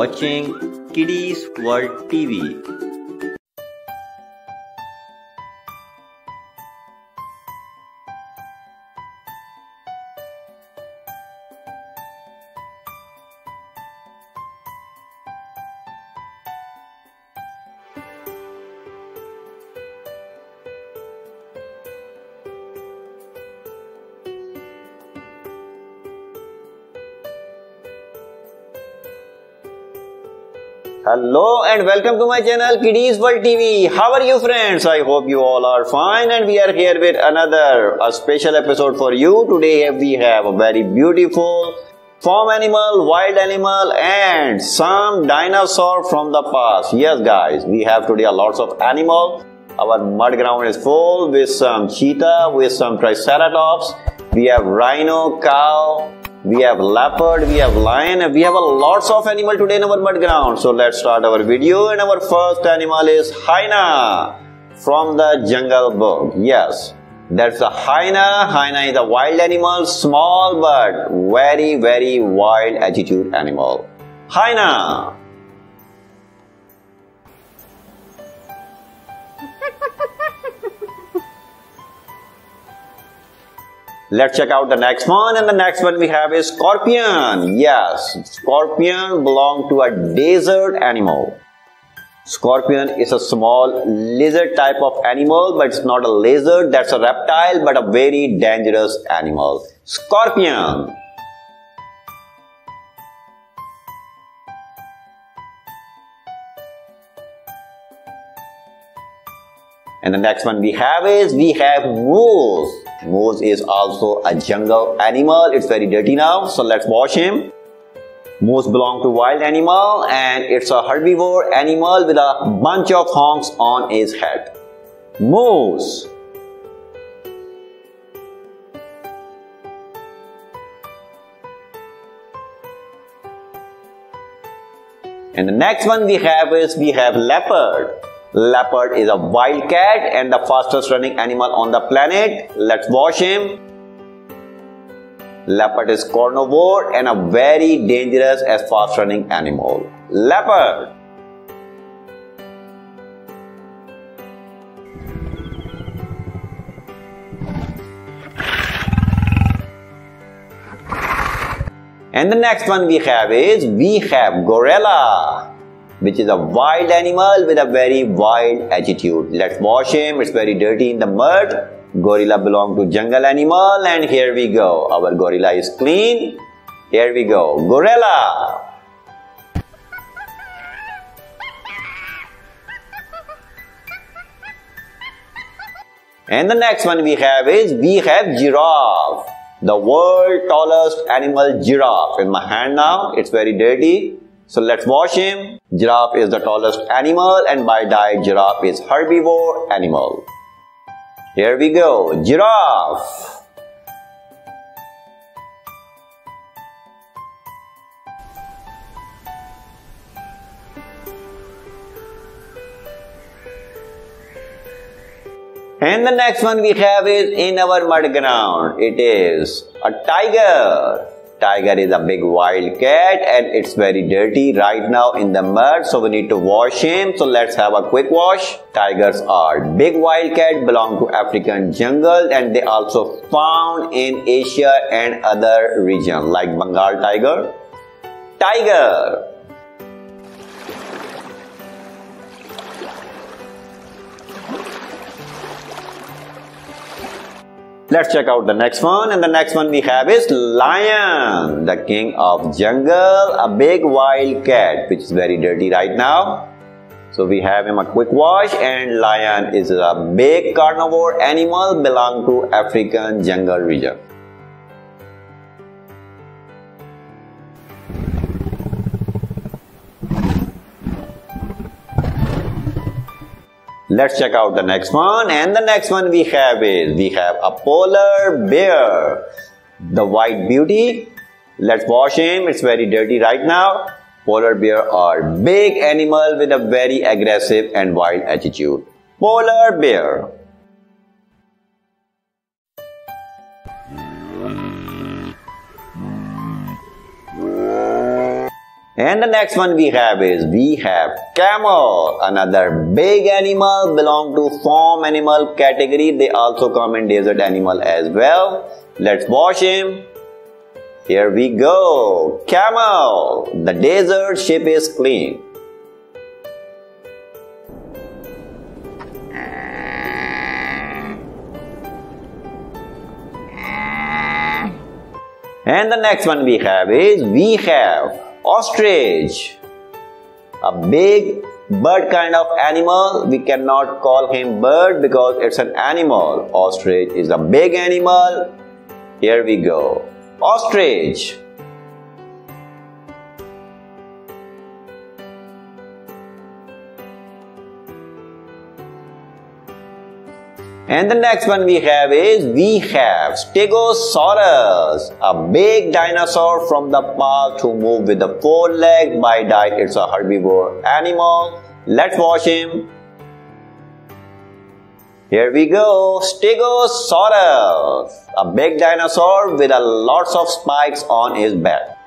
watching Kidiez World TV. Hello and welcome to my channel Kidiez World TV. How are you friends? I hope you all are fine and we are here with another a special episode for you. Today we have a very beautiful farm animal, wild animal and some dinosaur from the past. Yes guys, we have today a lots of animal. Our mud ground is full with some cheetah, with some triceratops. We have rhino, cow, we have leopard, we have lion, we have a lots of animal today in our mud ground. So let's start our video and our first animal is hyena from the jungle book. Yes, that's the hyena. Hyena is a wild animal, small but very very wild attitude animal. Hyena. Let's check out the next one and the next one we have is scorpion. Yes, scorpion belong to a desert animal. Scorpion is a small lizard type of animal but it's not a lizard that's a reptile but a very dangerous animal. Scorpion. And the next one we have is we have moose. Moose is also a jungle animal. It's very dirty now, so let's wash him. Moose belong to wild animal and it's a herbivore animal with a bunch of horns on his head. Moose. And the next one we have is we have leopard. Leopard is a wild cat and the fastest running animal on the planet. Let's watch him. Leopard is carnivore and a very dangerous as fast running animal. Leopard. And the next one we have is we have gorilla which is a wild animal with a very wild attitude. Let's wash him. It's very dirty in the mud. Gorilla belong to jungle animal and here we go. Our gorilla is clean. Here we go. Gorilla. And the next one we have is we have giraffe. The world tallest animal giraffe. In my hand now, it's very dirty. So let's wash him. Giraffe is the tallest animal and by diet giraffe is herbivore animal. Here we go. Giraffe. And the next one we have is in our mud ground. It is a tiger. Tiger is a big wild cat and it's very dirty right now in the mud so we need to wash him. So let's have a quick wash. Tigers are big wild cat belong to African jungle and they also found in Asia and other region like Bengal tiger. Tiger Let's check out the next one and the next one we have is lion, the king of jungle, a big wild cat which is very dirty right now. So we have him a quick wash and lion is a big carnivore animal belong to African jungle region. Let's check out the next one. And the next one we have is, we have a polar bear. The white beauty. Let's wash him. It's very dirty right now. Polar bear are big animal with a very aggressive and wild attitude. Polar bear. And the next one we have is we have camel, another big animal belong to farm animal category. They also come in desert animal as well. Let's wash him. Here we go. Camel. The desert ship is clean. And the next one we have is we have ostrich. A big bird kind of animal. We cannot call him bird because it's an animal. Ostrich is a big animal. Here we go. Ostrich. And the next one we have is we have Stegosaurus, a big dinosaur from the past who moved with the four legs by diet. It's a herbivore animal. Let's watch him. Here we go, Stegosaurus, a big dinosaur with a lots of spikes on his back.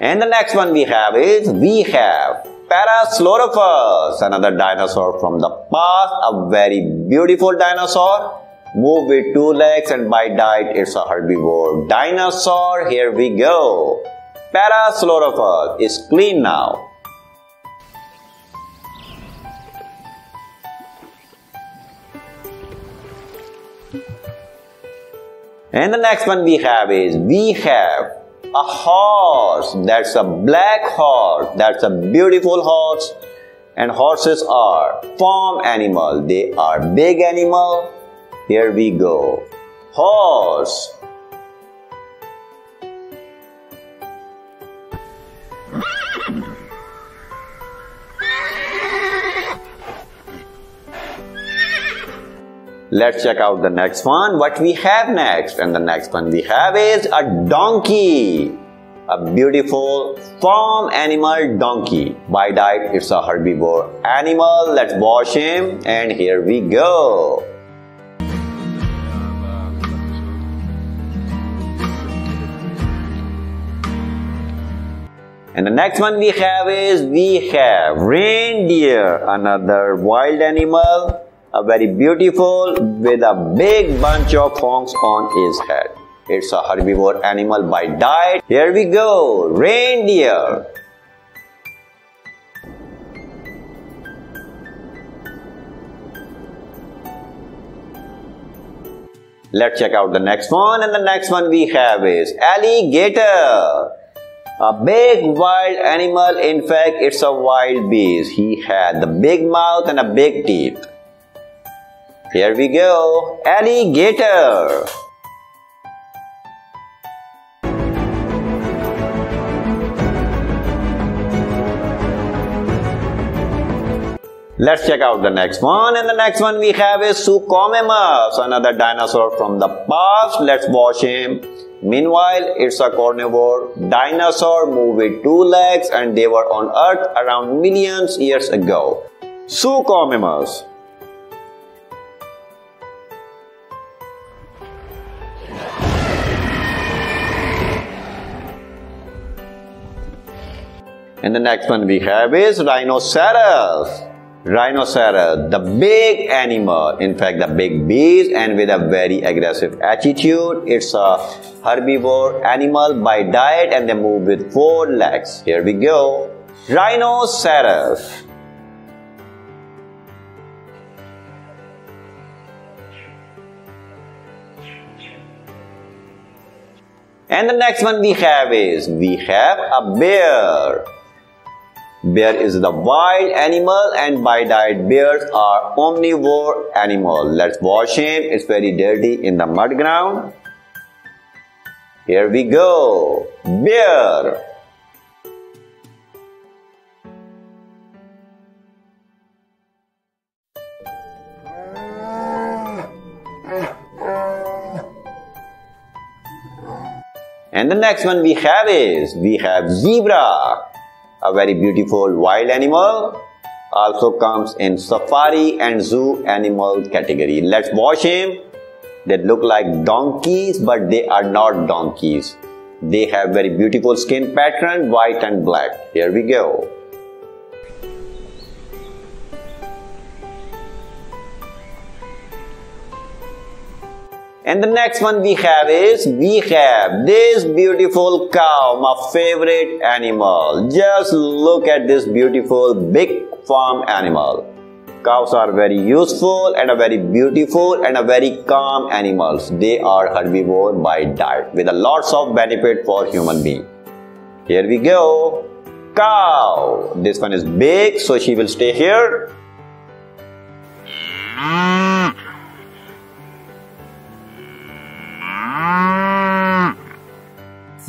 And the next one we have is we have Parasaurolophus, another dinosaur from the past, a very beautiful dinosaur. Move with two legs and by diet it's a herbivore dinosaur. Here we go. Parasaurolophus is clean now. And the next one we have is we have a horse. That's a black horse. That's a beautiful horse. And horses are farm animal. They are big animal. Here we go. Horse. Let's check out the next one. What we have next? And the next one we have is a donkey. A beautiful farm animal donkey. By diet, it's a herbivore animal. Let's wash him. And here we go. And the next one we have is we have reindeer, another wild animal a very beautiful with a big bunch of horns on his head. It's a herbivore animal by diet. Here we go, reindeer. Let's check out the next one and the next one we have is alligator. A big wild animal, in fact it's a wild beast. He had the big mouth and a big teeth. Here we go. Alligator. Let's check out the next one. And the next one we have is Suchomimus, another dinosaur from the past. Let's watch him. Meanwhile, it's a carnivore dinosaur moved with two legs and they were on Earth around millions years ago. Suchomimus. And the next one we have is rhinoceros. Rhinoceros, the big animal, in fact, the big beast, and with a very aggressive attitude. It's a herbivore animal by diet and they move with four legs. Here we go. Rhinoceros. And the next one we have is we have a bear. Bear is the wild animal and by diet bears are omnivore animal. Let's wash him. It's very dirty in the mud ground. Here we go. Bear. And the next one we have is, we have zebra a very beautiful wild animal. also comes in safari and zoo animal category. Let's watch him. They look like donkeys, but they are not donkeys. They have very beautiful skin pattern, white and black. Here we go. And the next one we have is, we have this beautiful cow, my favorite animal. Just look at this beautiful big farm animal. Cows are very useful and a very beautiful and a very calm animals. They are herbivore by diet with a lots of benefit for human being. Here we go. Cow. This one is big, so she will stay here.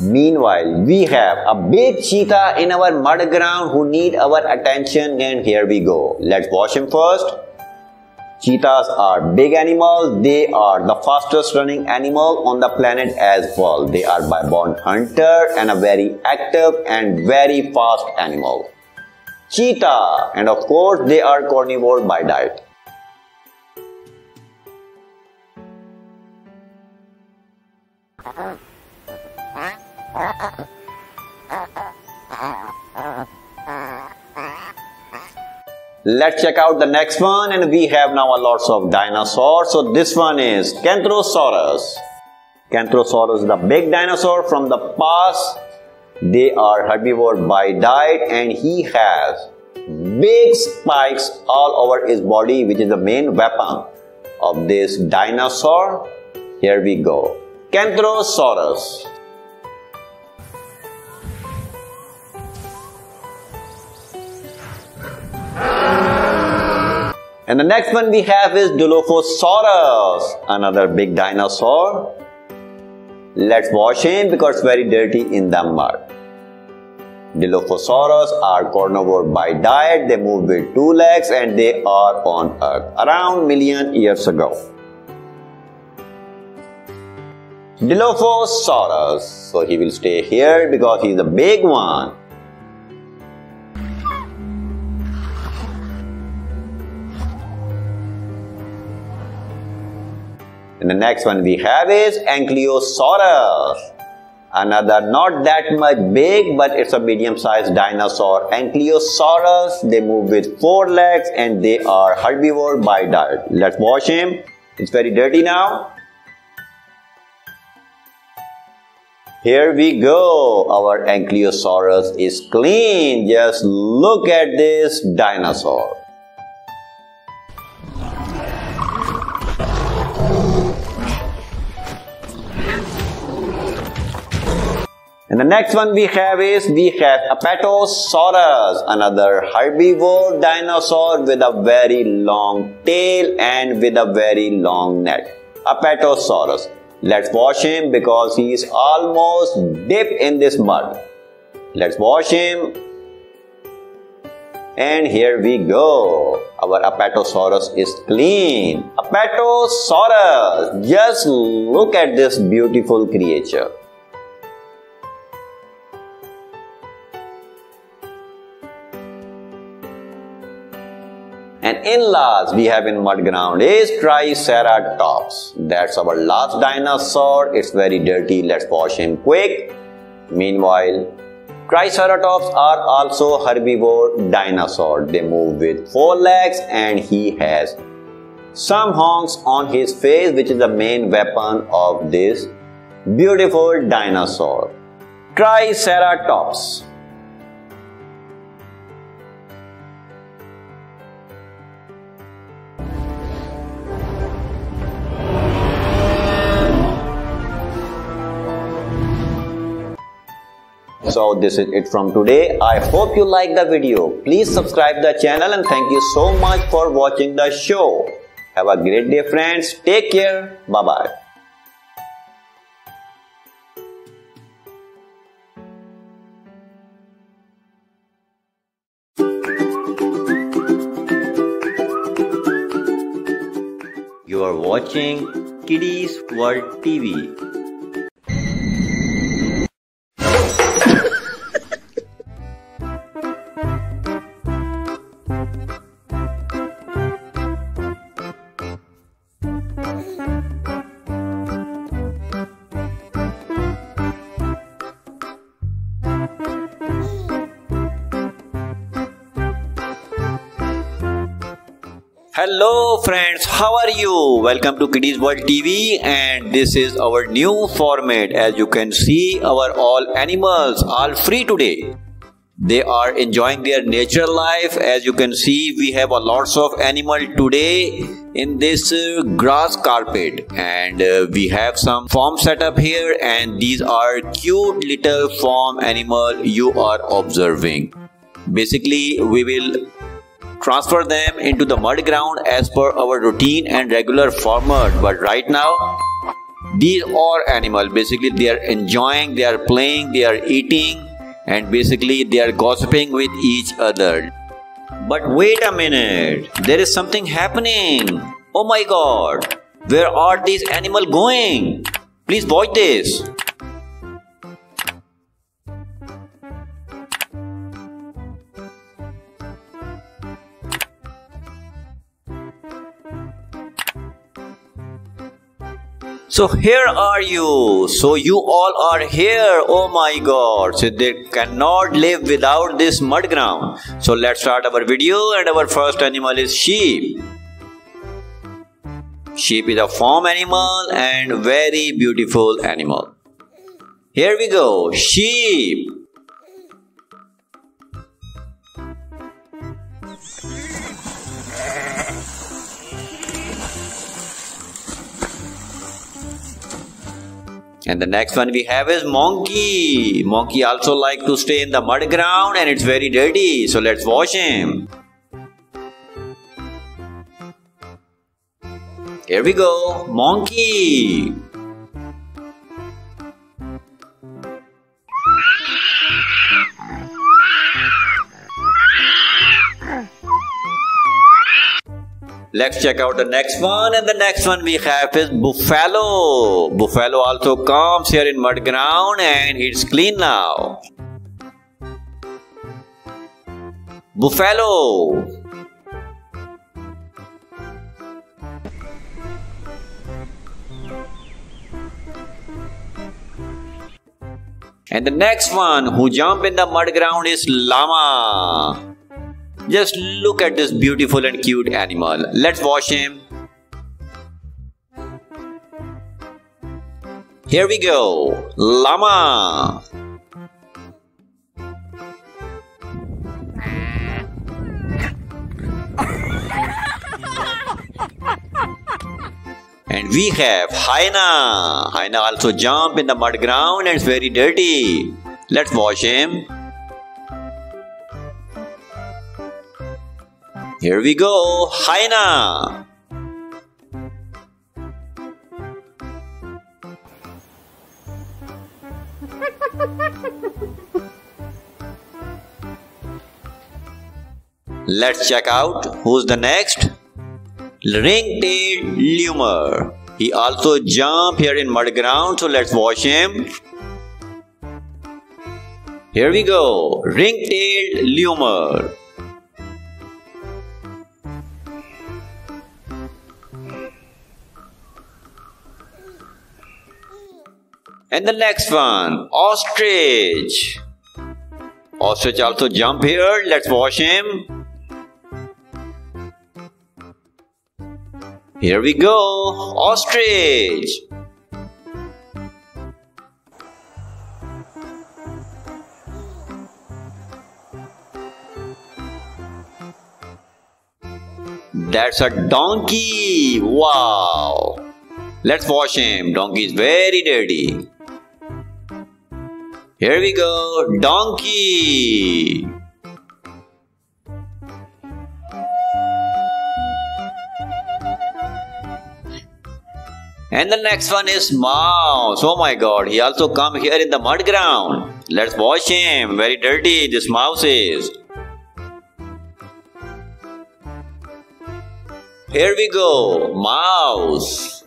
Meanwhile, we have a big cheetah in our mud ground who need our attention and here we go. Let's watch him first. Cheetahs are big animals. They are the fastest running animal on the planet as well. They are by born hunter and a very active and very fast animal. Cheetah and of course they are carnivore by diet. Let's check out the next one and we have now a lots of dinosaurs. So this one is. Kentrosaurus is the big dinosaur from the past. They are herbivore by diet and he has big spikes all over his body which is the main weapon of this dinosaur. Here we go. Kentrosaurus. And the next one we have is Dilophosaurus, another big dinosaur. Let's wash him because it's very dirty in the mud. Dilophosaurus are carnivore by diet. They move with two legs and they are on Earth around million years ago. Dilophosaurus. So he will stay here because he's a big one. And the next one we have is Ankylosaurus. Another not that much big, but it's a medium-sized dinosaur. Ankylosaurus, they move with four legs and they are herbivore by diet. Let's wash him. It's very dirty now. Here we go. Our Ankylosaurus is clean. Just look at this dinosaur. And the next one we have is we have Apatosaurus, another herbivore dinosaur with a very long tail and with a very long neck. Apatosaurus. Let's wash him because he is almost deep in this mud. Let's wash him. And here we go. Our Apatosaurus is clean. Apatosaurus. Just look at this beautiful creature. And in last we have in mud ground is Triceratops. That's our last dinosaur. It's very dirty. Let's wash him quick. Meanwhile, Triceratops are also herbivore dinosaur. They move with four legs and he has some horns on his face which is the main weapon of this beautiful dinosaur. Triceratops. So this is it from today. I hope you like the video. Please subscribe the channel and thank you so much for watching the show. Have a great day friends. Take care. Bye bye. You are watching Kidiez World TV. Hello friends, how are you? Welcome to Kidiez World TV and this is our new format. As you can see, our all animals are free today. They are enjoying their natural life. As you can see, we have a lots of animal today in this uh, grass carpet and uh, we have some farm setup here and these are cute little farm animal you are observing. Basically, we will transfer them into the mud ground as per our routine and regular format. But right now, these are animal. Basically, they are enjoying, they are playing, they are eating, and basically they are gossiping with each other. But wait a minute, there is something happening. Oh my god, where are these animals going? Please watch this. So here are you. So you all are here. Oh my god. So they cannot live without this mud ground. So let's start our video and our first animal is sheep. Sheep is a farm animal and very beautiful animal. Here we go. Sheep. And the next one we have is monkey. Monkey also like to stay in the mud ground and it's very dirty. So let's wash him. Here we go. Monkey. Let's check out the next one and the next one we have is buffalo. Buffalo also comes here in mud ground and it's clean now. Buffalo. And the next one who jump in the mud ground is llama. Just look at this beautiful and cute animal. Let's wash him. Here we go. Llama. And we have hyena. Hyena also jump in the mud ground and it's very dirty. Let's wash him. Here we go, hyena. Let's check out who's the next. Ring-tailed lemur. He also jump here in mud ground, so let's watch him. Here we go, ring-tailed lemur. And the next one, ostrich. Ostrich also jump here. Let's watch him. Here we go, ostrich. That's a donkey. Wow. Let's wash him. Donkey is very dirty. Here we go, donkey. And the next one is mouse. Oh my god, he also come here in the mud ground. Let's wash him. Very dirty this mouse is. Here we go, mouse.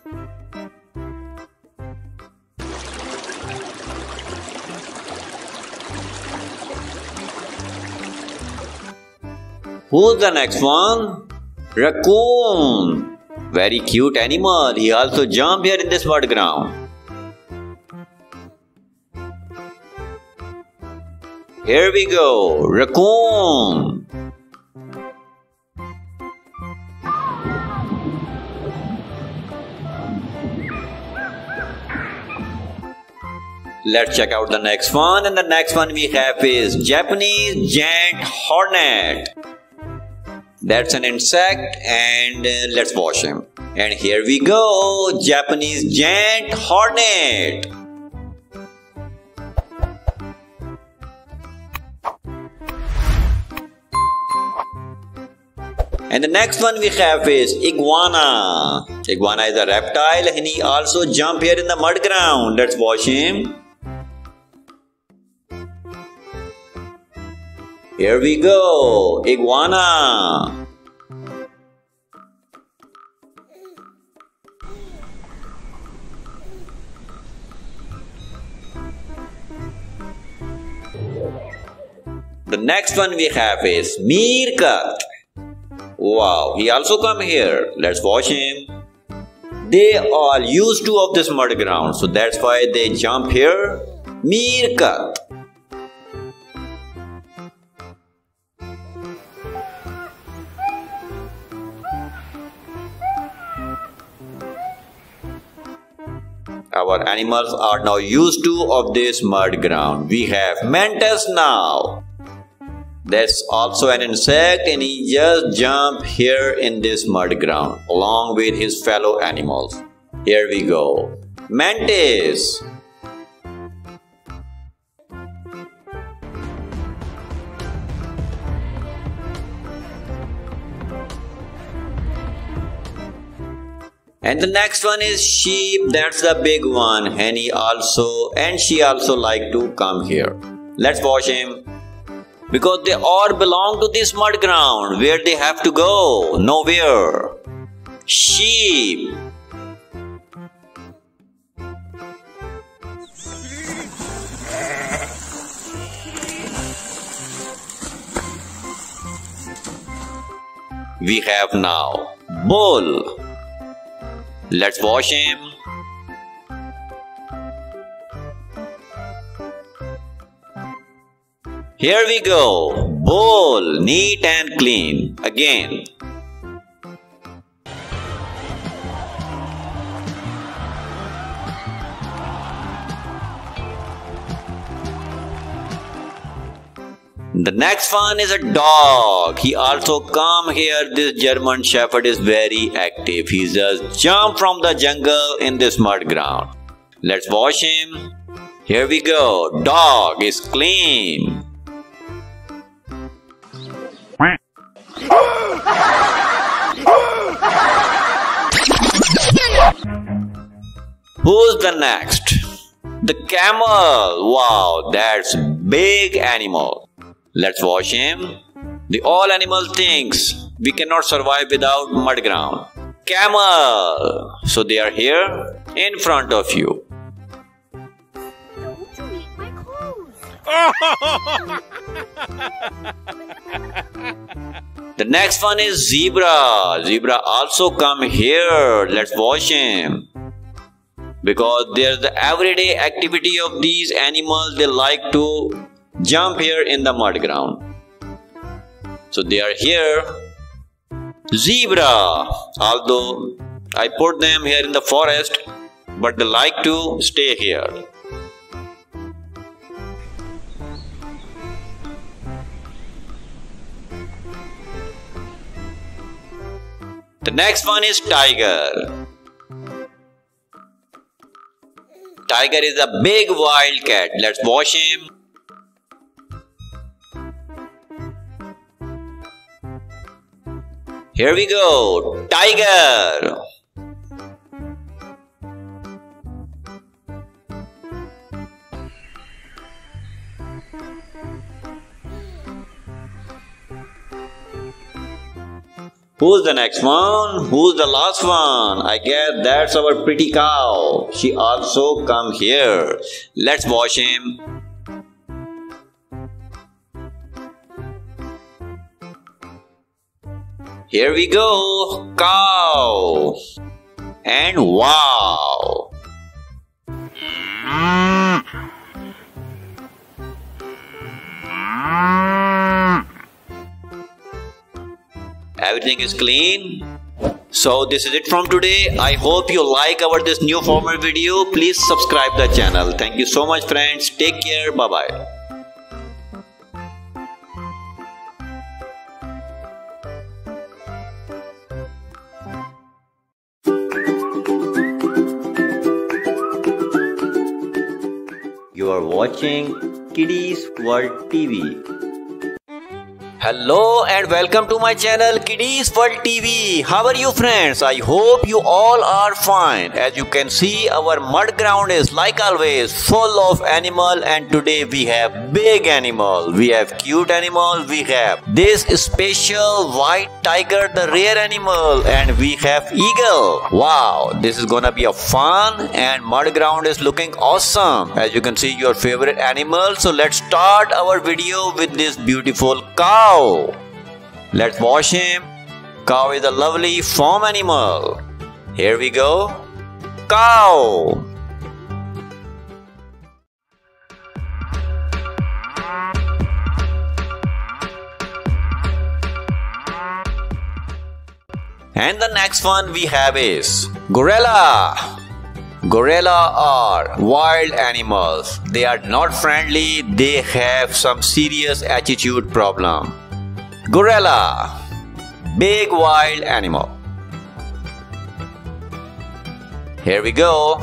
Who's the next one? Raccoon. Very cute animal. He also jumped here in this mud ground. Here we go. Raccoon. Let's check out the next one and the next one we have is Japanese giant hornet. That's an insect and uh, let's wash him. And here we go, Japanese giant hornet. And the next one we have is iguana. Iguana is a reptile and he also jump here in the mud ground. Let's wash him. Here we go, iguana. The next one we have is meerkat. Wow, he also come here. Let's watch him. They are used to of this mud ground, so that's why they jump here. Meerkat. Our animals are now used to of this mud ground. We have mantis now. That's also an insect and he just jump here in this mud ground along with his fellow animals. Here we go. Mantis. And the next one is sheep. That's the big one. And he also and she also like to come here. Let's watch him because they all belong to this mud ground where they have to go nowhere sheep we have now bull let's wash him Here we go. Bowl, neat and clean. Again. The next one is a dog. He also come here. This German Shepherd is very active. He just jump from the jungle in this mud ground. Let's wash him. Here we go. Dog is clean. Who's the next? The camel. Wow, that's big animal. Let's watch him. The all animal thinks we cannot survive without mud ground. Camel. So they are here in front of you. Don't you eat my clothes. The next one is zebra. Zebra also come here. Let's watch him. Because there's the everyday activity of these animals. They like to jump here in the mud ground. So they are here. Zebra. Although I put them here in the forest, but they like to stay here. The next one is tiger. Tiger is a big wild cat. Let's watch him. Here we go. Tiger. Who's the next one? Who's the last one? I guess that's our pretty cow. She also come here. Let's watch him. Here we go. Cow. And wow. Everything is clean. So this is it from today. I hope you like our this new format video. Please subscribe the channel. Thank you so much friends. Take care. Bye bye. Watching Kidiez World TV. Hello and welcome to my channel Kidiez World TV. How are you friends? I hope you all are fine. As you can see our mud ground is like always full of animal and today we have big animal. We have cute animal. We have this special white tiger the rare animal and we have eagle. Wow this is gonna be a fun and mud ground is looking awesome. As you can see your favorite animal. So let's start our video with this beautiful cow cow. Let's wash him. Cow is a lovely farm animal. Here we go. Cow. And the next one we have is gorilla. Gorilla are wild animals. They are not friendly. They have some serious attitude problem. Gorilla Big wild animal. Here we go.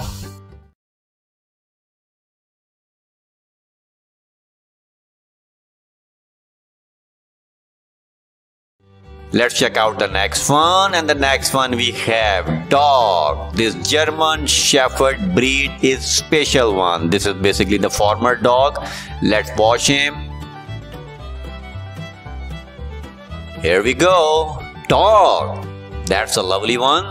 Let's check out the next one and the next one we have dog. This German Shepherd breed is special one. This is basically the former dog. Let's watch him. Here we go. Dog. That's a lovely one.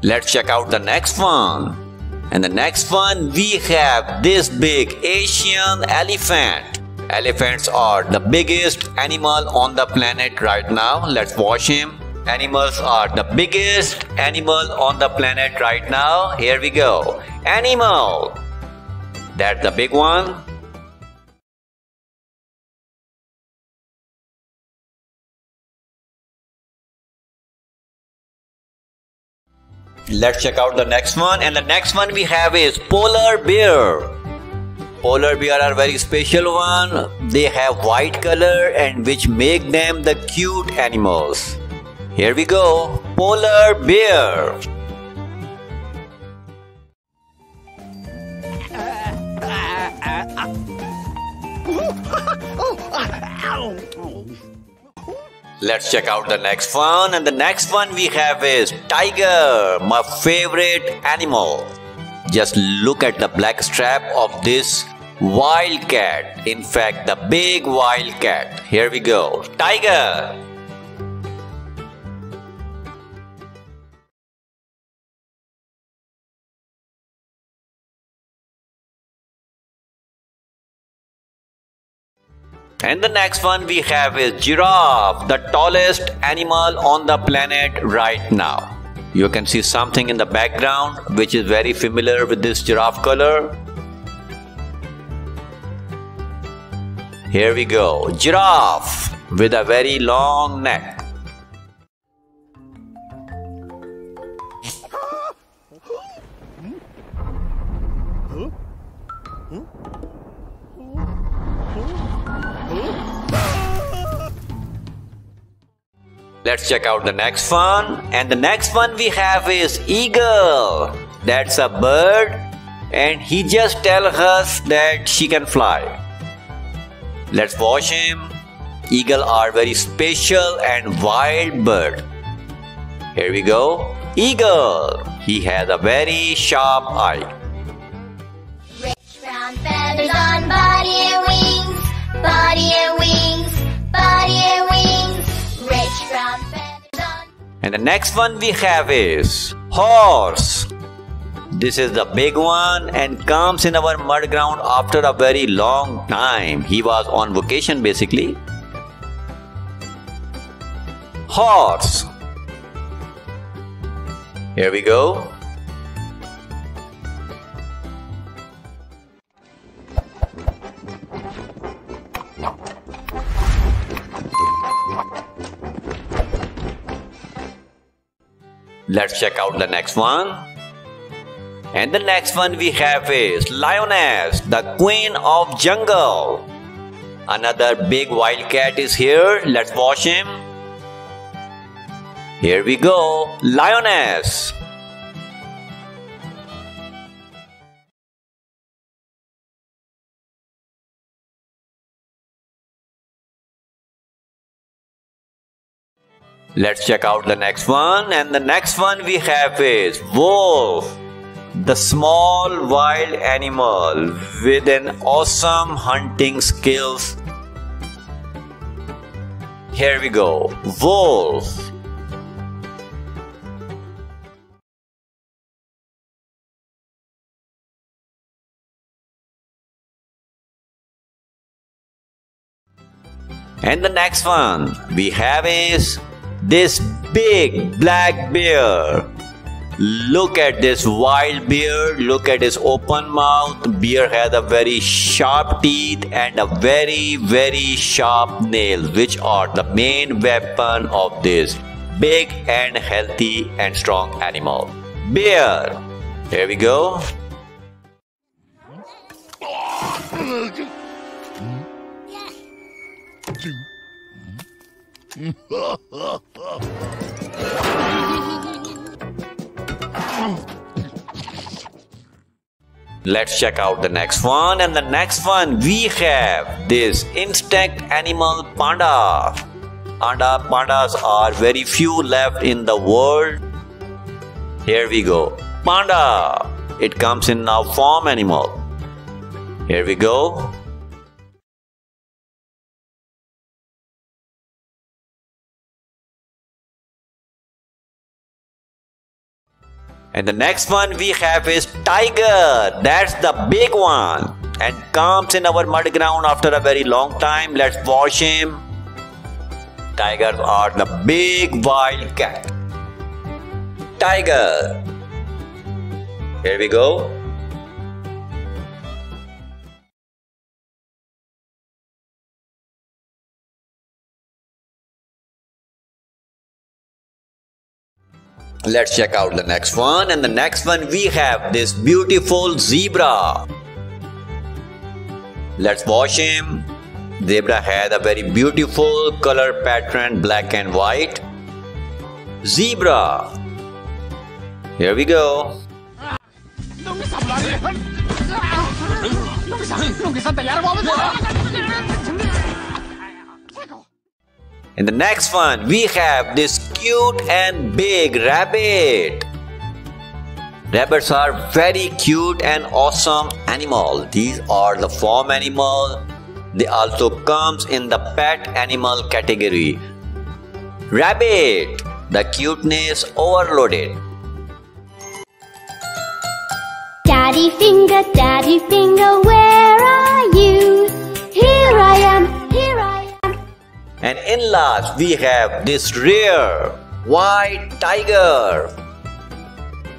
Let's check out the next one. And the next one we have this big Asian elephant. Elephants are the biggest animal on the planet right now. Let's watch him. Animals are the biggest animal on the planet right now. Here we go. Animal. That's the big one. Let's check out the next one and the next one we have is polar bear. Polar bear are very special one. They have white color and which make them the cute animals. Here we go. Polar bear. Let's check out the next one and the next one we have is tiger, my favorite animal. Just look at the black strap of this wildcat. In fact, the big wildcat. Here we go. Tiger. And the next one we have is giraffe, the tallest animal on the planet right now. You can see something in the background which is very familiar with this giraffe color. Here we go, giraffe with a very long neck. Let's check out the next one. And the next one we have is eagle. That's a bird and he just tells us that she can fly. Let's watch him. Eagle are very special and wild bird. Here we go. Eagle. He has a very sharp eye. Rich brown feathers on body and wings, body and wings, body and wings. And the next one we have is horse. This is the big one and comes in our mud ground after a very long time. He was on vacation basically. Horse. Here we go. Let's check out the next one. And the next one we have is Lioness, the Queen of Jungle. Another big wildcat is here. Let's watch him. Here we go, Lioness. Let's check out the next one. And the next one we have is Wolf, the small wild animal with an awesome hunting skills. Here we go. Wolf. And the next one we have is this big black bear. Look at this wild bear. Look at his open mouth. Bear has a very sharp teeth and a very, very sharp nail, which are the main weapon of this big and healthy and strong animal. Bear. Here we go. Let's check out the next one. And the next one we have this insect animal panda. Panda pandas are very few left in the world. Here we go. Panda. It comes in now farm animal. Here we go. And the next one we have is tiger. That's the big one and comes in our mud ground after a very long time. Let's watch him. Tigers are the big wild cat. Tiger. Here we go. Let's check out the next one. And the next one we have this beautiful zebra. Let's watch him. Zebra has a very beautiful color pattern, black and white. Zebra. Here we go. In the next one, we have this cute and big rabbit. Rabbits are very cute and awesome animal. These are the farm animal. They also comes in the pet animal category. Rabbit, the cuteness overloaded. Daddy finger, daddy finger, where are you? Here I am, here I am. And in last, we have this rare white tiger.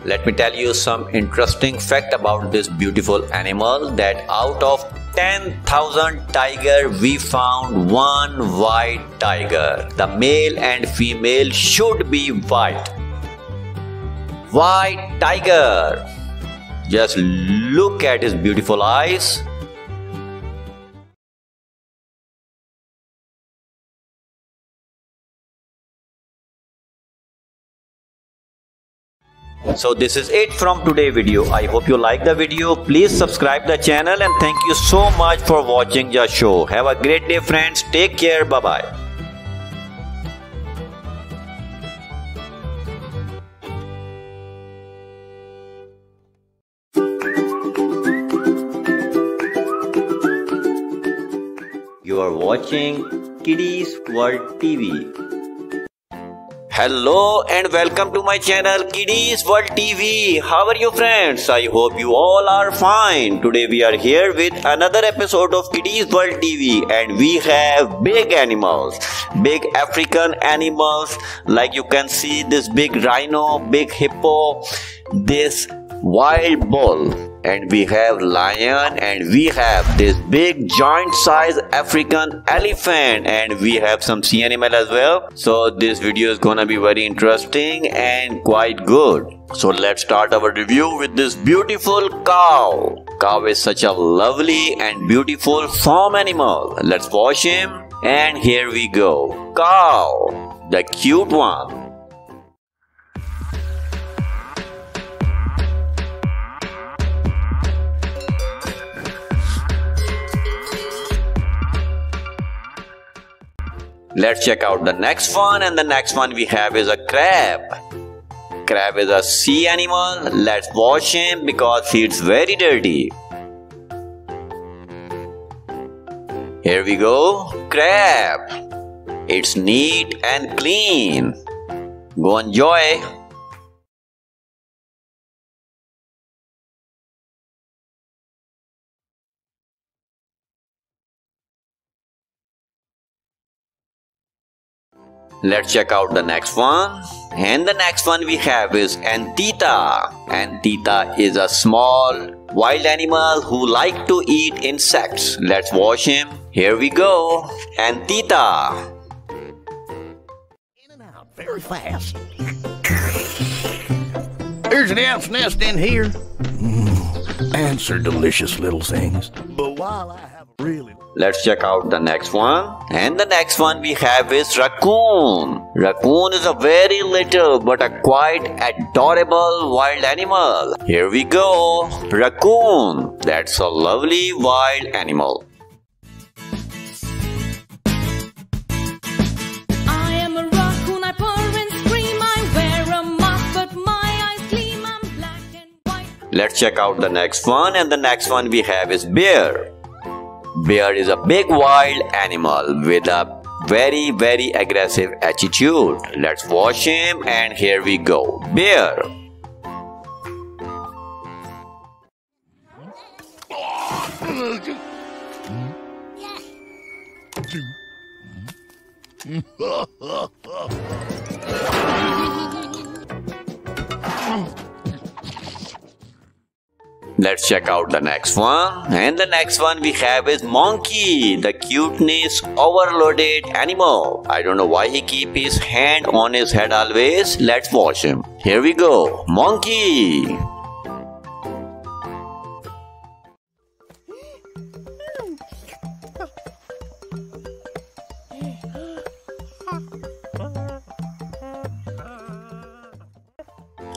Let me tell you some interesting fact about this beautiful animal that out of 10,000 tiger we found one white tiger. The male and female should be white. White tiger. Just look at his beautiful eyes. So this is it from today video. I hope you like the video. Please subscribe the channel and thank you so much for watching the show. Have a great day friends. Take care. Bye bye. You are watching Kidiez World TV. Hello and welcome to my channel Kidiez World TV. How are you friends? I hope you all are fine. Today we are here with another episode of Kidiez World TV and we have big animals. Big African animals like you can see this big rhino, big hippo, this wild bull. And we have lion and we have this big giant size african elephant. And we have some sea animal as well. So this video is gonna be very interesting and quite good. So let's start our review with this beautiful cow. Cow is such a lovely and beautiful farm animal. Let's watch him. And here we go. Cow the cute one Let's check out the next one and the next one we have is a crab. Crab is a sea animal. Let's wash him because he's very dirty. Here we go. Crab. It's neat and clean. Go enjoy. Let's check out the next one. And the next one we have is Anteater. Anteater is a small wild animal who like to eat insects. Let's watch him. Here we go. Anteater. In and out very fast. There's an ant's nest in here. Mm, ants are delicious little things. But while I really Let's check out the next one. And the next one we have is raccoon. Raccoon is a very little but a quite adorable wild animal. Here we go. Raccoon. That's a lovely wild animal. I am a raccoon, I purr and scream. I wear a mask, but my eyes gleam. I'm black and white. Let's check out the next one. And the next one we have is bear. Bear is a big wild animal with a very very aggressive attitude. Let's watch him and here we go. Bear. Let's check out the next one. And the next one we have is monkey, the cuteness overloaded animal. I don't know why he keep his hand on his head always. Let's watch him. Here we go. Monkey.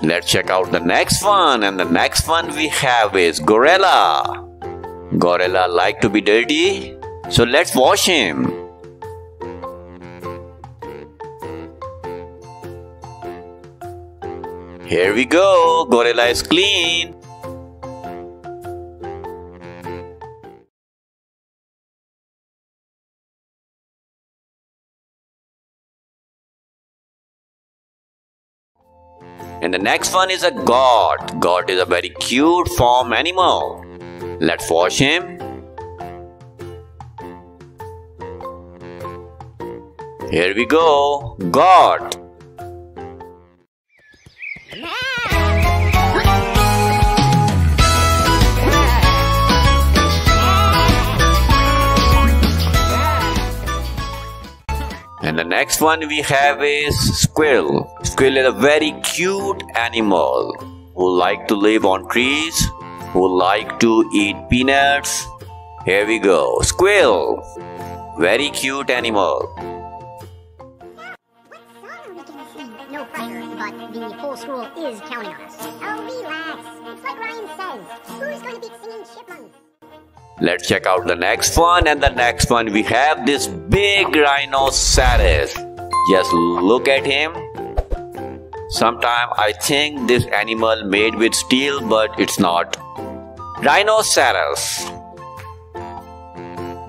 Let's check out the next one and the next one we have is gorilla. Gorilla like to be dirty, so let's wash him. Here we go, gorilla is clean. And the next one is a goat. Goat is a very cute farm animal. Let's wash him. Here we go. Goat. And the next one we have is squirrel. Squirrel is a very cute animal who like to live on trees, who like to eat peanuts. Here we go. Squirrel. Very cute animal. Let's check out the next one and the next one we have this big rhinoceros. Just look at him. Sometime I think this animal made with steel but it's not. Rhinoceros.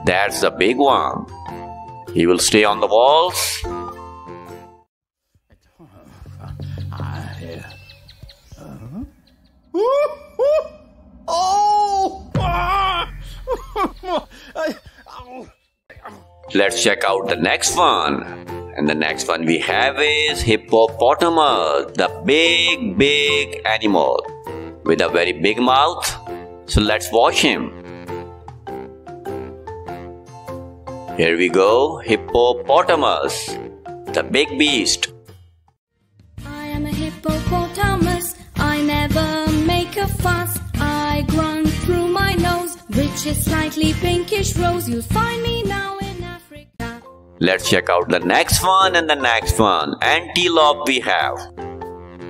That's the big one. He will stay on the walls. Oh. Let's check out the next one. And the next one we have is hippopotamus, the big, big animal. with a very big mouth. So let's watch him. Here we go, hippopotamus, the big beast. I am a hippopotamus. I never make a fuss. I grunt through my nose, which is slightly pinkish rose. You'll find me now. Let's check out the next one and the next one. Antelope we have.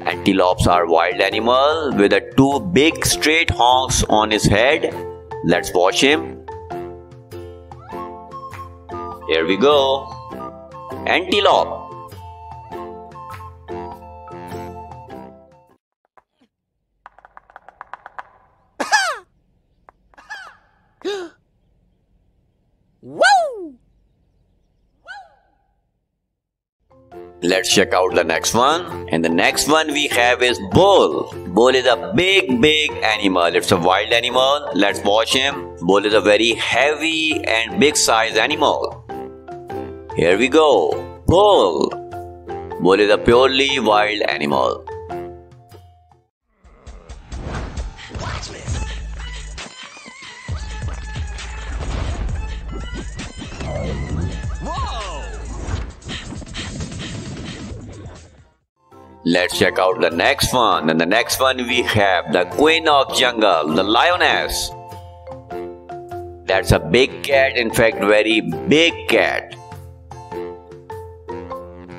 Antelopes are wild animal with a two big straight honks on his head. Let's watch him. Here we go. Antelope. Let's check out the next one. And the next one we have is bull. Bull is a big, big animal. It's a wild animal. Let's watch him. Bull is a very heavy and big size animal. Here we go. Bull. Bull is a purely wild animal. Let's check out the next one. And the next one we have the queen of jungle, the lioness. That's a big cat, in fact, very big cat.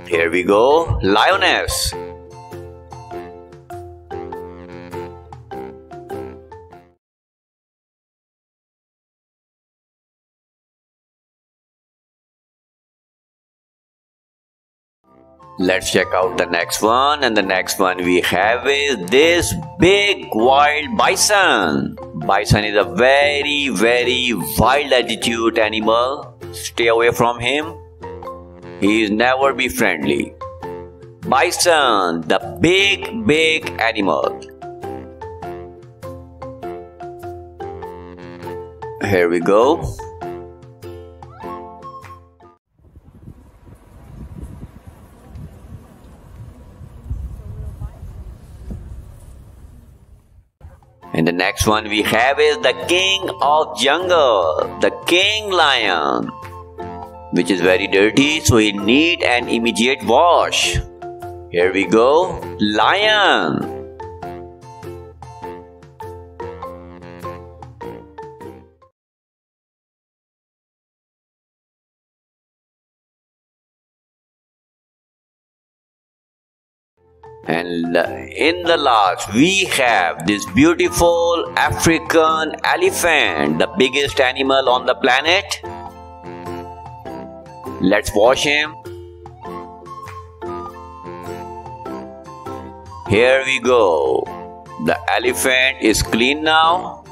Here we go, lioness. Let's check out the next one and the next one we have is this big wild bison. Bison is a very very wild attitude animal. Stay away from him. He is never be friendly. Bison, the big big animal. Here we go. And the next one we have is the king of jungle, the king lion, which is very dirty, so he need an immediate wash. Here we go, lion. And uh, in the last, we have this beautiful African elephant, the biggest animal on the planet. Let's watch him. Here we go. The elephant is clean now.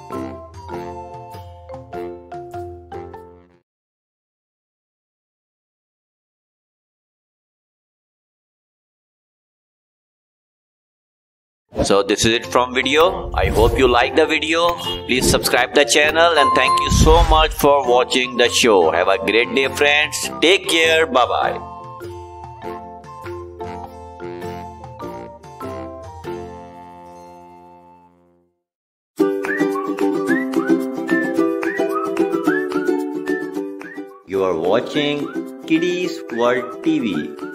So this is it from video. I hope you like the video. Please subscribe the channel and thank you so much for watching the show. Have a great day friends. Take care. Bye bye. You are watching Kidiez World TV.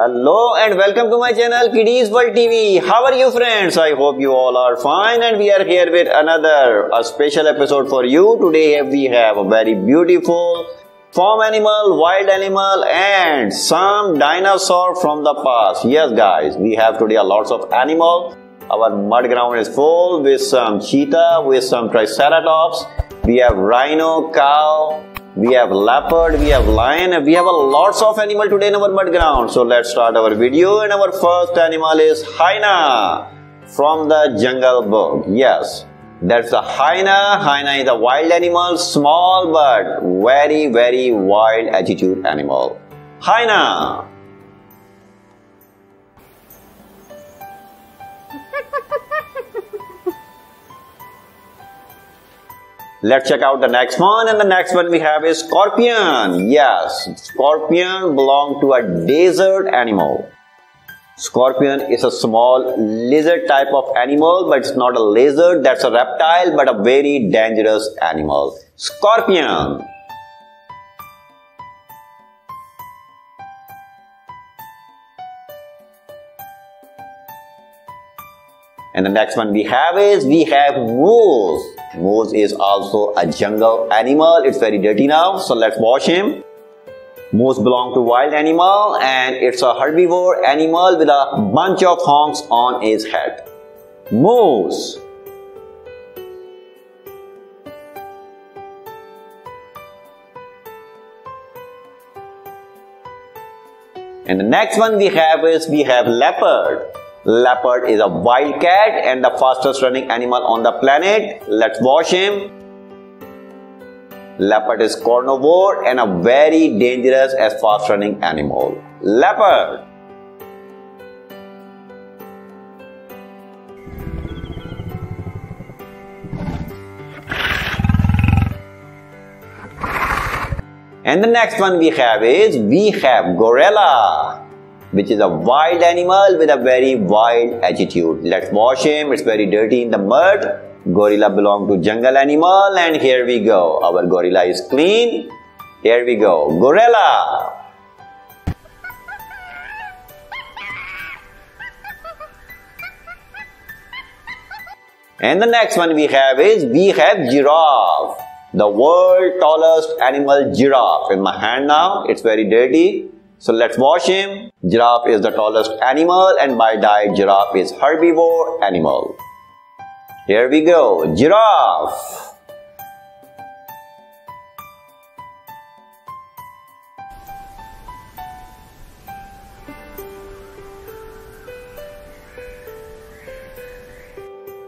Hello and welcome to my channel Kidiez World TV. How are you friends? I hope you all are fine and we are here with another a special episode for you. Today we have a very beautiful farm animal, wild animal and some dinosaur from the past. Yes guys, we have today a lots of animal. Our mud ground is full with some cheetah, with some triceratops. We have rhino, cow, we have leopard, we have lion, we have a lots of animal today in our mud ground. So let's start our video and our first animal is hyena from the jungle book. Yes, That's a hyena. Hyena is a wild animal, small but very, very wild attitude animal. Hyena. Let's check out the next one and the next one we have is scorpion. Yes, scorpion belong to a desert animal. Scorpion is a small lizard type of animal, but it's not a lizard, that's a reptile, but a very dangerous animal. Scorpion. And the next one we have is we have moose. Moose is also a jungle animal. It's very dirty now, so let's wash him. Moose belong to wild animal and it's a herbivore animal with a bunch of horns on his head. Moose. And the next one we have is we have leopard. Leopard is a wild cat and the fastest running animal on the planet. Let's watch him. Leopard is carnivore and a very dangerous as fast running animal. Leopard. And the next one we have is we have gorilla which is a wild animal with a very wild attitude. Let's wash him. It's very dirty in the mud. Gorilla belong to jungle animal and here we go. Our gorilla is clean. Here we go. Gorilla. And the next one we have is we have giraffe. The world tallest animal giraffe. In my hand now, it's very dirty. So let's wash him. Giraffe is the tallest animal and by diet giraffe is herbivore animal. Here we go. Giraffe.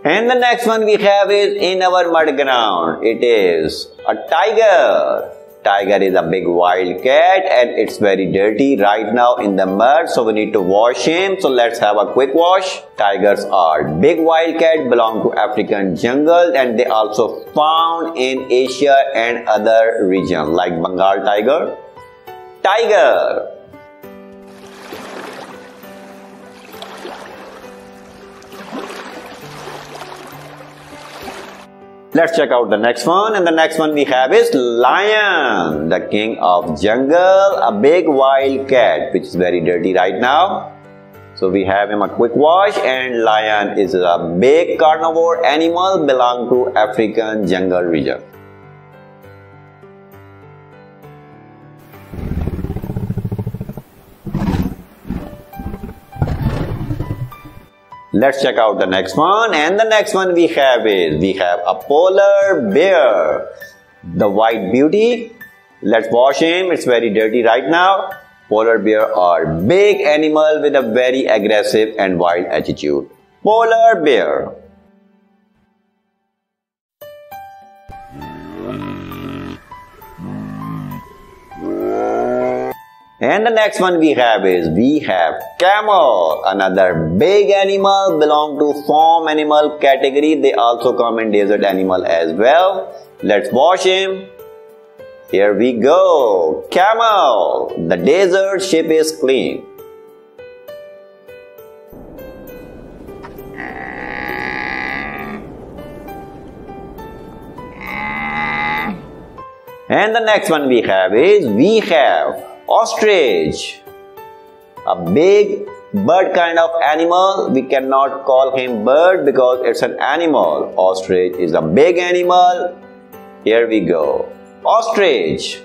And the next one we have is in our mud ground. It is a tiger. Tiger is a big wild cat and it's very dirty right now in the mud so we need to wash him. So let's have a quick wash. Tigers are big wild cat belong to African jungle and they also found in Asia and other region like Bengal tiger. Tiger Let's check out the next one and the next one we have is lion, the king of jungle, a big wild cat which is very dirty right now. So we have him a quick wash and lion is a big carnivore animal belong to African jungle region. Let's check out the next one. And the next one we have is, we have a polar bear. The white beauty. Let's wash him. It's very dirty right now. Polar bear are big animal with a very aggressive and wild attitude. Polar bear. And the next one we have is we have camel, another big animal belong to farm animal category. They also come in desert animal as well. Let's wash him. Here we go. Camel. The desert ship is clean. And the next one we have is we have Ostrich. A big bird kind of animal. We cannot call him bird because it's an animal. Ostrich is a big animal. Here we go. Ostrich.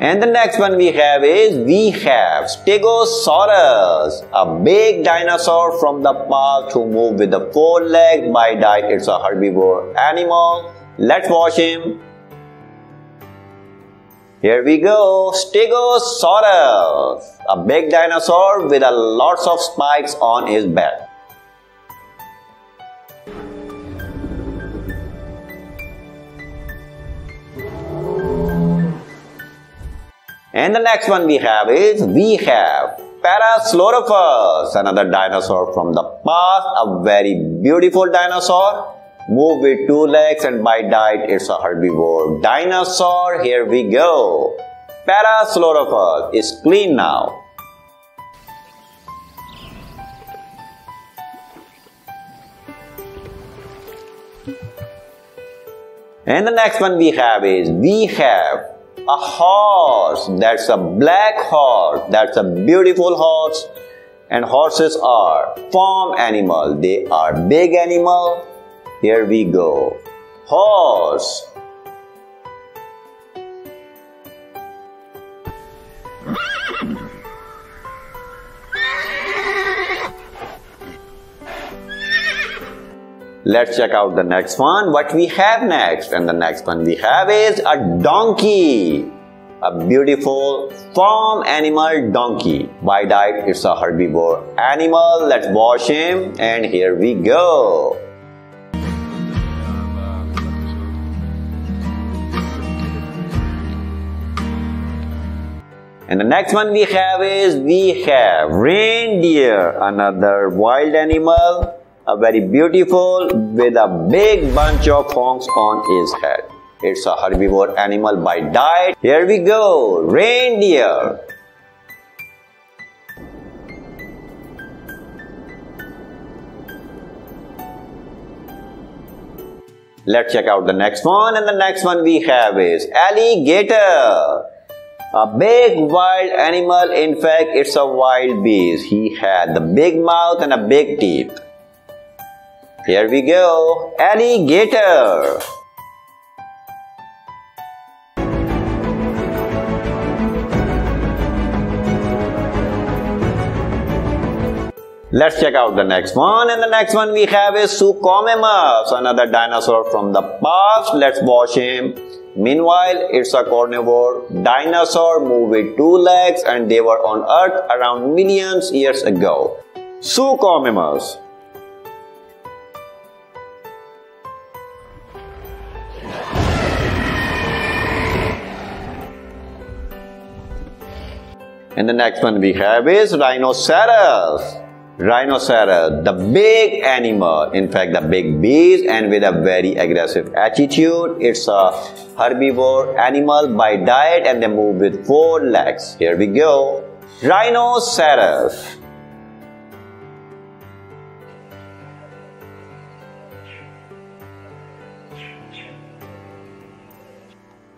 And the next one we have is we have Stegosaurus, a big dinosaur from the past who moved with the four legs. By diet, it's a herbivore animal. Let's watch him. Here we go, Stegosaurus, a big dinosaur with a lots of spikes on his back. And the next one we have is we have Parasaurolophus, another dinosaur from the past, a very beautiful dinosaur. Move with two legs and by diet it's a herbivore dinosaur. Here we go. Parasaurolophus is clean now. And the next one we have is we have a horse. That's a black horse. That's a beautiful horse. And horses are farm animal. They are big animal. Here we go. Horse. Let's check out the next one. What we have next? And the next one we have is a donkey. A beautiful farm animal donkey. By diet, it's a herbivore animal. Let's wash him. And here we go. And the next one we have is we have reindeer, another wild animal, a very beautiful with a big bunch of horns on his head. It's a herbivore animal by diet. Here we go, reindeer. Let's check out the next one and the next one we have is alligator. A big wild animal, in fact, it's a wild beast. He had the big mouth and a big teeth. Here we go, alligator. Let's check out the next one and the next one we have is Suchomimus, another dinosaur from the past. Let's watch him. Meanwhile, it's a carnivore dinosaur moved with two legs and they were on earth around millions years ago. Suchomimus. And the next one we have is Rhinoceros. Rhinoceros, the big animal, in fact, the big beast, and with a very aggressive attitude. It's a herbivore animal by diet and they move with four legs. Here we go. Rhinoceros.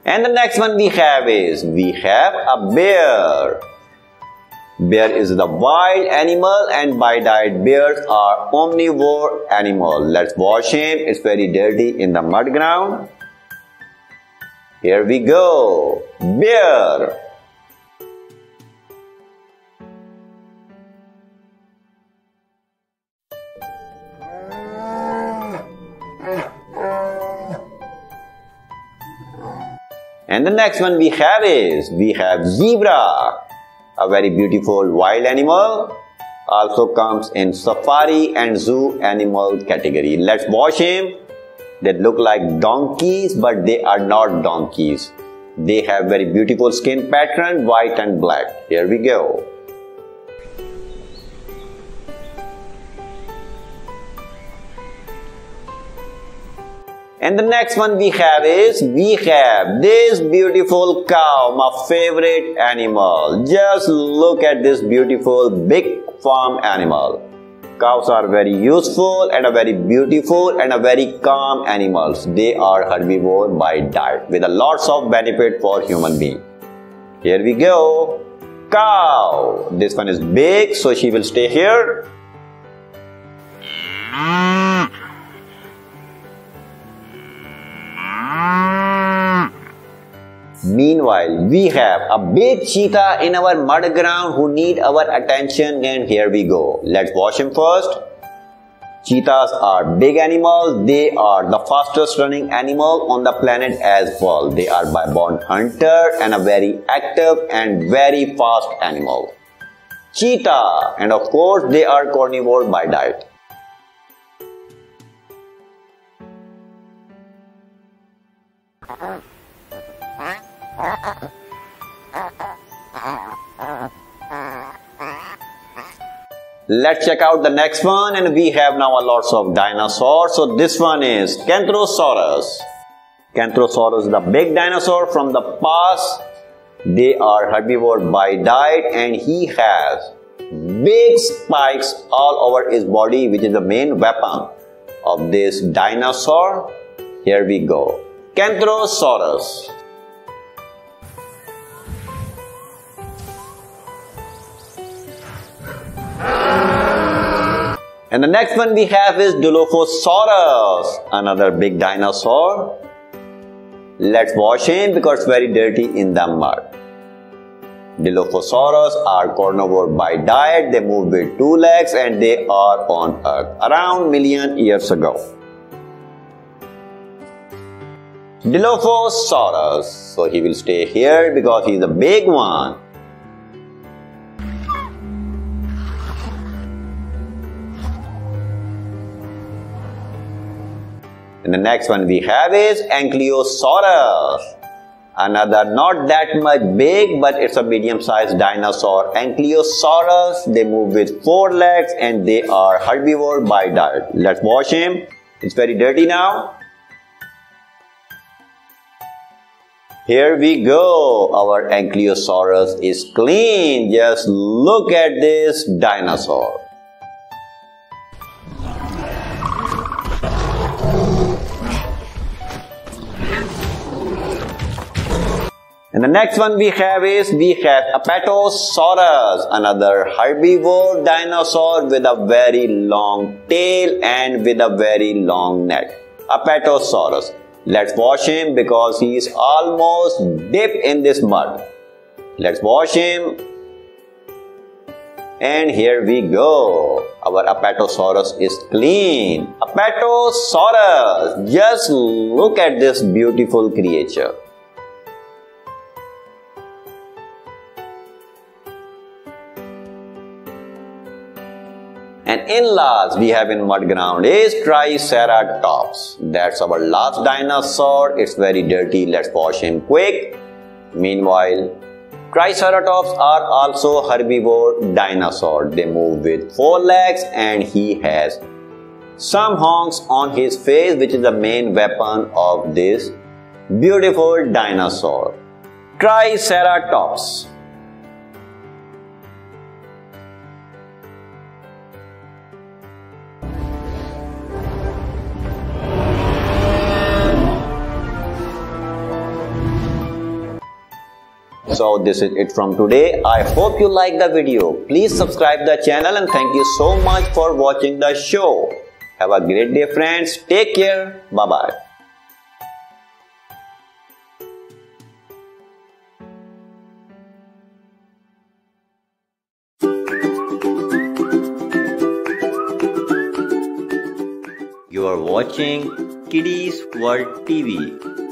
And the next one we have is we have a bear. Bear is the wild animal and by diet bears are omnivore animal. Let's wash him. It's very dirty in the mud ground. Here we go. Bear. And the next one we have is we have zebra a very beautiful wild animal also comes in safari and zoo animal category. Let's watch him. They look like donkeys but they are not donkeys. They have very beautiful skin pattern white and black. Here we go And the next one we have is, we have this beautiful cow, my favorite animal. Just look at this beautiful big farm animal. Cows are very useful and a very beautiful and a very calm animals. They are herbivore by diet with a lots of benefit for human being. Here we go. Cow. This one is big, so she will stay here. Meanwhile, we have a big cheetah in our mud ground who need our attention and here we go. Let's wash him first. Cheetahs are big animals. They are the fastest running animal on the planet as well. They are by born hunter and a very active and very fast animal. Cheetah and of course they are carnivore by diet. Let's check out the next one and we have now a lots of dinosaurs. So this one is Kentrosaurus. Kentrosaurus is the big dinosaur from the past. They are herbivore by diet and he has big spikes all over his body which is the main weapon of this dinosaur. Here we go. Kentrosaurus. And the next one we have is Dilophosaurus, another big dinosaur. Let's wash him because it's very dirty in the mud. Dilophosaurus are carnivore by diet. They move with two legs and they are on Earth around million years ago. Dilophosaurus. So he will stay here because he's a big one. And the next one we have is Ankylosaurus. Another not that much big, but it's a medium-sized dinosaur. Ankylosaurus, they move with four legs and they are herbivore by diet. Let's wash him. It's very dirty now. Here we go. Our Ankylosaurus is clean. Just look at this dinosaur. And the next one we have is we have Apatosaurus, another herbivore dinosaur with a very long tail and with a very long neck. Apatosaurus. Let's wash him because he is almost deep in this mud. Let's wash him. And here we go. Our Apatosaurus is clean. Apatosaurus. Just look at this beautiful creature. And in last we have in mud ground is Triceratops. That's our last dinosaur. It's very dirty. Let's wash him quick. Meanwhile, Triceratops are also herbivore dinosaur. They move with four legs and he has some honks on his face which is the main weapon of this beautiful dinosaur. Triceratops. So this is it from today. I hope you like the video. Please subscribe the channel and thank you so much for watching the show. Have a great day friends. Take care. Bye bye. You are watching Kidiez World TV.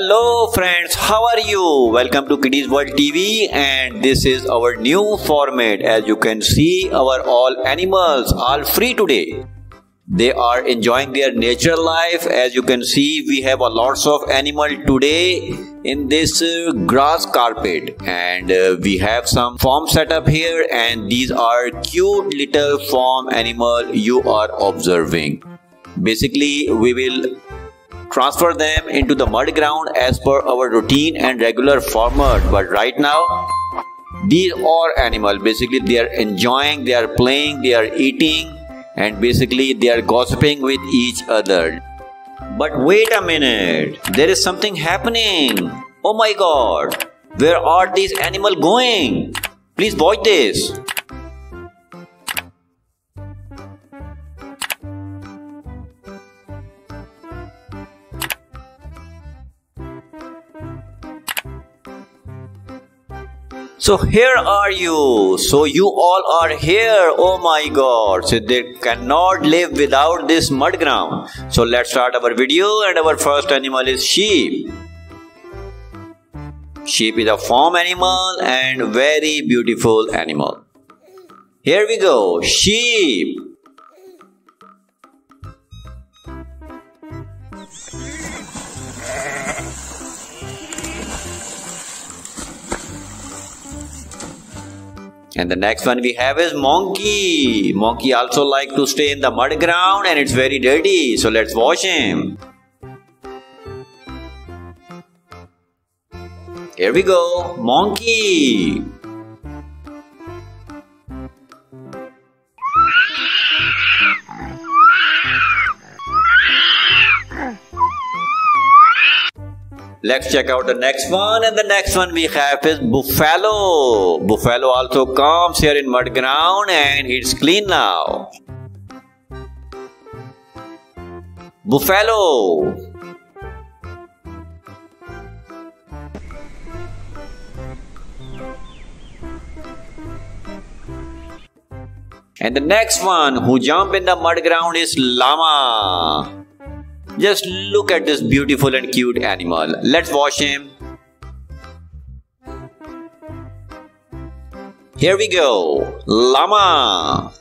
Hello friends, how are you? Welcome to Kidiez World TV and this is our new format. As you can see, our all animals are free today. They are enjoying their natural life. As you can see, we have a lots of animal today in this uh, grass carpet and uh, we have some farm set up here and these are cute little farm animal you are observing. Basically, we will transfer them into the mud ground as per our routine and regular format but right now these are animal basically they are enjoying they are playing they are eating and basically they are gossiping with each other But wait a minute, there is something happening. Oh my god, where are these animals going? Please watch this. So here are you. So you all are here. Oh my god. So they cannot live without this mud ground. So let's start our video and our first animal is sheep. Sheep is a farm animal and very beautiful animal. Here we go. Sheep. And the next one we have is monkey. Monkey also like to stay in the mud ground and it's very dirty. So let's wash him. Here we go. Monkey. Let's check out the next one and the next one we have is buffalo. Buffalo also comes here in mud ground and it's clean now. Buffalo. And the next one who jump in the mud ground is llama. Just look at this beautiful and cute animal. Let's wash him. Here we go. Llama.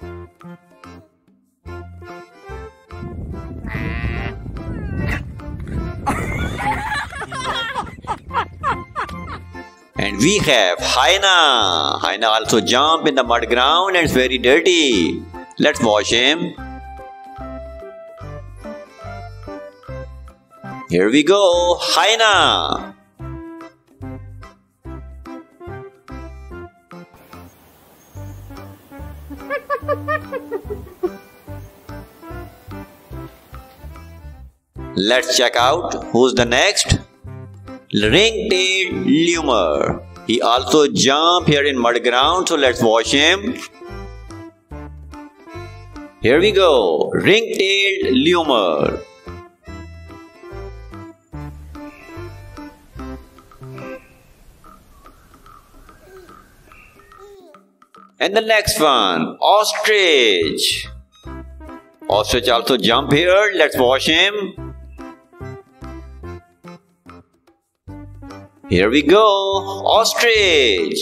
And we have hyena. Hyena also jump in the mud ground and it's very dirty. Let's wash him. Here we go, hyena. Let's check out who's the next. Ring-tailed lemur. He also jump here in mud ground, so let's watch him. Here we go, ring-tailed lemur. And the next one, ostrich. Ostrich also jump here. Let's wash him. Here we go, ostrich.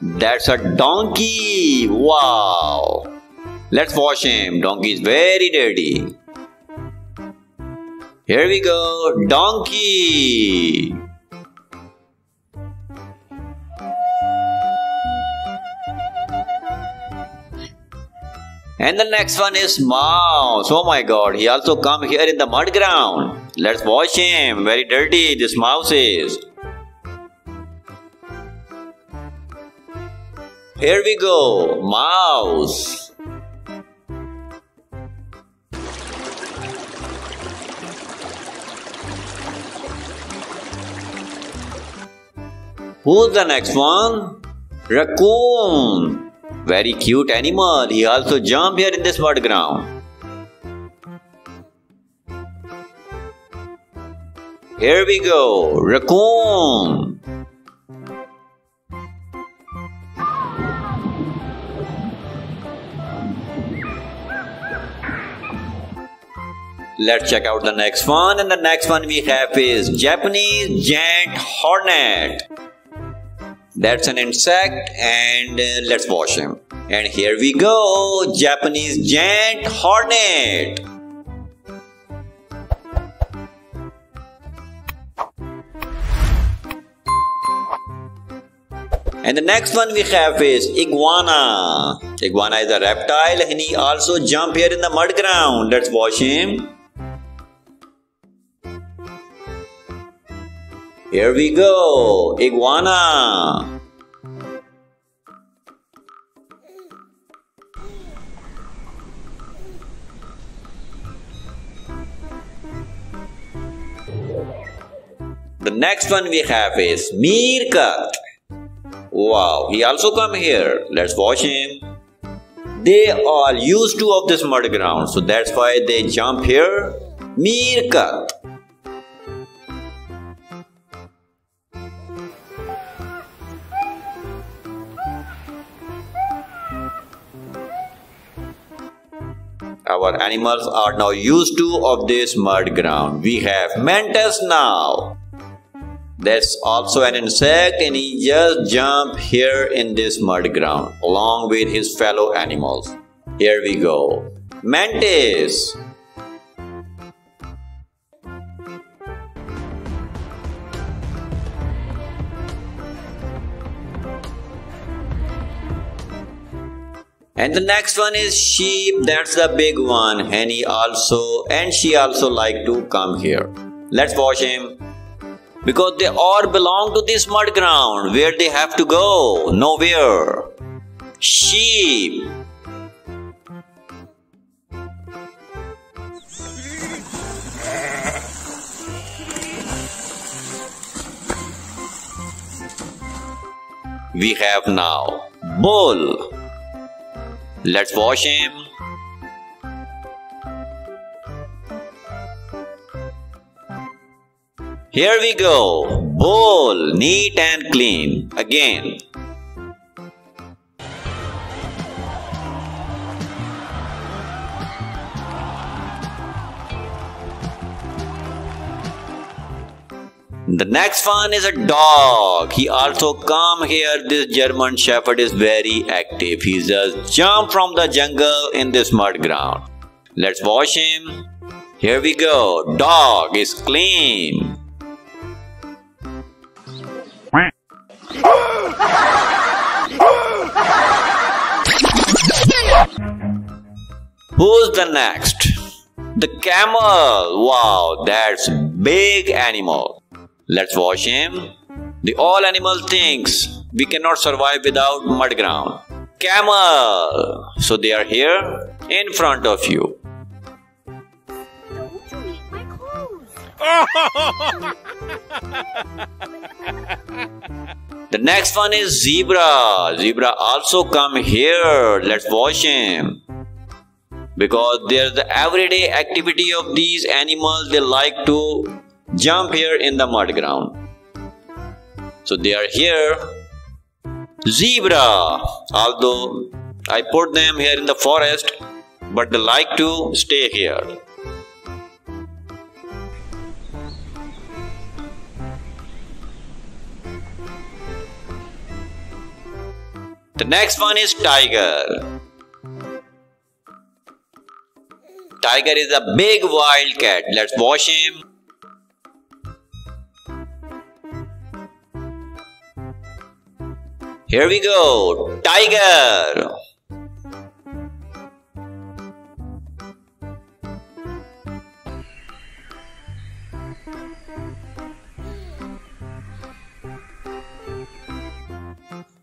That's a donkey. Wow. Let's wash him. Donkey is very dirty. Here we go, donkey. And the next one is mouse. Oh my god, he also come here in the mud ground. Let's wash him. Very dirty this mouse is. Here we go, mouse. Who's the next one? Raccoon. Very cute animal. He also jump here in this mud ground. Here we go. Raccoon. Let's check out the next one and the next one we have is Japanese giant hornet. That's an insect and uh, let's wash him. And here we go, Japanese giant hornet. And the next one we have is iguana. Iguana is a reptile and he also jump here in the mud ground. Let's wash him. Here we go, iguana. The next one we have is meerkat. Wow, he also come here. Let's watch him. They are used to of this mud ground, so that's why they jump here. Meerkat. Our animals are now used to of this mud ground. We have mantis now. That's also an insect and he just jump here in this mud ground along with his fellow animals. Here we go. Mantis. And the next one is sheep. That's the big one. And he also and she also like to come here. Let's wash him. Because they all belong to this mud ground. Where they have to go? Nowhere. Sheep. We have now bull. Let's wash him. Here we go. Bowl, neat and clean. Again. The next one is a dog. He also come here. This German Shepherd is very active. He just jump from the jungle in this mud ground. Let's wash him. Here we go. Dog is clean. Who's the next? The camel. Wow, that's big animal. Let's watch him. The all animal thinks we cannot survive without mud ground. Camel. So they are here in front of you. Don't you eat my clothes. The next one is zebra. Zebra also come here. Let's watch him. Because there's the everyday activity of these animals. They like to jump here in the mud ground. So they are here. Zebra. Although I put them here in the forest, but they like to stay here. The next one is tiger. Tiger is a big wild cat. Let's watch him. Here we go. Tiger.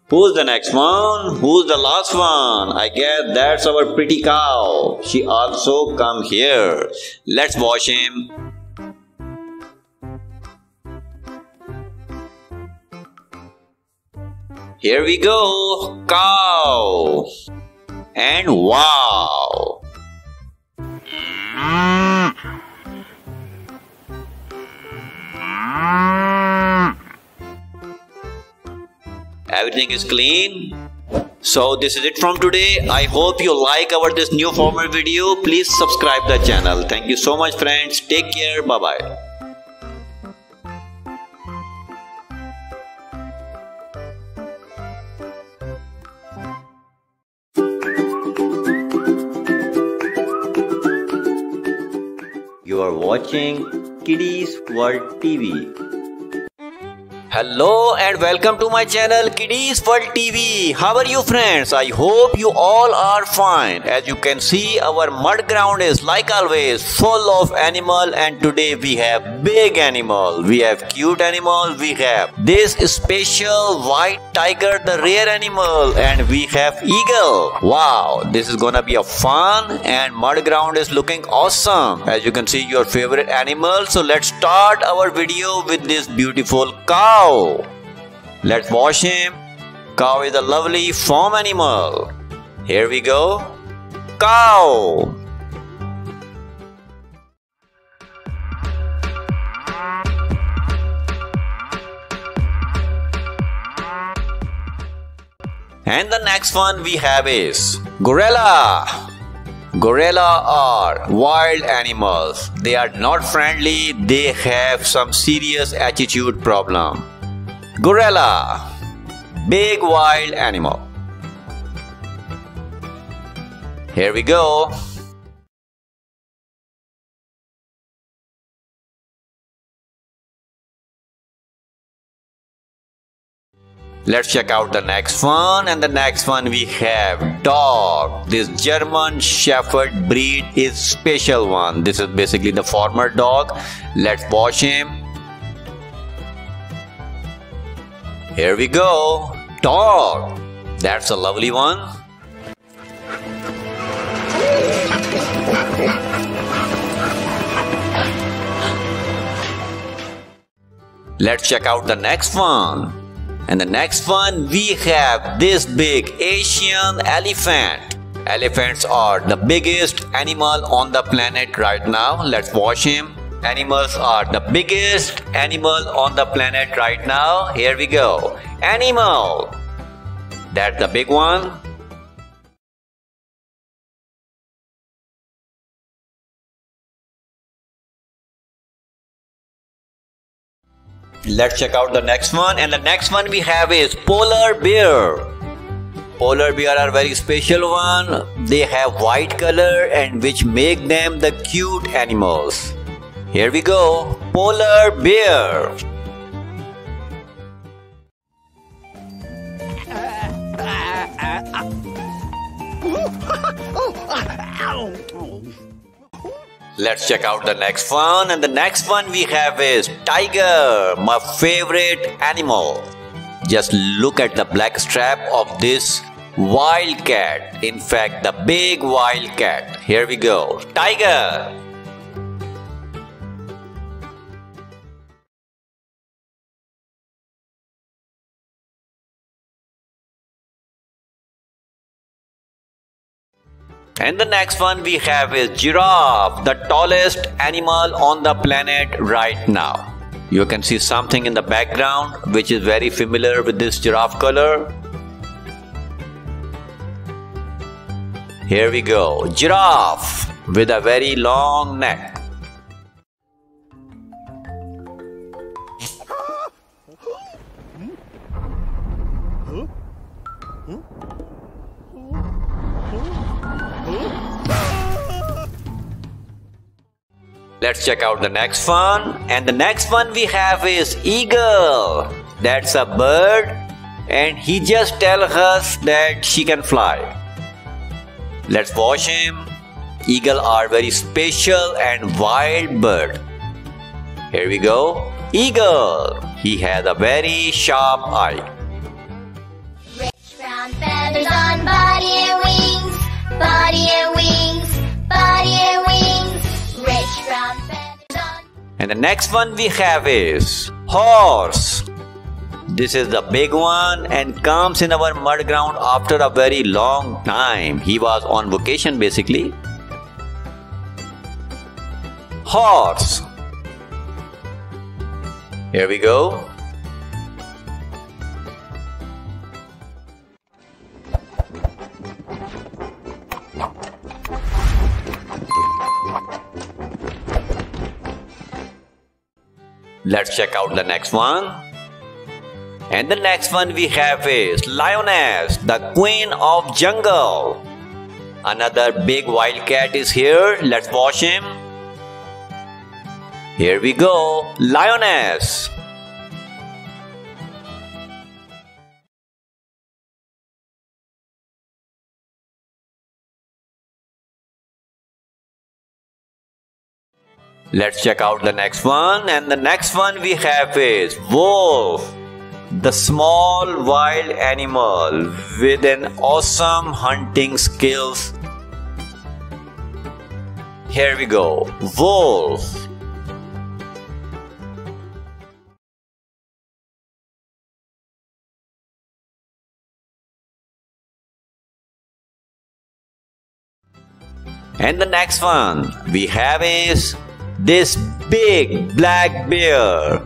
Who's the next one? Who's the last one? I guess that's our pretty cow. She also come here. Let's wash him. Here we go. Cow. And wow. everything is clean. So this is it from today. I hope you like our this new format video. Please subscribe the channel. Thank you so much friends. Take care. Bye bye watching Kidiez World TV. Hello and welcome to my channel Kidiez World TV. How are you friends? I hope you all are fine. As you can see our mud ground is like always full of animal and today we have big animal. We have cute animal. We have this special white tiger the rare animal and we have eagle. Wow this is gonna be a fun and mud ground is looking awesome. As you can see your favorite animal. So let's start our video with this beautiful cow cow. Let's wash him. Cow is a lovely farm animal. Here we go. Cow. And the next one we have is gorilla. Gorilla are wild animals. They are not friendly. They have some serious attitude problem. Gorilla Big wild animal. Here we go. Let's check out the next one and the next one we have dog. This German Shepherd breed is special one. This is basically the former dog. Let's wash him. Here we go. Dog. That's a lovely one. Let's check out the next one. And the next one, we have this big Asian elephant. Elephants are the biggest animal on the planet right now. Let's watch him. Animals are the biggest animal on the planet right now. Here we go. Animal. That's the big one. Let's check out the next one. And the next one we have is polar bear. Polar bear are very special one. They have white color and which make them the cute animals. Here we go. Polar bear. Let's check out the next one. And the next one we have is tiger, my favorite animal. Just look at the black strap of this wild cat. In fact, the big wild cat. Here we go. Tiger. And the next one we have is giraffe, the tallest animal on the planet right now. You can see something in the background which is very familiar with this giraffe color. Here we go, giraffe with a very long neck. Let's check out the next one. And the next one we have is eagle. That's a bird and he just tells us that she can fly. Let's watch him. Eagle are very special and wild bird. Here we go. Eagle. He has a very sharp eye. Rich brown feathers on body and wings, body and wings, body and wings. And the next one we have is horse. This is the big one and comes in our mud ground after a very long time. He was on vacation basically. Horse. Here we go. Let's check out the next one. And the next one we have is Lioness, the queen of jungle. Another big wildcat is here. Let's watch him. Here we go, Lioness. Let's check out the next one. And the next one we have is wolf. The small wild animal with an awesome hunting skills. Here we go. Wolf. And the next one we have is this big black bear.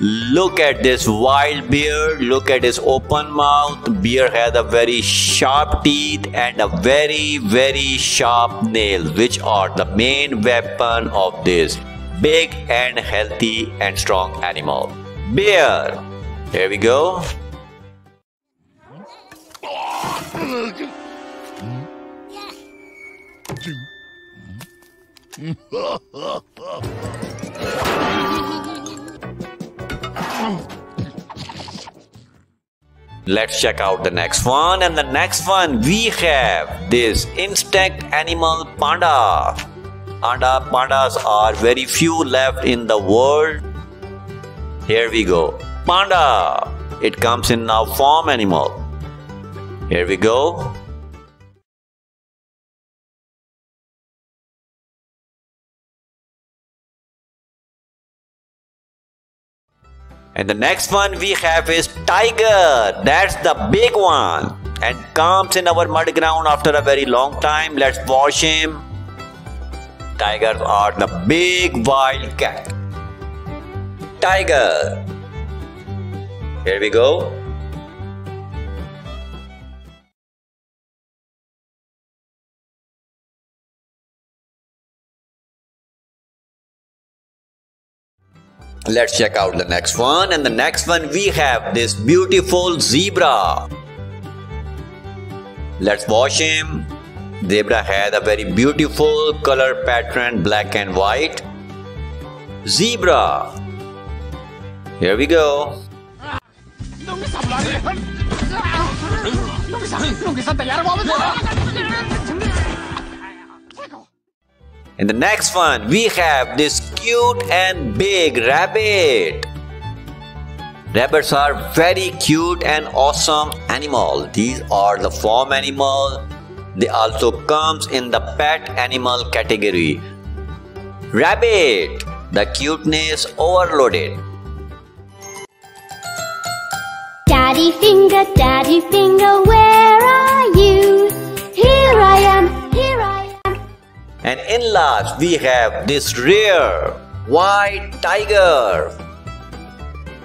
Look at this wild bear. Look at his open mouth. Bear has a very sharp teeth and a very, very sharp nail, which are the main weapon of this big and healthy and strong animal. Bear. Here we go. Let's check out the next one. And the next one we have this insect animal panda. Panda pandas are very few left in the world. Here we go. Panda. It comes in now form animal. Here we go. And the next one we have is tiger. That's the big one. And comes in our mud ground after a very long time. Let's wash him. Tigers are the big wild cat. Tiger. Here we go. Let's check out the next one. And the next one we have this beautiful zebra. Let's wash him. Zebra had a very beautiful color pattern, black and white. Zebra. Here we go. In the next one, we have this cute and big rabbit. Rabbits are very cute and awesome animal. These are the farm animal. They also comes in the pet animal category. Rabbit, the cuteness overloaded. Daddy finger, daddy finger, where are you? Here I am, here I am. And in last, we have this rare white tiger.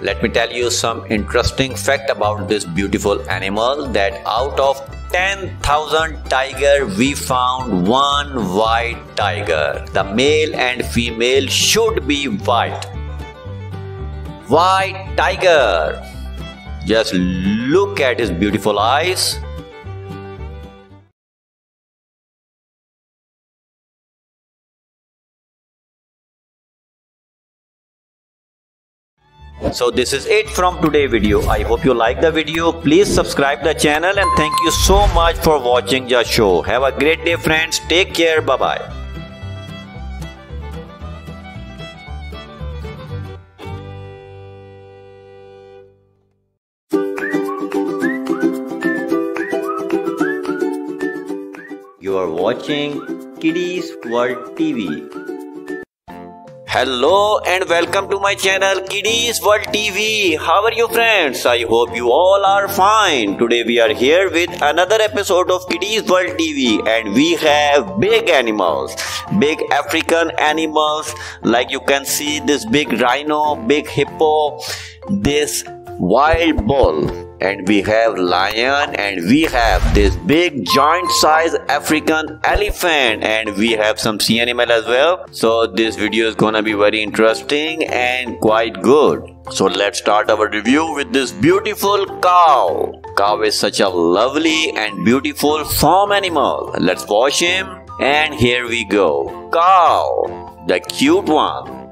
Let me tell you some interesting fact about this beautiful animal that out of 10,000 tiger we found one white tiger. The male and female should be white. White tiger. Just look at his beautiful eyes. So this is it from today video. I hope you like the video. Please subscribe the channel and thank you so much for watching the show. Have a great day friends. Take care. Bye bye. You are watching Kidiez World TV. Hello and welcome to my channel Kidiez World TV. How are you friends? I hope you all are fine. Today we are here with another episode of Kidiez World TV and we have big animals. Big African animals like you can see this big rhino, big hippo, this wild bull. And we have lion and we have this big giant size african elephant. And we have some sea animal as well. So this video is gonna be very interesting and quite good. So let's start our review with this beautiful cow. Cow is such a lovely and beautiful farm animal. Let's wash him. And here we go. Cow the cute one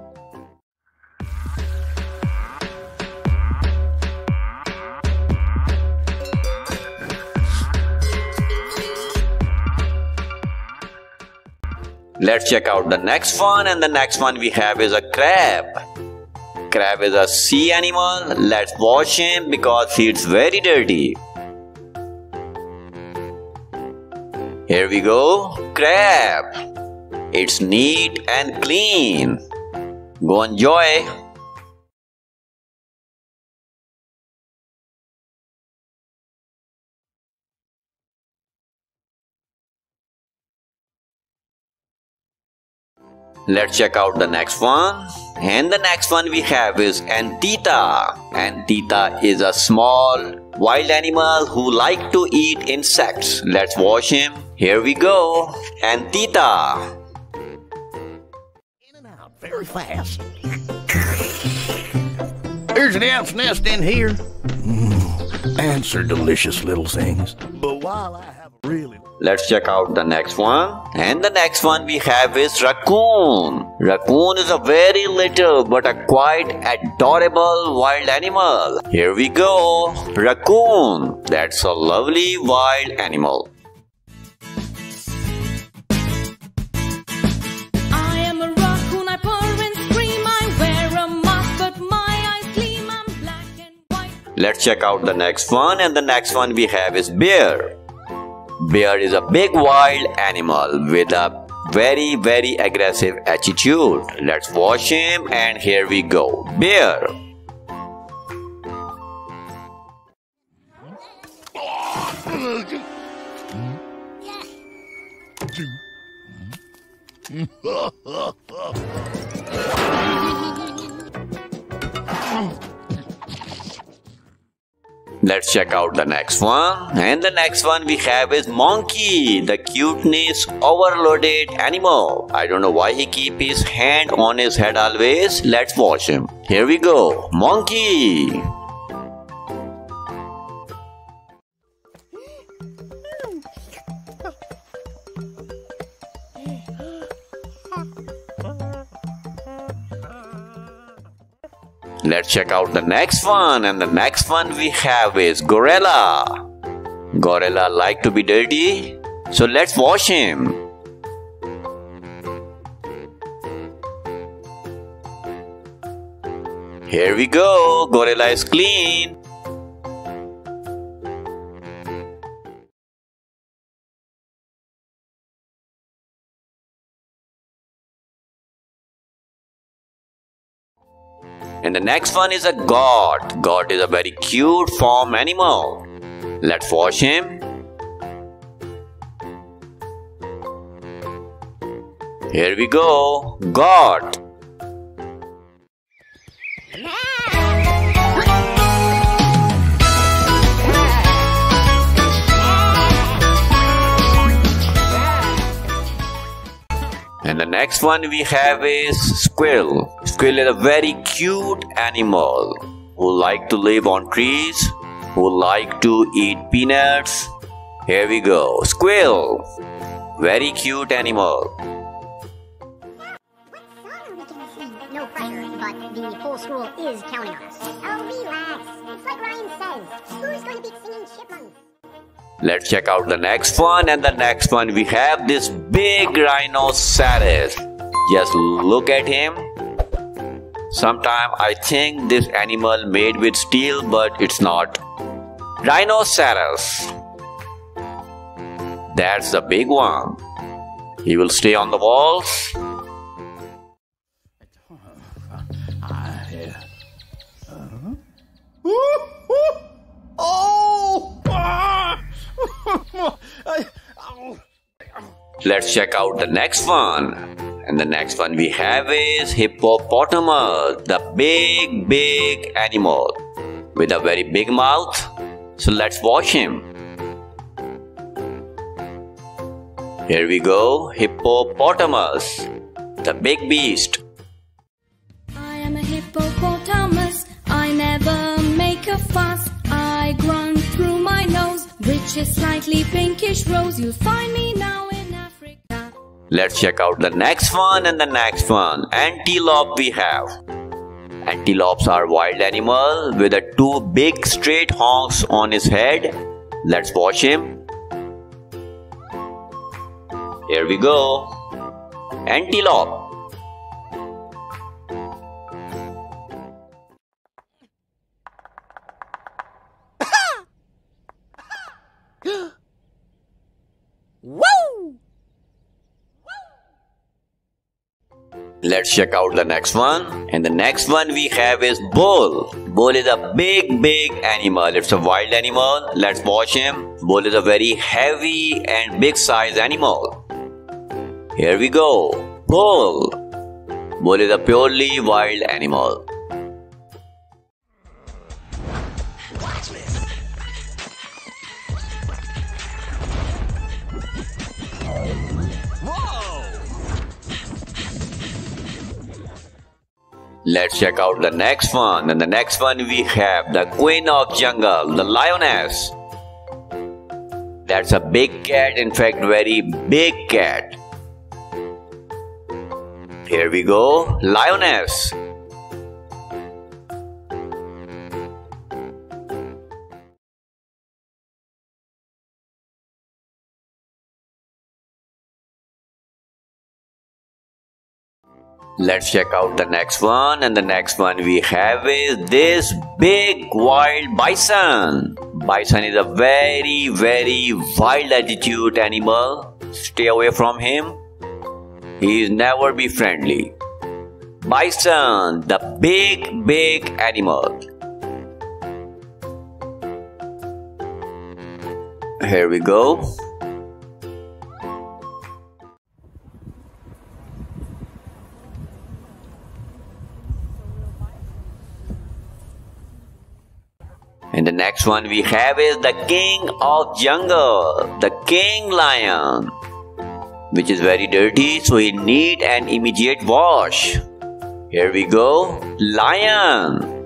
Let's check out the next one and the next one we have is a crab. Crab is a sea animal. Let's wash him because it's very dirty. Here we go. Crab. It's neat and clean. Go enjoy. Let's check out the next one. And the next one we have is Anteater. Anteater is a small wild animal who like to eat insects. Let's watch him. Here we go. Anteater. In and out very fast. There's an ant's nest in here. Mm, ants are delicious little things. But while I really Let's check out the next one. And the next one we have is raccoon. Raccoon is a very little but a quite adorable wild animal. Here we go. Raccoon. That's a lovely wild animal. I am a raccoon, I purr and scream. I wear a mask, but my eyes gleam. I'm black and white. Let's check out the next one. And the next one we have is bear. Bear is a big wild animal with a very very aggressive attitude. Let's watch him and here we go. Bear. Let's check out the next one. And the next one we have is monkey, the cuteness overloaded animal. I don't know why he keep his hand on his head always. Let's watch him. Here we go. Monkey. Let's check out the next one. And the next one we have is gorilla. Gorilla like to be dirty. So let's wash him. Here we go. Gorilla is clean. And the next one is a goat. Goat is a very cute farm animal. Let's wash him. Here we go. Goat. The next one we have is squirrel. Squirrel is a very cute animal who like to live on trees, who like to eat peanuts. Here we go. Squirrel. Very cute animal. But the is counting on us. Oh, relax. It's like Ryan says. Who's going to beat singing chipmunks? Let's check out the next one and the next one we have this big rhinoceros. Just look at him. Sometime I think this animal made with steel but it's not. Rhinoceros. That's the big one. He will stay on the walls. Oh! Ah! Let's check out the next one. And the next one we have is hippopotamus, the big, big animal with a very big mouth. So let's watch him. Here we go, hippopotamus, the big beast. Is slightly pinkish rose. You'll find me now in Africa. Let's check out the next one and the next one. Antelope we have. Antelopes are wild animal with a two big straight honks on his head. Let's watch him. Here we go. antelope. Let's check out the next one. And the next one we have is bull. Bull is a big, big animal. It's a wild animal. Let's watch him. Bull is a very heavy and big size animal. Here we go. Bull. Bull is a purely wild animal. Let's check out the next one. And the next one we have the Queen of Jungle, the lioness. That's a big cat, in fact, very big cat. Here we go, lioness. Let's check out the next one and the next one we have is this big wild bison. Bison is a very very wild attitude animal. Stay away from him. He is never be friendly. Bison, the big big animal. Here we go. And the next one we have is the king of jungle, the king lion, which is very dirty, so he need an immediate wash. Here we go, lion.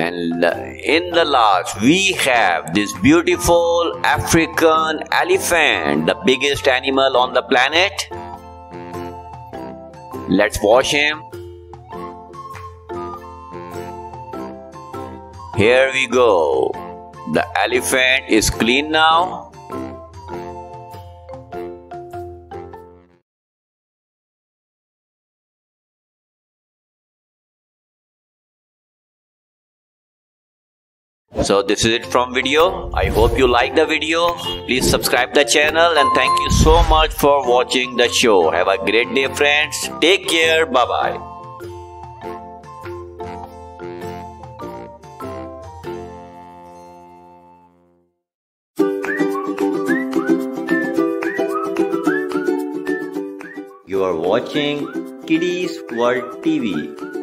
And in the last, we have this beautiful African elephant, the biggest animal on the planet. Let's watch him. Here we go. The elephant is clean now. So this is it from video. I hope you like the video. Please subscribe the channel and thank you so much for watching the show. Have a great day friends. Take care. Bye bye. You are watching Kidiez World TV.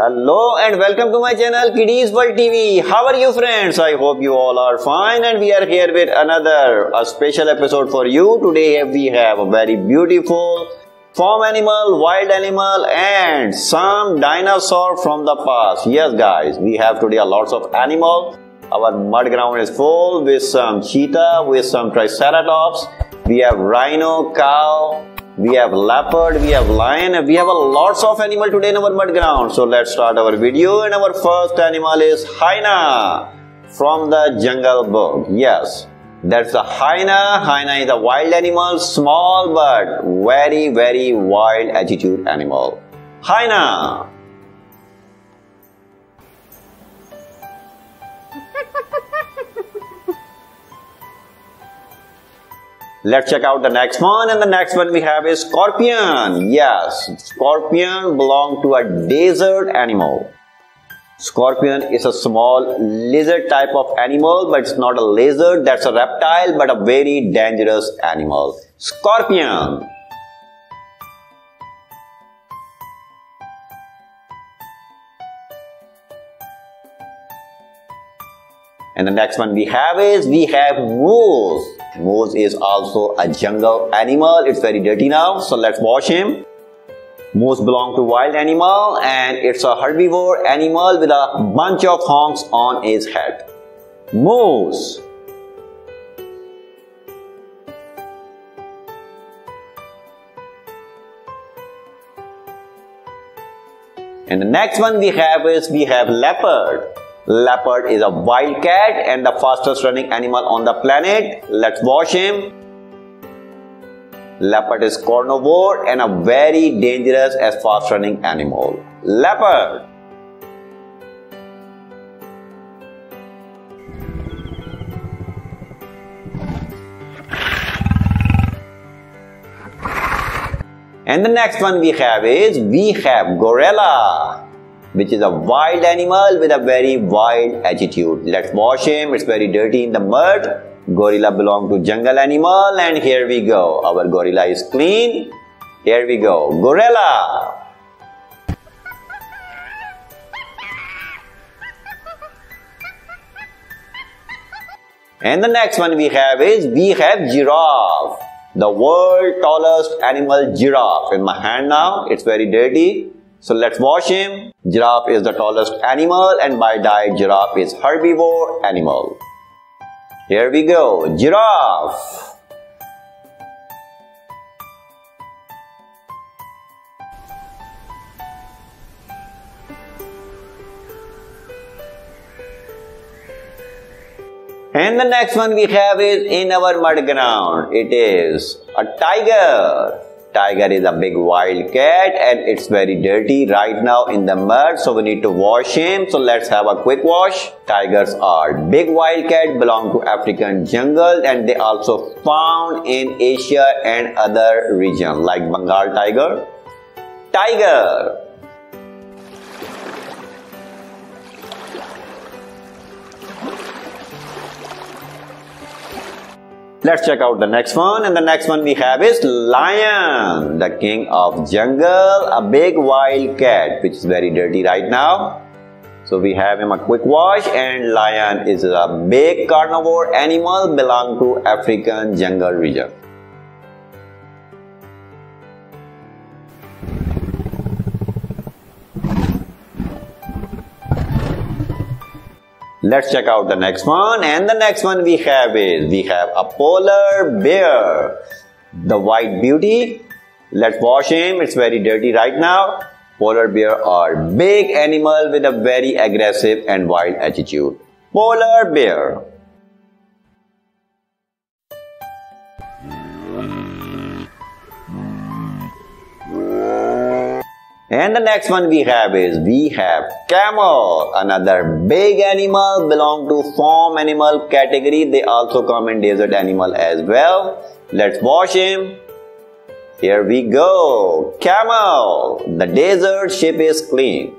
Hello and welcome to my channel Kidiez World TV. How are you friends? I hope you all are fine and we are here with another a special episode for you. Today we have a very beautiful farm animal, wild animal and some dinosaur from the past. Yes guys, we have today a lots of animal. Our mud ground is full with some cheetah, with some triceratops. We have rhino, cow, we have leopard, we have lion, we have a lots of animal today in our mud ground. So let's start our video and our first animal is hyena from the jungle book. Yes, that's the hyena. Hyena is a wild animal, small but very very wild attitude animal. Hyena. Let's check out the next one and the next one we have is scorpion. Yes, scorpion belong to a desert animal. Scorpion is a small lizard type of animal but it's not a lizard that's a reptile but a very dangerous animal. Scorpion. And the next one we have is we have moose. Moose is also a jungle animal. It's very dirty now, so let's wash him. Moose belong to wild animal and it's a herbivore animal with a bunch of honks on his head. Moose. And the next one we have is we have leopard. Leopard is a wild cat and the fastest running animal on the planet. Let's watch him. Leopard is carnivore and a very dangerous as fast running animal. Leopard. And the next one we have is we have gorilla, which is a wild animal with a very wild attitude. Let's wash him. It's very dirty in the mud. Gorilla belong to jungle animal and here we go. Our gorilla is clean. Here we go. Gorilla. And the next one we have is we have giraffe. The world tallest animal giraffe in my hand now. It's very dirty. So let's wash him. Giraffe is the tallest animal and by diet giraffe is herbivore animal. Here we go. Giraffe. And the next one we have is in our mud ground. It is a tiger. Tiger is a big wild cat and it's very dirty right now in the mud. So we need to wash him. So let's have a quick wash. Tigers are big wild cat, belong to African jungle and they also found in Asia and other regions like Bengal tiger. Tiger. Let's check out the next one and the next one we have is lion, the king of jungle, a big wild cat which is very dirty right now. So we have him a quick wash and lion is a big carnivore animal belong to African jungle region. Let's check out the next one. And the next one we have is we have a polar bear, the white beauty. Let's wash him. It's very dirty right now. Polar bear are big animal with a very aggressive and wild attitude. Polar bear. And the next one we have is we have camel, another big animal belong to farm animal category. They also come in desert animal as well. Let's wash him. Here we go. Camel. The desert ship is clean.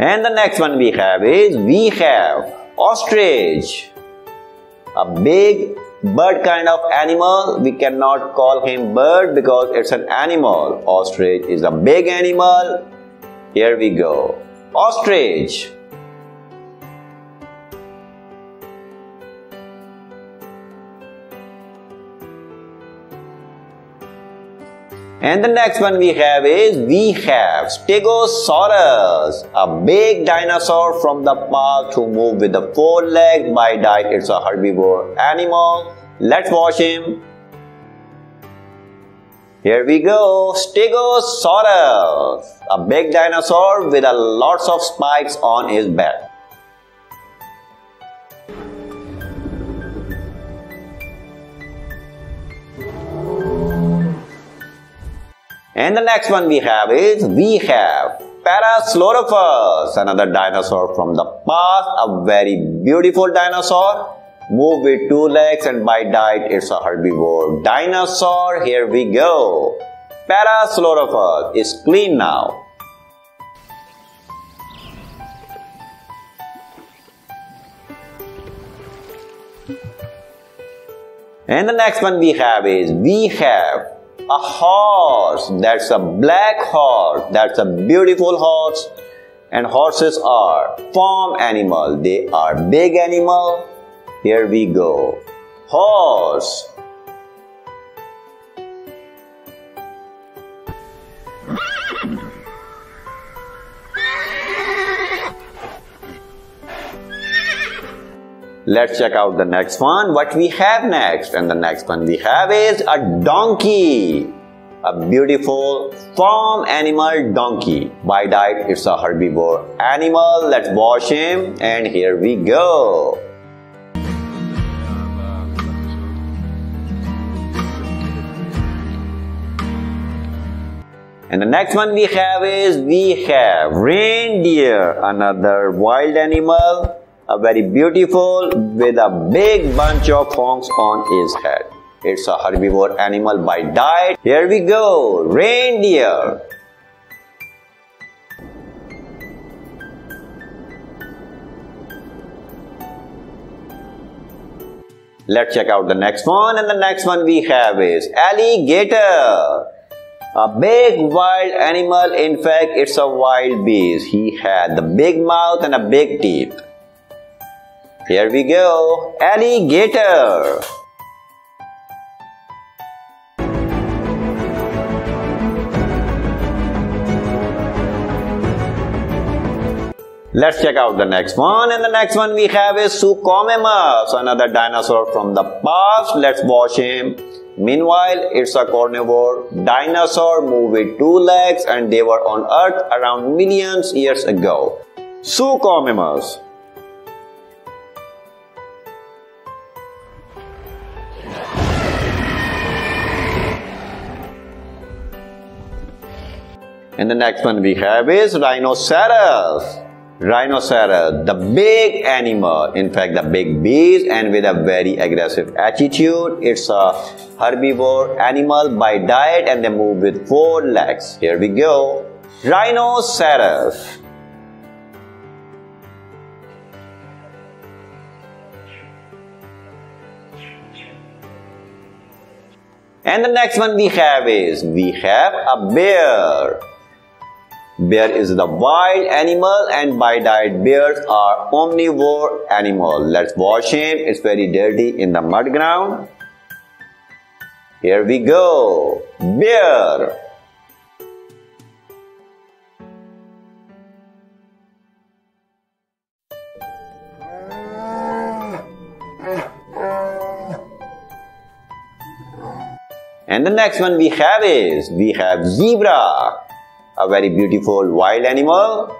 And the next one we have is we have ostrich. A big bird kind of animal. We cannot call him bird because it's an animal. Ostrich is a big animal. Here we go. Ostrich. And the next one we have is we have Stegosaurus, a big dinosaur from the past who moved with the four legs. By diet, it's a herbivore animal. Let's watch him. Here we go, Stegosaurus, a big dinosaur with a lots of spikes on his back. And the next one we have is we have Parasaurolophus, another dinosaur from the past, a very beautiful dinosaur. Move with two legs and by diet it's a herbivore dinosaur. Here we go. Parasaurolophus is clean now. And the next one we have is we have A horse. That's a black horse. That's a beautiful horse. And horses are farm animal. They are big animal. Here we go. Horse. Let's check out the next one. What we have next? And the next one we have is a donkey. A beautiful farm animal donkey. By diet, it's a herbivore animal. Let's wash him. And here we go. And the next one we have is we have reindeer, another wild animal very beautiful with a big bunch of horns on his head. It's a herbivore animal by diet. Here we go, reindeer. Let's check out the next one and the next one we have is alligator. A big wild animal, in fact it's a wild beast. He had the big mouth and a big teeth. Here we go. Alligator. Let's check out the next one and the next one we have is Suchomimus, another dinosaur from the past. Let's watch him. Meanwhile, it's a carnivore dinosaur moved with two legs and they were on earth around millions years ago. Suchomimus. And the next one we have is rhinoceros. Rhinoceros, the big animal, in fact the big beast and with a very aggressive attitude. It's a herbivore animal by diet and they move with four legs. Here we go. Rhinoceros. And the next one we have is, we have a bear. Bear is the wild animal and by diet bears are omnivore animal. Let's wash him. It's very dirty in the mud ground. Here we go. Bear. And the next one we have is, we have zebra a very beautiful wild animal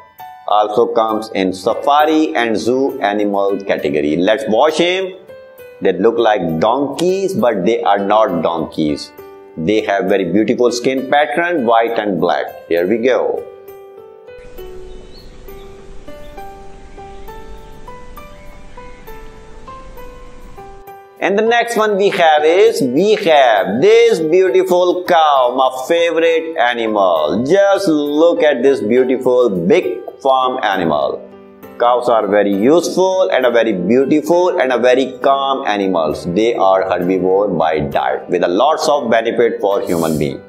also comes in safari and zoo animal category. Let's watch him. They look like donkeys but they are not donkeys. They have very beautiful skin pattern white and black. Here we go And the next one we have is, we have this beautiful cow, my favorite animal. Just look at this beautiful big farm animal. Cows are very useful and a very beautiful and a very calm animals. They are herbivore by diet with a lots of benefit for human being.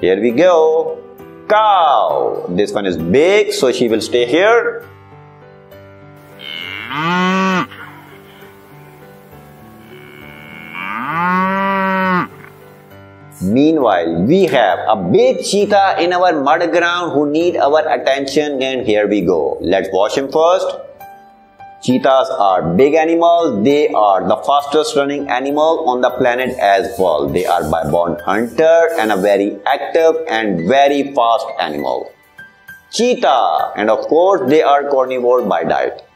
Here we go. Cow. This one is big, so she will stay here. Mm. Meanwhile, we have a big cheetah in our mud ground who need our attention and here we go. Let's watch him first. Cheetahs are big animals. They are the fastest running animal on the planet as well. They are by born hunter and a very active and very fast animal. Cheetah and of course they are carnivore by diet.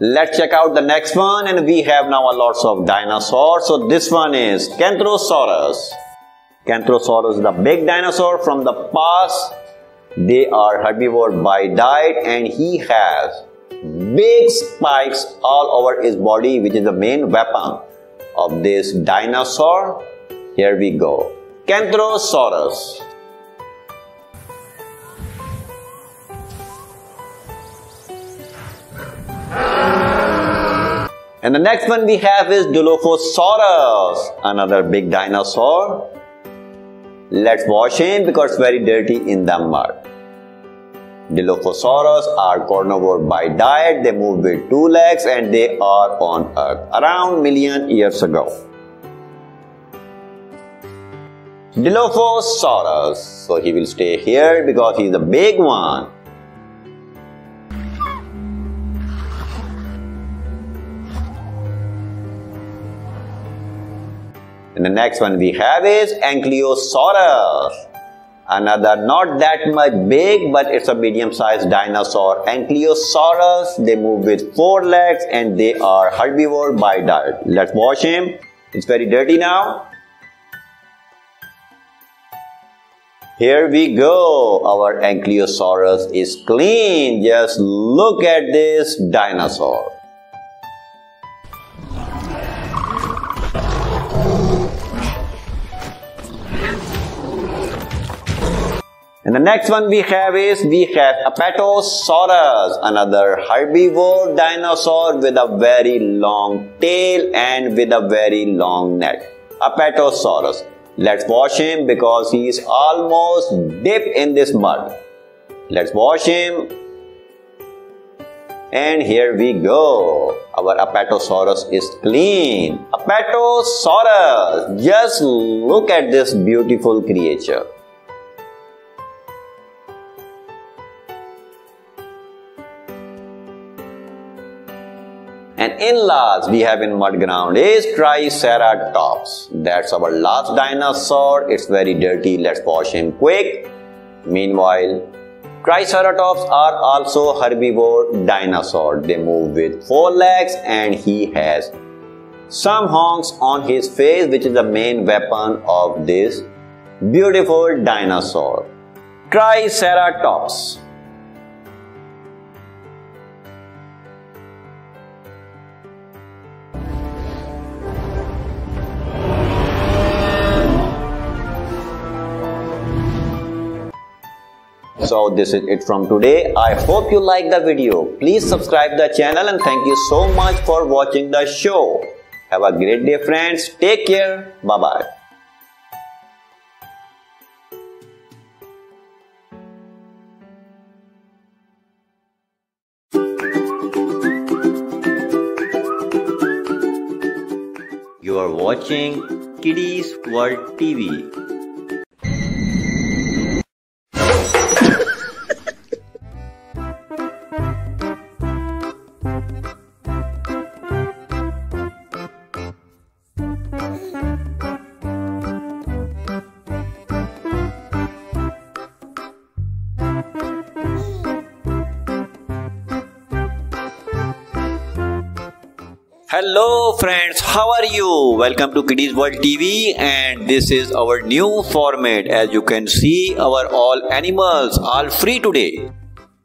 Let's check out the next one and we have now a lots of dinosaurs. So this one is Kentrosaurus. Kentrosaurus is the big dinosaur from the past. They are herbivore by diet and he has big spikes all over his body which is the main weapon of this dinosaur. Here we go. Kentrosaurus. And the next one we have is Dilophosaurus, another big dinosaur. Let's wash him because very dirty in the mud. Dilophosaurus are carnivore by diet. They move with two legs and they are on Earth around million years ago. Dilophosaurus. So he will stay here because he's the big one. And the next one we have is Ankylosaurus. Another not that much big, but it's a medium-sized dinosaur. Ankylosaurus, they move with four legs and they are herbivore by diet. Let's wash him. It's very dirty now. Here we go. Our Ankylosaurus is clean. Just look at this dinosaur. And the next one we have is we have Apatosaurus, another herbivore dinosaur with a very long tail and with a very long neck. Apatosaurus. Let's wash him because he is almost deep in this mud. Let's wash him. And here we go. Our Apatosaurus is clean. Apatosaurus. Just look at this beautiful creature. And in last we have in mud ground is Triceratops. That's our last dinosaur. It's very dirty. Let's wash him quick. Meanwhile, Triceratops are also herbivore dinosaur. They move with four legs and he has some honks on his face which is the main weapon of this beautiful dinosaur. Triceratops. So this is it from today. I hope you like the video. Please subscribe the channel and thank you so much for watching the show. Have a great day friends. Take care. Bye bye. You are watching Kidiez World TV. Hello friends, how are you? Welcome to Kidiez World TV and this is our new format. As you can see, our all animals are free today.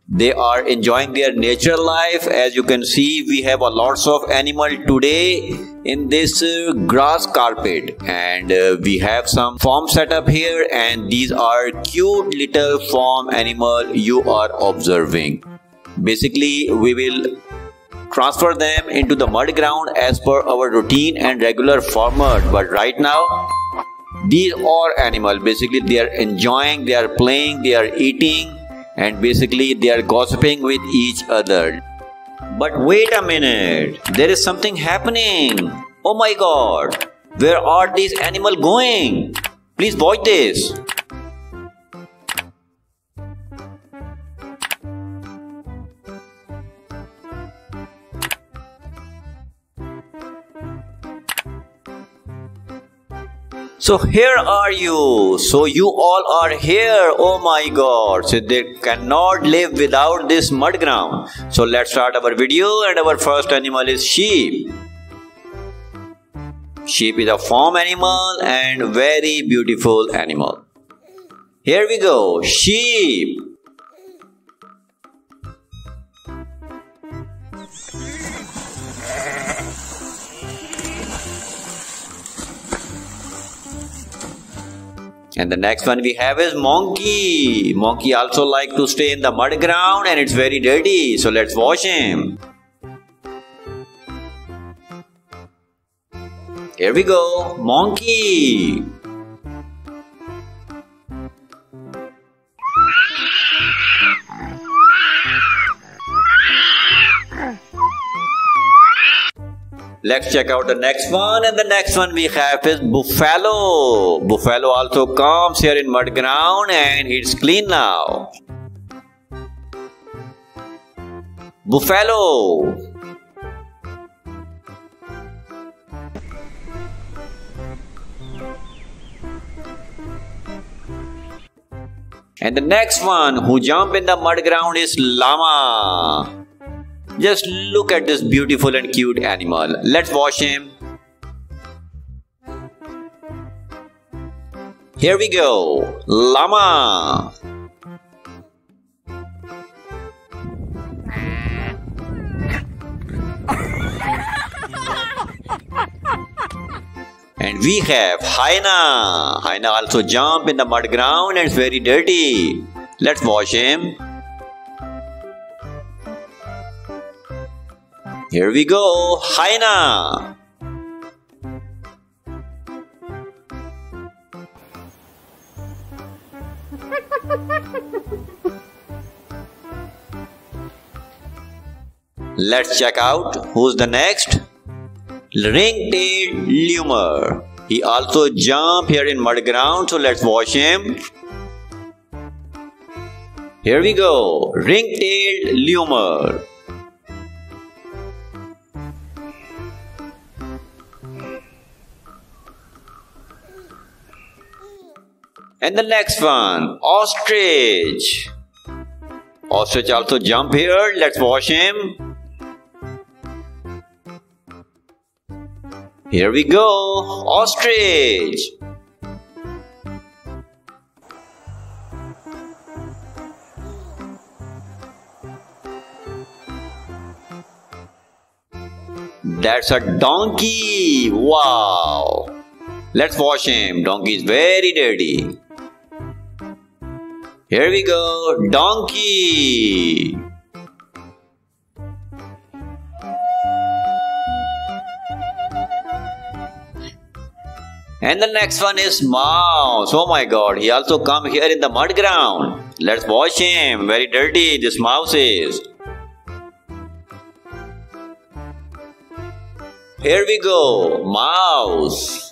They are enjoying their natural life. As you can see, we have a lots of animal today in this uh, grass carpet and uh, we have some farm set up here and these are cute little farm animal you are observing. Basically, we will transfer them into the mud ground as per our routine and regular format. But right now these are animals. Basically they are enjoying they are playing they are eating and basically they are gossiping with each other. But wait a minute. There is something happening. Oh my god. Where are these animals going? Please watch this So here are you. So you all are here. Oh my god. So they cannot live without this mud ground. So let's start our video and our first animal is sheep. Sheep is a farm animal and very beautiful animal. Here we go. Sheep. And the next one we have is monkey. Monkey also like to stay in the mud ground and it's very dirty. So let's wash him. Here we go, monkey. Let's check out the next one and the next one we have is Buffalo. Buffalo also comes here in mud ground and it's clean now. Buffalo. And the next one who jump in the mud ground is llama. Just look at this beautiful and cute animal. Let's wash him. Here we go. Llama. And we have Hyena. Hyena also jump in the mud ground and it's very dirty. Let's wash him. Here we go, Hyena. Let's check out who's the next. Ring-tailed lemur. He also jump here in mud ground, so let's wash him. Here we go, ring-tailed lemur. And the next one, ostrich. Ostrich also jump here. Let's wash him. Here we go, ostrich. That's a donkey. Wow. Let's wash him. Donkey is very dirty. Here we go, donkey. And the next one is mouse. Oh my god, he also come here in the mud ground. Let's wash him. Very dirty this mouse is. Here we go, mouse.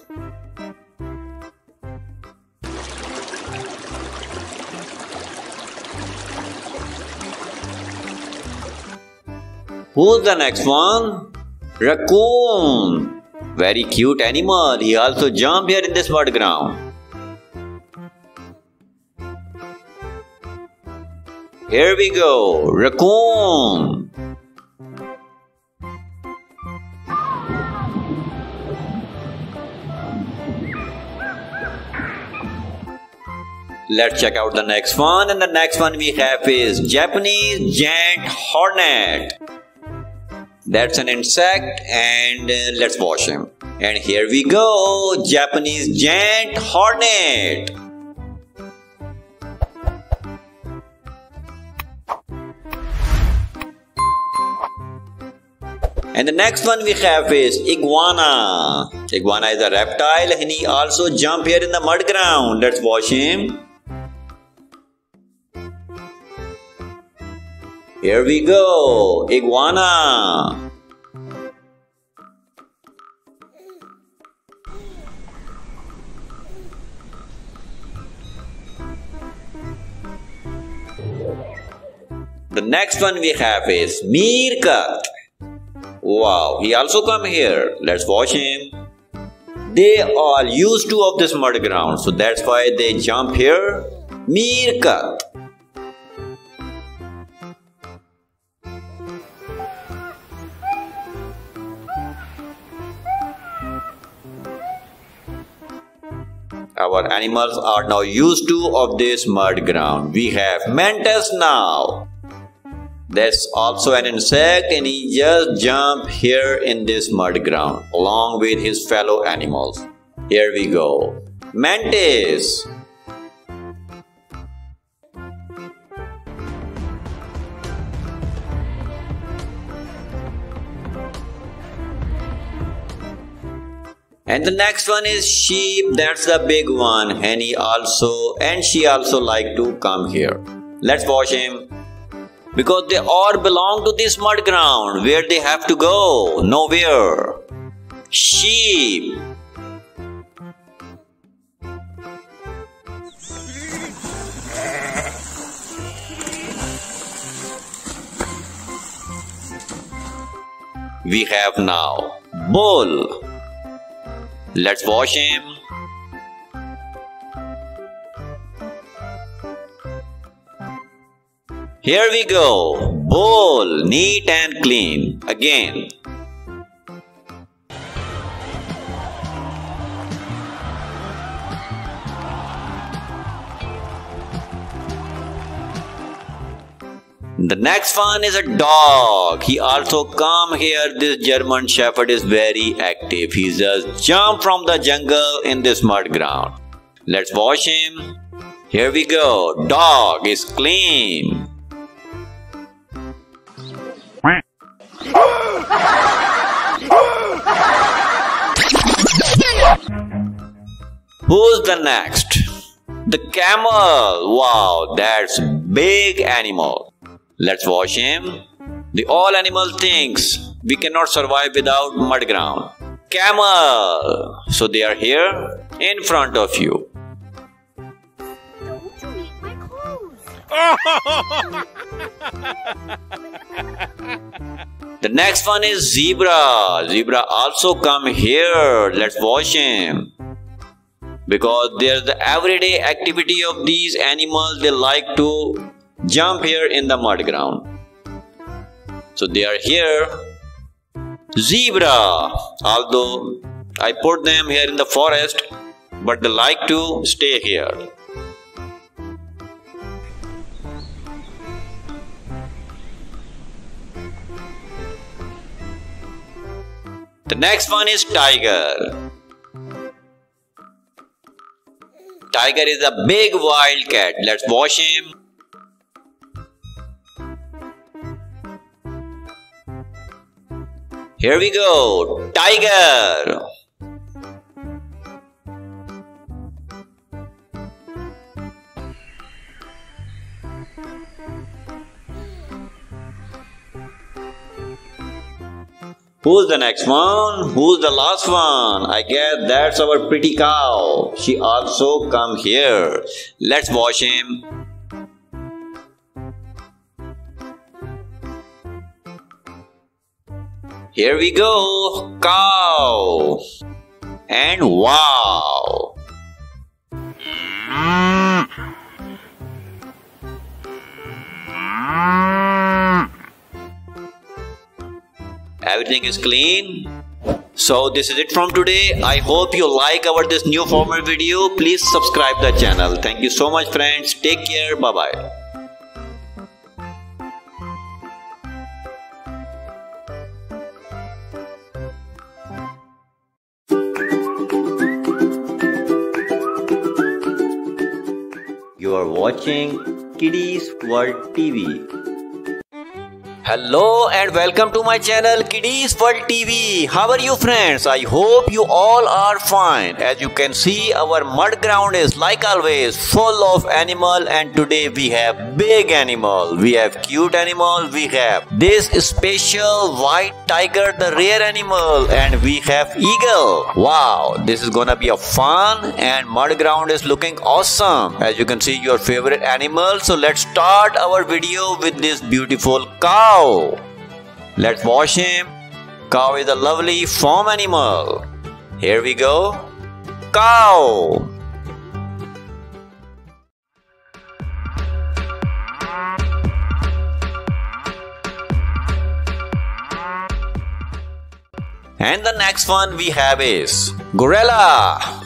Who's the next one? Raccoon. Very cute animal. He also jump here in this mud ground. Here we go. Raccoon. Let's check out the next one and the next one we have is Japanese giant hornet. That's an insect and uh, let's wash him. And here we go, Japanese giant hornet. And the next one we have is iguana. Iguana is a reptile and he also jump here in the mud ground. Let's wash him. Here we go, iguana. The next one we have is meerkat. Wow, he also come here. Let's watch him. They all used to of this mud ground, so that's why they jump here. Meerkat. Our animals are now used to of this mud ground. We have mantis now. That's also an insect and he just jump here in this mud ground along with his fellow animals. Here we go. Mantis. And the next one is sheep. That's the big one. And he also and she also like to come here. Let's wash him. Because they all belong to this mud ground. Where they have to go? Nowhere. Sheep. We have now bull. Let's wash him. Here we go. Bowl, neat and clean. Again. The next one is a dog. He also come here. This German Shepherd is very active. He just jump from the jungle in this mud ground. Let's wash him. Here we go. Dog is clean. Who's the next? The camel. Wow, that's big animal. Let's wash him. The all animal thinks we cannot survive without mud ground. Camel. So they are here in front of you. Don't you eat my clothes? The next one is zebra. Zebra also come here. Let's wash him. Because there's the everyday activity of these animals. They like to jump here in the mud ground. So they are here. Zebra. Although I put them here in the forest, but they like to stay here. The next one is tiger. Tiger is a big wild cat. Let's wash him. Here we go. Tiger. Who's the next one? Who's the last one? I guess that's our pretty cow. She also come here. Let's wash him. Here we go. Cow. And wow. everything is clean. So this is it from today. I hope you like our this new format video. Please subscribe the channel. Thank you so much friends. Take care. Bye bye watching Kidiez World TV. Hello and welcome to my channel Kidiez World TV. How are you friends? I hope you all are fine. As you can see our mud ground is like always full of animal and today we have big animal. We have cute animal. We have this special white tiger the rare animal and we have eagle. Wow this is gonna be a fun and mud ground is looking awesome. As you can see your favorite animal. So let's start our video with this beautiful cow cow. Let's wash him. Cow is a lovely farm animal. Here we go. Cow. And the next one we have is gorilla.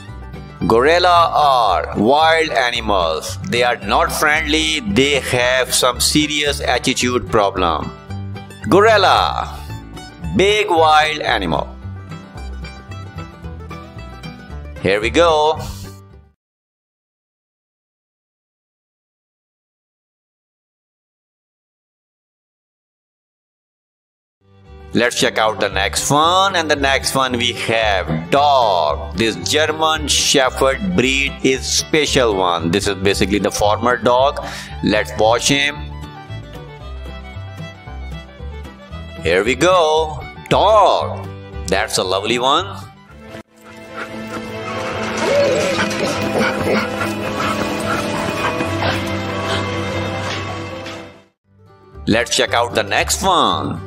Gorilla are wild animals. They are not friendly. They have some serious attitude problem. Gorilla, big wild animal. Here we go. Let's check out the next one. And the next one we have dog. This German Shepherd breed is special one. This is basically the former dog. Let's wash him. Here we go. Dog. That's a lovely one. Let's check out the next one.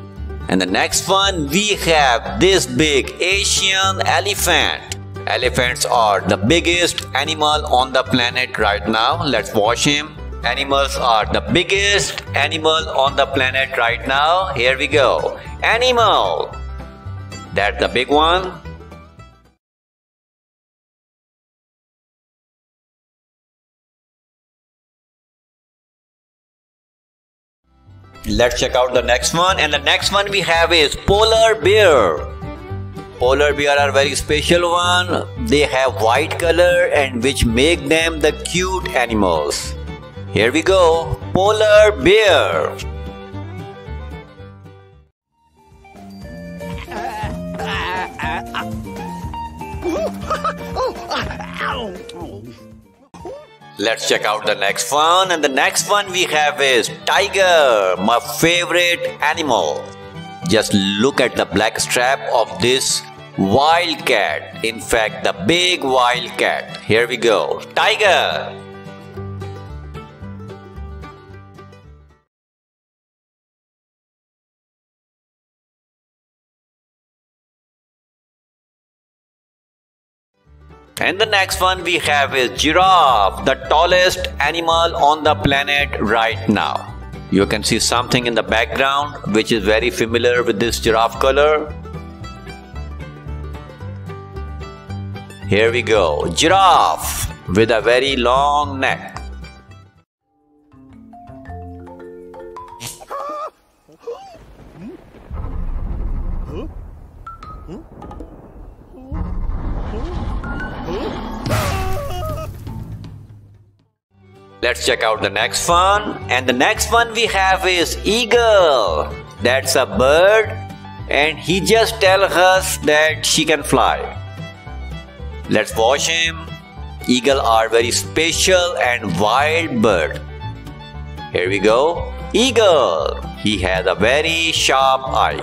And the next one, we have this big Asian elephant. Elephants are the biggest animal on the planet right now. Let's watch him. Animals are the biggest animal on the planet right now. Here we go. Animal. That's the big one. Let's check out the next one. And the next one we have is polar bear. Polar bear are very special one. They have white color and which make them the cute animals. Here we go. Polar bear. Let's check out the next one. And the next one we have is tiger, my favorite animal. Just look at the black strap of this wild cat. In fact, the big wild cat. Here we go. Tiger. And the next one we have is giraffe, the tallest animal on the planet right now. You can see something in the background which is very familiar with this giraffe color. Here we go, giraffe with a very long neck. Let's check out the next one. And the next one we have is eagle. That's a bird and he just tells us that she can fly. Let's watch him. Eagle are very special and wild bird. Here we go. Eagle. He has a very sharp eye.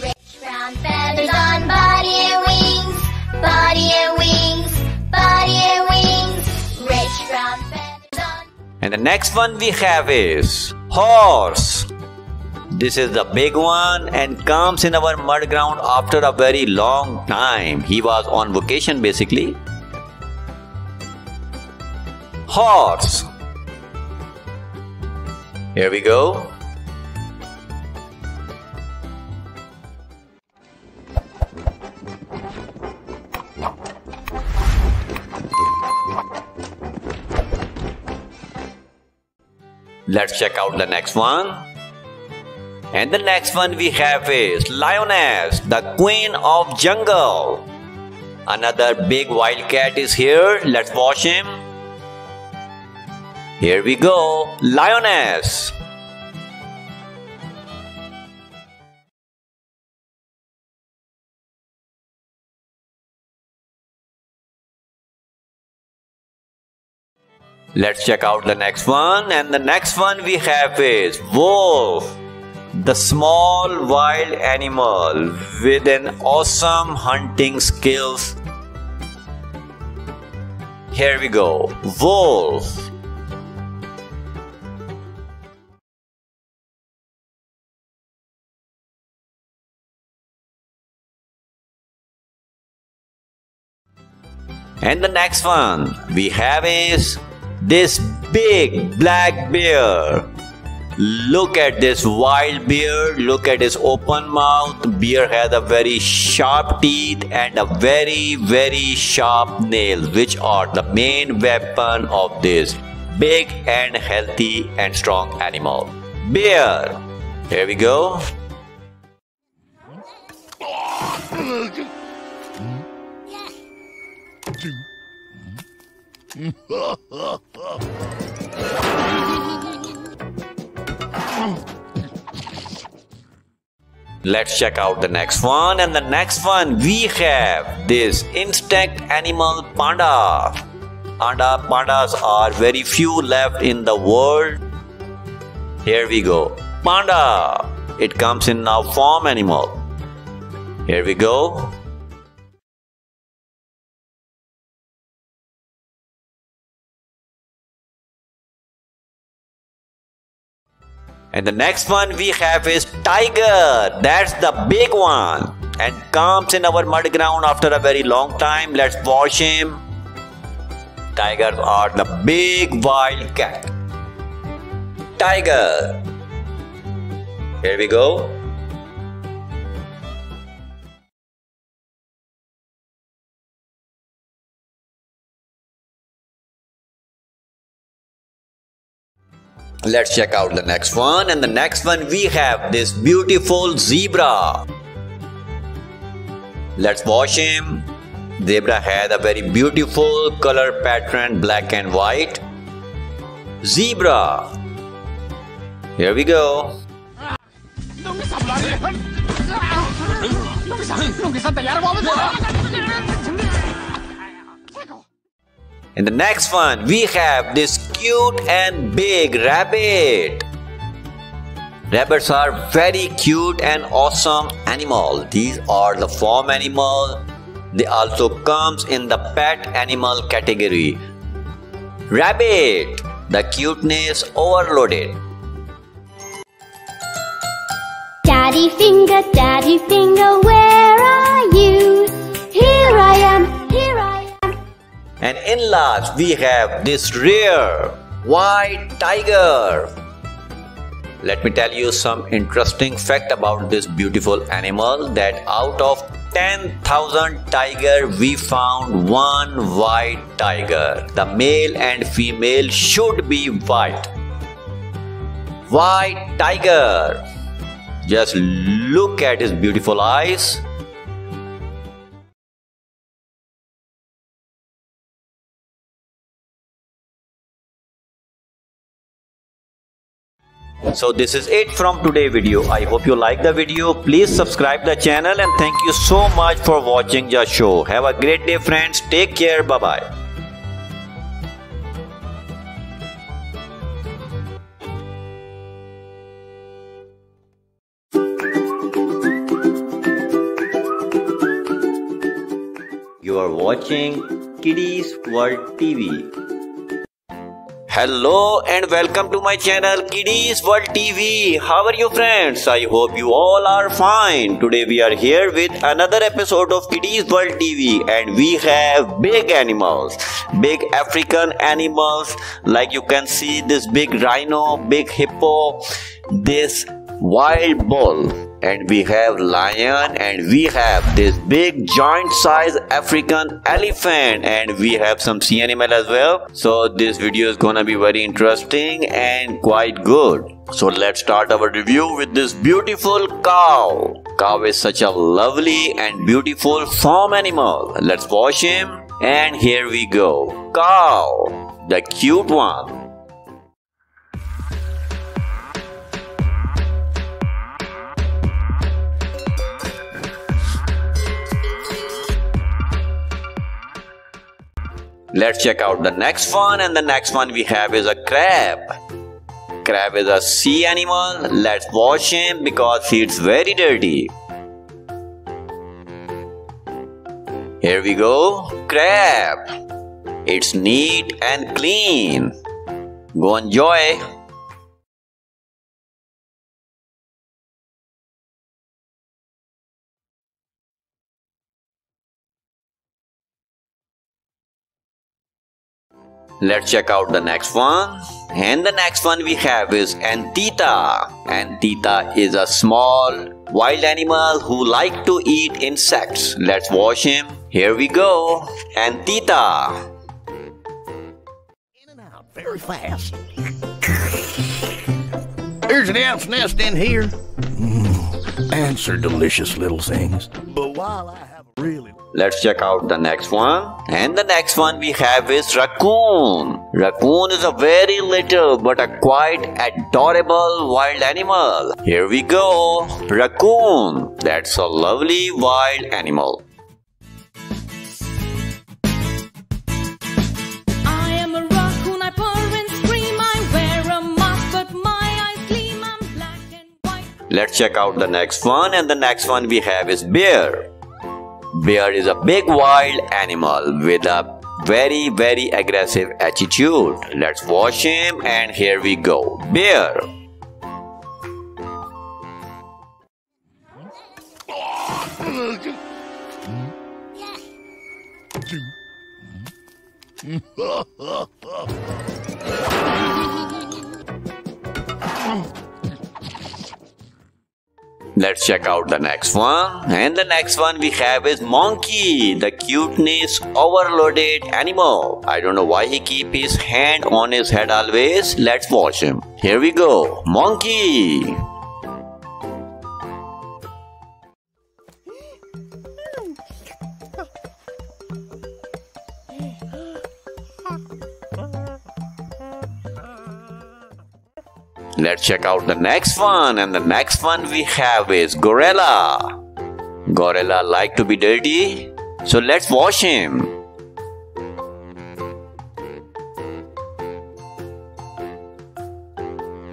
Rich brown feathers on body and wings, body and wings, body and wings. And the next one we have is horse. This is the big one and comes in our mud ground after a very long time. He was on vacation basically. Horse. Here we go. Let's check out the next one. And the next one we have is Lioness, the queen of jungle. Another big wildcat is here. Let's watch him. Here we go, Lioness. Let's check out the next one. And the next one we have is wolf, the small wild animal with an awesome hunting skills. Here we go, wolf. And the next one we have is this big black bear. Look at this wild bear. Look at his open mouth. Bear has a very sharp teeth and a very, very sharp nails, which are the main weapon of this big and healthy and strong animal. Bear. Here we go. Let's check out the next one. And the next one we have this insect animal panda. Panda pandas are very few left in the world. Here we go. Panda. It comes in now form animal. Here we go. And the next one we have is tiger. That's the big one. And comes in our mud ground after a very long time. Let's wash him. Tigers are the big wild cat. Tiger. Here we go. Let's check out the next one. And the next one we have this beautiful zebra. Let's wash him. Zebra had a very beautiful color pattern, black and white. Zebra. Here we go. In the next one, we have this cute and big rabbit. Rabbits are very cute and awesome animal. These are the farm animal. They also comes in the pet animal category. Rabbit, the cuteness overloaded. Daddy finger, daddy finger, where are you? Here I am, here I am. And in last, we have this rare white tiger. Let me tell you some interesting fact about this beautiful animal that out of 10,000 tiger we found one white tiger. The male and female should be white. White tiger. Just look at his beautiful eyes. So this is it from today video. I hope you like the video. Please subscribe the channel and thank you so much for watching the show. Have a great day friends. Take care. Bye bye. You are watching Kidiez World TV. Hello and welcome to my channel Kidiez World TV. How are you friends? I hope you all are fine. Today we are here with another episode of Kidiez World TV and we have big animals. Big African animals like you can see this big rhino, big hippo, this wild bull and we have lion and we have this big giant size african elephant and we have some sea animal as well. So this video is gonna be very interesting and quite good. So let's start our review with this beautiful cow. Cow is such a lovely and beautiful farm animal. Let's wash him and here we go. Cow the cute one Let's check out the next one and the next one we have is a crab. Crab is a sea animal. Let's wash him because it's very dirty. Here we go. Crab. It's neat and clean. Go enjoy. Let's check out the next one. And the next one we have is Anteater. Anteater is a small wild animal who like to eat insects. Let's wash him. Here we go. Anteater. In and out very fast. There's an ant's nest in here. Mm, ants are delicious little things. But while I Really? Let's check out the next one. And the next one we have is raccoon. Raccoon is a very little but a quite adorable wild animal. Here we go. Raccoon. That's a lovely wild animal. I am a raccoon, I purr and scream. I wear a mask, but my eyes gleam. I'm black and white. Let's check out the next one. And the next one we have is bear. Bear is a big wild animal with a very very aggressive attitude. Let's watch him and here we go. Bear. Let's check out the next one. And the next one we have is monkey, the cuteness overloaded animal. I don't know why he keep his hand on his head always. Let's watch him. Here we go. Monkey. Let's check out the next one. And the next one we have is gorilla. Gorilla like to be dirty. So let's wash him.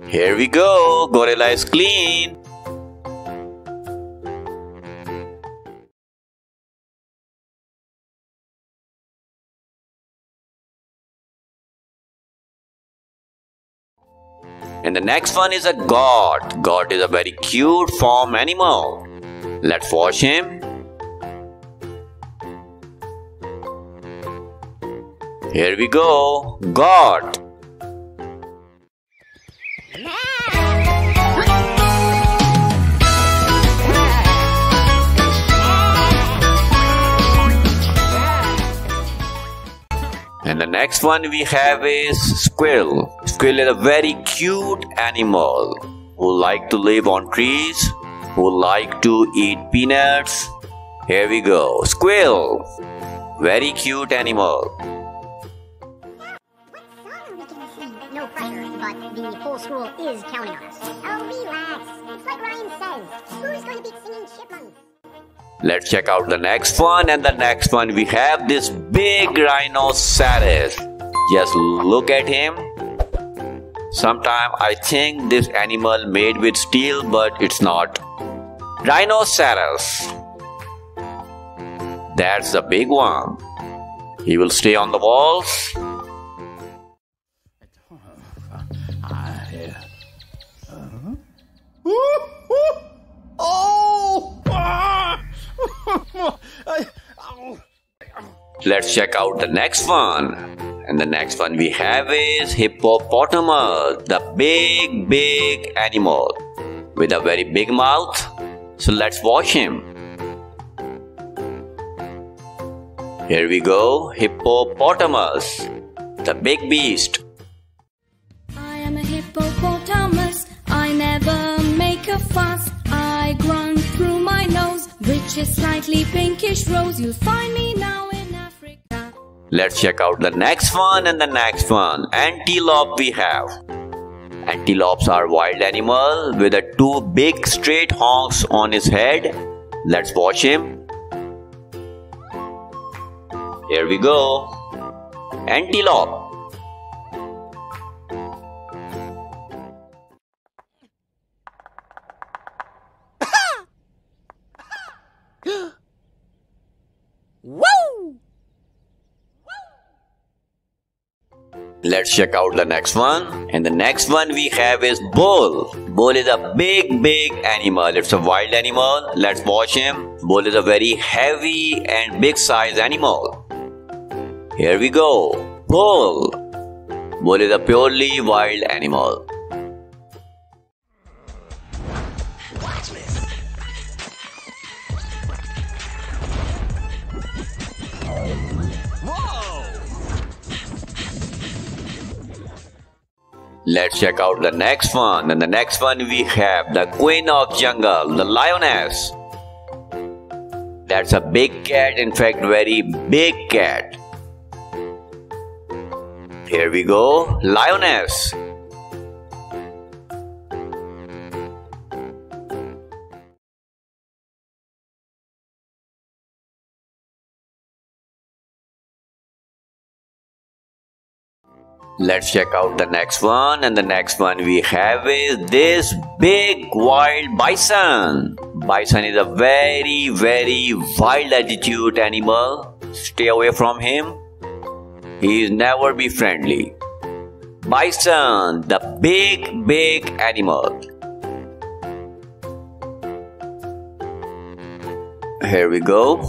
Here we go. Gorilla is clean. And the next one is a goat. Goat is a very cute farm animal. Let's watch him. Here we go. Goat. And the next one we have is squirrel. Squirrel is a very cute animal who like to live on trees, who like to eat peanuts. Here we go. Squirrel. Very cute animal. Let's check out the next one. And the next one we have this big rhinoceros. Just look at him. Sometime I think this animal made with steel, but it's not. Rhinoceros. That's the big one. He will stay on the walls. Oh. Let's check out the next one. And the next one we have is hippopotamus, the big, big animal with a very big mouth. So let's watch him. Here we go, hippopotamus, the big beast. I am a hippopotamus. I never make a fuss. I grunt through my nose, which is slightly pinkish rose. You'll find me now. Let's check out the next one and the next one. Antelope we have. Antelopes are wild animal with a two big straight honks on his head. Let's watch him. Here we go. Antelope. Let's check out the next one. And the next one we have is bull. Bull is a big, big animal. It's a wild animal. Let's watch him. Bull is a very heavy and big size animal. Here we go. Bull. Bull is a purely wild animal. Let's check out the next one. And the next one we have the queen of jungle, the lioness. That's a big cat, in fact, very big cat. Here we go, lioness. Let's check out the next one, and the next one we have is this big wild bison. Bison is a very, very wild attitude animal. Stay away from him. He is never be friendly. Bison, the big, big animal. Here we go.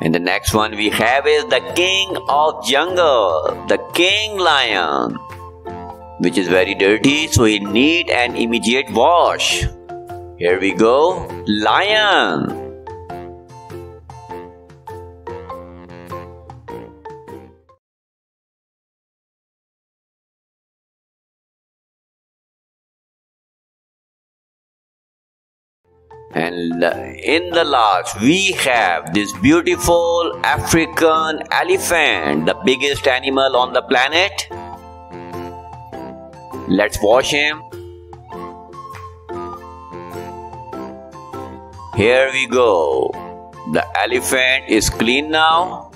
And the next one we have is the king of jungle, the king lion, which is very dirty, so he need an immediate wash. Here we go, lion. And uh, in the last, we have this beautiful African elephant, the biggest animal on the planet. Let's wash him. Here we go. The elephant is clean now.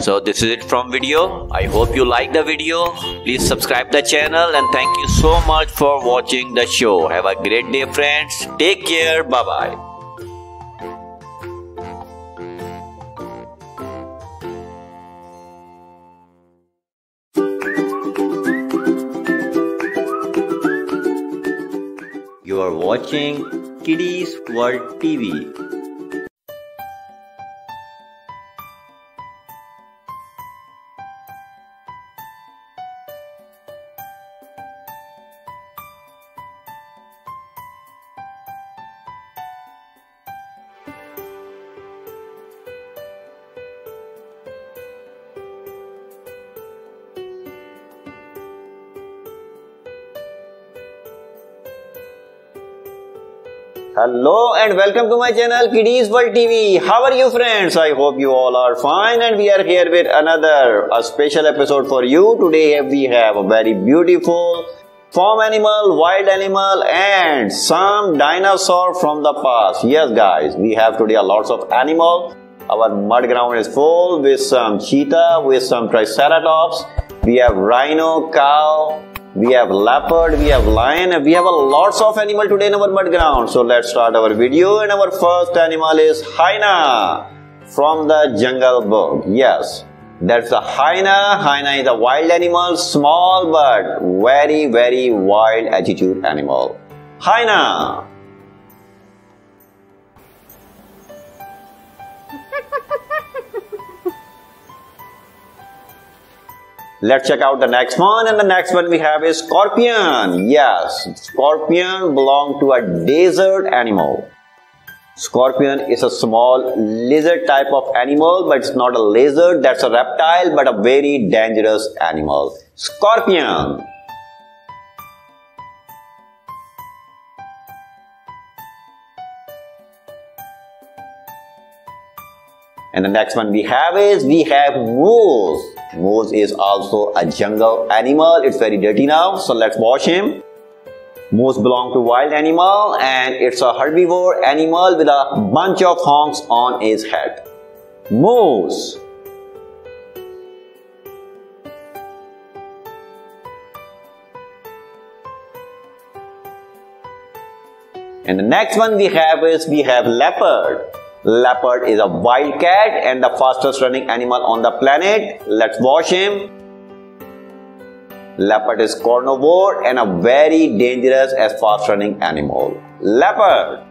So this is it from video. I hope you like the video. Please subscribe the channel and thank you so much for watching the show. Have a great day friends. Take care. Bye bye. You are watching Kidiez World TV. Hello and welcome to my channel Kidiez World TV. How are you friends? I hope you all are fine and we are here with another a special episode for you. Today we have a very beautiful farm animal, wild animal and some dinosaur from the past. Yes guys, we have today a lots of animal. Our mud ground is full with some cheetah, with some triceratops. We have rhino, cow, we have leopard, we have lion, we have a lots of animal today in our mud ground. So let's start our video and our first animal is hyena from the jungle book. Yes, that's the hyena. Hyena is a wild animal, small but very very wild attitude animal. Hyena. Let's check out the next one and the next one we have is scorpion. Yes, scorpion belong to a desert animal. Scorpion is a small lizard type of animal but it's not a lizard, that's a reptile but a very dangerous animal. Scorpion. And the next one we have is we have moose. Moose is also a jungle animal. It's very dirty now, so let's wash him. Moose belong to wild animal and it's a herbivore animal with a bunch of horns on his head. Moose. And the next one we have is we have leopard. Leopard is a wild cat and the fastest running animal on the planet. Let's watch him. Leopard is carnivore and a very dangerous as fast running animal. Leopard.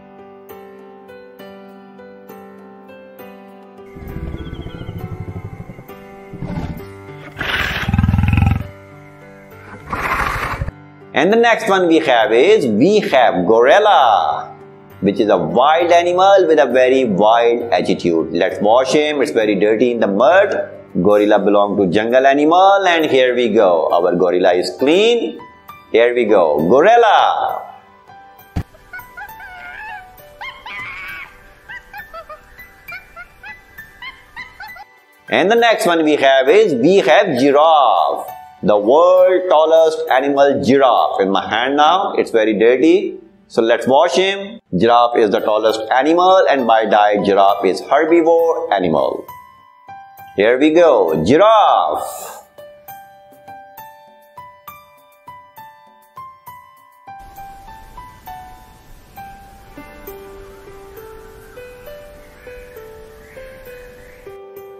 And the next one we have is we have gorilla, which is a wild animal with a very wild attitude. Let's wash him. It's very dirty in the mud. Gorilla belong to jungle animal and here we go. Our gorilla is clean. Here we go. Gorilla. And the next one we have is we have giraffe. The world tallest animal giraffe in my hand now. It's very dirty. So let's wash him. Giraffe is the tallest animal and by diet giraffe is herbivore animal. Here we go. Giraffe.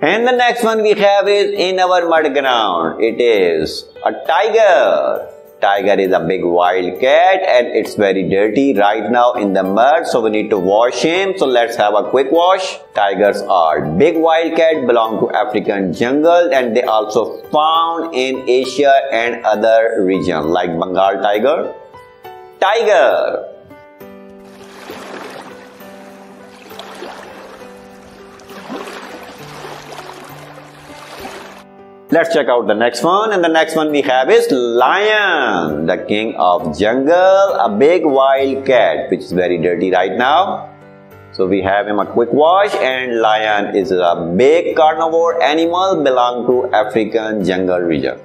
And the next one we have is in our mud ground. It is a tiger. Tiger is a big wild cat and it's very dirty right now in the mud. So we need to wash him. So let's have a quick wash. Tigers are big wild cat belong to African jungle and they also found in Asia and other region like Bengal tiger. Tiger Let's check out the next one. And the next one we have is lion, the king of jungle, a big wild cat, which is very dirty right now. So we have him a quick wash and lion is a big carnivore animal belong to African jungle region.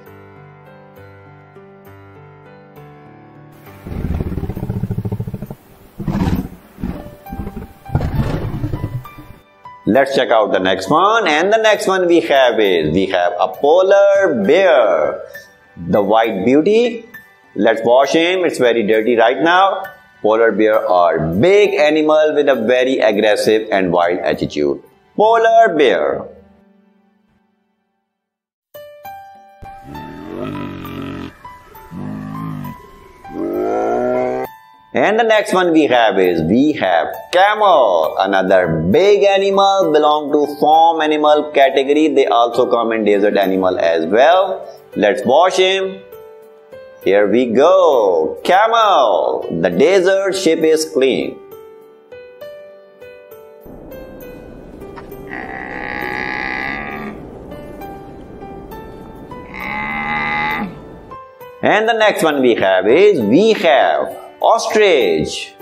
Let's check out the next one. And the next one we have is we have a polar bear, the white beauty. Let's wash him. It's very dirty right now. Polar bear are big animal with a very aggressive and wild attitude. Polar bear. And the next one we have is we have camel, another big animal belong to farm animal category. They also come in desert animal as well. Let's wash him. Here we go. Camel. The desert ship is clean. And the next one we have is we have Ostrich.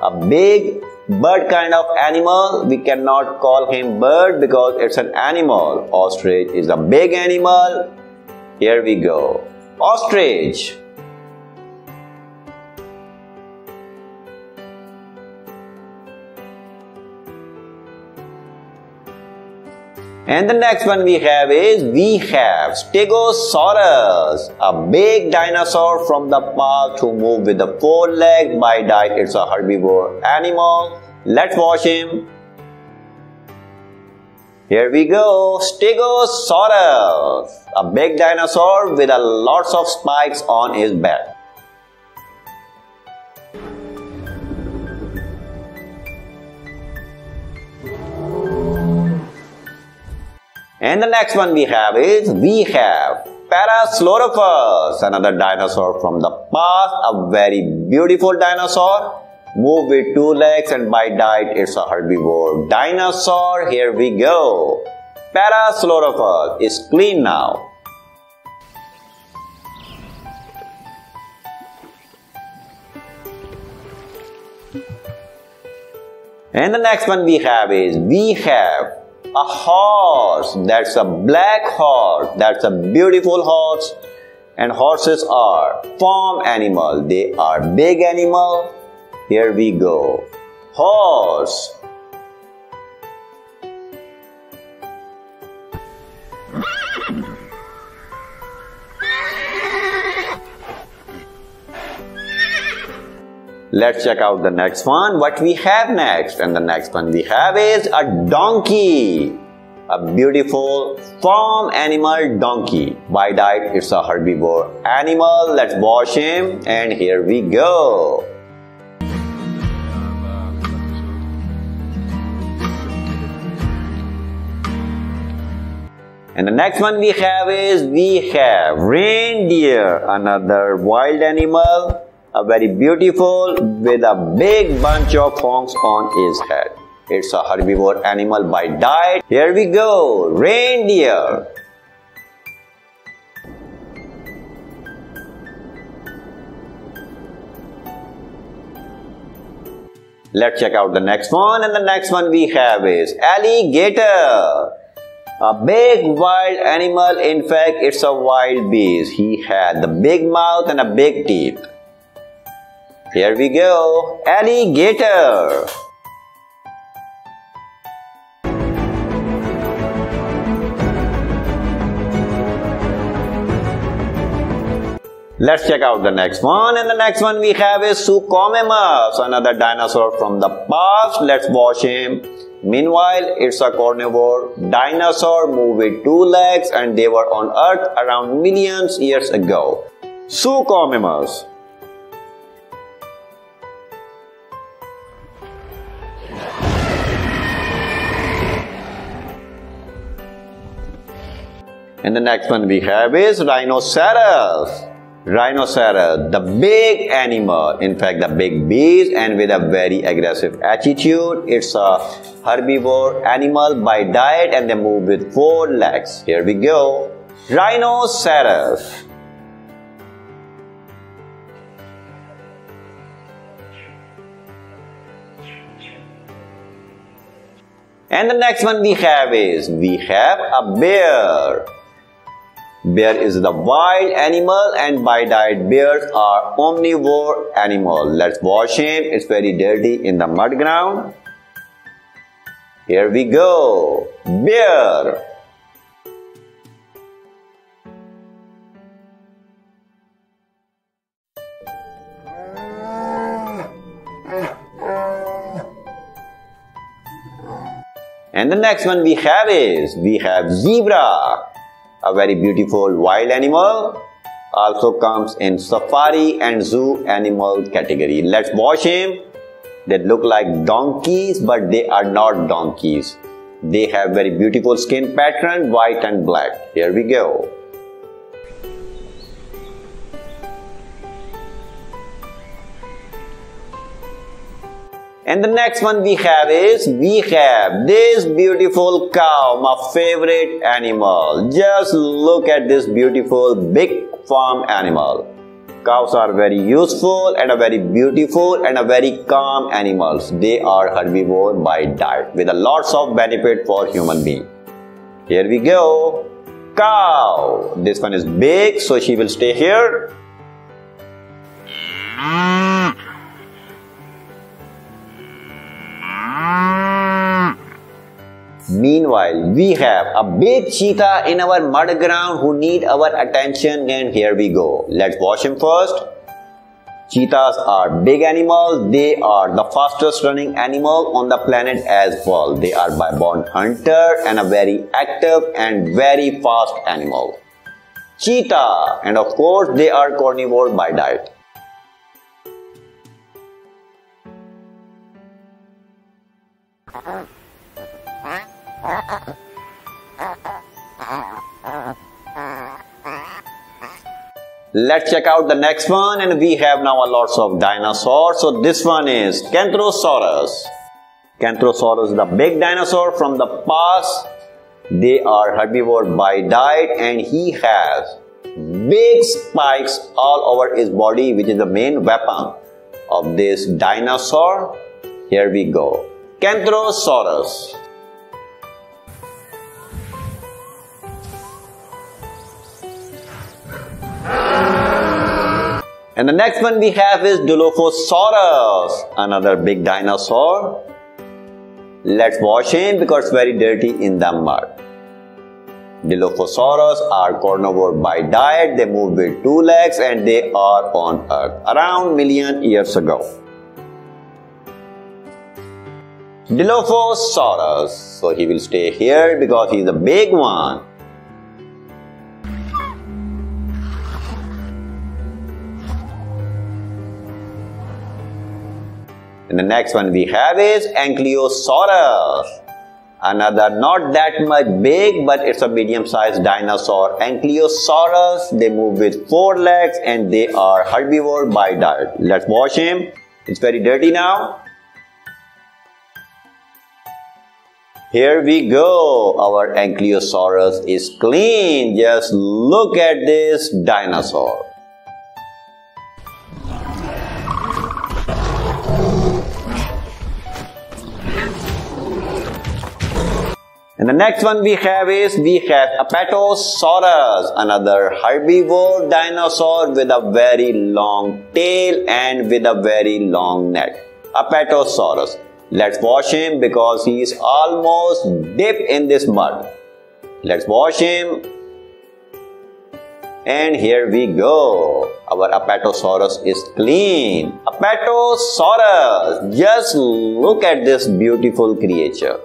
A big bird kind of animal. We cannot call him bird because it's an animal. Ostrich is a big animal. Here we go. Ostrich. And the next one we have is we have Stegosaurus, a big dinosaur from the past who moved with the four legs. By diet, it's a herbivore animal. Let's watch him. Here we go, Stegosaurus, a big dinosaur with a lots of spikes on his back. And the next one we have is we have Parasaurolophus, another dinosaur from the past, a very beautiful dinosaur. Move with two legs and by diet it's a herbivore dinosaur. Here we go. Parasaurolophus is clean now. And the next one we have is we have a horse. That's a black horse. That's a beautiful horse. And horses are farm animal. They are big animal. Here we go. Horse. Let's check out the next one. What we have next? And the next one we have is a donkey. A beautiful farm animal donkey. By diet, it's a herbivore animal. Let's wash him. And here we go. And the next one we have is we have reindeer, another wild animal, a very beautiful with a big bunch of horns on his head. It's a herbivore animal by diet. Here we go, reindeer. Let's check out the next one and the next one we have is alligator. A big wild animal, in fact it's a wild beast. He had the big mouth and a big teeth. Here we go, alligator. Let's check out the next one. And the next one we have is Suchomimus, another dinosaur from the past. Let's watch him. Meanwhile, it's a carnivore dinosaur moved with two legs and they were on Earth around millions years ago. Suchomimus. And the next one we have is Rhinoceros. Rhinoceros, the big animal, in fact, the big beast, and with a very aggressive attitude. It's a herbivore animal by diet and they move with four legs. Here we go. Rhinoceros. And the next one we have is we have a bear. Bear is the wild animal and by diet bears are omnivore animal. Let's wash him. It's very dirty in the mud ground. Here we go. Bear. And the next one we have is we have zebra a very beautiful wild animal also comes in safari and zoo animal category. Let's watch him. They look like donkeys but they are not donkeys. They have very beautiful skin pattern white and black. Here we go And the next one we have is, we have this beautiful cow, my favorite animal. Just look at this beautiful big farm animal. Cows are very useful and a very beautiful and a very calm animals. They are herbivore by diet with a lots of benefit for human being. Here we go. Cow. This one is big, so she will stay here. Mm. Meanwhile, we have a big cheetah in our mud ground who need our attention and here we go. Let's watch him first. Cheetahs are big animals. They are the fastest running animal on the planet as well. They are by born hunter and a very active and very fast animal. Cheetah and of course they are carnivore by diet. Let's check out the next one and we have now a lots of dinosaurs. So this one is Kentrosaurus. Kentrosaurus is the big dinosaur from the past. They are herbivore by diet and he has big spikes all over his body which is the main weapon of this dinosaur. Here we go. Kentrosaurus. And the next one we have is Dilophosaurus, another big dinosaur. Let's wash him because it's very dirty in the mud. Dilophosaurus are carnivore by diet. They move with two legs and they are on Earth around million years ago. Dilophosaurus. So he will stay here because he's the big one. And the next one we have is Ankylosaurus. Another not that much big, but it's a medium-sized dinosaur. Ankylosaurus. They move with four legs and they are herbivore by diet. Let's wash him. It's very dirty now. Here we go. Our Ankylosaurus is clean. Just look at this dinosaur. And the next one we have is we have Apatosaurus, another herbivore dinosaur with a very long tail and with a very long neck. Apatosaurus. Let's wash him because he is almost deep in this mud. Let's wash him. And here we go. Our Apatosaurus is clean. Apatosaurus. Just look at this beautiful creature.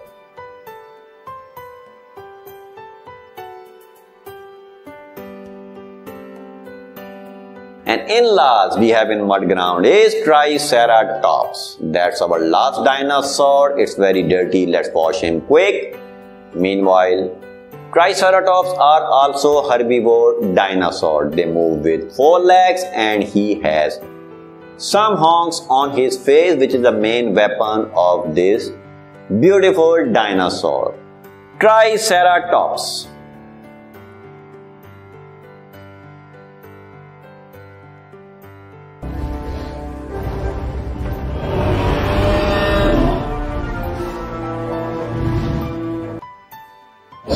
And in last, we have in mud ground is Triceratops. That's our last dinosaur. It's very dirty. Let's wash him quick. Meanwhile, Triceratops are also herbivore dinosaur. They move with four legs and he has some honks on his face which is the main weapon of this beautiful dinosaur. Triceratops.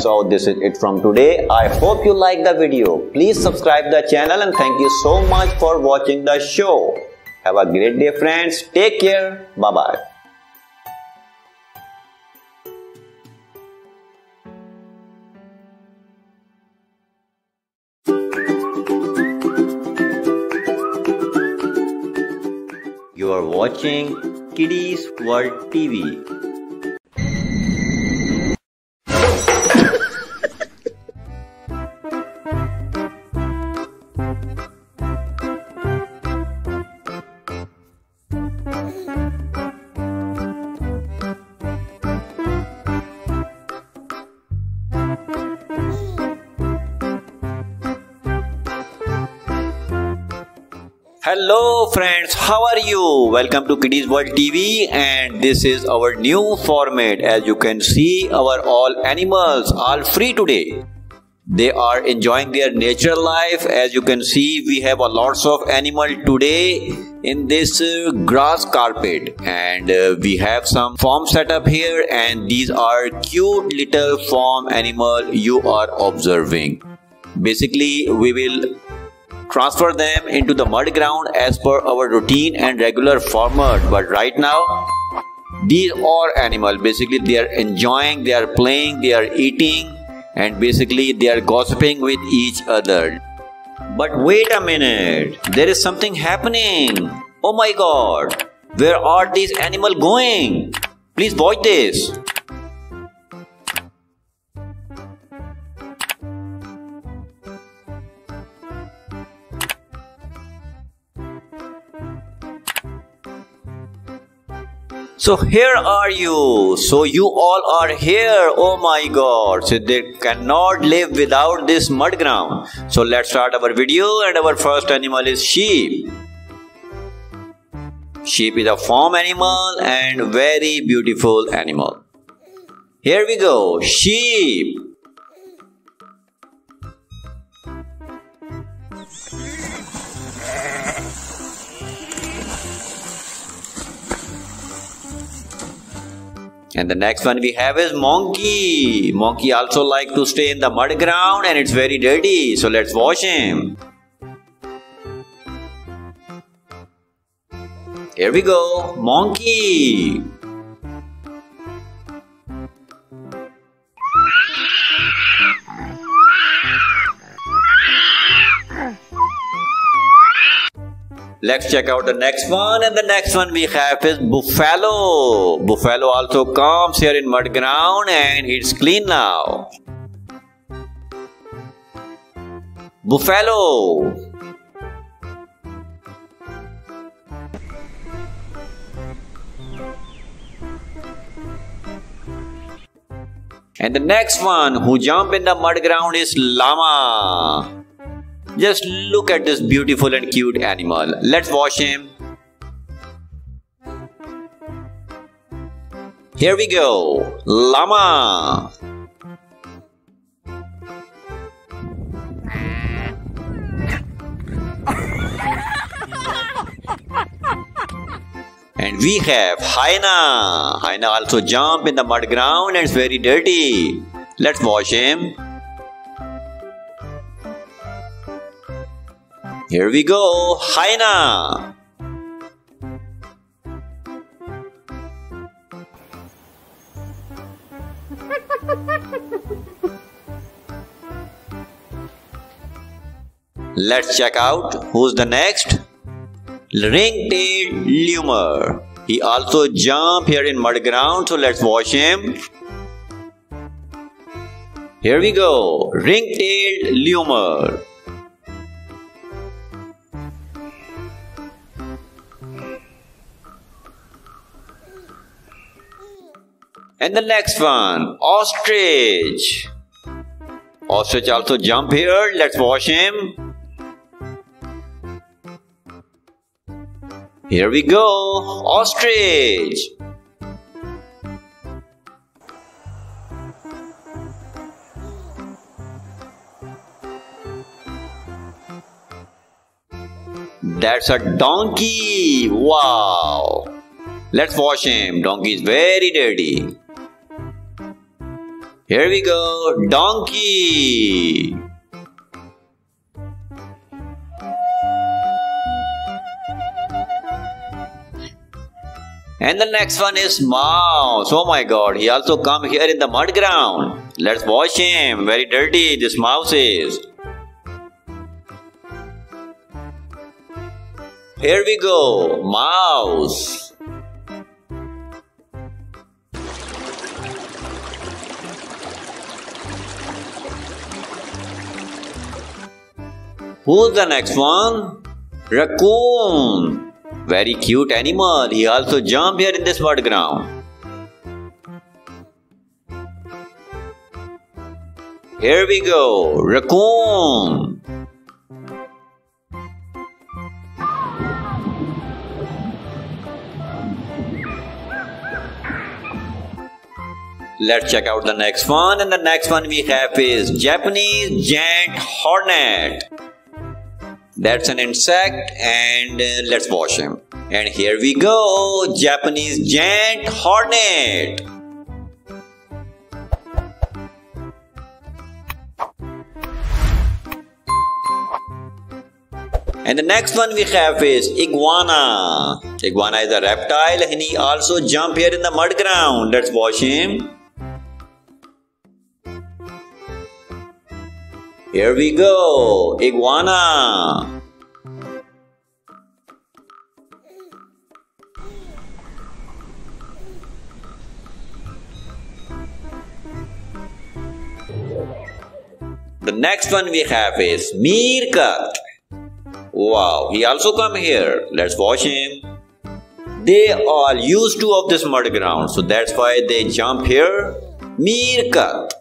So this is it from today. I hope you like the video. Please subscribe the channel and thank you so much for watching the show. Have a great day friends. Take care. Bye bye. You are watching Kidiez World TV. How are you? Welcome to Kidiez World TV and this is our new format. As you can see, our all animals are free today. They are enjoying their natural life. As you can see, we have a lots of animal today in this uh, grass carpet and uh, we have some farm set up here and these are cute little farm animal you are observing. Basically, we will transfer them into the mud ground as per our routine and regular format. But right now these are animals basically they are enjoying they are playing they are eating and basically they are gossiping with each other. But wait a minute there is something happening. Oh my god where are these animals going? Please watch this So here are you. So you all are here. Oh my god. So they cannot live without this mud ground. So let's start our video and our first animal is sheep. Sheep is a farm animal and very beautiful animal. Here we go. Sheep. And the next one we have is monkey. Monkey also like to stay in the mud ground and it's very dirty. So let's wash him. Here we go. Monkey. Let's check out the next one and the next one we have is buffalo. Buffalo also comes here in mud ground and it's clean now. Buffalo. And the next one who jump in the mud ground is llama. Just look at this beautiful and cute animal. Let's wash him. Here we go. Llama. And we have Hyena. Hyena also jump in the mud ground and it's very dirty. Let's wash him. Here we go, Hyena. Let's check out who's the next. Ring-tailed lemur. He also jump here in mud ground, so let's wash him. Here we go, ring-tailed lemur. And the next one, ostrich. Ostrich also jump here. Let's wash him. Here we go, ostrich. That's a donkey. Wow. Let's wash him. Donkey is very dirty. Here we go, donkey. And the next one is mouse. Oh my god, he also come here in the mud ground. Let's wash him. Very dirty this mouse is. Here we go, mouse. Who's the next one? Raccoon. Very cute animal. He also jump here in this mud ground. Here we go. Raccoon. Let's check out the next one and the next one we have is Japanese giant hornet. That's an insect and uh, let's wash him. And here we go, Japanese giant hornet. And the next one we have is iguana. Iguana is a reptile and he also jump here in the mud ground. Let's wash him. Here we go, iguana. The next one we have is meerkat. Wow, he also come here. Let's watch him. They all used to of this mud ground, so that's why they jump here. Meerkat.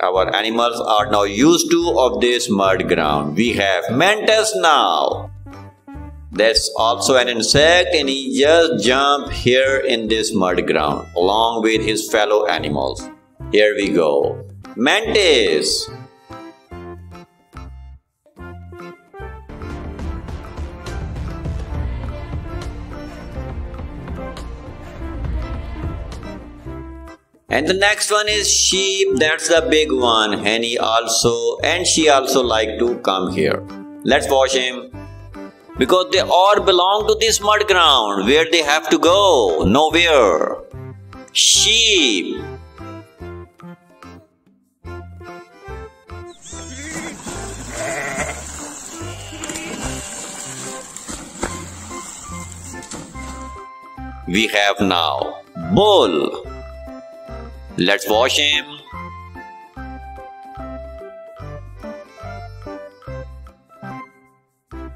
Our animals are now used to of this mud ground. We have mantis now. That's also an insect and he just jump here in this mud ground along with his fellow animals. Here we go. Mantis. And the next one is sheep. That's the big one. And he also and she also like to come here. Let's wash him. Because they all belong to this mud ground. Where they have to go? Nowhere. Sheep. We have now bull. Let's wash him.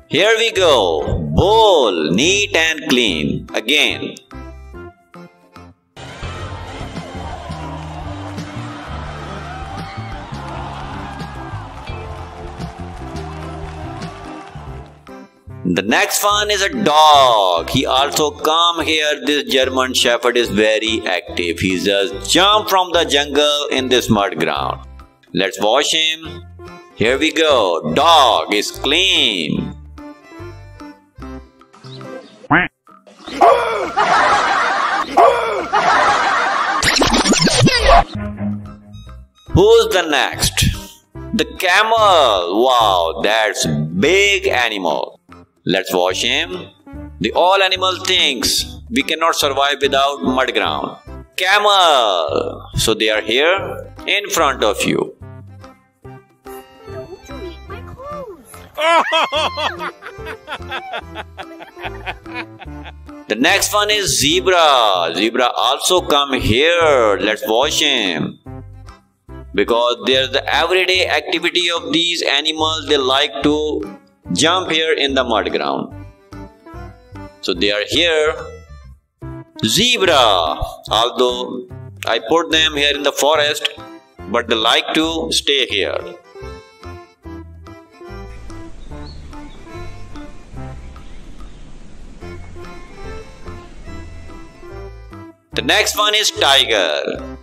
Here we go. Bowl, neat and clean. Again, The next one is a dog. He also come here. This German Shepherd is very active. He just jump from the jungle in this mud ground. Let's wash him. Here we go. Dog is clean. Who's the next? The camel. Wow, that's big animal. Let's wash him. The all animal thinks we cannot survive without mud ground. Camel. So they are here in front of you. Don't you eat my clothes. The next one is zebra. Zebra also come here. Let's wash him. Because there's the everyday activity of these animals. They like to jump here in the mud ground. So they are here. Zebra. Although I put them here in the forest, but they like to stay here. The next one is tiger.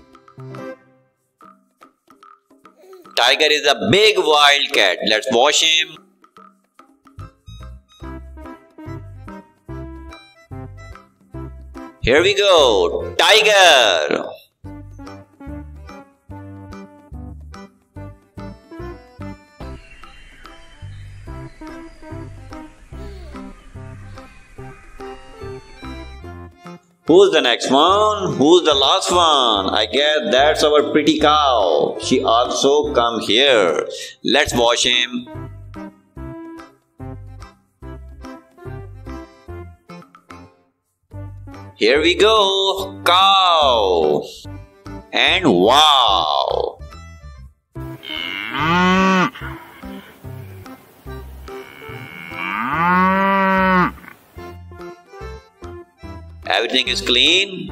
Tiger is a big wild cat. Let's wash him. Here we go. Tiger. Who's the next one? Who's the last one? I guess that's our pretty cow. She also come here. Let's wash him. Here we go. Cow. And wow. everything is clean.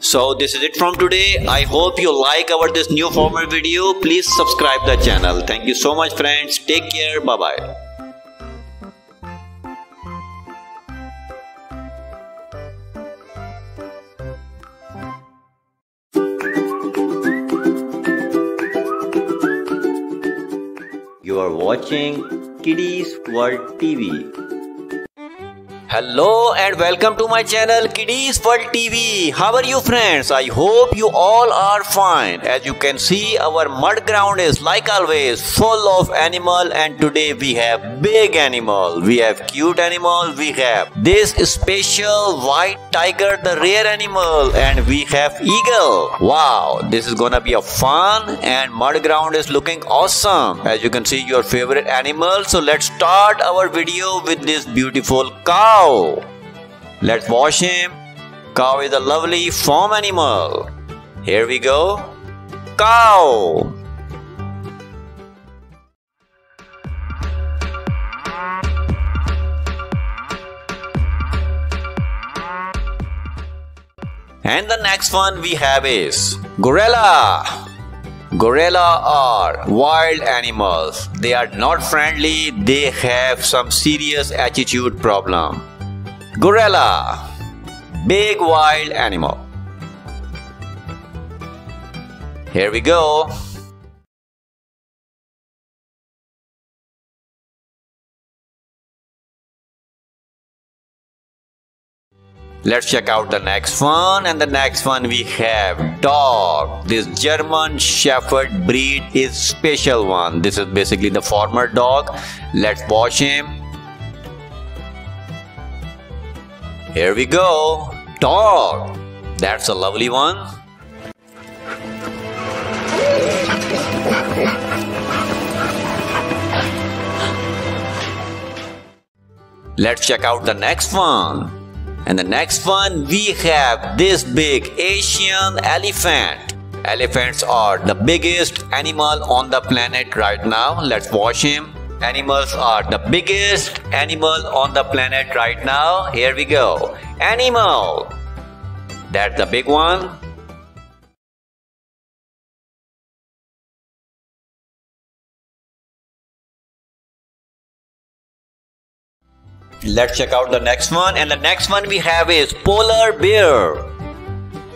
So this is it from today. I hope you like our this new format video. Please subscribe the channel. Thank you so much friends. Take care. Bye bye watching Kidiez World TV. Hello and welcome to my channel Kidiez World TV. How are you friends? I hope you all are fine. As you can see our mud ground is like always full of animal and today we have big animal. We have cute animal. We have this special white tiger the rare animal and we have eagle. Wow this is gonna be a fun and mud ground is looking awesome. As you can see your favorite animal. So let's start our video with this beautiful cow. Let's wash him. Cow is a lovely farm animal. Here we go. Cow. And the next one we have is gorilla. Gorilla are wild animals. They are not friendly. They have some serious attitude problem. Gorilla, big wild animal. Here we go. Let's check out the next one and the next one we have dog. This German Shepherd breed is special one. This is basically the former dog. Let's watch him. Here we go. Dog. That's a lovely one. Let's check out the next one. And the next one we have this big Asian elephant. Elephants are the biggest animal on the planet right now. Let's watch him. Animals are the biggest animal on the planet right now. Here we go. Animal. That's the big one. Let's check out the next one. And the next one we have is polar bear.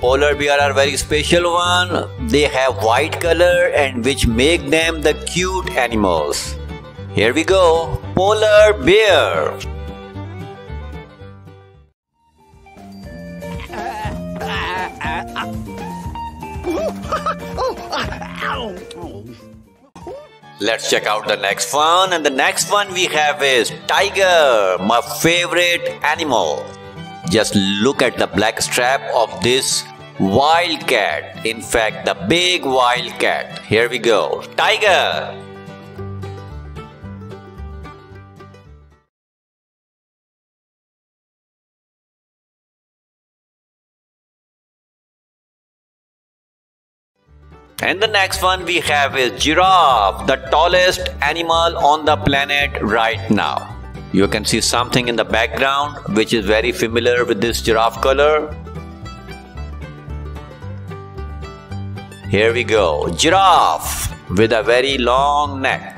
Polar bear are very special one. They have white color and which make them the cute animals. Here we go. Polar bear. Let's check out the next one. And the next one we have is tiger, my favorite animal. Just look at the black strap of this wild cat. In fact, the big wild cat. Here we go. Tiger. And the next one we have is giraffe, the tallest animal on the planet right now. You can see something in the background which is very familiar with this giraffe color. Here we go, giraffe with a very long neck.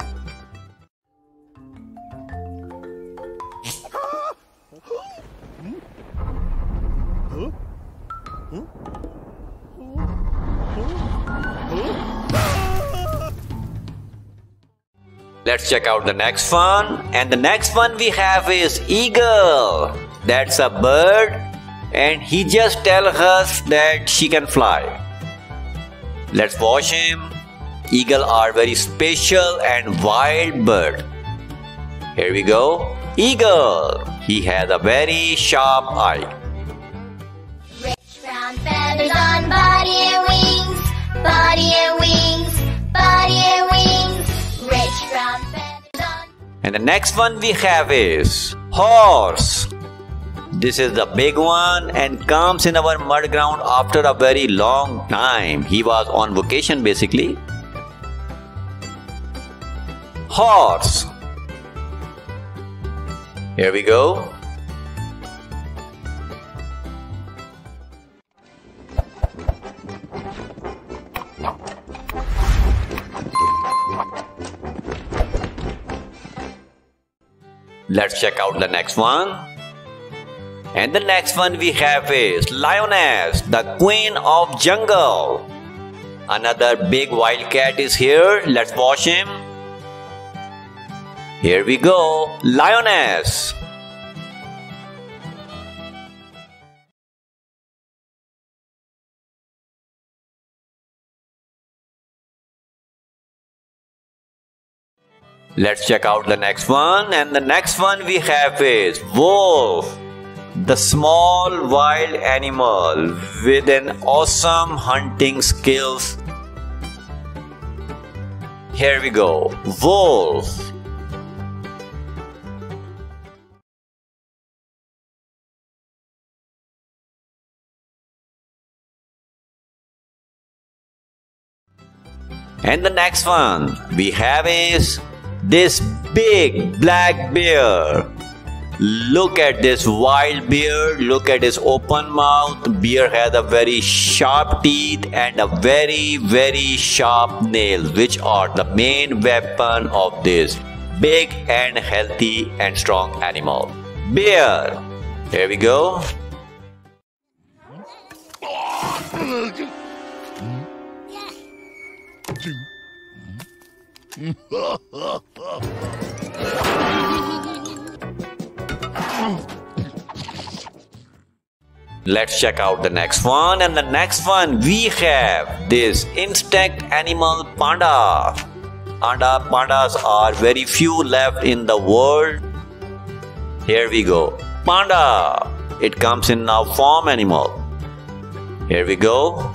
Let's check out the next one. And the next one we have is eagle. That's a bird and he just tells us that she can fly. Let's watch him. Eagle are very special and wild bird. Here we go. Eagle. He has a very sharp eye. Rich brown feathers on body and wings, body and wings, body and wings. And the next one we have is horse. This is the big one and comes in our mud ground after a very long time. He was on vacation basically. Horse. Here we go. Let's check out the next one. And the next one we have is Lioness, the queen of jungle. Another big wild cat is here. Let's watch him. Here we go, Lioness. Let's check out the next one. And the next one we have is wolf, the small wild animal with an awesome hunting skills. Here we go, wolf. And the next one we have is this big black bear. Look at this wild bear. Look at his open mouth. Bear has a very sharp teeth and a very, very sharp nails, which are the main weapon of this big and healthy and strong animal. Bear. Here we go. Let's check out the next one. And the next one we have this insect animal panda. Panda pandas are very few left in the world. Here we go. Panda. It comes in now form animal. Here we go.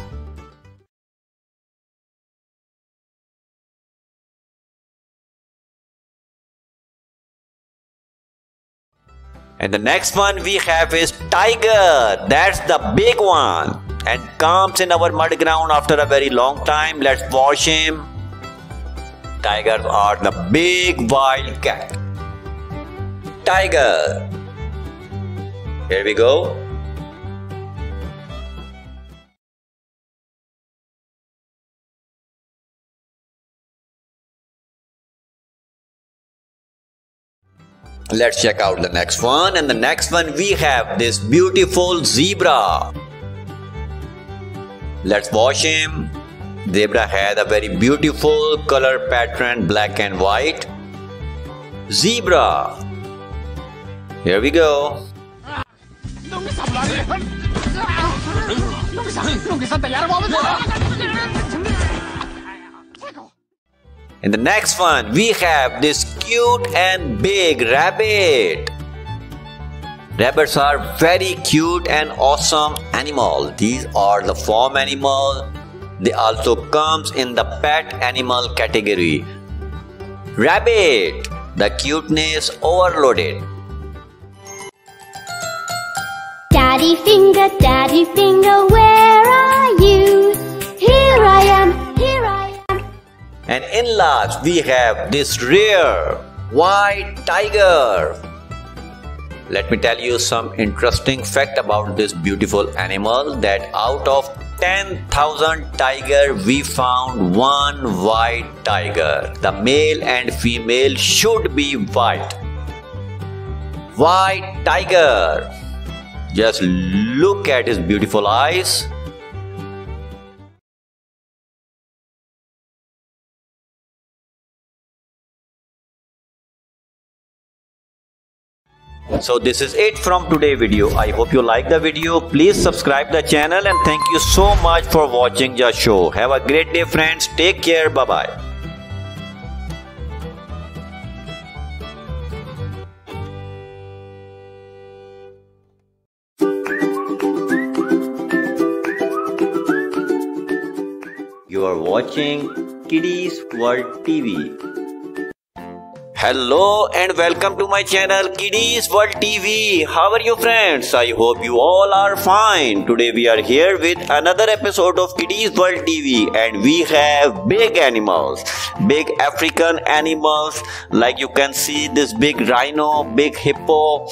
And the next one we have is tiger. That's the big one. And comes in our mud ground after a very long time. Let's wash him. Tigers are the big wild cat. Tiger. Here we go. Let's check out the next one. And the next one we have this beautiful zebra. Let's watch him. Zebra has a very beautiful color pattern, black and white. Zebra. Here we go. In the next one, we have this cute and big rabbit. Rabbits are very cute and awesome animal. These are the farm animal. They also comes in the pet animal category. Rabbit, the cuteness overloaded. Daddy finger, daddy finger, where are you? Here I am, here I am. And in last, we have this rare white tiger. Let me tell you some interesting fact about this beautiful animal that out of 10,000 tiger we found one white tiger. The male and female should be white. White tiger. Just look at his beautiful eyes. So this is it from today video. I hope you like the video. Please subscribe the channel and thank you so much for watching the show. Have a great day friends. Take care. Bye bye. You are watching Kidiez World TV. Hello and welcome to my channel Kidiez World TV. How are you friends? I hope you all are fine. Today we are here with another episode of Kidiez World TV and we have big animals. Big African animals like you can see this big rhino, big hippo,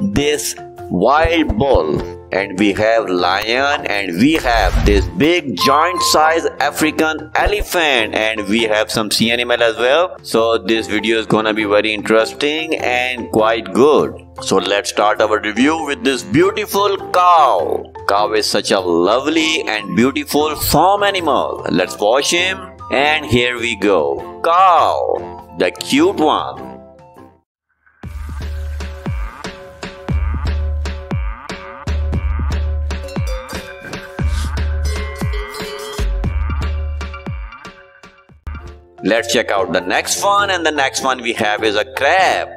this wild bull and we have lion and we have this big giant size african elephant and we have some sea animal as well. So this video is gonna be very interesting and quite good. So let's start our review with this beautiful cow. Cow is such a lovely and beautiful farm animal. Let's watch him and here we go. Cow the cute one Let's check out the next one and the next one we have is a crab.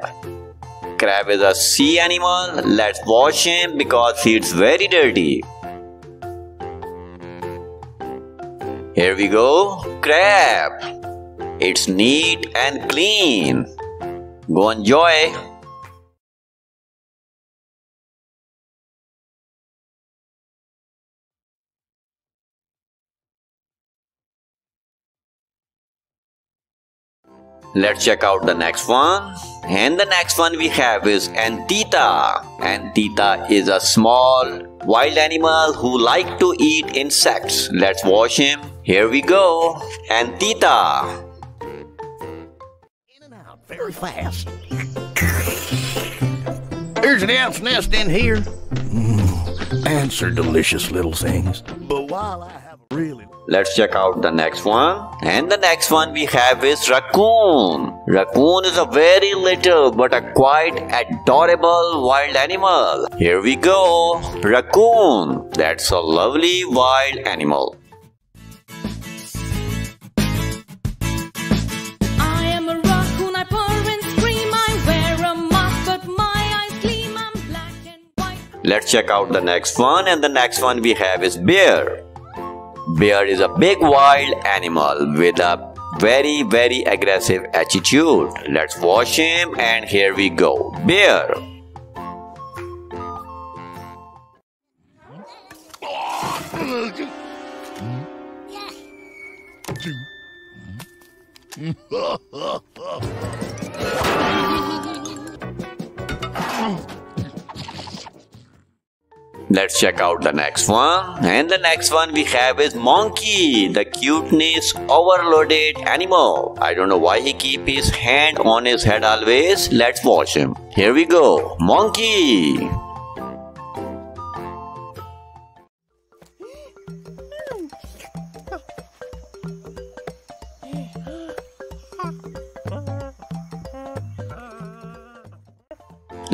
Crab is a sea animal. Let's wash him because he's very dirty. Here we go. Crab. It's neat and clean. Go enjoy. Let's check out the next one. And the next one we have is Anteater. Anteater is a small wild animal who like to eat insects. Let's watch him. Here we go. Anteater. In and out very fast. There's an ant's nest in here. Mm, ants are delicious little things. But while I really Let's check out the next one. And the next one we have is raccoon. Raccoon is a very little but a quite adorable wild animal. Here we go. Raccoon. That's a lovely wild animal. I am a raccoon, I purr and scream. I wear a mask, but my eyes gleam. I'm black and white. Let's check out the next one. And the next one we have is bear. Bear is a big wild animal with a very very aggressive attitude. Let's watch him and here we go. Bear. Let's check out the next one. And the next one we have is monkey, the cuteness overloaded animal. I don't know why he keep his hand on his head always. Let's watch him. Here we go. Monkey.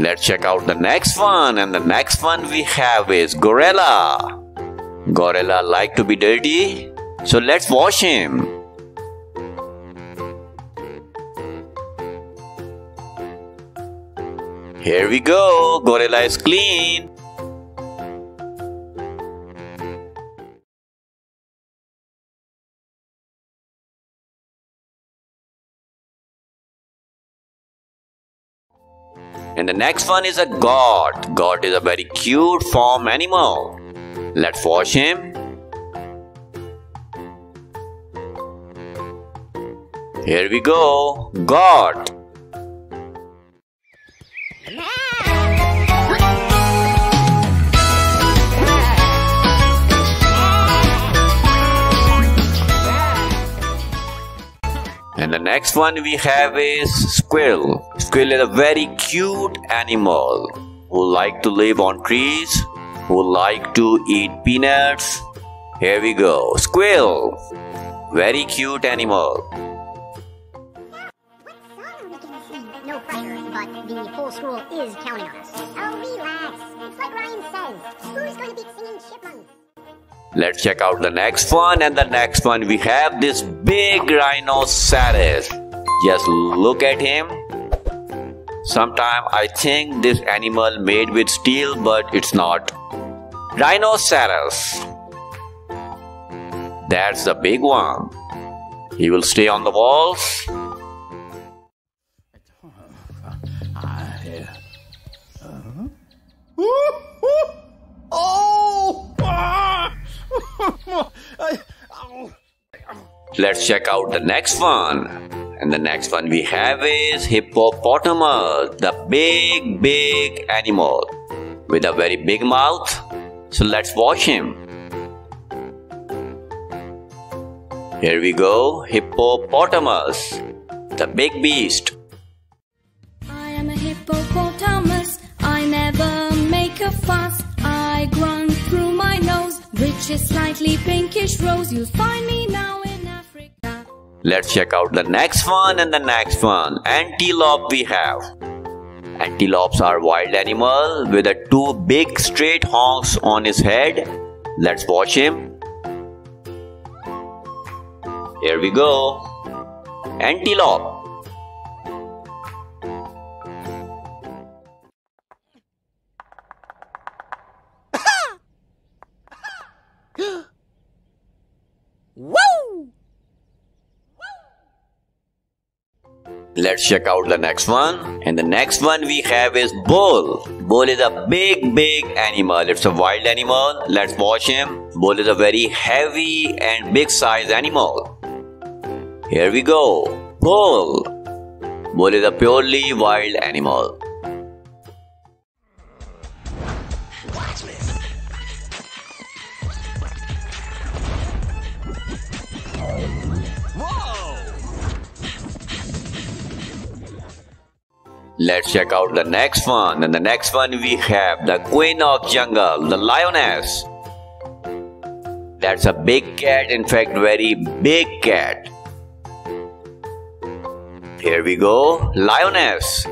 Let's check out the next one. And the next one we have is gorilla. Gorilla like to be dirty. So let's wash him. Here we go. Gorilla is clean. And the next one is a goat. Goat is a very cute farm animal. Let's wash him. Here we go. Goat. The next one we have is squirrel. Squirrel is a very cute animal who like to live on trees, who like to eat peanuts. Here we go. Squirrel. Very cute animal. School is counting on us. Oh, relax. It's like Ryan says. Who's gonna be singing chipmunks? Let's check out the next one and the next one we have this big rhinoceros. Just look at him. Sometime I think this animal made with steel but it's not. Rhinoceros. That's the big one. He will stay on the walls. Oh! Ah! Let's check out the next one. And the next one we have is hippopotamus, the big, big animal with a very big mouth. So let's watch him. Here we go, hippopotamus, the big beast. Slightly pinkish rose. You'll find me now in Africa. Let's check out the next one and the next one. Antelope we have. Antelopes are wild animal with a two big straight horns on his head. Let's watch him. Here we go. Antelope. Let's check out the next one. And the next one we have is bull. Bull is a big, big animal. It's a wild animal. Let's watch him. Bull is a very heavy and big size animal. Here we go. Bull. Bull is a purely wild animal. Let's check out the next one. And the next one we have the queen of jungle, the lioness. That's a big cat, in fact, very big cat. Here we go, lioness.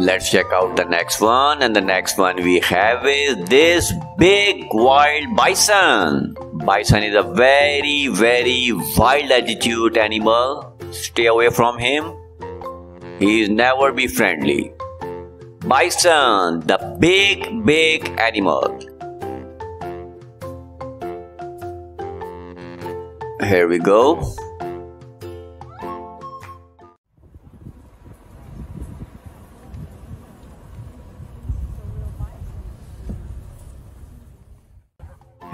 Let's check out the next one, and the next one we have is this big wild bison. Bison is a very, very wild attitude animal. Stay away from him. He is never be friendly. Bison, the big, big animal. Here we go.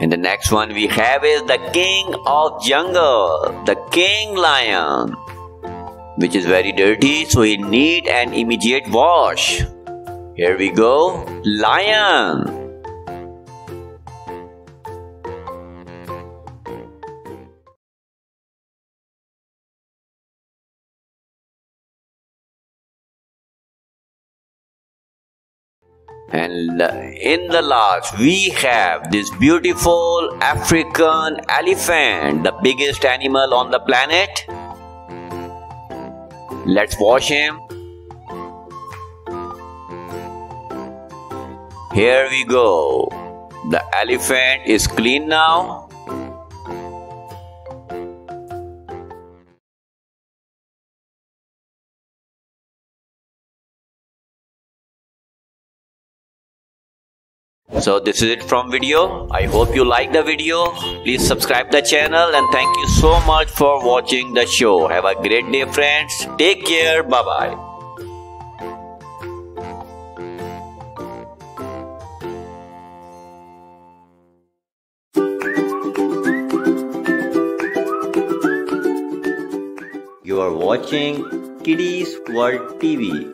And the next one we have is the king of jungle, the king lion, which is very dirty, so he need an immediate wash. Here we go, lion. And in the last, we have this beautiful African elephant, the biggest animal on the planet. Let's wash him. Here we go. The elephant is clean now. So this is it from video. I hope you like the video. Please subscribe the channel and thank you so much for watching the show. Have a great day friends. Take care. Bye bye. You are watching Kidiez World TV.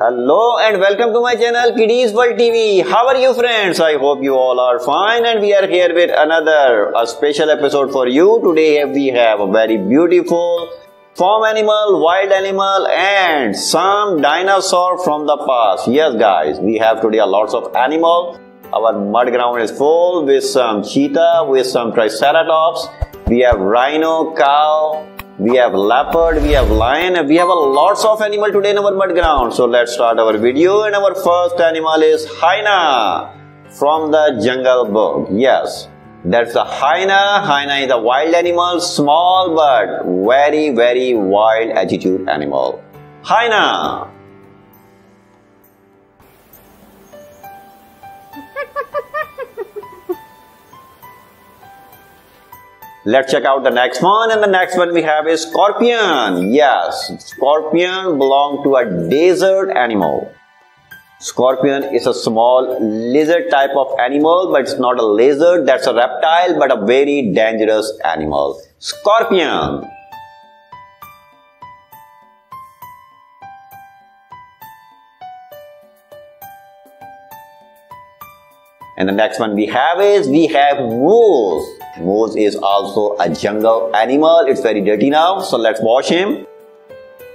Hello and welcome to my channel Kidiez World TV. How are you friends? I hope you all are fine and we are here with another a special episode for you. Today we have a very beautiful farm animal, wild animal and some dinosaur from the past. Yes guys, we have today a lots of animal. Our mud ground is full with some cheetah, with some triceratops. We have rhino, cow, we have leopard, we have lion, we have a lots of animal today in our mud ground. So let's start our video and our first animal is hyena from the jungle book. Yes, that's the hyena. Hyena is a wild animal, small but very very wild attitude animal. Hyena. Let's check out the next one and the next one we have is scorpion. Yes, scorpion belong to a desert animal. Scorpion is a small lizard type of animal but it's not a lizard that's a reptile but a very dangerous animal. Scorpion. And the next one we have is we have moose. Moose is also a jungle animal. It's very dirty now. So let's wash him.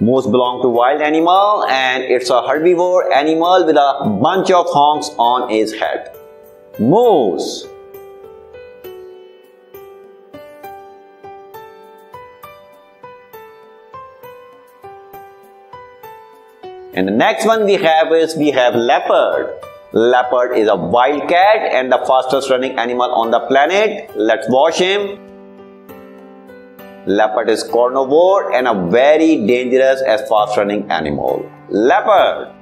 Moose belong to wild animal and it's a herbivore animal with a bunch of horns on his head. Moose. And the next one we have is we have leopard. Leopard is a wild cat and the fastest running animal on the planet. Let's wash him. Leopard is carnivore and a very dangerous as fast running animal. Leopard.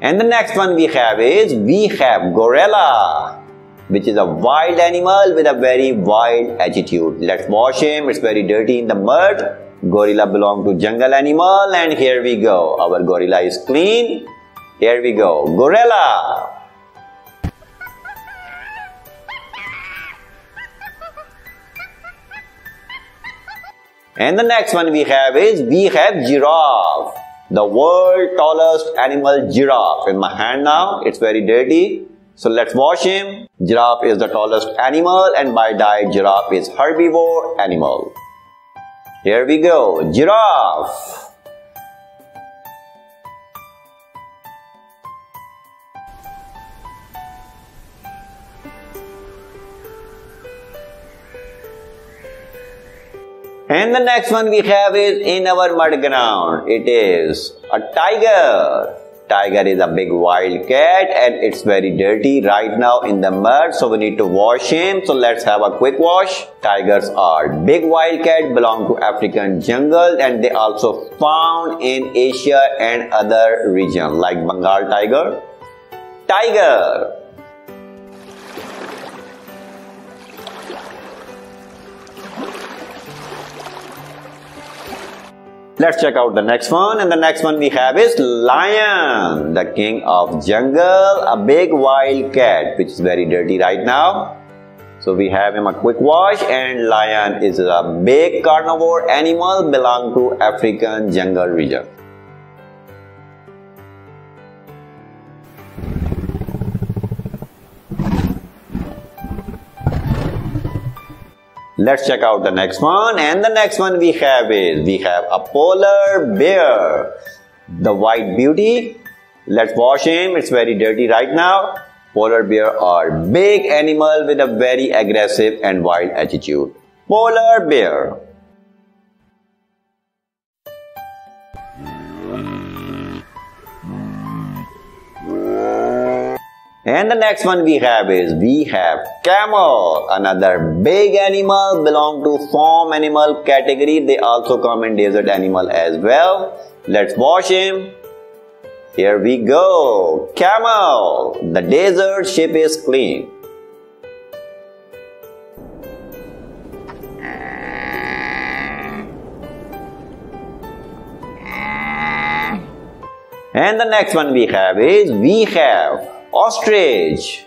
And the next one we have is we have gorilla which is a wild animal with a very wild attitude. Let's wash him. It's very dirty in the mud. Gorilla belong to jungle animal and here we go. Our gorilla is clean. Here we go. Gorilla. And the next one we have is we have giraffe. The world tallest animal giraffe in my hand now. It's very dirty. So let's wash him. Giraffe is the tallest animal and by diet giraffe is herbivore animal. Here we go. Giraffe. And the next one we have is in our mud ground. It is a tiger. Tiger is a big wild cat and it's very dirty right now in the mud. So we need to wash him. So let's have a quick wash. Tigers are big wild cat belong to African jungle and they also found in Asia and other region like Bengal tiger. Tiger Let's check out the next one. And the next one we have is lion, the king of jungle, a big wild cat, which is very dirty right now. So we have him a quick wash and lion is a big carnivore animal belong to African jungle region. Let's check out the next one. And the next one we have is we have a polar bear, the white beauty. Let's wash him. It's very dirty right now. Polar bear are big animal with a very aggressive and wild attitude. Polar bear. And the next one we have is we have camel, another big animal belong to farm animal category. They also come in desert animal as well. Let's wash him. Here we go. Camel. The desert ship is clean. And the next one we have is we have Ostrich,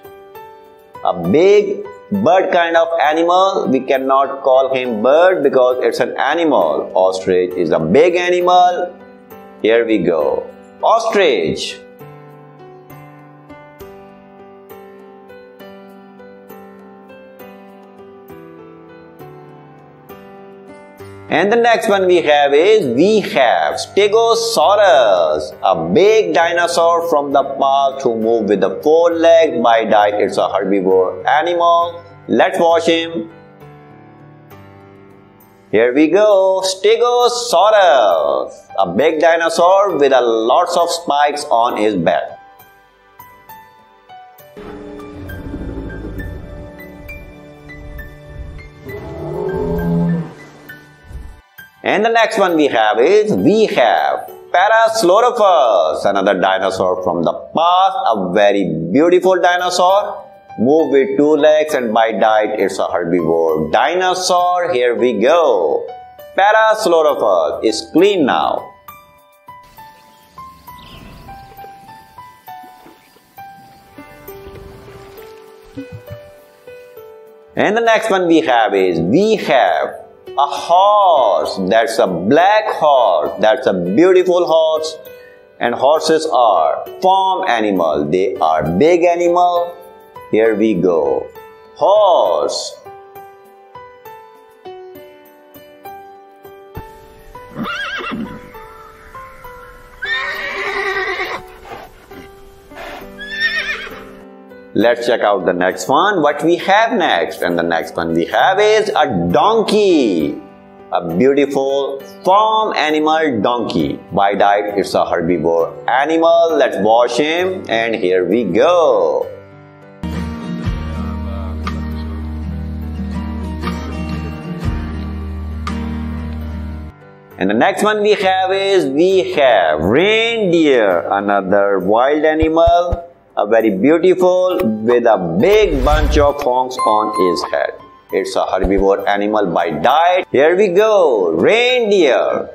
a big bird kind of animal. We cannot call him bird because it's an animal. Ostrich is a big animal. Here we go. Ostrich. And the next one we have is we have Stegosaurus, a big dinosaur from the past who moved with the four legs. By diet, it's a herbivore animal. Let's watch him. Here we go, Stegosaurus, a big dinosaur with a lots of spikes on his back. And the next one we have is we have Parasaurolophus, another dinosaur from the past, a very beautiful dinosaur. Move with two legs and by diet it's a herbivore dinosaur. Here we go. Parasaurolophus is clean now. And the next one we have is we have a horse. That's a black horse. That's a beautiful horse. And horses are farm animal. They are big animal. Here we go. Horse. Let's check out the next one. What we have next? And the next one we have is a donkey. A beautiful farm animal donkey. By diet, it's a herbivore animal. Let's wash him. And here we go. And the next one we have is we have reindeer, another wild animal a very beautiful with a big bunch of horns on his head. It's a herbivore animal by diet. Here we go, reindeer.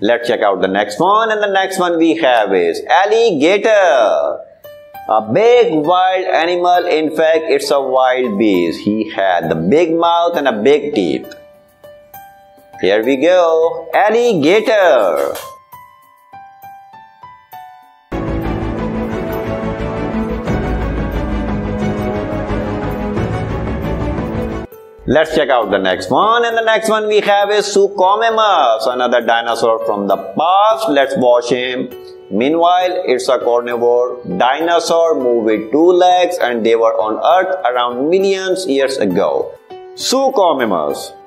Let's check out the next one and the next one we have is alligator. A big wild animal, in fact it's a wild beast. He had the big mouth and a big teeth. Here we go. Alligator. Let's check out the next one. And the next one we have is Suchomimus, another dinosaur from the past. Let's watch him. Meanwhile, it's a carnivore dinosaur moved with two legs and they were on Earth around millions years ago. Suchomimus.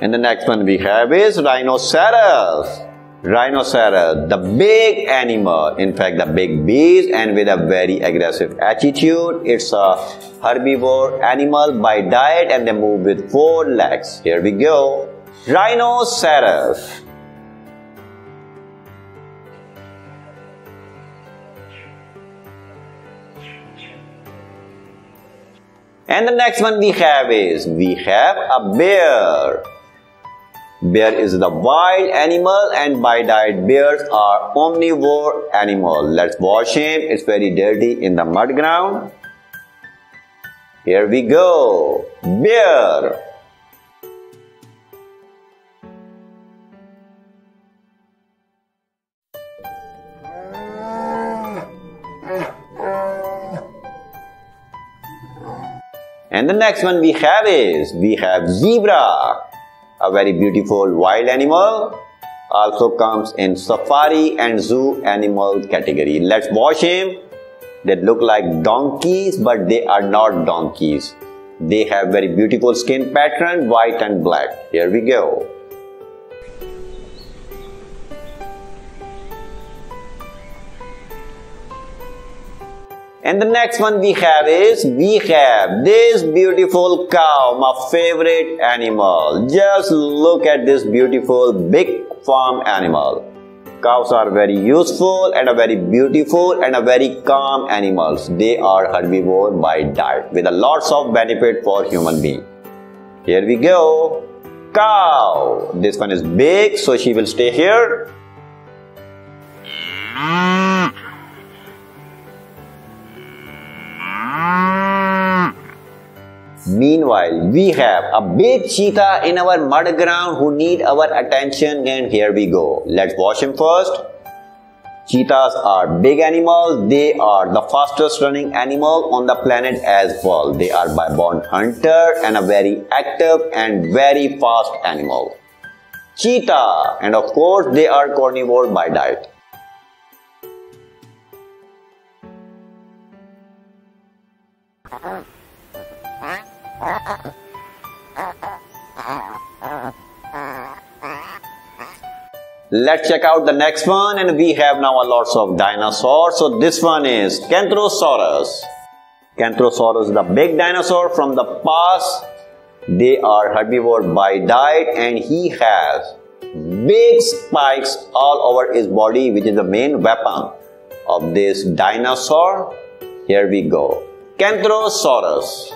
And the next one we have is Rhinoceros. Rhinoceros, the big animal, in fact, the big beast, and with a very aggressive attitude. It's a herbivore animal by diet and they move with four legs. Here we go. Rhinoceros. And the next one we have is we have a bear. Bear is the wild animal and by diet bears are omnivore animal. Let's wash him. It's very dirty in the mud ground. Here we go. Bear. And the next one we have is we have zebra a very beautiful wild animal also comes in safari and zoo animal category. Let's watch him. They look like donkeys but they are not donkeys. They have very beautiful skin pattern white and black. Here we go And the next one we have is, we have this beautiful cow, my favorite animal. Just look at this beautiful big farm animal. Cows are very useful and a very beautiful and a very calm animals. They are herbivore by diet with a lots of benefit for human being. Here we go. Cow. This one is big, so she will stay here. Hmm. Meanwhile, we have a big cheetah in our mud ground who need our attention and here we go. Let's watch him first. Cheetahs are big animals. They are the fastest running animal on the planet as well. They are by born hunter and a very active and very fast animal. Cheetah and of course they are carnivore by diet. Let's check out the next one and we have now a lots of dinosaurs. So this one is. Kentrosaurus is the big dinosaur from the past. They are herbivore by diet and he has big spikes all over his body which is the main weapon of this dinosaur. Here we go. Kentrosaurus.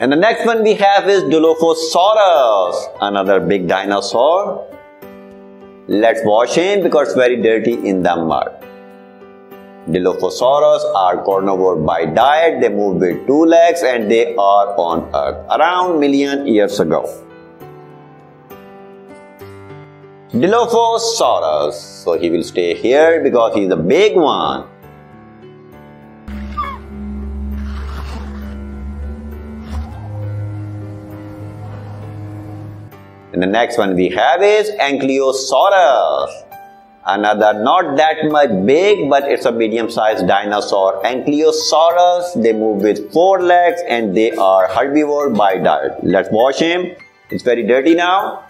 And the next one we have is Dilophosaurus, another big dinosaur. Let's wash him because it's very dirty in the mud. Dilophosaurus are carnivore by diet. They move with two legs and they are on Earth around million years ago. Dilophosaurus. So he will stay here because he's a big one. And the next one we have is Ankylosaurus. Another not that much big, but it's a medium-sized dinosaur. Ankylosaurus, they move with four legs and they are herbivore by diet. Let's wash him. It's very dirty now.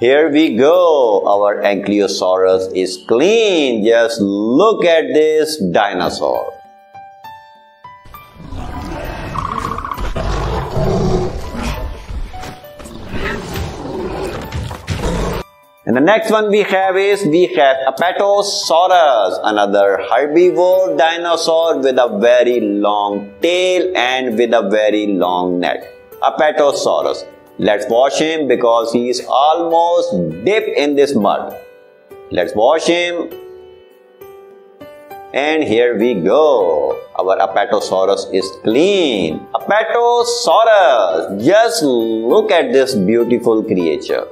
Here we go. Our Ankylosaurus is clean. Just look at this dinosaur. And the next one we have is we have Apatosaurus, another herbivore dinosaur with a very long tail and with a very long neck. Apatosaurus. Let's wash him because he is almost deep in this mud. Let's wash him. And here we go. Our Apatosaurus is clean. Apatosaurus. Just look at this beautiful creature.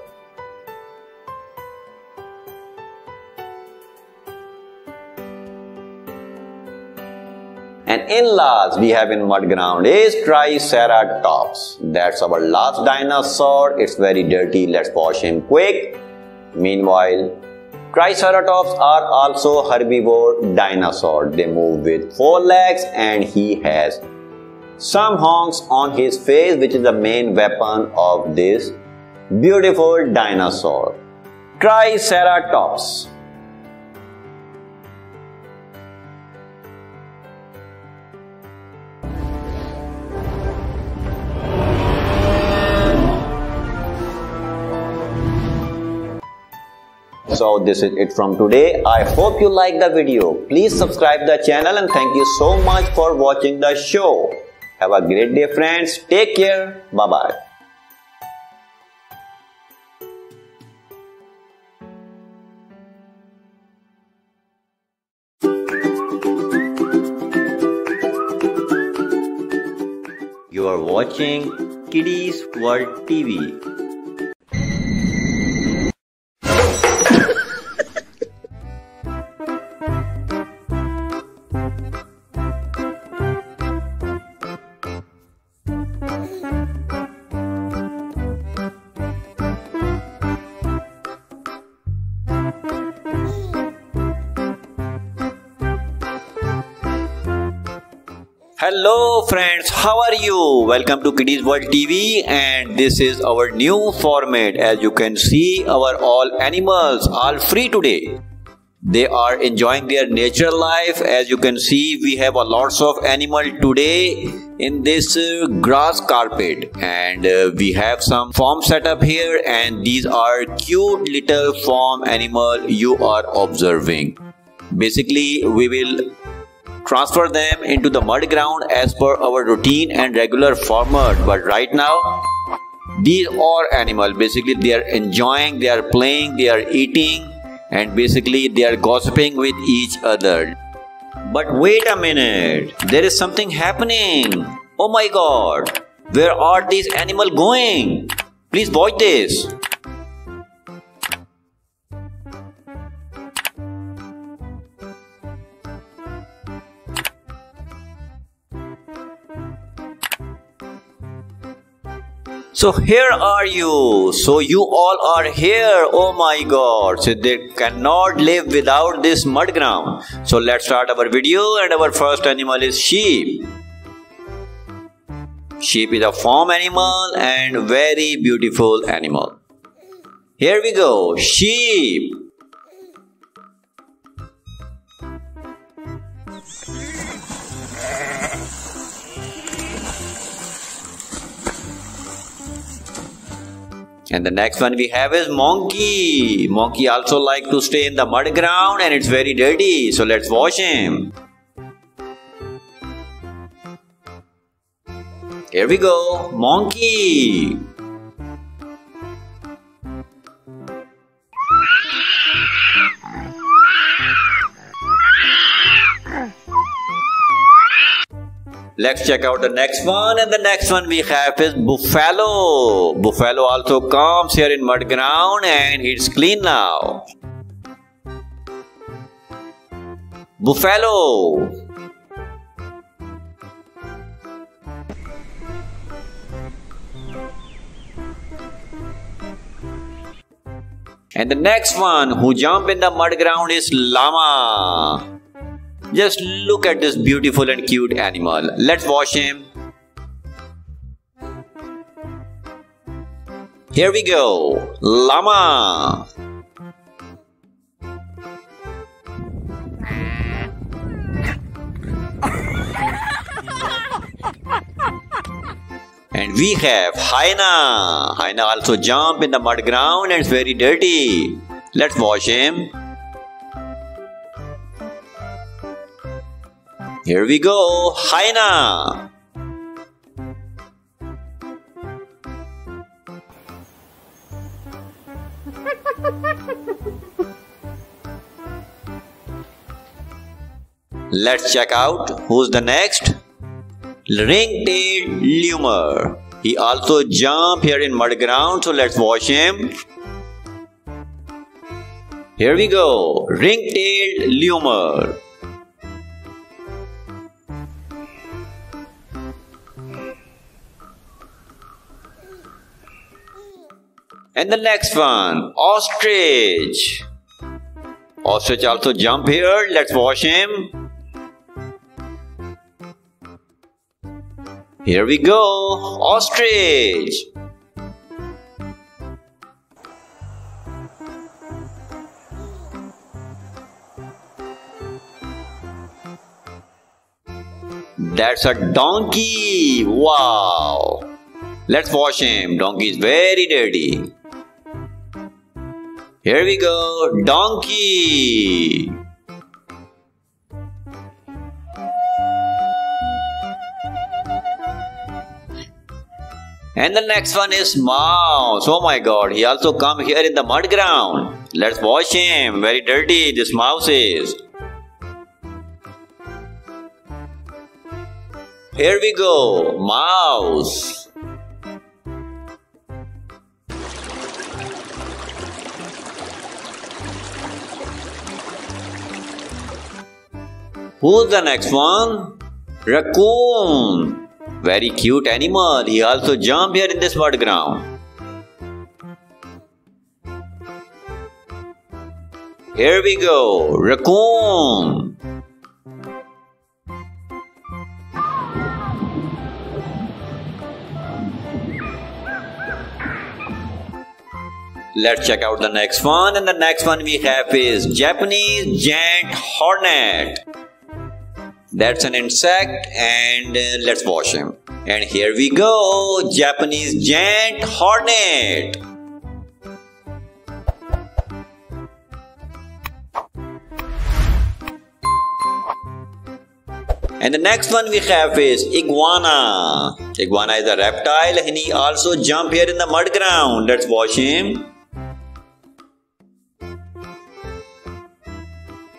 And in last, we have in mud ground is Triceratops. That's our last dinosaur. It's very dirty. Let's wash him quick. Meanwhile, Triceratops are also herbivore dinosaur. They move with four legs and he has some honks on his face which is the main weapon of this beautiful dinosaur. Triceratops. So this is it from today. I hope you like the video. Please subscribe the channel and thank you so much for watching the show. Have a great day friends. Take care. Bye bye. You are watching Kidiez World TV. Hello friends, how are you? Welcome to Kidiez World TV and this is our new format. As you can see, our all animals are free today. They are enjoying their natural life. As you can see, we have a lots of animal today in this uh, grass carpet and uh, we have some farm set up here and these are cute little farm animal you are observing. Basically, we will transfer them into the mud ground as per our routine and regular format. But right now these are animals. Basically they are enjoying they are playing they are eating and basically they are gossiping with each other. But wait a minute. There is something happening. Oh my god. Where are these animals going? Please watch this So here are you. So you all are here. Oh my god. So they cannot live without this mud ground. So let's start our video and our first animal is sheep. Sheep is a farm animal and very beautiful animal. Here we go. Sheep. And the next one we have is monkey. Monkey also like to stay in the mud ground and it's very dirty. So let's wash him. Here we go. Monkey. Let's check out the next one and the next one we have is buffalo. Buffalo also comes here in mud ground and it's clean now. Buffalo. And the next one who jump in the mud ground is llama. Just look at this beautiful and cute animal. Let's wash him. Here we go. Llama. And we have hyena. Hyena also jump in the mud ground and it's very dirty. Let's wash him. Here we go, hyena. Let's check out who's the next. Ring-tailed lemur. He also jump here in mud ground, so let's watch him. Here we go, ring-tailed lemur. And the next one, ostrich. Ostrich also jump here. Let's wash him. Here we go, ostrich. That's a donkey. Wow. Let's wash him. Donkey is very dirty. Here we go. Donkey. And the next one is mouse. Oh my god, he also come here in the mud ground. Let's wash him. Very dirty this mouse is. Here we go, mouse. Who's the next one? Raccoon. Very cute animal. He also jump here in this mud ground. Here we go, raccoon. Let's check out the next one. And the next one we have is Japanese giant hornet. That's an insect and uh, let's wash him. And here we go, Japanese giant hornet. And the next one we have is iguana. Iguana is a reptile and he also jump here in the mud ground. Let's wash him.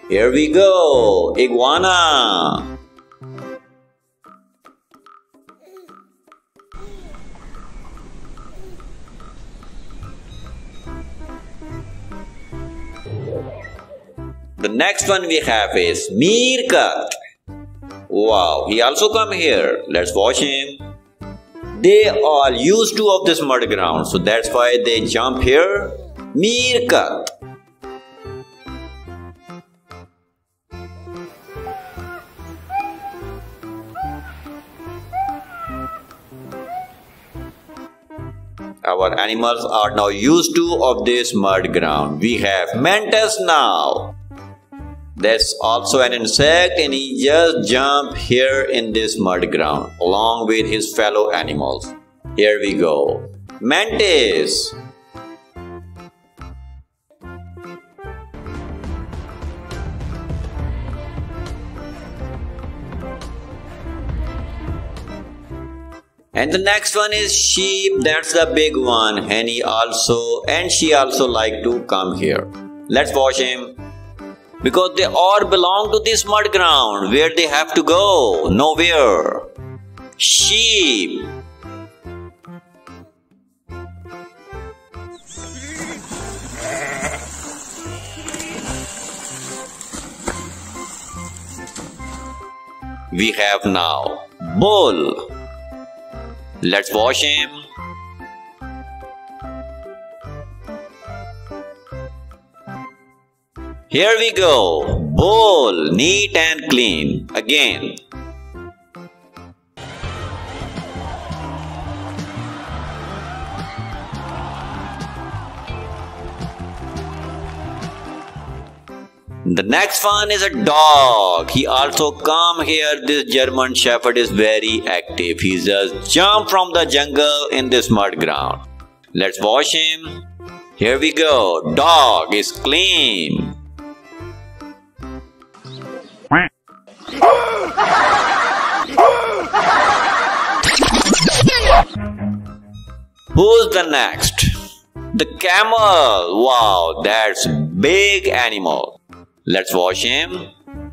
Here we go, iguana. The next one we have is meerkat. Wow, he also come here. Let's watch him. They are used to of this mud ground, so that's why they jump here. Meerkat. Our animals are now used to of this mud ground. We have mantis now. That's also an insect and he just jump here in this mud ground along with his fellow animals. Here we go. Mantis. And the next one is sheep. That's the big one. And he also and she also like to come here. Let's watch him because they all belong to this mud ground where they have to go nowhere sheep we have now bull let's wash him Here we go. Bowl, neat and clean. Again. The next one is a dog. He also come here. This German Shepherd is very active. He just jump from the jungle in this mud ground. Let's wash him. Here we go. Dog is clean. Who's the next? The camel. Wow, that's big animal. Let's wash him.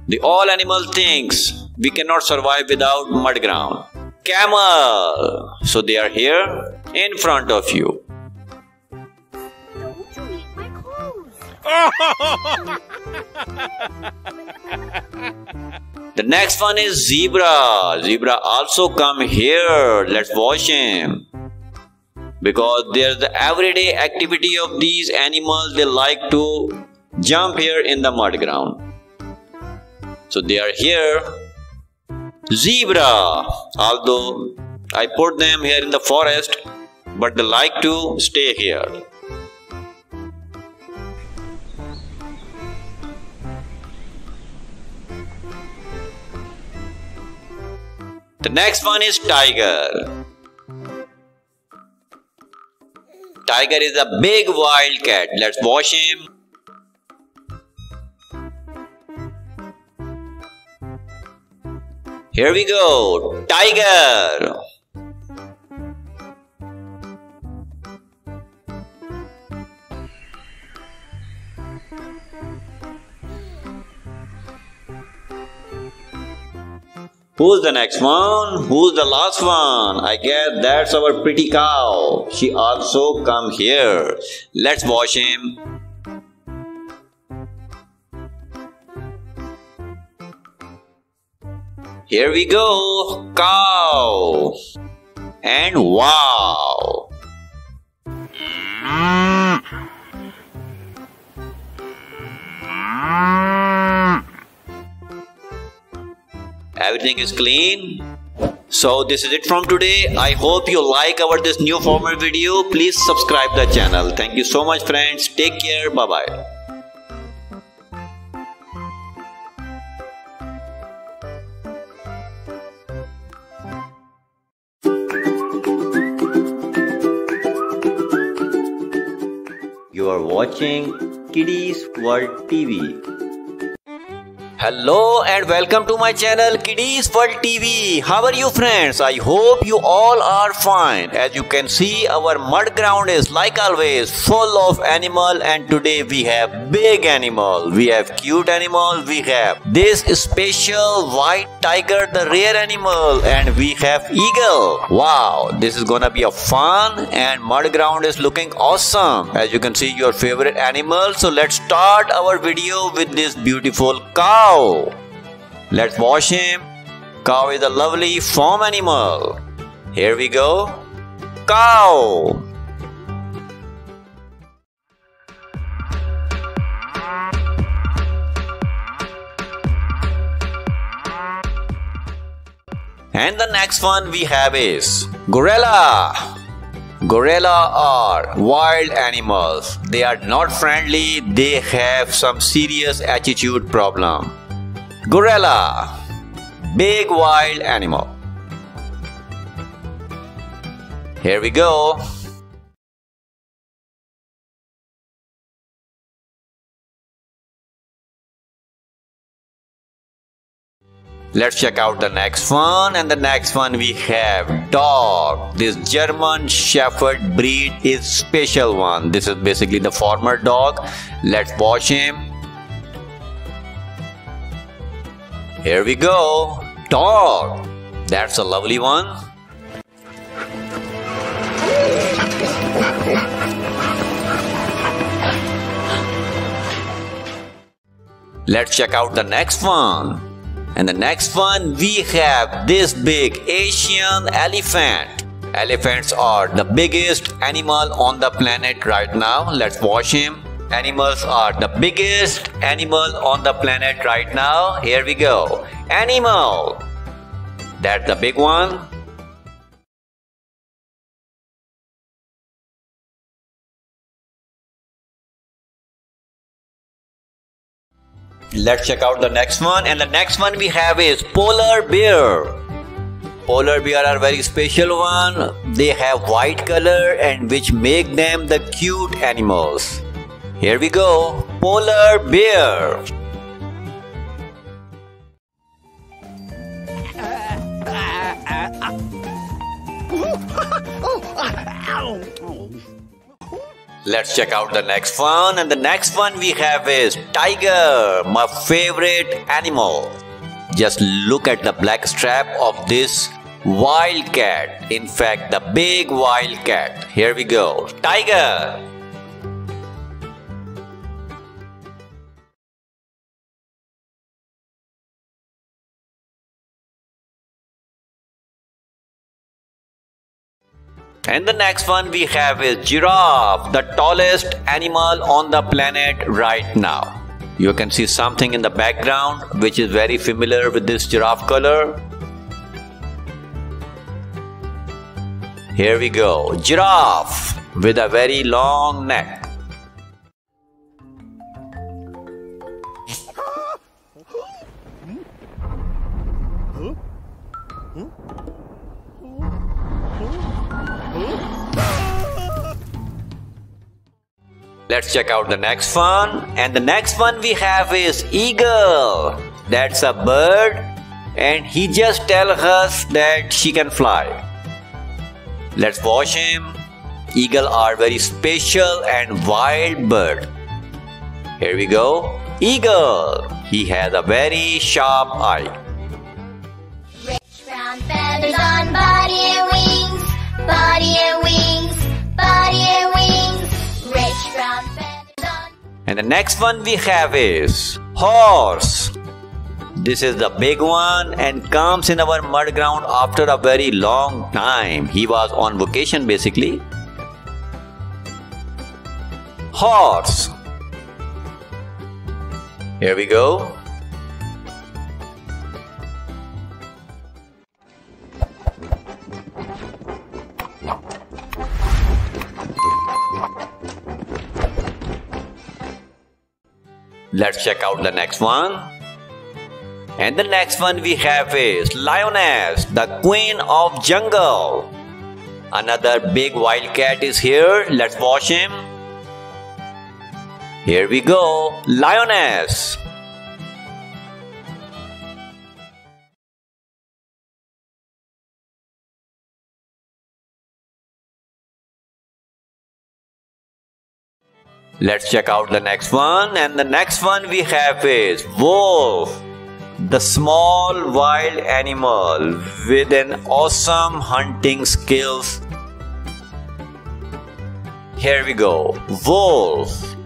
The all animal thinks we cannot survive without mud ground. Camel. So they are here in front of you. Don't you eat my clothes? The next one is zebra. Zebra also come here. Let's wash him. because there's the everyday activity of these animals they like to jump here in the mud ground. So they are here. Zebra. Although i put them here in the forest but they like to stay here. The next one is tiger. Tiger is a big wild cat. Let's wash him. Here we go. Tiger. Who's the next one? Who's the last one? I guess that's our pretty cow. She also come here. Let's wash him. Here we go. Cow. And wow. everything is clean. So this is it from today. I hope you like our this new format video. Please subscribe the channel. Thank you so much friends. Take care. Bye bye watching Kidiez World TV. Hello and welcome to my channel Kidiez World TV. How are you friends? I hope you all are fine. As you can see our mud ground is like always full of animal and today we have big animal. We have cute animal. We have this special white tiger the rare animal and we have eagle. Wow this is gonna be a fun and mud ground is looking awesome. As you can see your favorite animal. So let's start our video with this beautiful cow cow. Let's wash him. Cow is a lovely farm animal. Here we go. Cow. And the next one we have is gorilla. Gorilla are wild animals. They are not friendly. They have some serious attitude problem. Gorilla Big wild animal. Here we go. Let's check out the next one and the next one we have dog. This German Shepherd breed is special one. This is basically the former dog. Let's watch him. Here we go. Dog. That's a lovely one. Let's check out the next one. And the next one we have this big Asian elephant. Elephants are the biggest animal on the planet right now. Let's watch him. Animals are the biggest animal on the planet right now. Here we go. Animal. That's the big one. Let's check out the next one. And the next one we have is polar bear. Polar bear are very special one. They have white color and which make them the cute animals. Here we go. Polar bear. Let's check out the next one and the next one we have is tiger, my favorite animal. Just look at the black strap of this wild cat. In fact, the big wild cat. Here we go. Tiger. And the next one we have is giraffe, the tallest animal on the planet right now. You can see something in the background which is very familiar with this giraffe color. Here we go, giraffe with a very long neck. Let's check out the next one. And the next one we have is eagle. That's a bird and he just tells us that she can fly. Let's watch him. Eagle are very special and wild bird. Here we go. Eagle. He has a very sharp eye. Rich brown feathers on body and wings, body and wings, body and wings. And the next one we have is horse. This is the big one and comes in our mud ground after a very long time. He was on vacation basically. Horse. Here we go. Let's check out the next one. And the next one we have is Lioness, the queen of jungle. Another big wildcat is here. Let's watch him. Here we go, Lioness. Let's check out the next one. And the next one we have is wolf, the small wild animal with an awesome hunting skills. Here we go, wolf.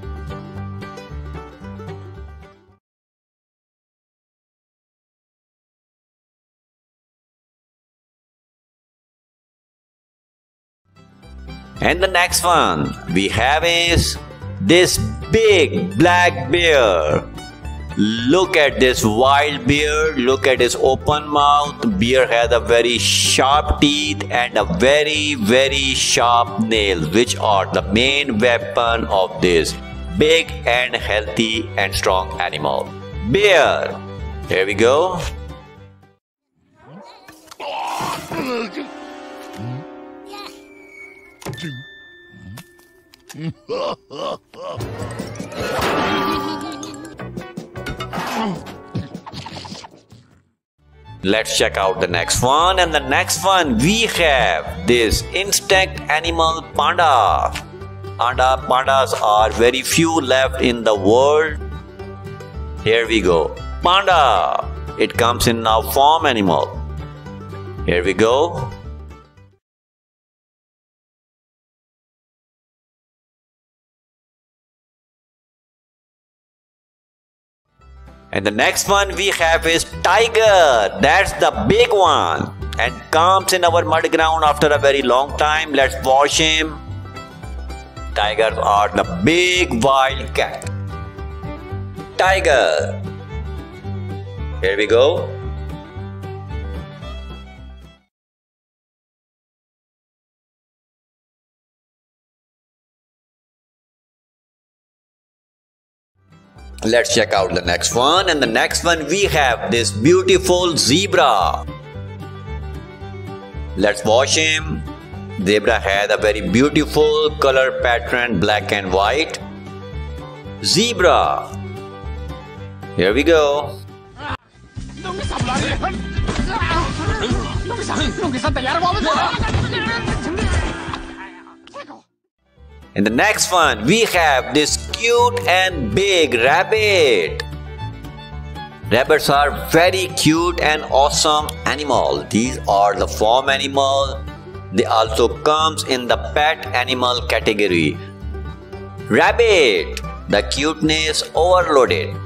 And the next one we have is this big black bear. Look at this wild bear. Look at his open mouth. Bear has a very sharp teeth and a very, very sharp nail, which are the main weapon of this big and healthy and strong animal. Bear. Here we go. Let's check out the next one. And the next one we have this insect animal panda. Panda pandas are very few left in the world. Here we go. Panda. It comes in now form animal. Here we go. And the next one we have is tiger. That's the big one. And comes in our mud ground after a very long time. Let's watch him. Tigers are the big wild cat. Tiger. Here we go. Let's check out the next one. And the next one we have this beautiful zebra. Let's watch him. Zebra has a very beautiful color pattern, black and white. Zebra. Here we go. In the next one, we have this cute and big rabbit. Rabbits are very cute and awesome animal. These are the farm animal. They also comes in the pet animal category. Rabbit, the cuteness overloaded.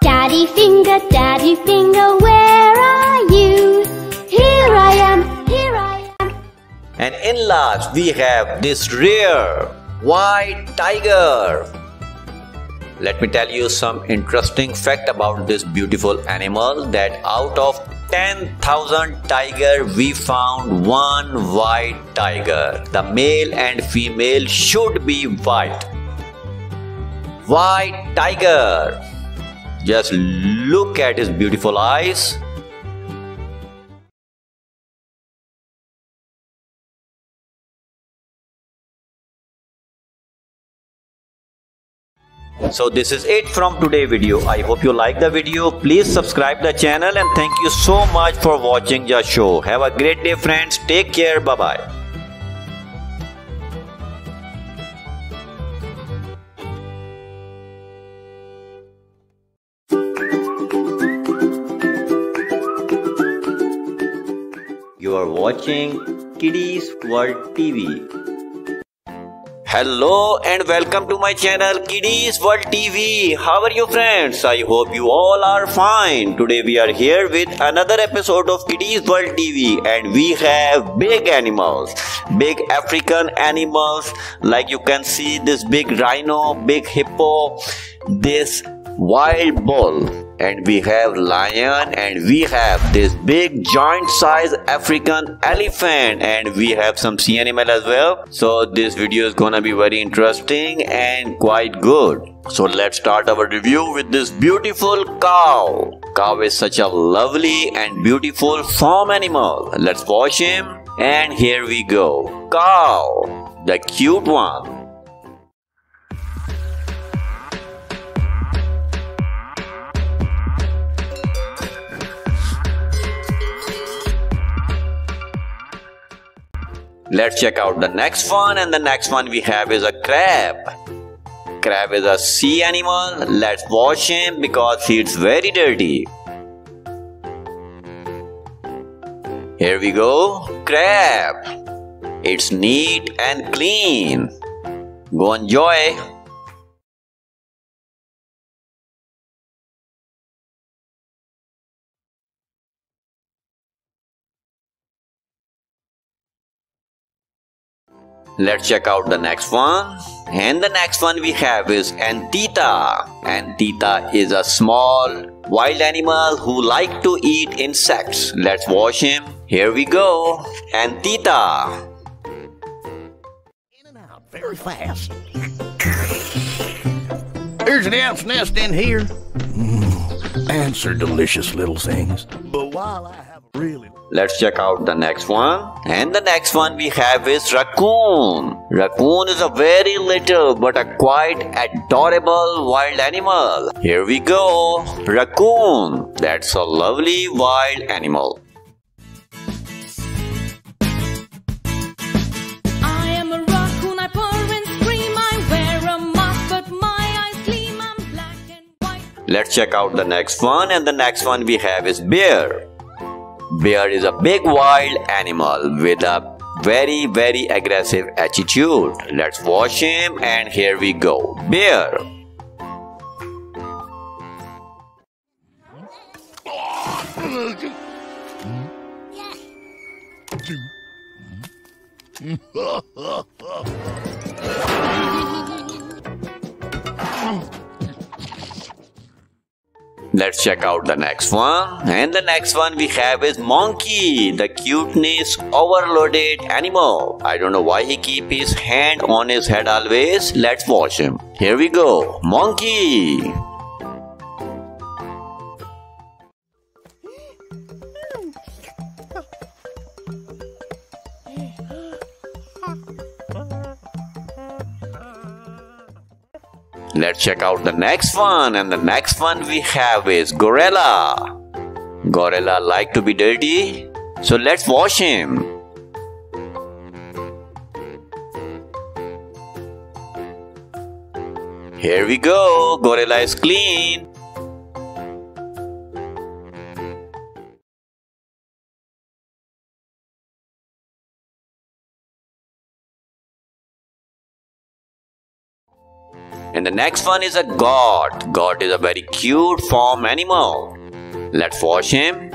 Daddy finger, daddy finger, where are you? Here I am, here And in last, we have this rare white tiger. Let me tell you some interesting fact about this beautiful animal that out of 10,000 tiger we found one white tiger. The male and female should be white. White tiger. Just look at his beautiful eyes. So this is it from today video. I hope you like the video. Please subscribe the channel and thank you so much for watching the show. Have a great day friends. Take care. Bye bye. You are watching Kidiez World TV. Hello and welcome to my channel Kidiez World TV. How are you friends? I hope you all are fine. Today we are here with another episode of Kidiez World TV and we have big animals. Big African animals like you can see this big rhino, big hippo, this wild bull and we have lion and we have this big giant size african elephant and we have some sea animal as well. So this video is gonna be very interesting and quite good. So let's start our review with this beautiful cow. Cow is such a lovely and beautiful farm animal. Let's watch him and here we go. Cow the cute one Let's check out the next one and the next one we have is a crab. Crab is a sea animal. Let's wash him because he's very dirty. Here we go. Crab. It's neat and clean. Go enjoy. Let's check out the next one. And the next one we have is Anteater. Anteater is a small wild animal who like to eat insects. Let's watch him. Here we go. Anteater. In and out very fast. There's an ant's nest in here. Mm, ants are delicious little things. But while I really Let's check out the next one. And the next one we have is raccoon. Raccoon is a very little but a quite adorable wild animal. Here we go. Raccoon. That's a lovely wild animal. I am a raccoon, I purr and scream. I wear a mask, but my eyes gleam. I'm black and white. Let's check out the next one. And the next one we have is bear. Bear is a big wild animal with a very very aggressive attitude. Let's watch him and here we go. Bear. Let's check out the next one. And the next one we have is monkey, the cuteness overloaded animal. I don't know why he keep his hand on his head always. Let's watch him. Here we go. Monkey. Let's check out the next one. And the next one we have is gorilla. Gorilla like to be dirty. So let's wash him. Here we go. Gorilla is clean. And the next one is a goat. Goat is a very cute farm animal. Let's wash him.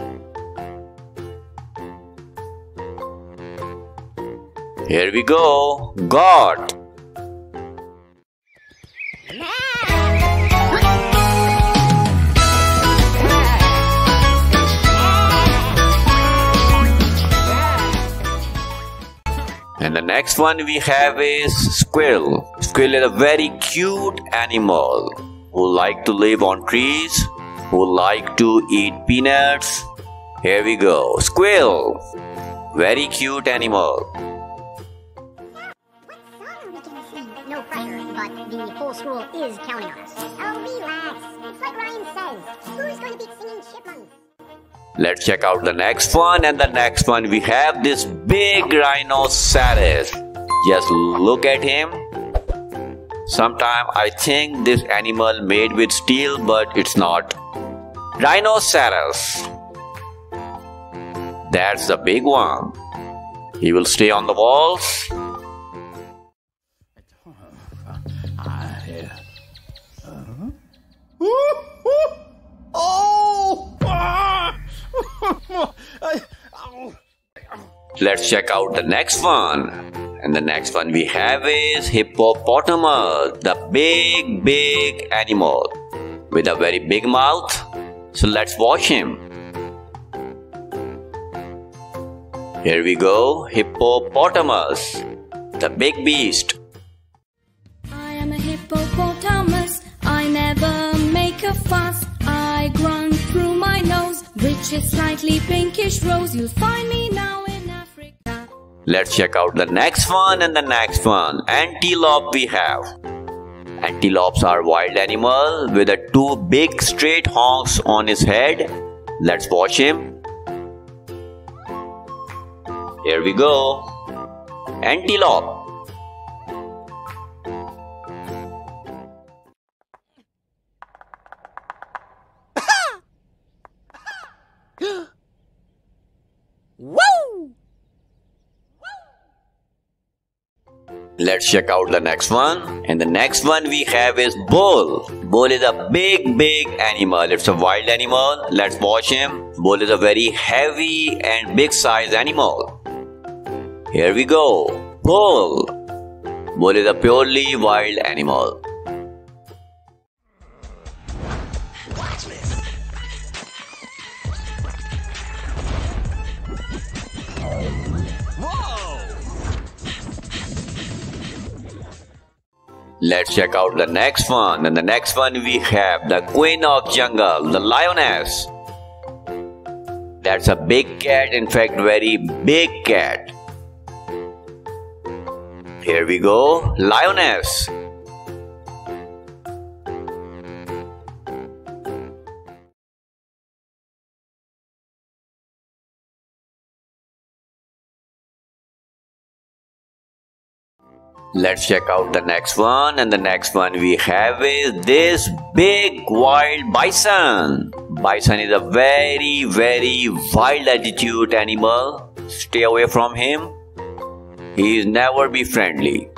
Here we go. Got. And the next one we have is squirrel. Squirrel is a very cute animal who like to live on trees, who like to eat peanuts. Here we go. Squirrel. Very cute animal. Let's check out the next one. And the next one we have this big rhinoceros. Just look at him. Sometime I think this animal made with steel, but it's not. Rhinoceros. That's the big one. He will stay on the walls. Oh. Let's check out the next one. And the next one we have is hippopotamus, the big, big animal with a very big mouth. So let's watch him. Here we go, hippopotamus, the big beast. I am a hippopotamus. I never make a fuss. I grunt through my nose, which is slightly pinkish rose. You'll find me now. Let's check out the next one and the next one. Antelope we have. Antelopes are wild animal with a two big straight honks on his head. Let's watch him. Here we go. Antelope. Let's check out the next one. And the next one we have is bull. Bull is a big, big animal. It's a wild animal. Let's watch him. Bull is a very heavy and big size animal. Here we go. Bull. Bull is a purely wild animal. Let's check out the next one. And the next one we have the Queen of Jungle, the lioness. That's a big cat, in fact, very big cat. Here we go, lioness. Let's check out the next one. And the next one we have is this big wild bison. Bison is a very, very wild attitude animal. Stay away from him. He is never be friendly.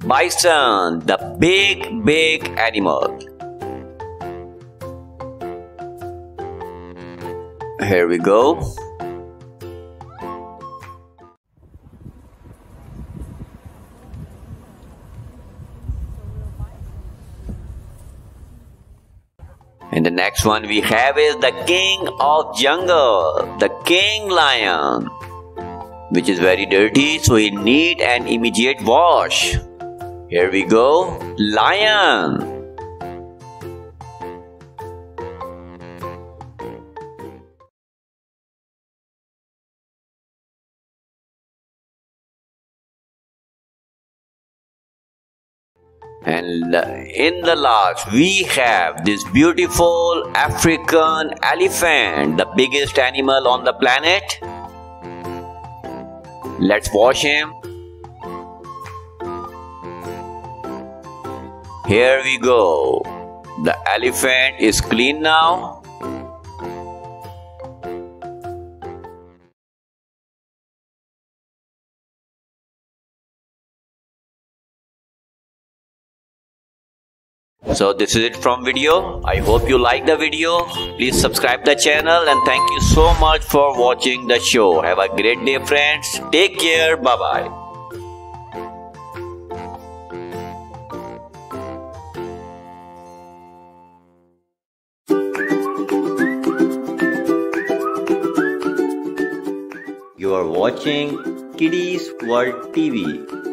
Bison, the big, big animal. Here we go. And the next one we have is the king of jungle, the king lion, which is very dirty, so he need an immediate wash. Here we go, lion. And in the last, we have this beautiful African elephant, the biggest animal on the planet. Let's watch him. Here we go. The elephant is clean now. So this is it from video. I hope you like the video. Please subscribe the channel and thank you so much for watching the show. Have a great day friends. Take care. Bye-bye. You are watching Kidiez World TV.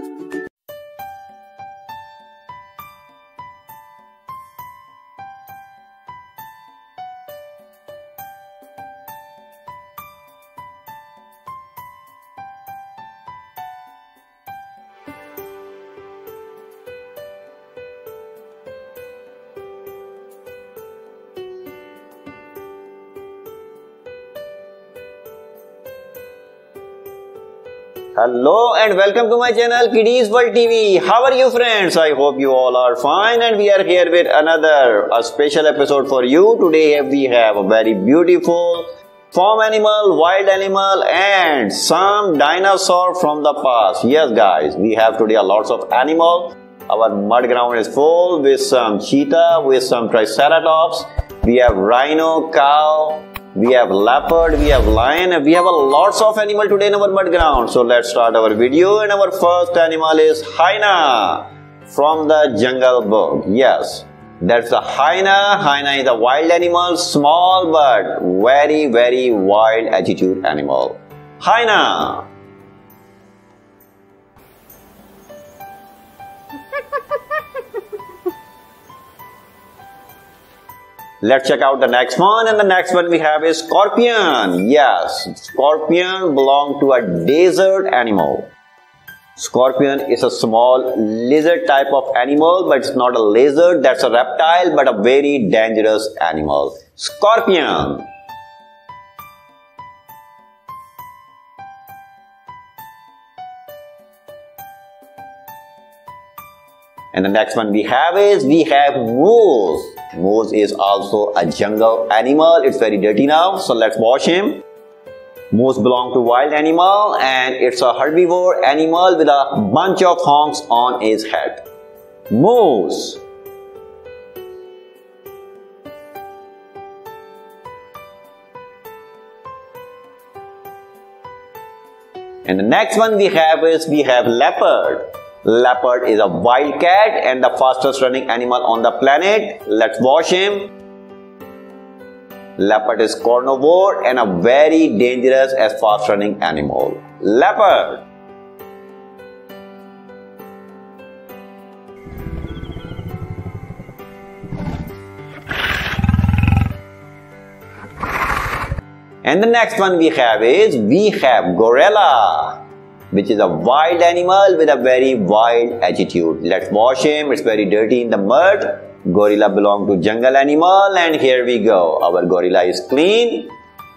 Hello and welcome to my channel Kidiez World TV. How are you friends? I hope you all are fine and we are here with another a special episode for you. Today we have a very beautiful farm animal, wild animal and some dinosaur from the past. Yes guys, we have today a lots of animal. Our mud ground is full with some cheetah, with some triceratops. We have rhino, cow, we have leopard, we have lion, we have a lots of animal today in our mud ground. So let's start our video and our first animal is hyena from the jungle book. Yes, that's the hyena. Hyena is a wild animal, small but very very wild attitude animal. Hyena. Let's check out the next one and the next one we have is scorpion. Yes, scorpion belong to a desert animal. Scorpion is a small lizard type of animal, but it's not a lizard, that's a reptile, but a very dangerous animal. Scorpion. And the next one we have is we have moose. Moose is also a jungle animal. It's very dirty now, so let's wash him. Moose belong to wild animal and it's a herbivore animal with a bunch of horns on his head. Moose. And the next one we have is we have leopard. Leopard is a wild cat and the fastest running animal on the planet. Let's watch him. Leopard is carnivore and a very dangerous as fast running animal. Leopard. And the next one we have is we have gorilla which is a wild animal with a very wild attitude. Let's wash him. It's very dirty in the mud. Gorilla belong to jungle animal and here we go. Our gorilla is clean.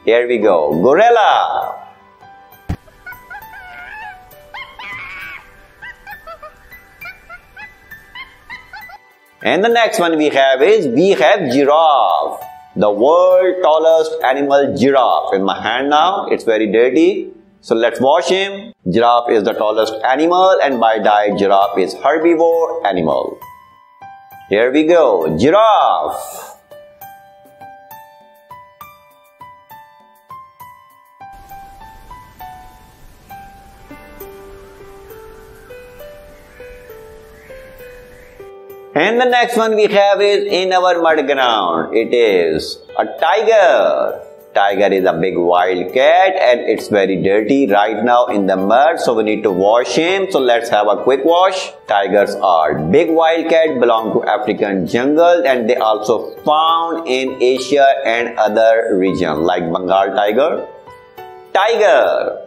Here we go. Gorilla. And the next one we have is we have giraffe. The world tallest animal giraffe in my hand now. It's very dirty. So let's wash him. Giraffe is the tallest animal and by diet giraffe is herbivore animal. Here we go. Giraffe. And the next one we have is in our mud ground. It is a tiger. Tiger is a big wild cat and it's very dirty right now in the mud so we need to wash him. So let's have a quick wash. Tigers are big wild cat belong to African jungle and they also found in Asia and other region like Bengal tiger. Tiger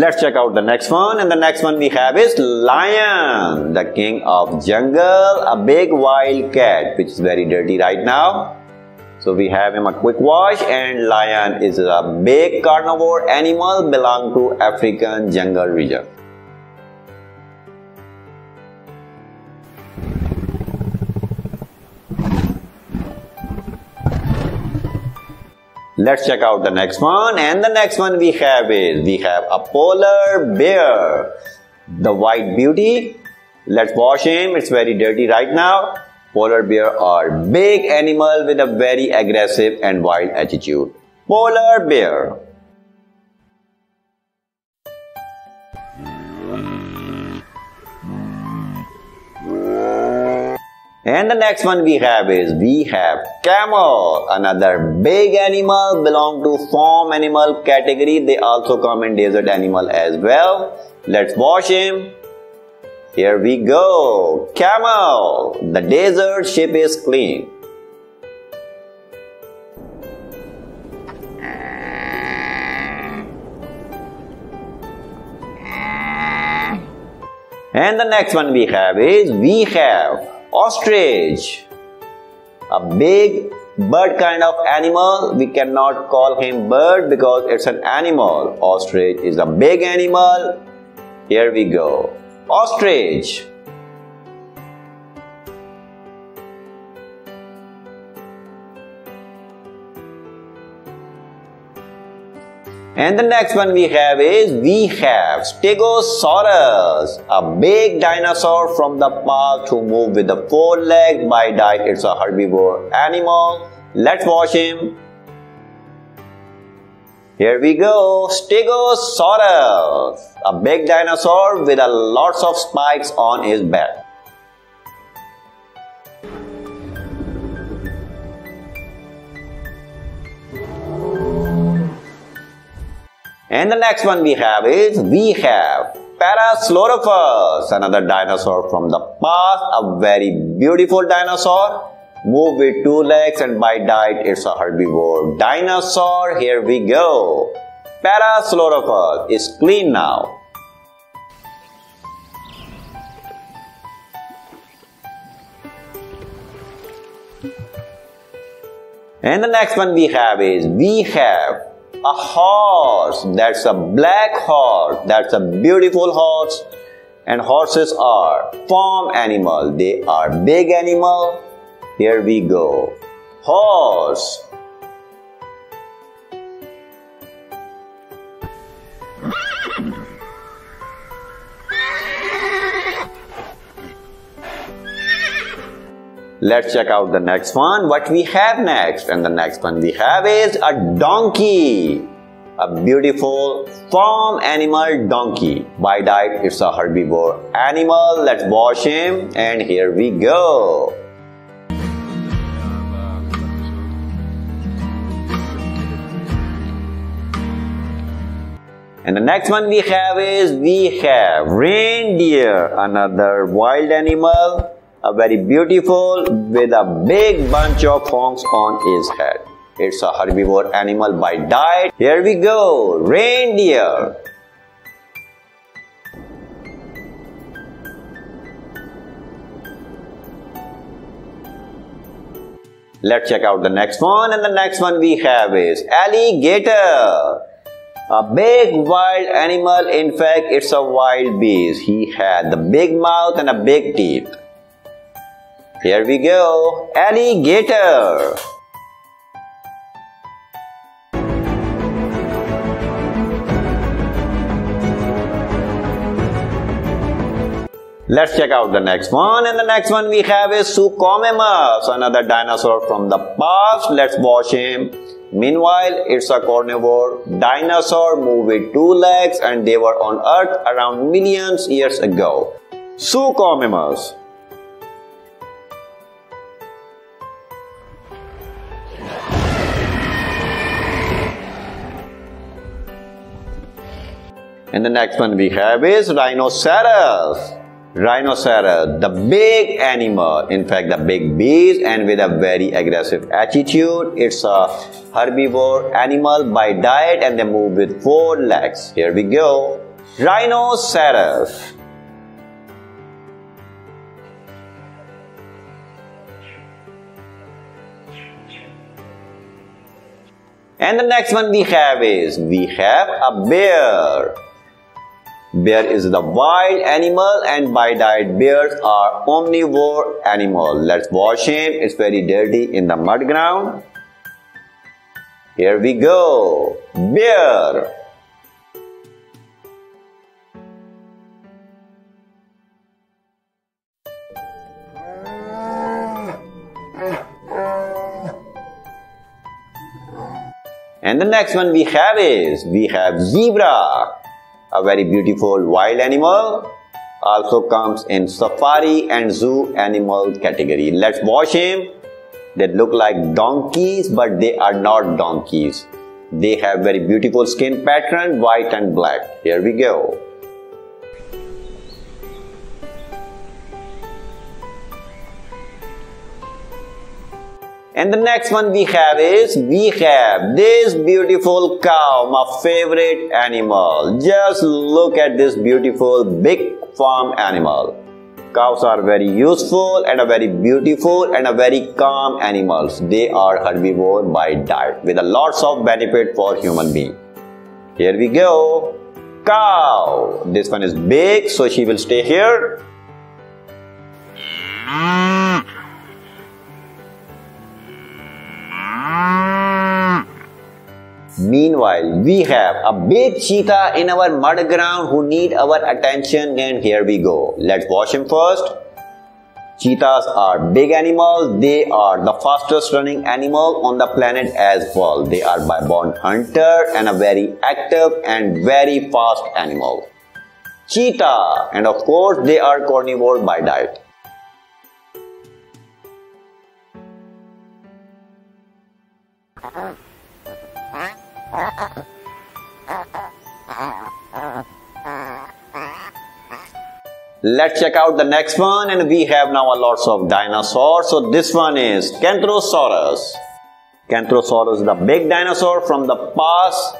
Let's check out the next one and the next one we have is lion, the king of jungle, a big wild cat which is very dirty right now. So we have him a quick wash and lion is a big carnivore animal belong to African jungle region. Let's check out the next one. And the next one we have is, we have a polar bear. The white beauty. Let's wash him. It's very dirty right now. Polar bear are big animal with a very aggressive and wild attitude. Polar bear. And the next one we have is we have camel, another big animal belong to farm animal category. They also come in desert animal as well. Let's wash him. Here we go. Camel. The desert ship is clean. And the next one we have is we have ostrich. A big bird kind of animal. We cannot call him bird because it's an animal. Ostrich is a big animal. Here we go. Ostrich. And the next one we have is we have Stegosaurus, a big dinosaur from the past who moved with the four legs. By diet, it's a herbivore animal. Let's watch him. Here we go, Stegosaurus, a big dinosaur with a lots of spikes on his back. And the next one we have is we have Parasaurolophus, another dinosaur from the past, a very beautiful dinosaur. Move with two legs and by diet it's a herbivore dinosaur. Here we go. Parasaurolophus is clean now. And the next one we have is we have a horse. That's a black horse. That's a beautiful horse. And horses are farm animal. They are big animal. Here we go. Horse. Let's check out the next one. What we have next? And the next one we have is a donkey. A beautiful farm animal donkey. By diet, it's a herbivore animal. Let's wash him. And here we go. And the next one we have is we have reindeer, another wild animal a very beautiful with a big bunch of horns on his head. It's a herbivore animal by diet. Here we go, reindeer. Let's check out the next one and the next one we have is alligator. A big wild animal, in fact it's a wild beast. He had the big mouth and a big teeth. Here we go. Alligator. Let's check out the next one. And the next one we have is Suchomimus, another dinosaur from the past. Let's watch him. Meanwhile, it's a carnivore dinosaur moved with two legs and they were on Earth around millions years ago. Suchomimus. And the next one we have is rhinoceros. Rhinoceros, the big animal, in fact the big beast and with a very aggressive attitude. It's a herbivore animal by diet and they move with four legs. Here we go. Rhinoceros. And the next one we have is we have a bear. Bear is the wild animal and by diet bears are omnivore animal. Let's wash him. It's very dirty in the mud ground. Here we go. Bear. And the next one we have is we have zebra a very beautiful wild animal. also comes in safari and zoo animal category. Let's watch him. They look like donkeys, but they are not donkeys. They have very beautiful skin pattern, white and black. Here we go. And the next one we have is we have this beautiful cow, my favorite animal. Just look at this beautiful big farm animal. Cows are very useful and a very beautiful and a very calm animals. They are herbivore by diet with a lots of benefit for human being. Here we go. Cow. This one is big, so she will stay here. Mm-hmm. Meanwhile, we have a big cheetah in our mud ground who need our attention and here we go. Let's watch him first. Cheetahs are big animals. They are the fastest running animal on the planet as well. They are by born hunter and a very active and very fast animal. Cheetah and of course they are carnivore by diet. Let's check out the next one and we have now a lots of dinosaurs. So this one is Kentrosaurus. Kentrosaurus is the big dinosaur from the past.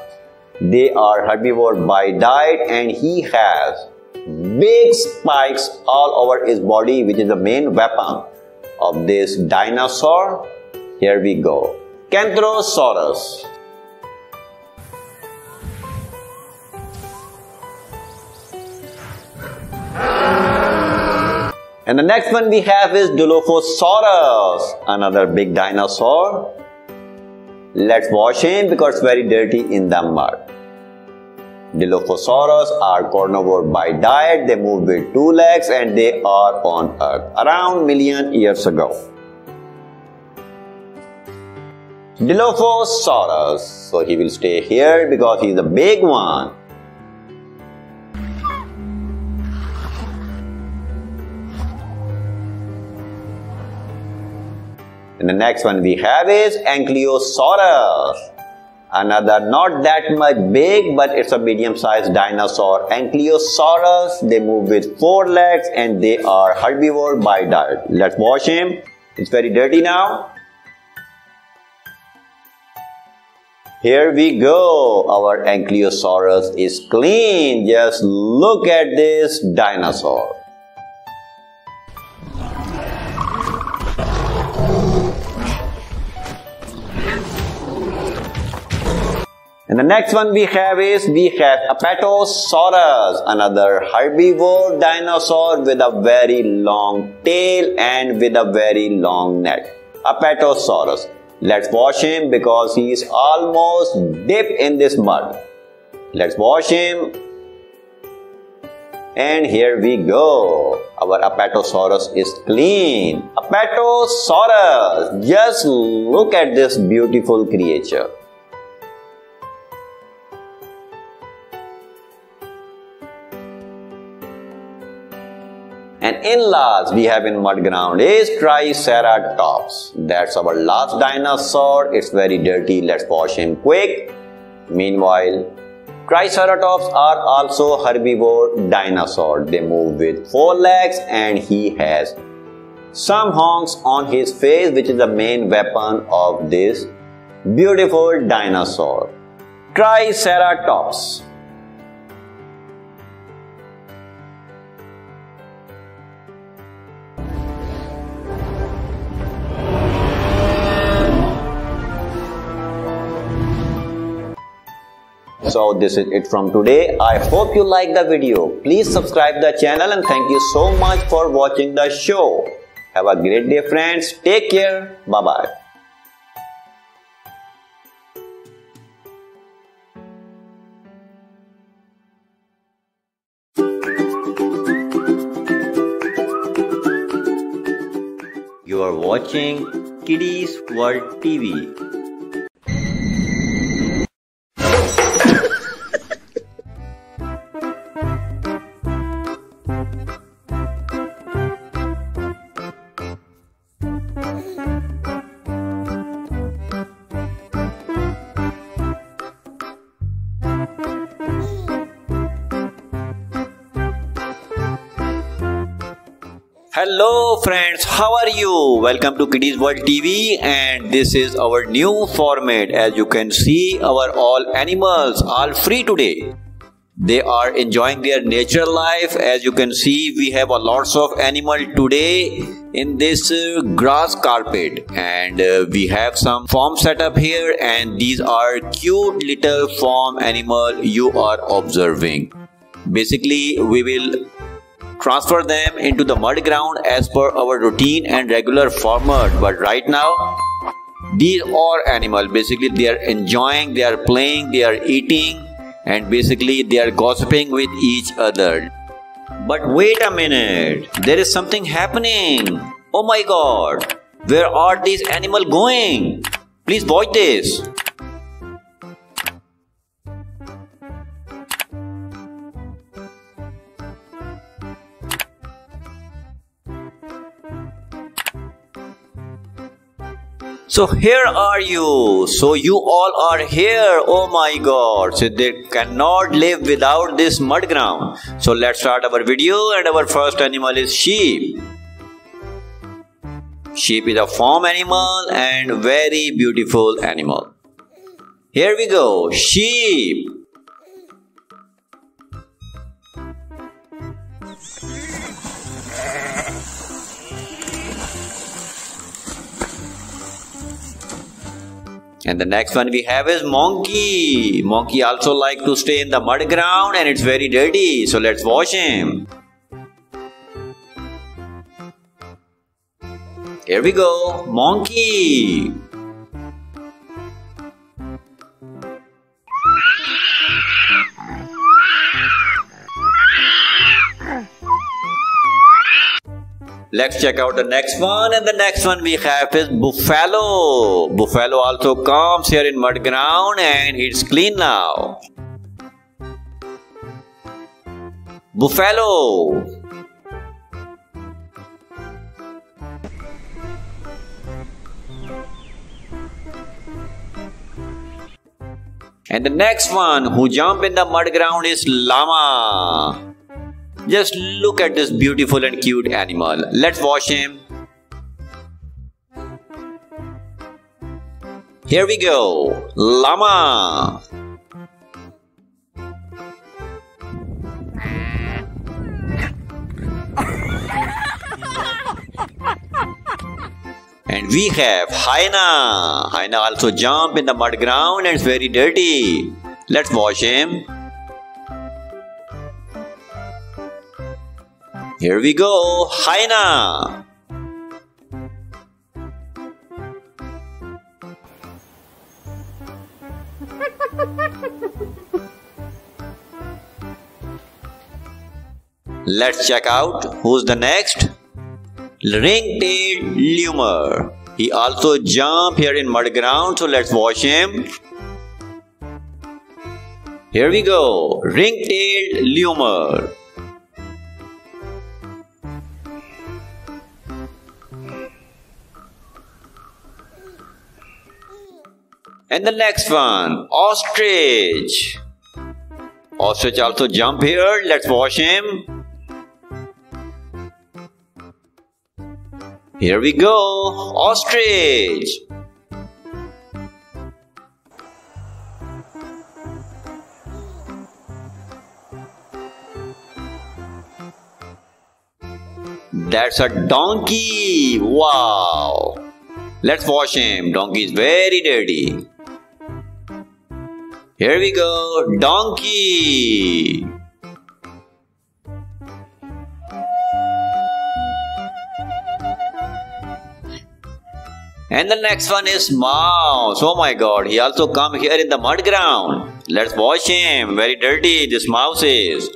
They are herbivore by diet and he has big spikes all over his body which is the main weapon of this dinosaur. Here we go. Kentrosaurus. And the next one we have is Dilophosaurus, another big dinosaur. Let's wash him because it's very dirty in the mud. Dilophosaurus are carnivore by diet. They move with two legs and they are on Earth around million years ago. Hmm. Dilophosaurus. So he will stay here because he's a big one. And the next one we have is Ankylosaurus. Another not that much big, but it's a medium-sized dinosaur. Ankylosaurus, they move with four legs and they are herbivore by diet. Let's wash him. It's very dirty now. Here we go. Our Ankylosaurus is clean. Just look at this dinosaur. And the next one we have is we have Apatosaurus, another herbivore dinosaur with a very long tail and with a very long neck. Apatosaurus. Let's wash him because he is almost deep in this mud. Let's wash him. And here we go. Our Apatosaurus is clean. Apatosaurus. Just look at this beautiful creature. And in last we have in mud ground is Triceratops. That's our last dinosaur. It's very dirty. Let's wash him quick. Meanwhile, Triceratops are also herbivore dinosaur. They move with four legs and he has some honks on his face which is the main weapon of this beautiful dinosaur. Triceratops. So this is it from today. I hope you like the video. Please subscribe the channel and thank you so much for watching the show. Have a great day friends. Take care. Bye bye. You are watching Kidiez World TV. How are you? Welcome to Kidiez World TV and this is our new format. As you can see, our all animals are free today. They are enjoying their natural life. As you can see, we have a lots of animal today in this uh, grass carpet and uh, we have some farm set up here and these are cute little farm animal you are observing. Basically, we will transfer them into the mud ground as per our routine and regular format. But right now these are animal basically they are enjoying they are playing they are eating and basically they are gossiping with each other. But wait a minute. There is something happening. Oh my god. Where are these animal going? Please watch this So here are you. So you all are here. Oh my god. So they cannot live without this mud ground. So let's start our video and our first animal is sheep. Sheep is a farm animal and very beautiful animal. Here we go. Sheep. And the next one we have is monkey. Monkey also like to stay in the mud ground and it's very dirty. So let's wash him. Here we go. Monkey. Let's check out the next one and the next one we have is buffalo. Buffalo also comes here in mud ground and it's clean now. Buffalo. And the next one who jump in the mud ground is llama. Just look at this beautiful and cute animal. Let's wash him. Here we go. Llama. And we have hyena. Hyena also jump in the mud ground and it's very dirty. Let's wash him. Here we go, hyena. Let's check out who's the next. Ring-tailed lemur. He also jump here in mud ground, so let's watch him. Here we go, ring-tailed lemur. And the next one, ostrich. Ostrich also jump here. Let's wash him. Here we go, ostrich. That's a donkey. Wow. Let's wash him. Donkey is very dirty. Here we go, donkey. And the next one is mouse. Oh my god, he also come here in the mud ground. Let's wash him. Very dirty this mouse is.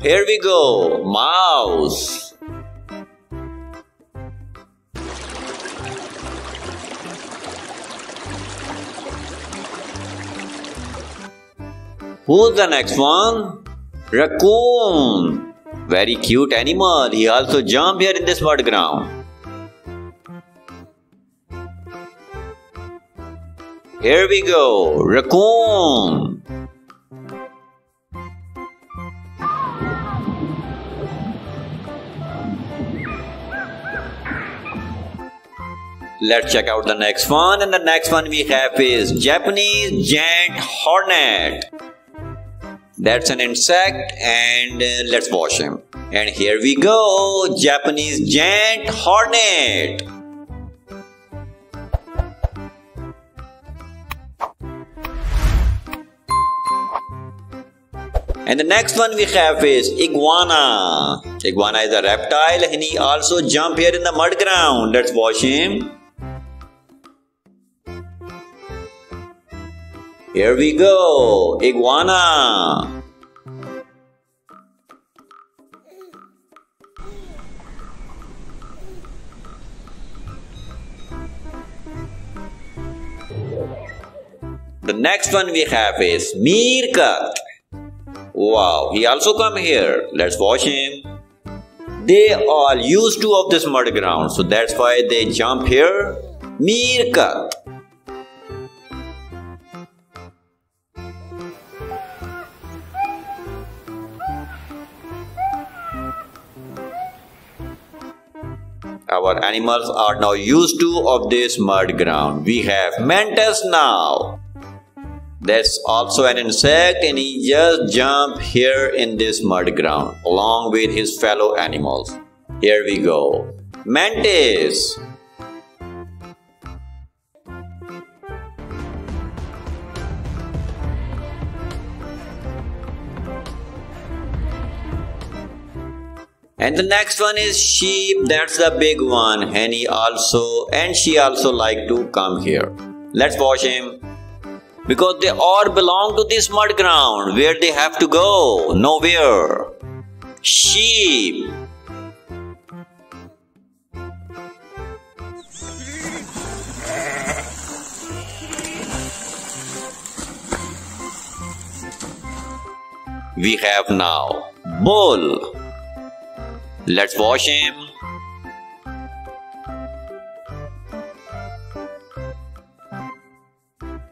Here we go, mouse. Who's the next one? Raccoon. Very cute animal. He also jump here in this mud ground. Here we go. Raccoon. Let's check out the next one and the next one we have is Japanese giant hornet. That's an insect and uh, let's wash him. And here we go, Japanese giant hornet. And the next one we have is iguana. Iguana is a reptile and he also jump here in the mud ground. Let's wash him. Here we go, iguana. The next one we have is meerkat. Wow, he also come here. Let's watch him. They are used to of this mud ground, so that's why they jump here. Meerkat. Our animals are now used to of this mud ground. We have mantis now. That's also an insect and he just jump here in this mud ground along with his fellow animals. Here we go. Mantis. And the next one is sheep. That's the big one. And he also. And she also like to come here. Let's watch him. Because they all belong to this mud ground. Where they have to go? Nowhere. Sheep. We have now bull let's wash him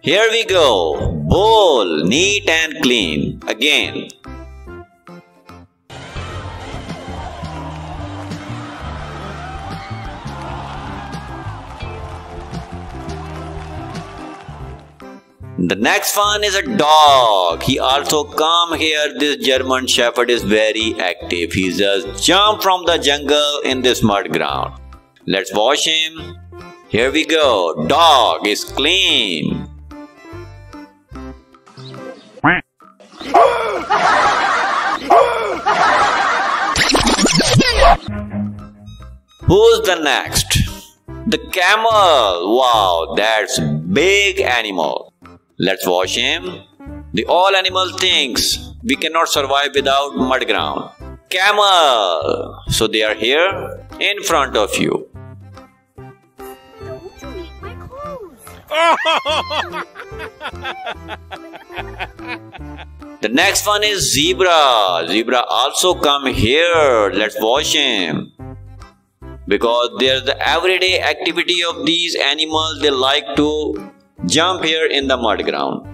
Here we go. Bowl, neat and clean. Again. The next one is a dog. He also come here. This German Shepherd is very active. He just jump from the jungle in this mud ground. Let's wash him. Here we go. Dog is clean. Who's the next? The camel. Wow, that's big animal. Let's watch him. The all animal thinks we cannot survive without mud ground. Camel. So they are here in front of you. The next one is zebra. Zebra also come here. Let's watch him. Because there's the everyday activity of these animals. They like to jump here in the mud ground.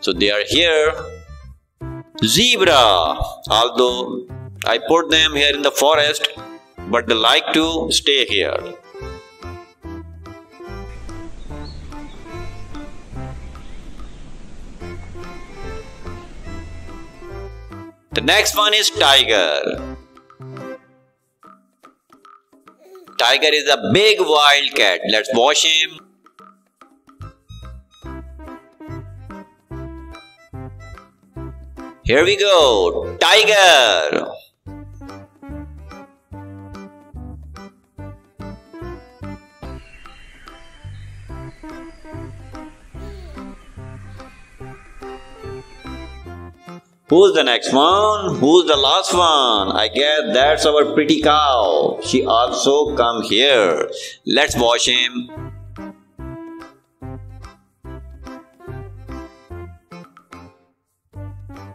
So they are here. Zebra. Although I put them here in the forest, but they like to stay here. The next one is tiger. Tiger is a big wild cat. Let's watch him. Here we go. Tiger. Who's the next one? Who's the last one? I guess that's our pretty cow. She also come here. Let's watch him.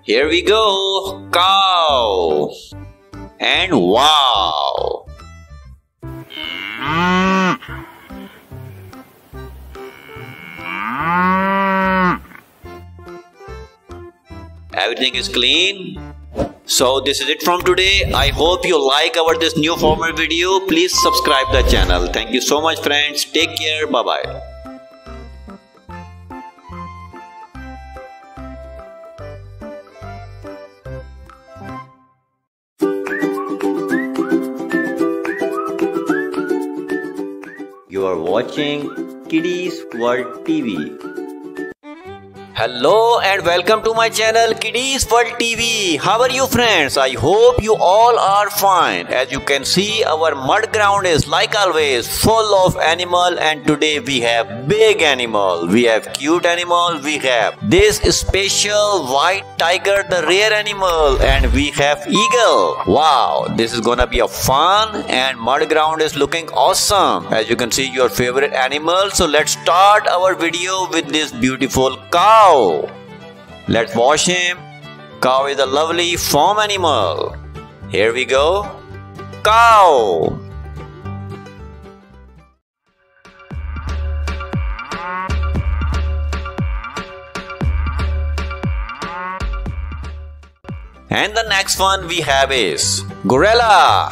Here we go. Cow. And wow. Everything is clean. So this is it from today. I hope you like our this new format video. Please subscribe the channel. Thank you so much friends. Take care. Bye bye. Are watching Kidiez World TV. Hello and welcome to my channel Kidiez World TV. How are you friends? I hope you all are fine. As you can see our mud ground is like always full of animal and today we have big animal. We have cute animal. We have this special white tiger the rare animal and we have eagle. Wow this is gonna be a fun and mud ground is looking awesome. As you can see your favorite animal. So let's start our video with this beautiful cow cow. Let's wash him. Cow is a lovely farm animal. Here we go. Cow. And the next one we have is gorilla.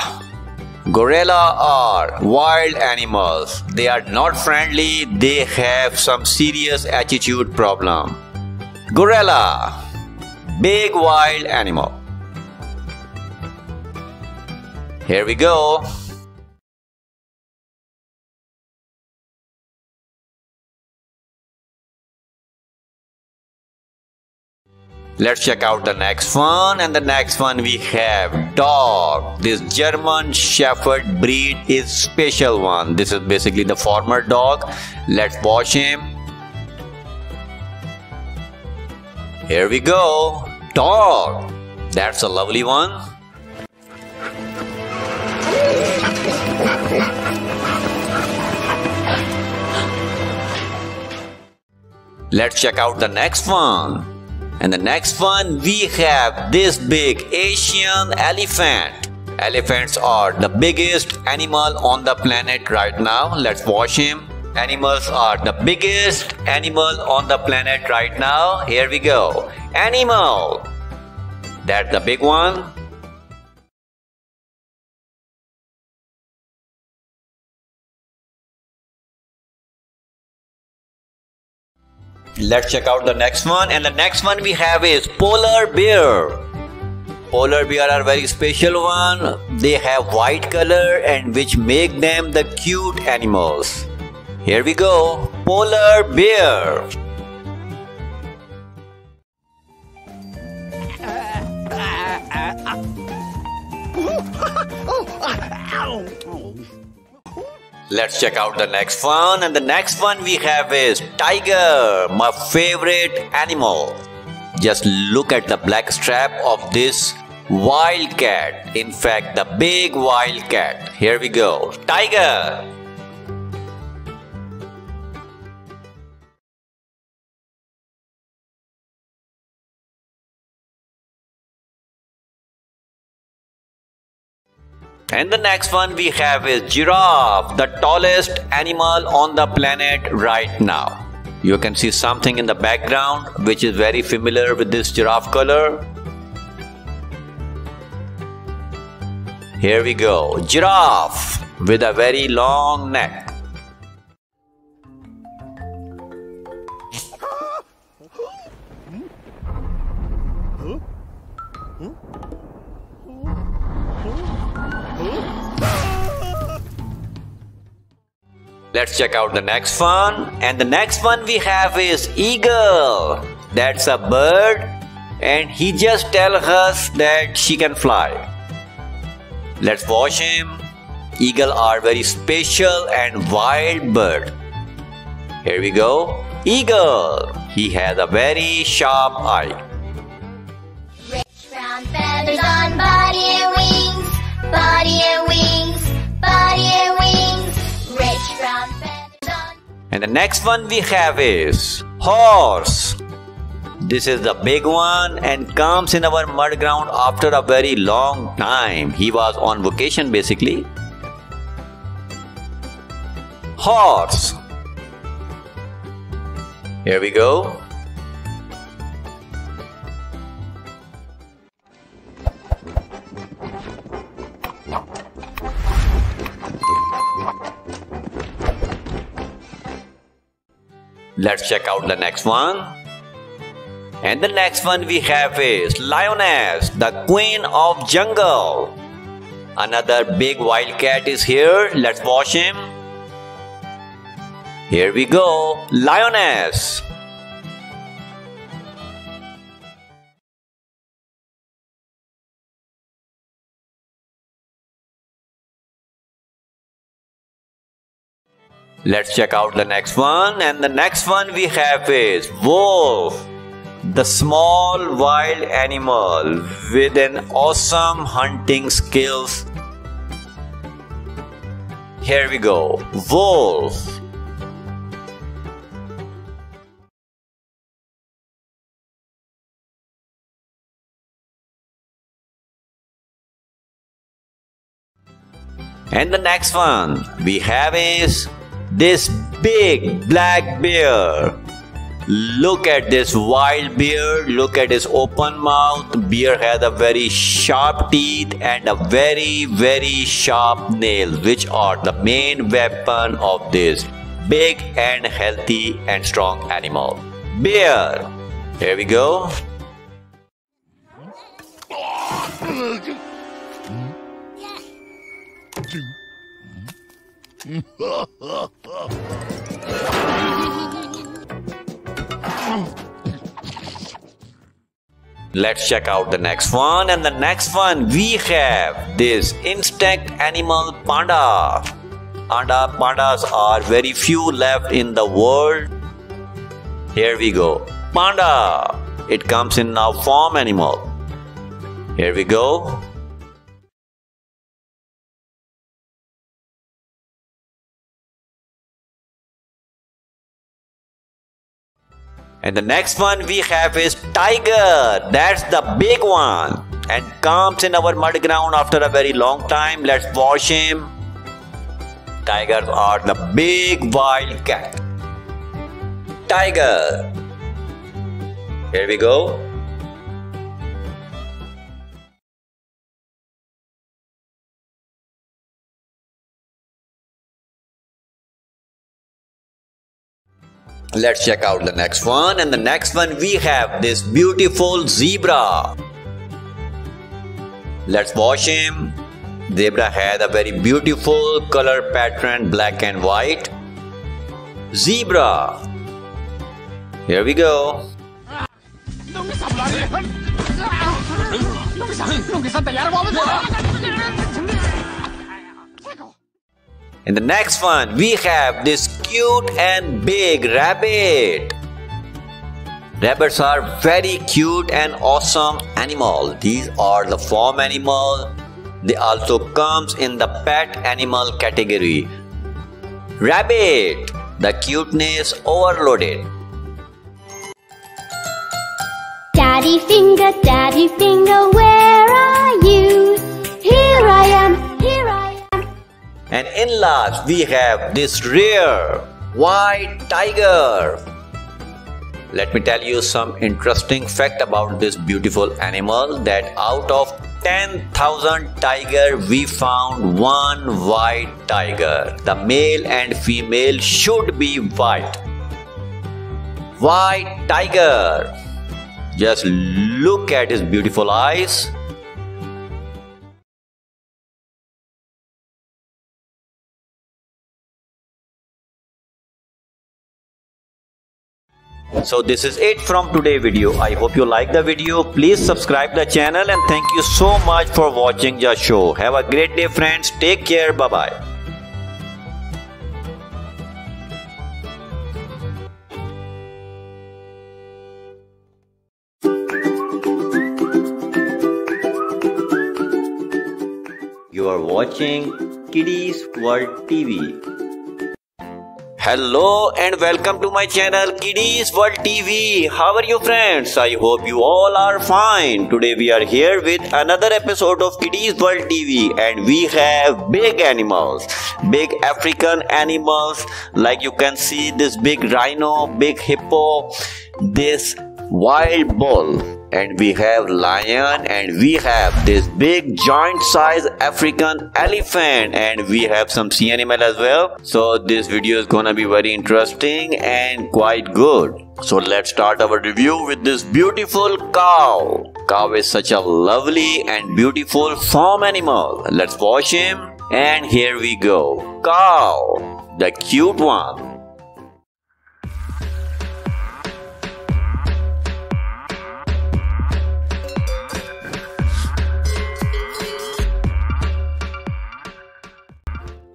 Gorilla are wild animals. They are not friendly. They have some serious attitude problem. Gorilla Big wild animal. Here we go. Let's check out the next one and the next one we have dog. This German Shepherd breed is special one. This is basically the former dog. Let's watch him. Here we go. Dog. That's a lovely one. Let's check out the next one. And the next one we have this big Asian elephant. Elephants are the biggest animal on the planet right now. Let's watch him. Animals are the biggest animal on the planet right now. Here we go. Animal. That's the big one. Let's check out the next one and the next one we have is polar bear. Polar bear are very special one. They have white color and which make them the cute animals. Here we go. Polar bear. Let's check out the next one and the next one we have is tiger, my favorite animal. Just look at the black strap of this wild cat. In fact, the big wild cat. Here we go. Tiger. And the next one we have is giraffe, the tallest animal on the planet right now. You can see something in the background which is very familiar with this giraffe color. Here we go, giraffe with a very long neck. Let's check out the next one. And the next one we have is eagle. That's a bird and he just tells us that she can fly. Let's watch him. Eagle are very special and wild bird. Here we go. Eagle. He has a very sharp eye. Rich brown feathers on body and wings, body and wings, body and wings. And the next one we have is horse. This is the big one and comes in our mud ground after a very long time. He was on vacation basically. Horse. Here we go. Let's check out the next one. And the next one we have is Lioness, the Queen of Jungle. Another big wildcat is here. Let's watch him. Here we go. Lioness. Let's check out the next one. And the next one we have is Wolf, the small wild animal with an awesome hunting skills. Here we go. Wolf. And the next one we have is this big black bear. Look at this wild bear. Look at his open mouth. Bear has a very sharp teeth and a very, very sharp nail, which are the main weapon of this big and healthy and strong animal. Bear. Here we go. Let's check out the next one. And the next one we have this insect animal panda. Panda pandas are very few left in the world. Here we go. Panda. It comes in now form animal. Here we go. And the next one we have is tiger. That's the big one. And comes in our mud ground after a very long time. Let's wash him. Tigers are the big wild cat. Tiger. Here we go. Let's check out the next one. And the next one we have this beautiful zebra. Let's watch him. Zebra had a very beautiful color pattern, black and white. Zebra. Here we go. In the next one, we have this cute and big rabbit. Rabbits are very cute and awesome animal. These are the farm animal. They also comes in the pet animal category. Rabbit, the cuteness overloaded. Daddy finger, daddy finger, where are you? Here I am, here I am. And in last, we have this rare white tiger. Let me tell you some interesting fact about this beautiful animal that out of 10,000 tiger we found one white tiger. The male and female should be white. White tiger. Just look at his beautiful eyes. So this is it from today video. I hope you like the video. Please subscribe the channel and thank you so much for watching the show. Have a great day friends. Take care. Bye bye. You are watching Kidiez World TV. Hello and welcome to my channel Kidiez World TV. How are you friends? I hope you all are fine. Today we are here with another episode of Kidiez World TV and we have big animals. Big African animals like you can see this big rhino, big hippo, this wild bull and we have lion and we have this big giant size African elephant and we have some sea animal as well. So this video is gonna be very interesting and quite good. So let's start our review with this beautiful cow. Cow is such a lovely and beautiful farm animal. Let's watch him and here we go. Cow, the cute one.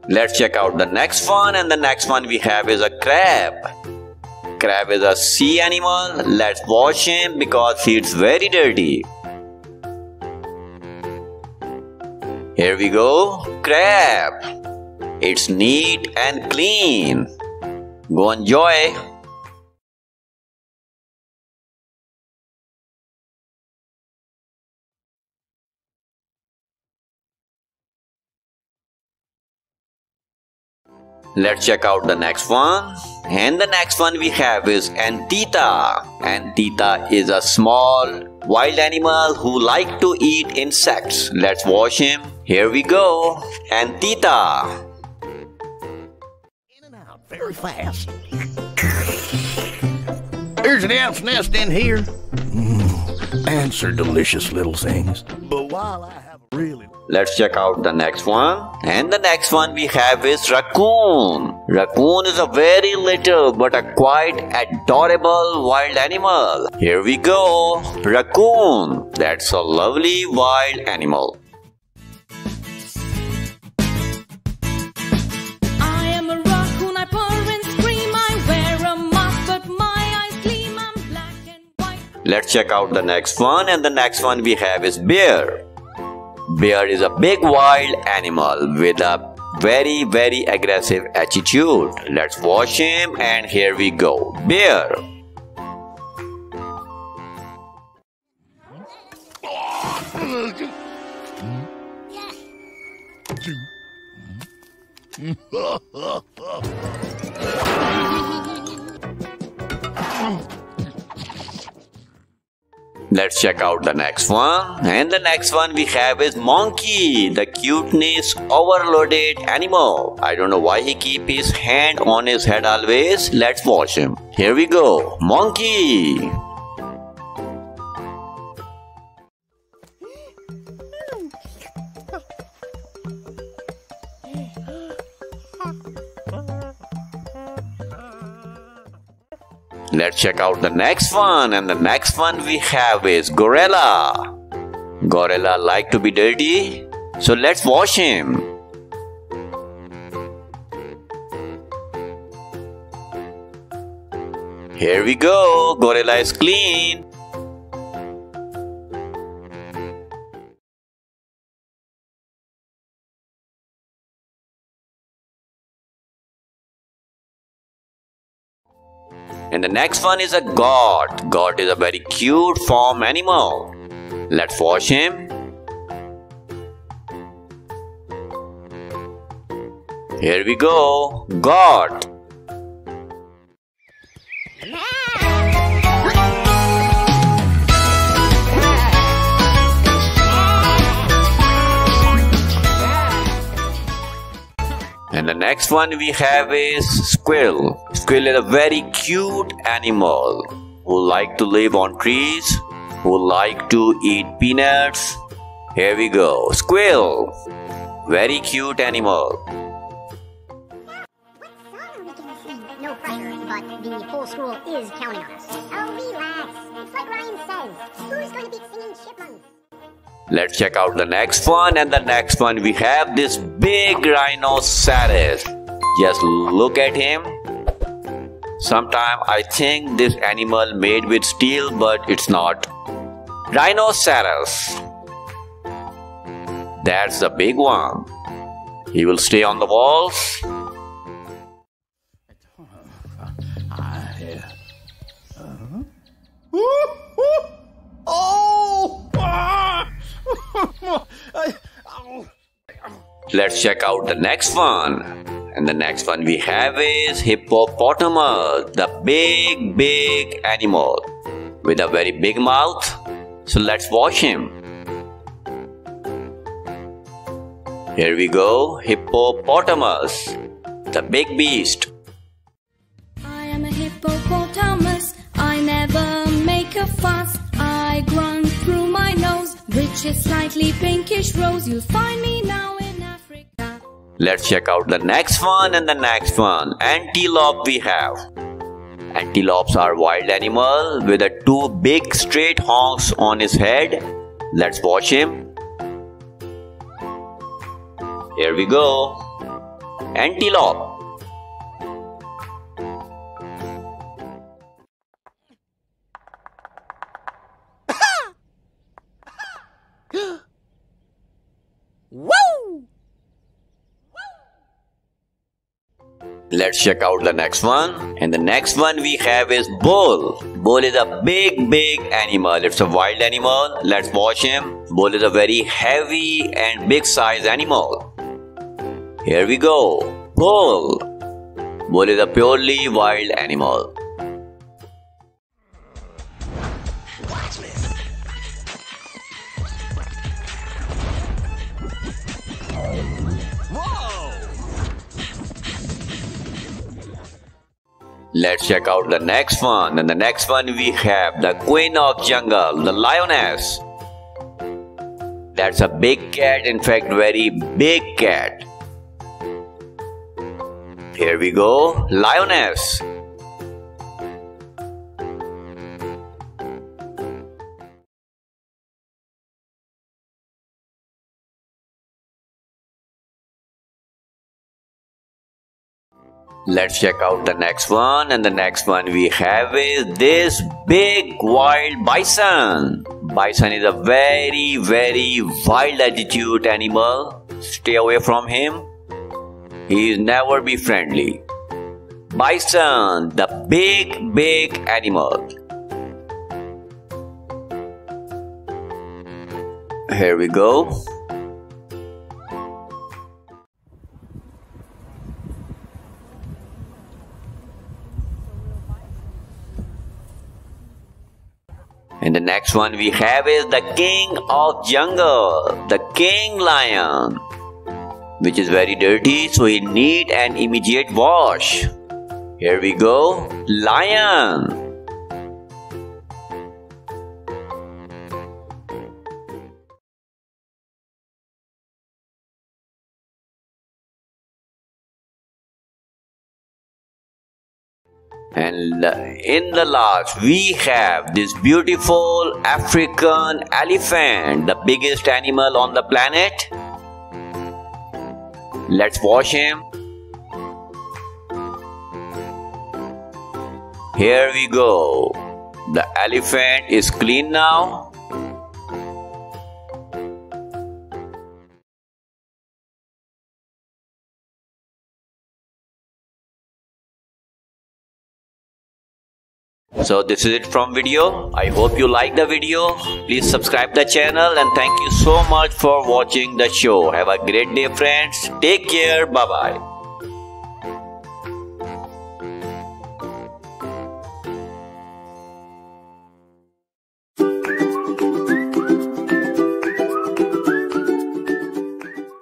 Let's check out the next one and the next one we have is a crab. Crab is a sea animal. Let's wash him because he's very dirty. Here we go. Crab. It's neat and clean. Go enjoy. Let's check out the next one. And the next one we have is Anteater. Anteater is a small wild animal who like to eat insects. Let's watch him. Here we go. Anteater. In and out very fast. There's an ant's nest in here. Mm, ants are delicious little things. But while I really Let's check out the next one. And the next one we have is raccoon. Raccoon is a very little but a quite adorable wild animal. Here we go. Raccoon. That's a lovely wild animal. I am a raccoon, I purr and scream. I wear a mask, but my eyes gleam. I'm black and white. Let's check out the next one. And the next one we have is bear. Bear is a big wild animal with a very very aggressive attitude. Let's watch him and here we go. Bear. Let's check out the next one. And the next one we have is monkey, the cuteness overloaded animal. I don't know why he keep his hand on his head always. Let's watch him. Here we go. Monkey. Let's check out the next one and the next one we have is gorilla. Gorilla like to be dirty, so let's wash him. Here we go, gorilla is clean. And the next one is a goat. Goat is a very cute farm animal. Let's wash him. Here we go. Goat. And the next one we have is squirrel. Squirrel is a very cute animal who like to live on trees, who like to eat peanuts. Here we go. Squirrel. Very cute animal. School is counting on us. Oh, relax. It's like Ryan says. Who's going to beat singing chipmunks? Let's check out the next one and the next one we have this big rhinoceros. Just look at him. Sometime I think this animal made with steel but it's not. Rhinoceros. That's the big one. He will stay on the walls. Oh! Ah! Let's check out the next one. And the next one we have is hippopotamus, the big, big animal with a very big mouth So let's watch him. Here we go, hippopotamus, the big beast. Nose, slightly pinkish rose. You'll find me now in Africa. Let's check out the next one and the next one. Antelope we have. Antelopes are wild animal with a two big straight horns on his head. Let's watch him. Here we go. Antelope. Let's check out the next one. And the next one we have is bull. Bull is a big, big animal. It's a wild animal. Let's watch him. Bull is a very heavy and big size animal. Here we go. Bull. Bull is a purely wild animal. Let's check out the next one. And the next one we have the Queen of Jungle, the lioness. That's a big cat, in fact, very big cat. Here we go, lioness. Let's check out the next one and the next one we have is this big wild bison. Bison is a very very wild attitude animal. Stay away from him. He is never be friendly. Bison, the big big animal. Here we go. And the next one we have is the king of jungle, the king lion, which is very dirty, so he need an immediate wash. Here we go, lion. And in the last, we have this beautiful African elephant, the biggest animal on the planet. Let's watch him. Here we go. The elephant is clean now. So this is it from video. I hope you like the video. Please subscribe the channel and thank you so much for watching the show. Have a great day friends. Take care. Bye bye.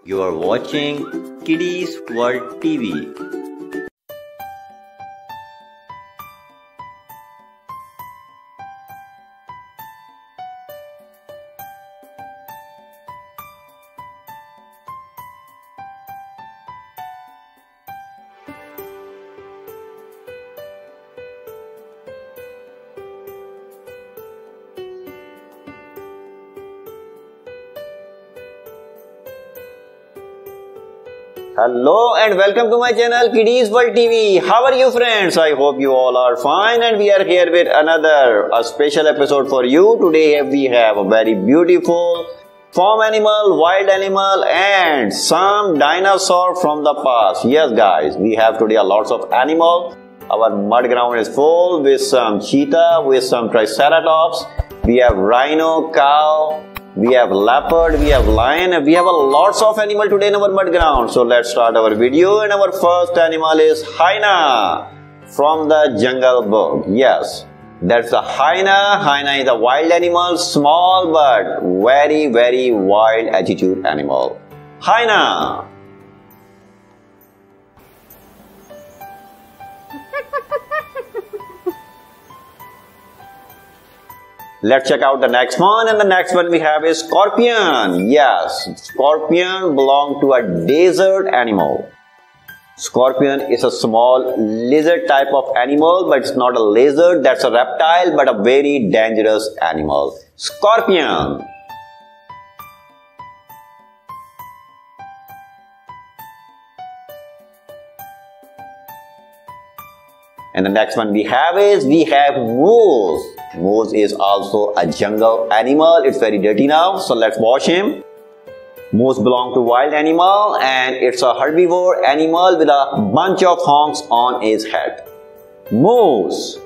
You are watching Kidiez World TV. Hello and welcome to my channel Kidiez World TV. How are you friends? I hope you all are fine and we are here with another a special episode for you. Today we have a very beautiful farm animal, wild animal and some dinosaur from the past. Yes guys, we have today a lots of animal. Our mud ground is full with some cheetah, with some triceratops. We have rhino, cow, we have leopard, we have lion, we have a lots of animal today in our mud ground. So let's start our video and our first animal is hyena from the jungle book. Yes, That's the hyena. Hyena is a wild animal, small but very, very wild attitude animal. Hyena. Let's check out the next one and the next one we have is scorpion. Yes, scorpion belong to a desert animal. Scorpion is a small lizard type of animal, but it's not a lizard, that's a reptile, but a very dangerous animal. Scorpion. And the next one we have is we have moose. Moose is also a jungle animal. It's very dirty now, so let's wash him. Moose belong to wild animal and it's a herbivore animal with a bunch of horns on its head. Moose.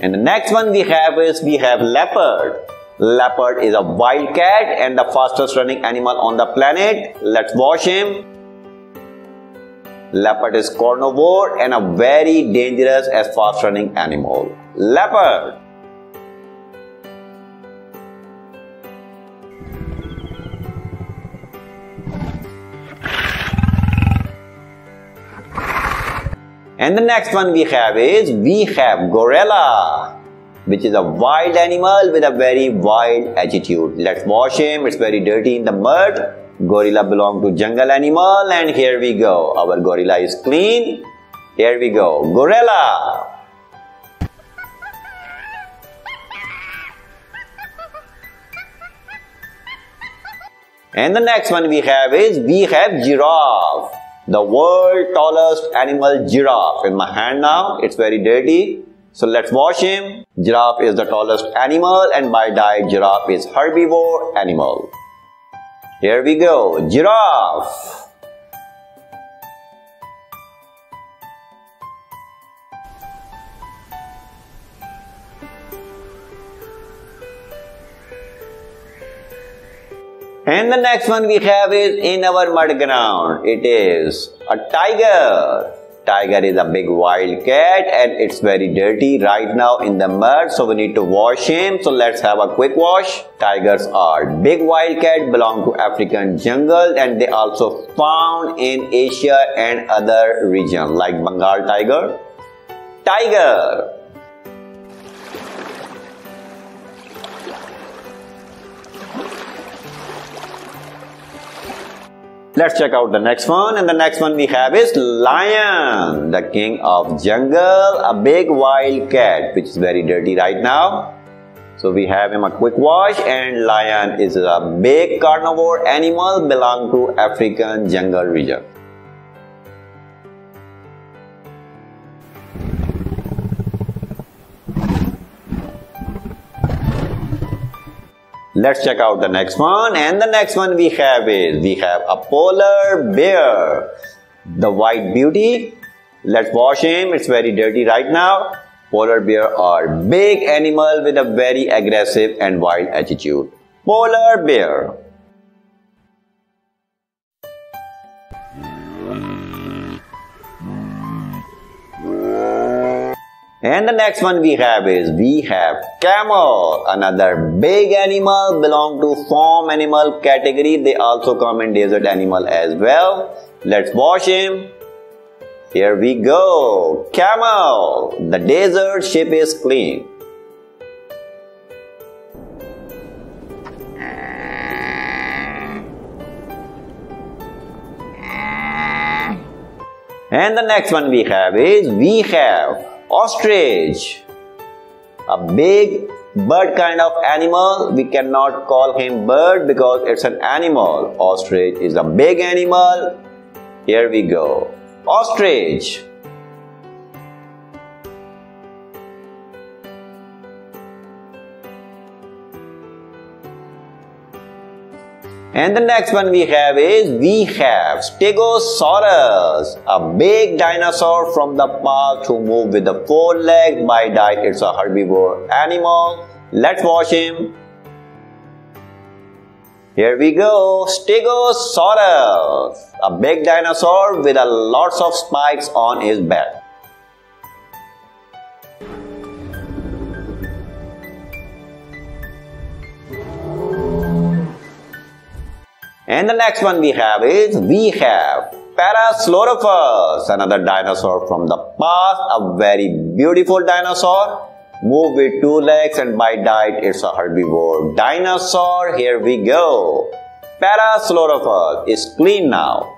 And the next one we have is we have leopard. Leopard is a wild cat and the fastest running animal on the planet. Let's watch him. Leopard is carnivore and a very dangerous as fast running animal. Leopard. And the next one we have is we have gorilla which is a wild animal with a very wild attitude. Let's wash him. It's very dirty in the mud. Gorilla belong to jungle animal and here we go. Our gorilla is clean. Here we go. Gorilla. And the next one we have is we have giraffe. The world tallest animal giraffe. In my hand now, it's very dirty. So let's wash him. Giraffe is the tallest animal and by diet giraffe is herbivore animal. Here we go. Giraffe. And the next one we have is in our mud ground. It is a tiger. Tiger is a big wild cat and it's very dirty right now in the mud so we need to wash him. So let's have a quick wash. Tigers are big wild cat belong to African jungle and they also found in Asia and other region like Bengal tiger. Tiger Let's check out the next one and the next one we have is lion, the king of jungle, a big wild cat which is very dirty right now. So we have him a quick wash and lion is a big carnivore animal belong to African jungle region. Let's check out the next one. And the next one we have is, we have a polar bear. The white beauty. Let's wash him. It's very dirty right now. Polar bear are big animal with a very aggressive and wild attitude. Polar bear. And the next one we have is we have camel, another big animal belong to farm animal category. They also come in desert animal as well. Let's wash him. Here we go. Camel. The desert ship is clean. And the next one we have is we have Ostrich. A big bird kind of animal. We cannot call him bird because it's an animal. Ostrich is a big animal. Here we go. Ostrich. And the next one we have is we have Stegosaurus, a big dinosaur from the past who moved with the four legs. By diet, it's a herbivore animal. Let's watch him. Here we go, Stegosaurus, a big dinosaur with a lots of spikes on his back. And the next one we have is we have Parasaurolophus, another dinosaur from the past, a very beautiful dinosaur. Move with two legs and by diet it's a herbivore dinosaur. Here we go. Parasaurolophus is clean now.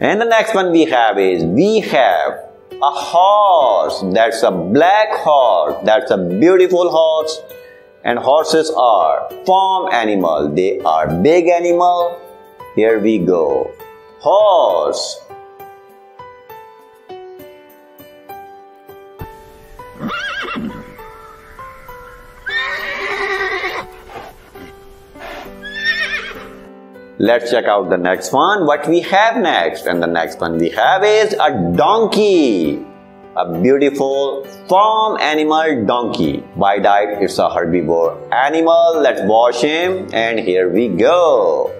And the next one we have is we have a horse. That's a black horse. That's a beautiful horse. And horses are farm animal. They are big animal. Here we go. Horse. Let's check out the next one. What we have next? And the next one we have is a donkey. A beautiful farm animal donkey. By diet, it's a herbivore animal. Let's wash him. And here we go.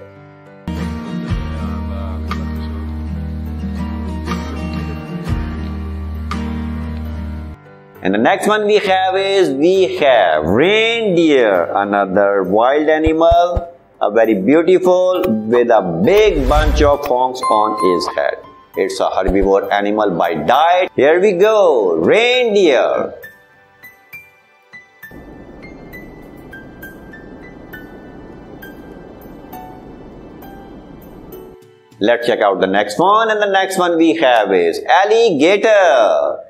And the next one we have is we have reindeer, another wild animal a very beautiful with a big bunch of horns on his head. It's a herbivore animal by diet. Here we go, reindeer. Let's check out the next one and the next one we have is alligator.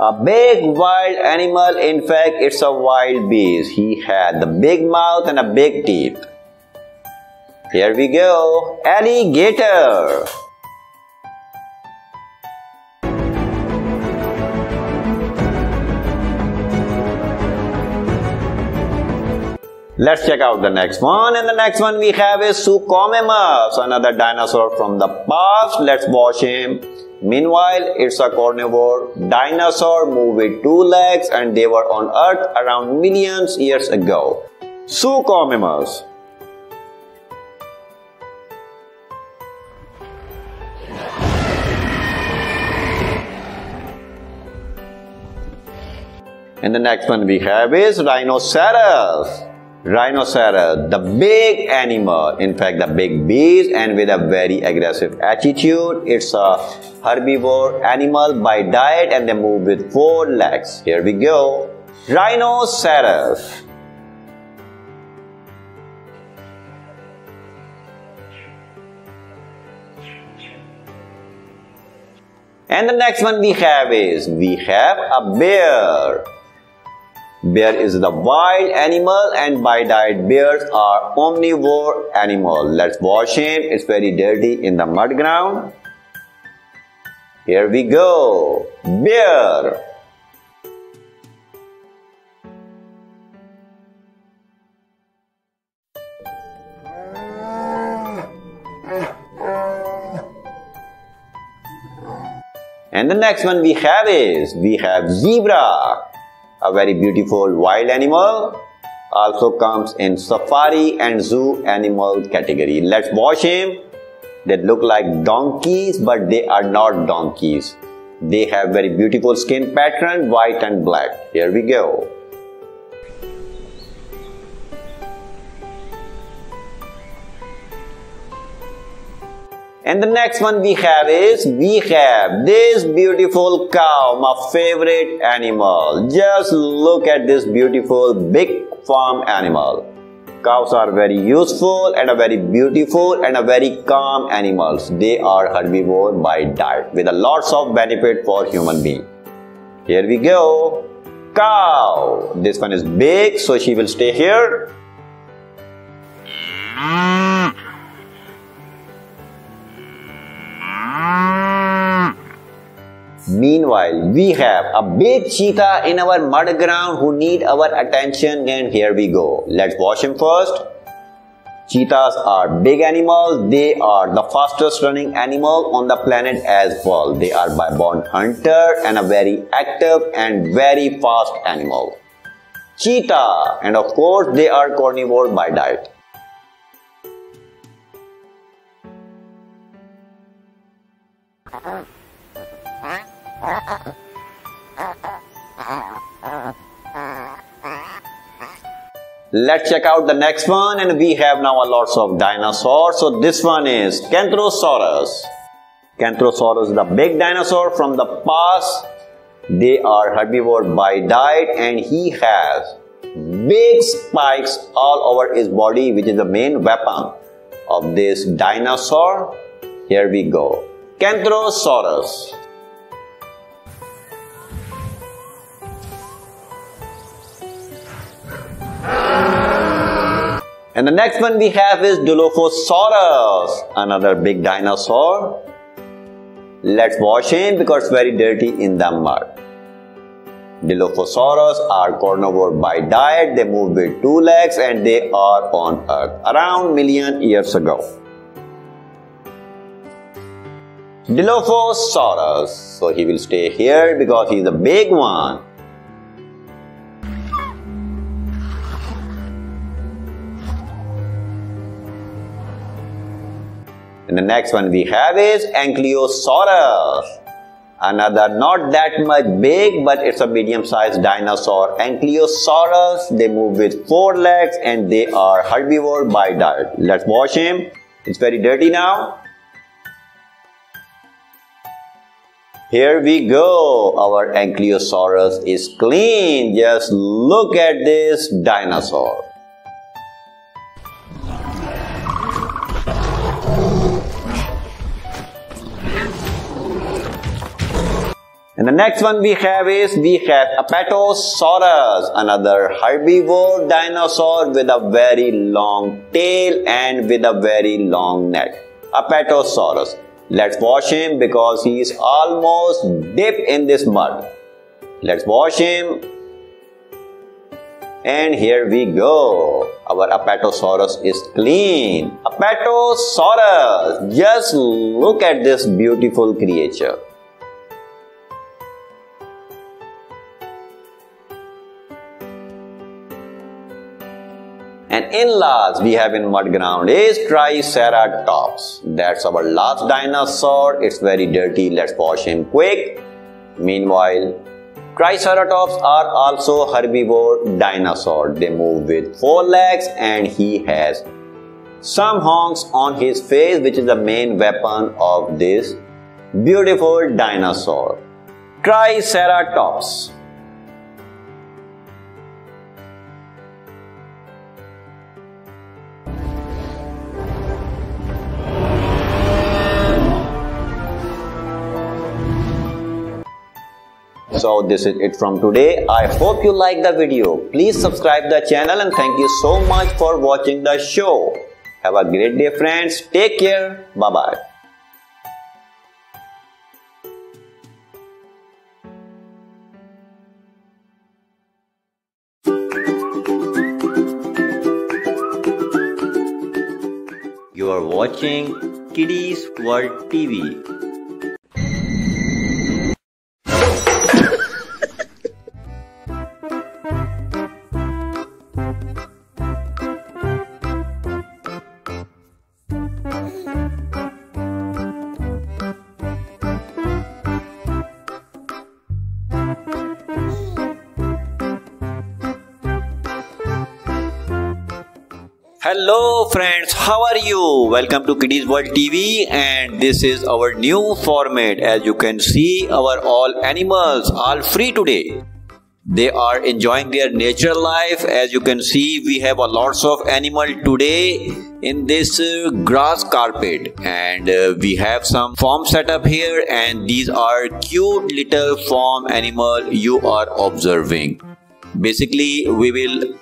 A big wild animal, in fact it's a wild beast. He had the big mouth and a big teeth. Here we go. Alligator. Let's check out the next one. And the next one we have is Suchomimus, another dinosaur from the past. Let's watch him. Meanwhile, it's a carnivore dinosaur moved with two legs and they were on Earth around millions years ago. Suchomimus. And the next one we have is rhinoceros. Rhinoceros, the big animal, in fact, the big beast, and with a very aggressive attitude. It's a herbivore animal by diet and they move with four legs. Here we go. Rhinoceros. And the next one we have is we have a bear. Bear is the wild animal and by diet bears are omnivore animal. Let's wash him. It's very dirty in the mud ground. Here we go. Bear. And the next one we have is we have zebra a very beautiful wild animal also comes in safari and zoo animal category. Let's watch him. They look like donkeys but they are not donkeys. They have very beautiful skin pattern white and black. Here we go And the next one we have is, we have this beautiful cow, my favorite animal. Just look at this beautiful big farm animal. Cows are very useful and a very beautiful and a very calm animals. They are herbivore by diet with a lots of benefit for human being. Here we go. Cow. This one is big, so she will stay here. Meanwhile, we have a big cheetah in our mud ground who need our attention and here we go. Let's wash him first. Cheetahs are big animals. They are the fastest running animal on the planet as well. They are by born hunter and a very active and very fast animal. Cheetah and of course they are carnivore by diet. Let's check out the next one and we have now a lots of dinosaurs. So this one is Kentrosaurus. Kentrosaurus is the big dinosaur from the past. They are herbivore by diet and he has big spikes all over his body which is the main weapon of this dinosaur. Here we go. Kentrosaurus. And the next one we have is Dilophosaurus, another big dinosaur. Let's wash him because it's very dirty in the mud. Dilophosaurus are carnivore by diet. They move with two legs and they are on Earth around million years ago. Dilophosaurus. So he will stay here because he's a big one. And the next one we have is Ankylosaurus. Another not that much big, but it's a medium-sized dinosaur. Ankylosaurus, they move with four legs and they are herbivore by diet. Let's wash him. It's very dirty now. Here we go. Our Ankylosaurus is clean. Just look at this dinosaur. And the next one we have is we have Apatosaurus, another herbivore dinosaur with a very long tail and with a very long neck. Apatosaurus. Let's wash him because he is almost dipped in this mud. Let's wash him. And here we go. Our Apatosaurus is clean. Apatosaurus. Just look at this beautiful creature. And in last we have in mud ground is Triceratops. That's our last dinosaur. It's very dirty. Let's wash him quick. Meanwhile, Triceratops are also herbivore dinosaur. They move with four legs and he has some honks on his face which is the main weapon of this beautiful dinosaur. Triceratops. So this is it from today. I hope you like the video. Please subscribe the channel and thank you so much for watching the show. Have a great day friends. Take care. Bye bye. You are watching Kidiez World TV. Hello friends, how are you? Welcome to Kidiez World TV and this is our new format. As you can see, our all animals are free today. They are enjoying their natural life. As you can see, we have a lots of animal today in this uh, grass carpet and uh, we have some farm set up here and these are cute little farm animal you are observing. Basically, we will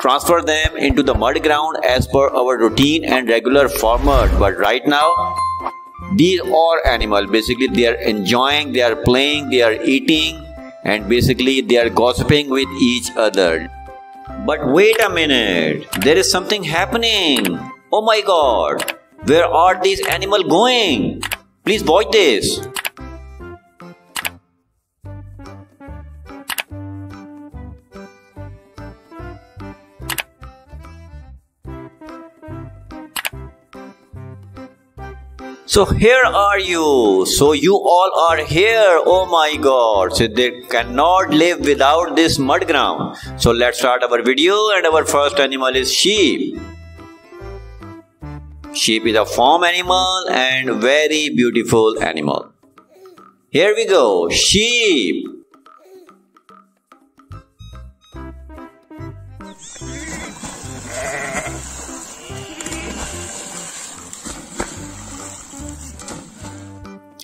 transfer them into the mud ground as per our routine and regular format but right now these are animal basically they are enjoying they are playing they are eating and basically they are gossiping with each other But wait a minute, there is something happening. Oh my god, where are these animals going? Please watch this. So here are you. So you all are here. Oh my god. So they cannot live without this mud ground. So let's start our video and our first animal is sheep. Sheep is a farm animal and very beautiful animal. Here we go. Sheep.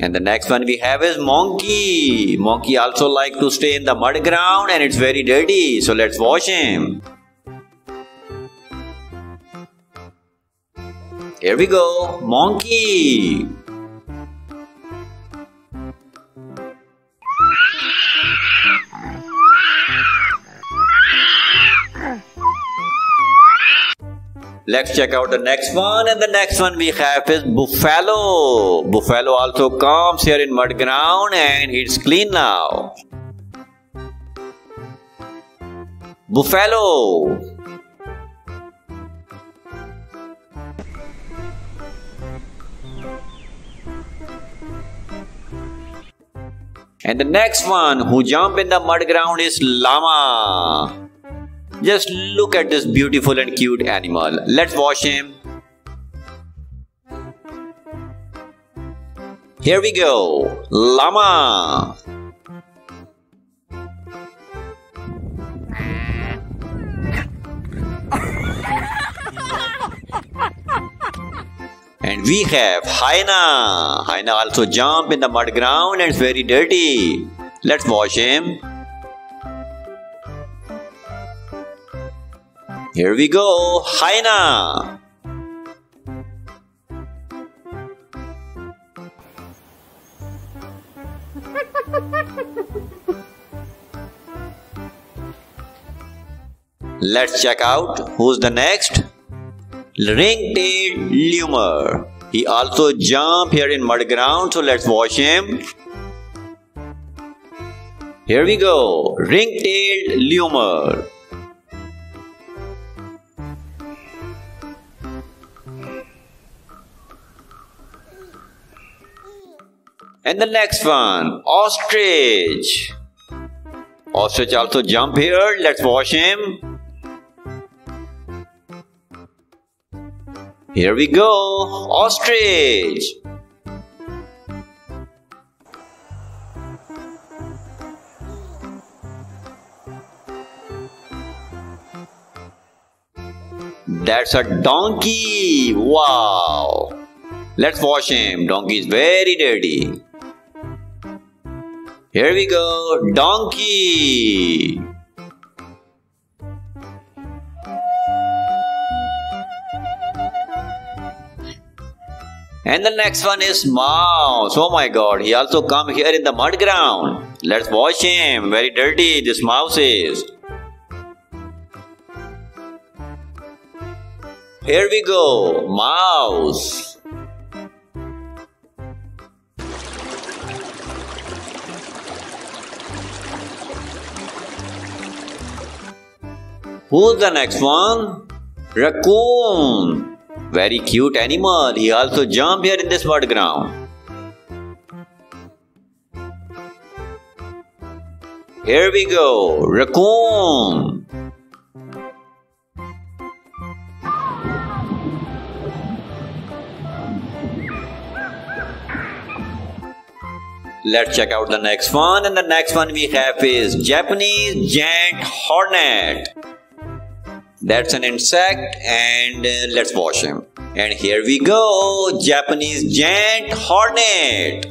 And the next one we have is monkey. Monkey also like to stay in the mud ground and it's very dirty. So let's wash him. Here we go. Monkey. Let's check out the next one and the next one we have is buffalo. Buffalo also comes here in mud ground and it's clean now. Buffalo. And the next one who jump in the mud ground is llama. Just look at this beautiful and cute animal. Let's wash him. Here we go. Llama. And we have hyena. Hyena also jump in the mud ground and it's very dirty. Let's wash him. Here we go, hyena. Let's check out who's the next. Ring-tailed lemur. He also jump here in mud ground, so let's watch him. Here we go, ring-tailed lemur. And the next one, ostrich. Ostrich also jump here. Let's wash him. Here we go, ostrich. That's a donkey. Wow. Let's wash him. Donkey is very dirty. Here we go, donkey. And the next one is mouse. Oh my god, he also come here in the mud ground. Let's wash him. Very dirty this mouse is. Here we go, mouse. Who's the next one? Raccoon. Very cute animal. He also jump here in this mud ground. Here we go. Raccoon. Let's check out the next one and the next one we have is Japanese giant hornet. That's an insect and uh, let's wash him. And here we go, Japanese giant hornet.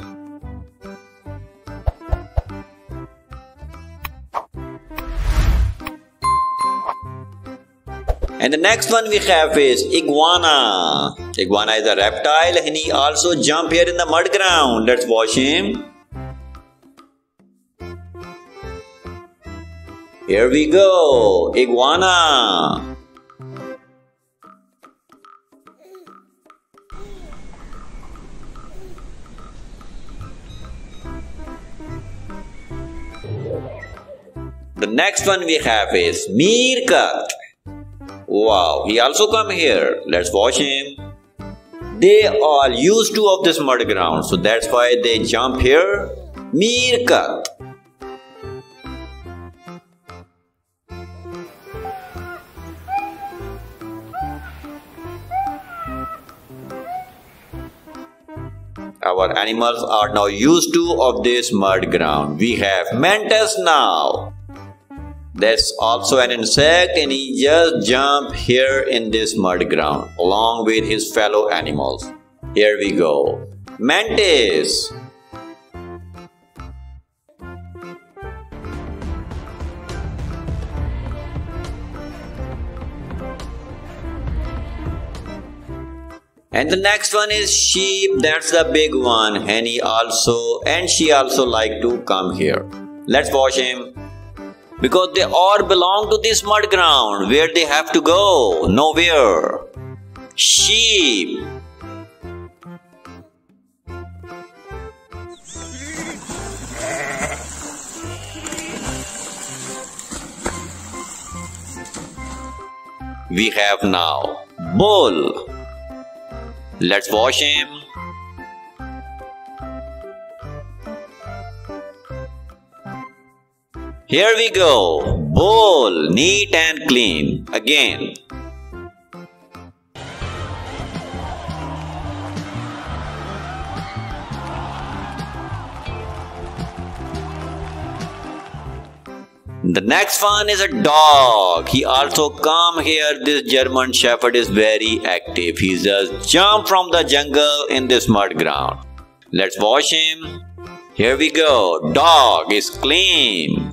And the next one we have is iguana. Iguana is a reptile and he also jump here in the mud ground. Let's wash him. Here we go, iguana. The next one we have is meerkat. Wow, he also come here. Let's watch him. They are used to of this mud ground, so that's why they jump here. Meerkat. Our animals are now used to of this mud ground. We have mantis now. That's also an insect and he just jump here in this mud ground along with his fellow animals. Here we go. Mantis. And the next one is sheep. That's the big one. And he also and she also like to come here. Let's wash him. Because they all belong to this mud ground. Where they have to go? Nowhere. Sheep. We have now bull. Let's wash him. Here we go. Bowl, neat and clean. Again. The next one is a dog. He also come here. This German Shepherd is very active. He just jump from the jungle in this mud ground. Let's wash him. Here we go. Dog is clean.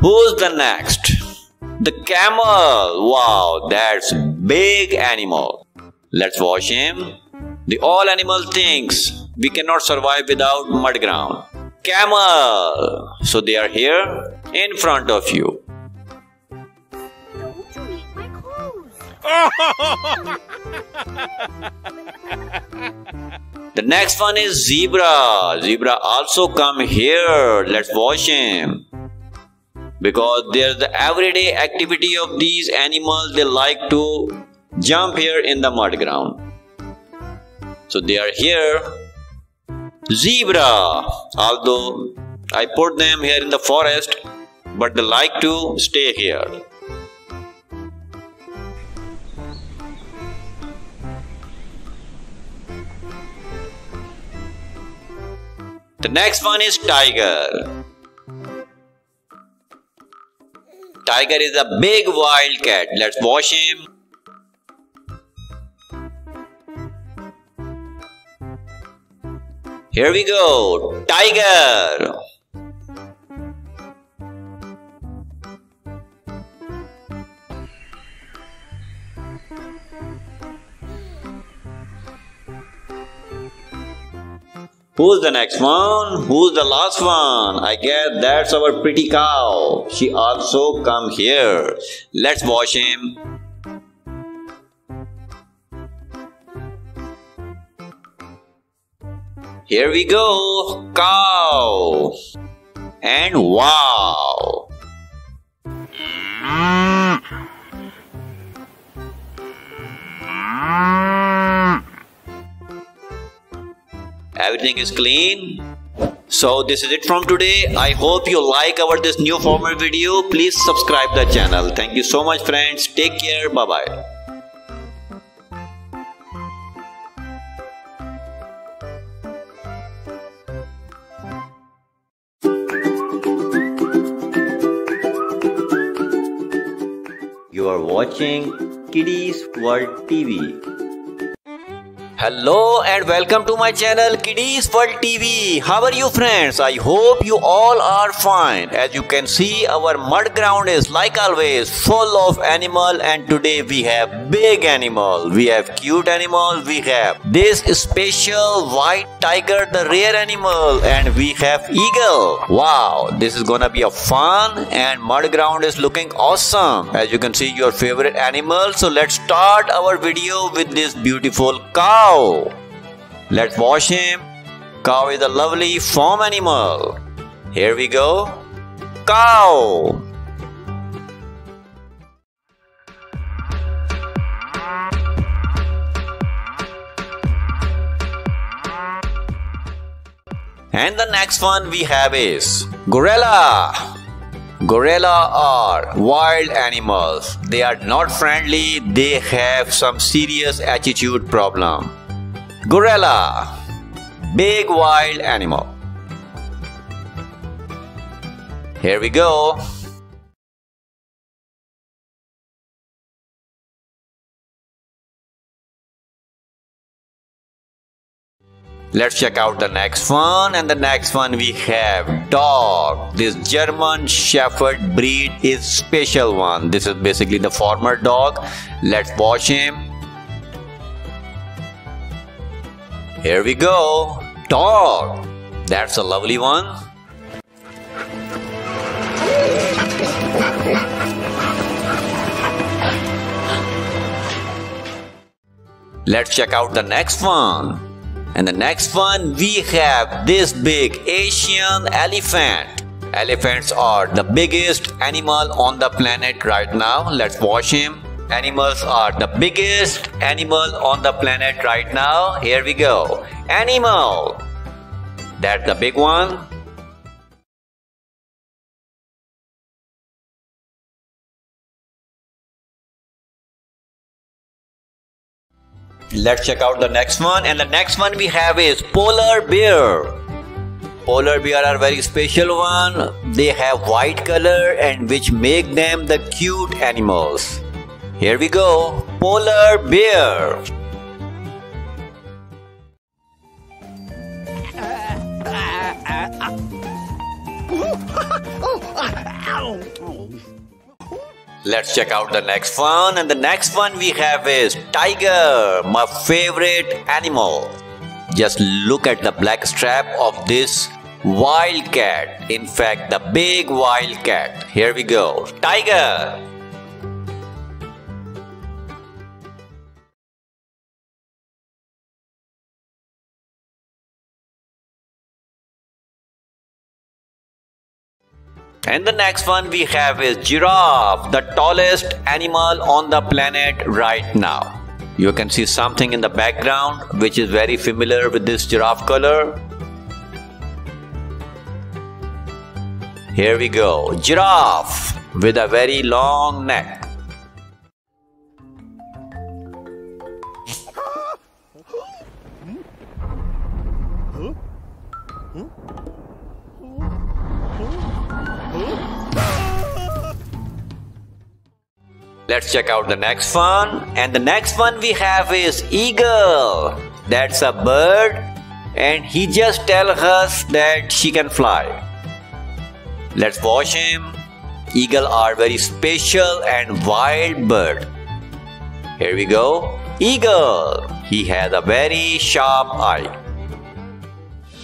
Who's the next? The camel. Wow, that's big animal. Let's watch him. The all animal thinks we cannot survive without mud ground. Camel. So they are here in front of you. Don't you eat my clothes. The next one is zebra. Zebra also come here. Let's watch him. Because there's the everyday activity of these animals. They like to jump here in the mud ground. So they are here. Zebra. Although I put them here in the forest, but they like to stay here. The next one is tiger. Tiger is a big wild cat. Let's watch him. Here we go. Tiger. Who's the next one? Who's the last one? I guess that's our pretty cow. She also come here. Let's watch him. Here we go. Cow. And wow. everything is clean. So this is it from today. I hope you like our this new format video. Please subscribe the channel. Thank you so much friends. Take care. Bye bye watching Kidiez World TV. Hello and welcome to my channel Kidiez World TV. How are you friends? I hope you all are fine. As you can see our mud ground is like always full of animal and today we have big animal. We have cute animal. We have this special white tiger the rare animal and we have eagle. Wow this is gonna be a fun and mud ground is looking awesome. As you can see your favorite animal. So let's start our video with this beautiful cow cow. Let's wash him. Cow is a lovely farm animal. Here we go. Cow. And the next one we have is gorilla. Gorilla are wild animals. They are not friendly. They have some serious attitude problem. Gorilla Big wild animal. Here we go. Let's check out the next one and the next one we have dog. This German Shepherd breed is special one. This is basically the former dog. Let's watch him. Here we go. Dog. That's a lovely one. Let's check out the next one. And the next one we have this big Asian elephant. Elephants are the biggest animal on the planet right now. Let's watch him. Animals are the biggest animal on the planet right now. Here we go. Animal. That's the big one. Let's check out the next one and the next one we have is polar bear. Polar bear are very special one. They have white color and which make them the cute animals. Here we go. Polar bear. Let's check out the next one and the next one we have is tiger, my favorite animal. Just look at the black strap of this wild cat. In fact, the big wild cat. Here we go. Tiger. And the next one we have is giraffe, the tallest animal on the planet right now. You can see something in the background which is very familiar with this giraffe color. Here we go, giraffe with a very long neck. Let's check out the next one. And the next one we have is eagle. That's a bird and he just tells us that she can fly. Let's watch him. Eagle are very special and wild bird. Here we go. Eagle. He has a very sharp eye.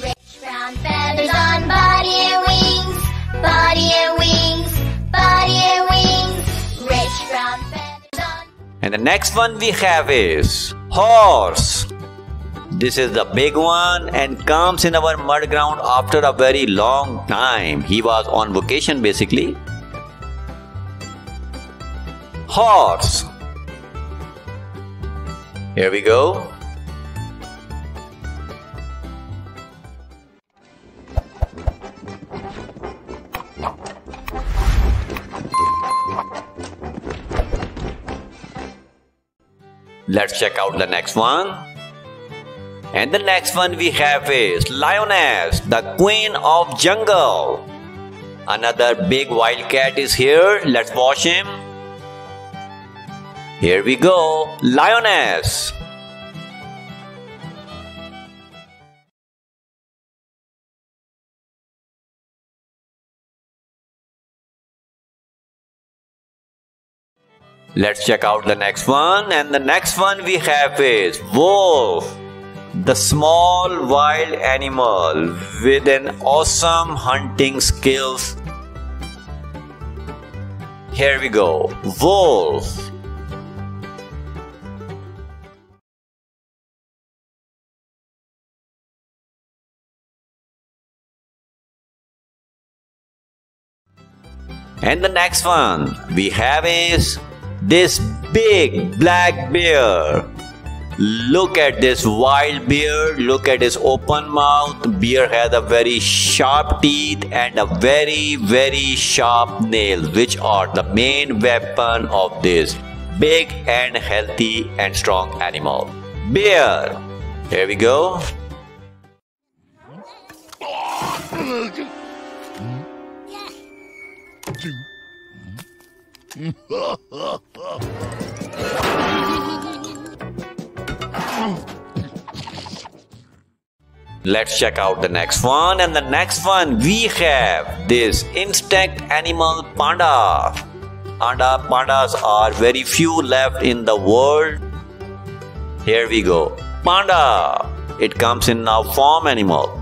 Rich brown feathers on body and wings, body and wings, body and wings. And the next one we have is horse. This is the big one and comes in our mud ground after a very long time. He was on vacation basically. Horse. Here we go. Let's check out the next one. And the next one we have is Lioness, the queen of jungle. Another big wildcat is here. Let's watch him. Here we go, Lioness. Let's check out the next one. And the next one we have is wolf. The small wild animal with an awesome hunting skills. Here we go. Wolf. And the next one we have is this big black bear. Look at this wild bear. Look at his open mouth. Bear has a very sharp teeth and a very very sharp nails, which are the main weapon of this big and healthy and strong animal. Bear. Here we go. Oh, Let's check out the next one. And the next one we have this insect animal panda. Panda pandas are very few left in the world. Here we go. Panda. It comes in now form animal.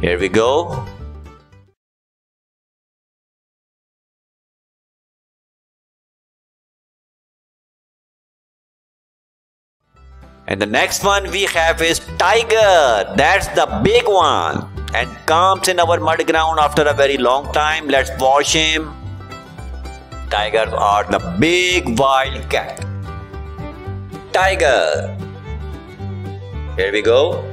Here we go. And the next one we have is tiger. That's the big one and comes in our mud ground after a very long time. Let's wash him. Tigers are the big wild cat. Tiger. Here we go.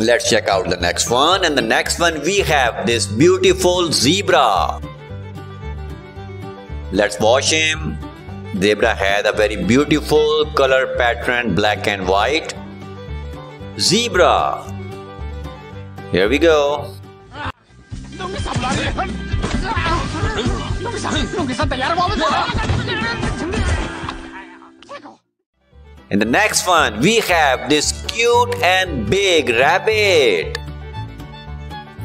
Let's check out the next one. And the next one we have this beautiful zebra. Let's wash him. Zebra had a very beautiful color pattern, black and white. Zebra. Here we go. In the next one, we have this cute and big rabbit.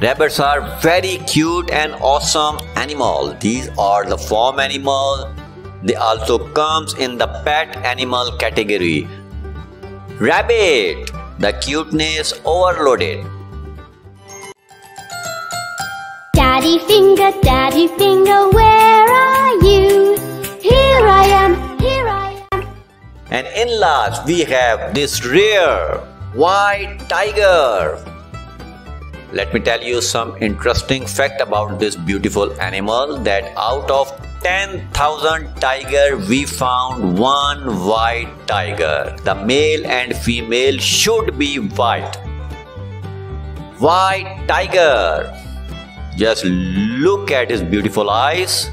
Rabbits are very cute and awesome animal. These are the farm animal. They also comes in the pet animal category. Rabbit, the cuteness overloaded. Daddy finger, daddy finger, where are you? Here I am, here I am. And in last, we have this rare white tiger. Let me tell you some interesting fact about this beautiful animal that out of 10,000 tiger we found one white tiger. The male and female should be white. White tiger. Just look at his beautiful eyes.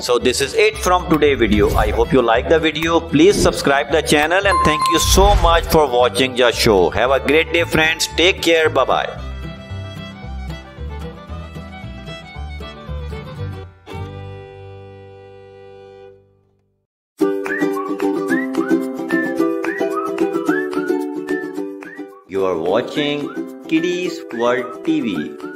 So this is it from today video. I hope you like the video. Please subscribe the channel and thank you so much for watching the show. Have a great day friends. Take care. Bye bye. You are watching Kidiez World TV.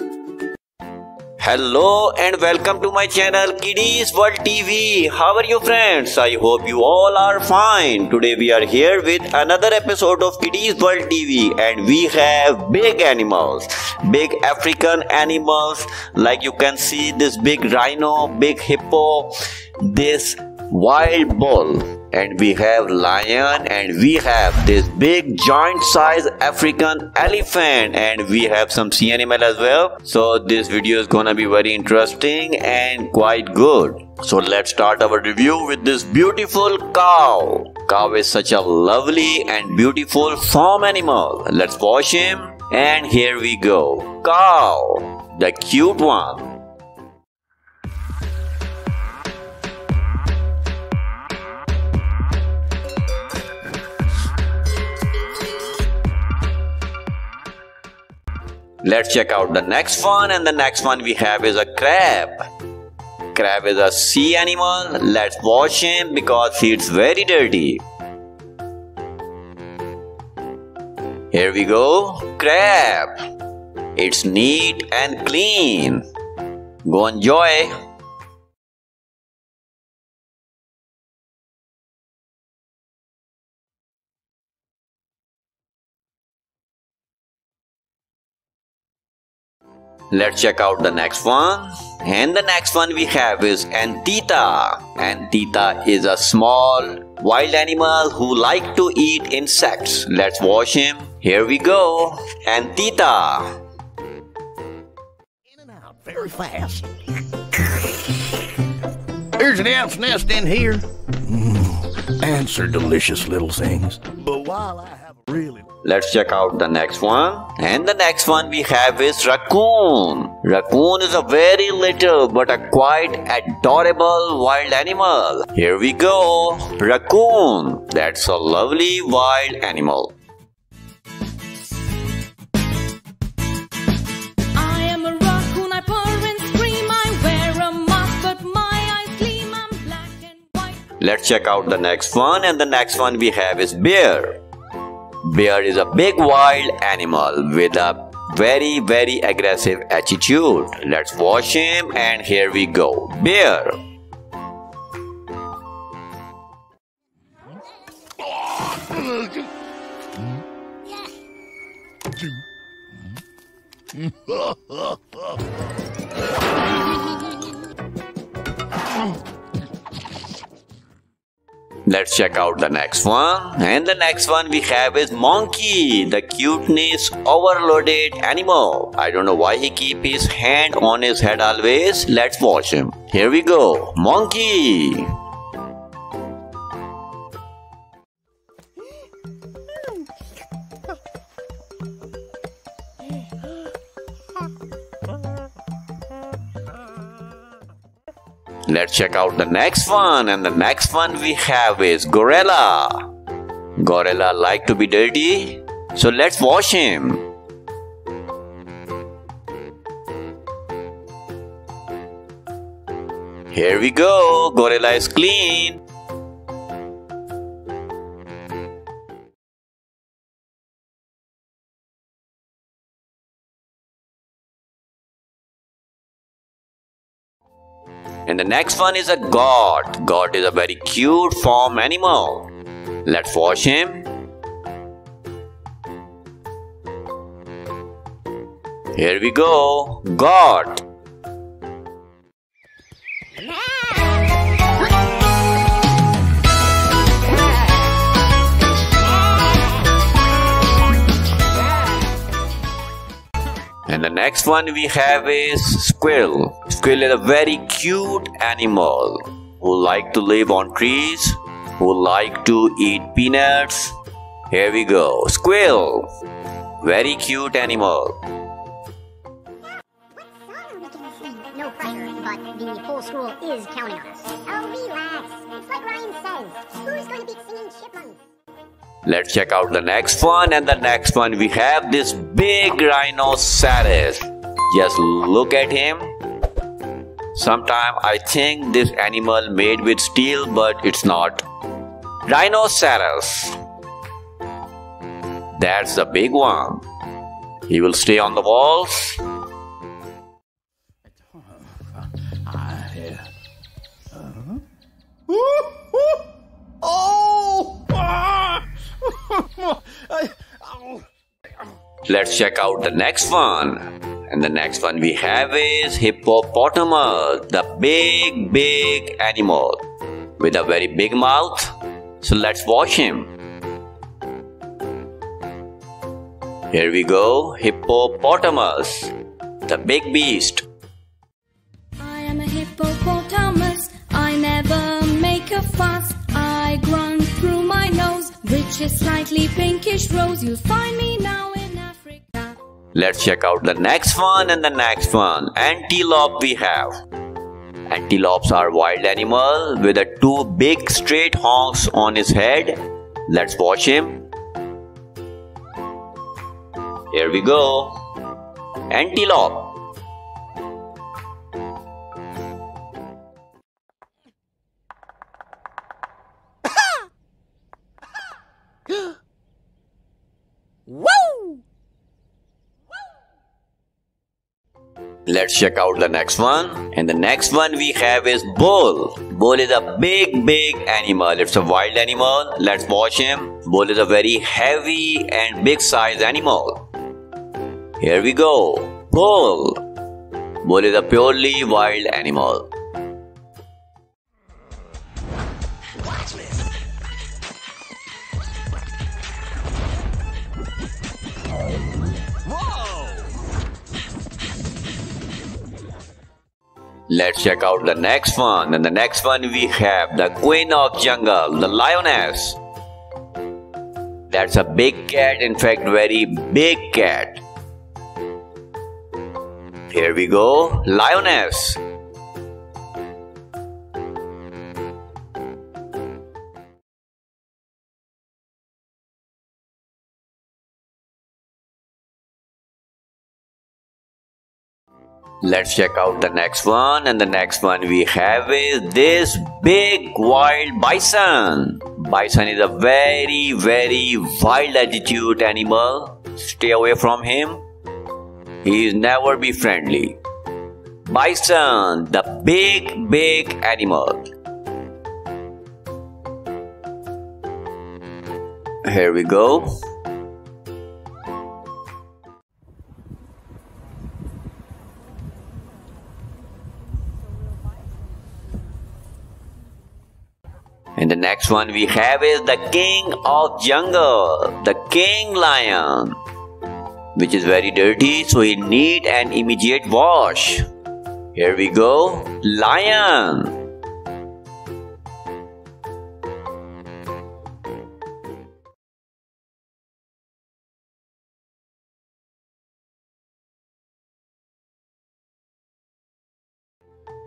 Hello and welcome to my channel Kidiez World TV. How are you friends? I hope you all are fine. Today we are here with another episode of Kidiez World TV and we have big animals. Big African animals like you can see this big rhino, big hippo, this wild bull. And we have lion and we have this big giant size african elephant. And we have some sea animal as well. So this video is gonna be very interesting and quite good. So let's start our review with this beautiful cow. Cow is such a lovely and beautiful farm animal. Let's wash him. And here we go. Cow the cute one Let's check out the next one and the next one we have is a crab. Crab is a sea animal. Let's wash him because he's very dirty. Here we go. Crab. It's neat and clean. Go enjoy. Let's check out the next one. And the next one we have is Anteater. Anteater is a small wild animal who like to eat insects. Let's watch him. Here we go. Anteater. In and out very fast. There's an ant's nest in here. Mm, ants are delicious little things. But while I really Let's check out the next one. And the next one we have is raccoon. Raccoon is a very little but a quite adorable wild animal. Here we go. Raccoon. That's a lovely wild animal. I am a raccoon, I purr and scream. I wear a mask, but my eyes gleam. I'm black and white. Let's check out the next one. And the next one we have is bear. Bear is a big wild animal with a very very aggressive attitude. Let's watch him and here we go. Bear. Let's check out the next one. And the next one we have is monkey, the cuteness overloaded animal. I don't know why he keep his hand on his head always. Let's watch him. Here we go. Monkey. Let's check out the next one. And the next one we have is gorilla. Gorilla like to be dirty. So let's wash him. Here we go. Gorilla is clean. And the next one is a goat. Goat is a very cute farm animal. Let's wash him. Here we go. Goat. And the next one we have is squirrel. Squirrel is a very cute animal who like to live on trees, who like to eat peanuts. Here we go. Squirrel. Very cute animal. Let's check out the next one. And the next one we have this big rhinoceros. Just look at him. Sometime I think this animal made with steel, but it's not. Rhinoceros. That's the big one. He will stay on the walls. Oh. Let's check out the next one. And the next one we have is hippopotamus, the big, big animal with a very big mouth. So let's watch him. Here we go, hippopotamus, the big beast. I am a hippopotamus. I never make a fuss. I grunt through my nose, which is slightly pinkish rose. You'll find me now. Let's check out the next one and the next one. Antelope we have. Antelopes are wild animal with a two big straight honks on his head. Let's watch him. Here we go. Antelope. Let's check out the next one. And the next one we have is bull. Bull is a big, big animal. It's a wild animal. Let's watch him. Bull is a very heavy and big size animal. Here we go. Bull. Bull is a purely wild animal. Let's check out the next one. And the next one we have the Queen of Jungle, the lioness. That's a big cat, in fact, very big cat. Here we go, lioness. Let's check out the next one and the next one we have is this big wild bison. Bison is a very very wild attitude animal. Stay away from him. He is never be friendly. Bison, the big big animal. Here we go. And the next one we have is the king of jungle, the king lion, which is very dirty, so he need an immediate wash. Here we go, lion.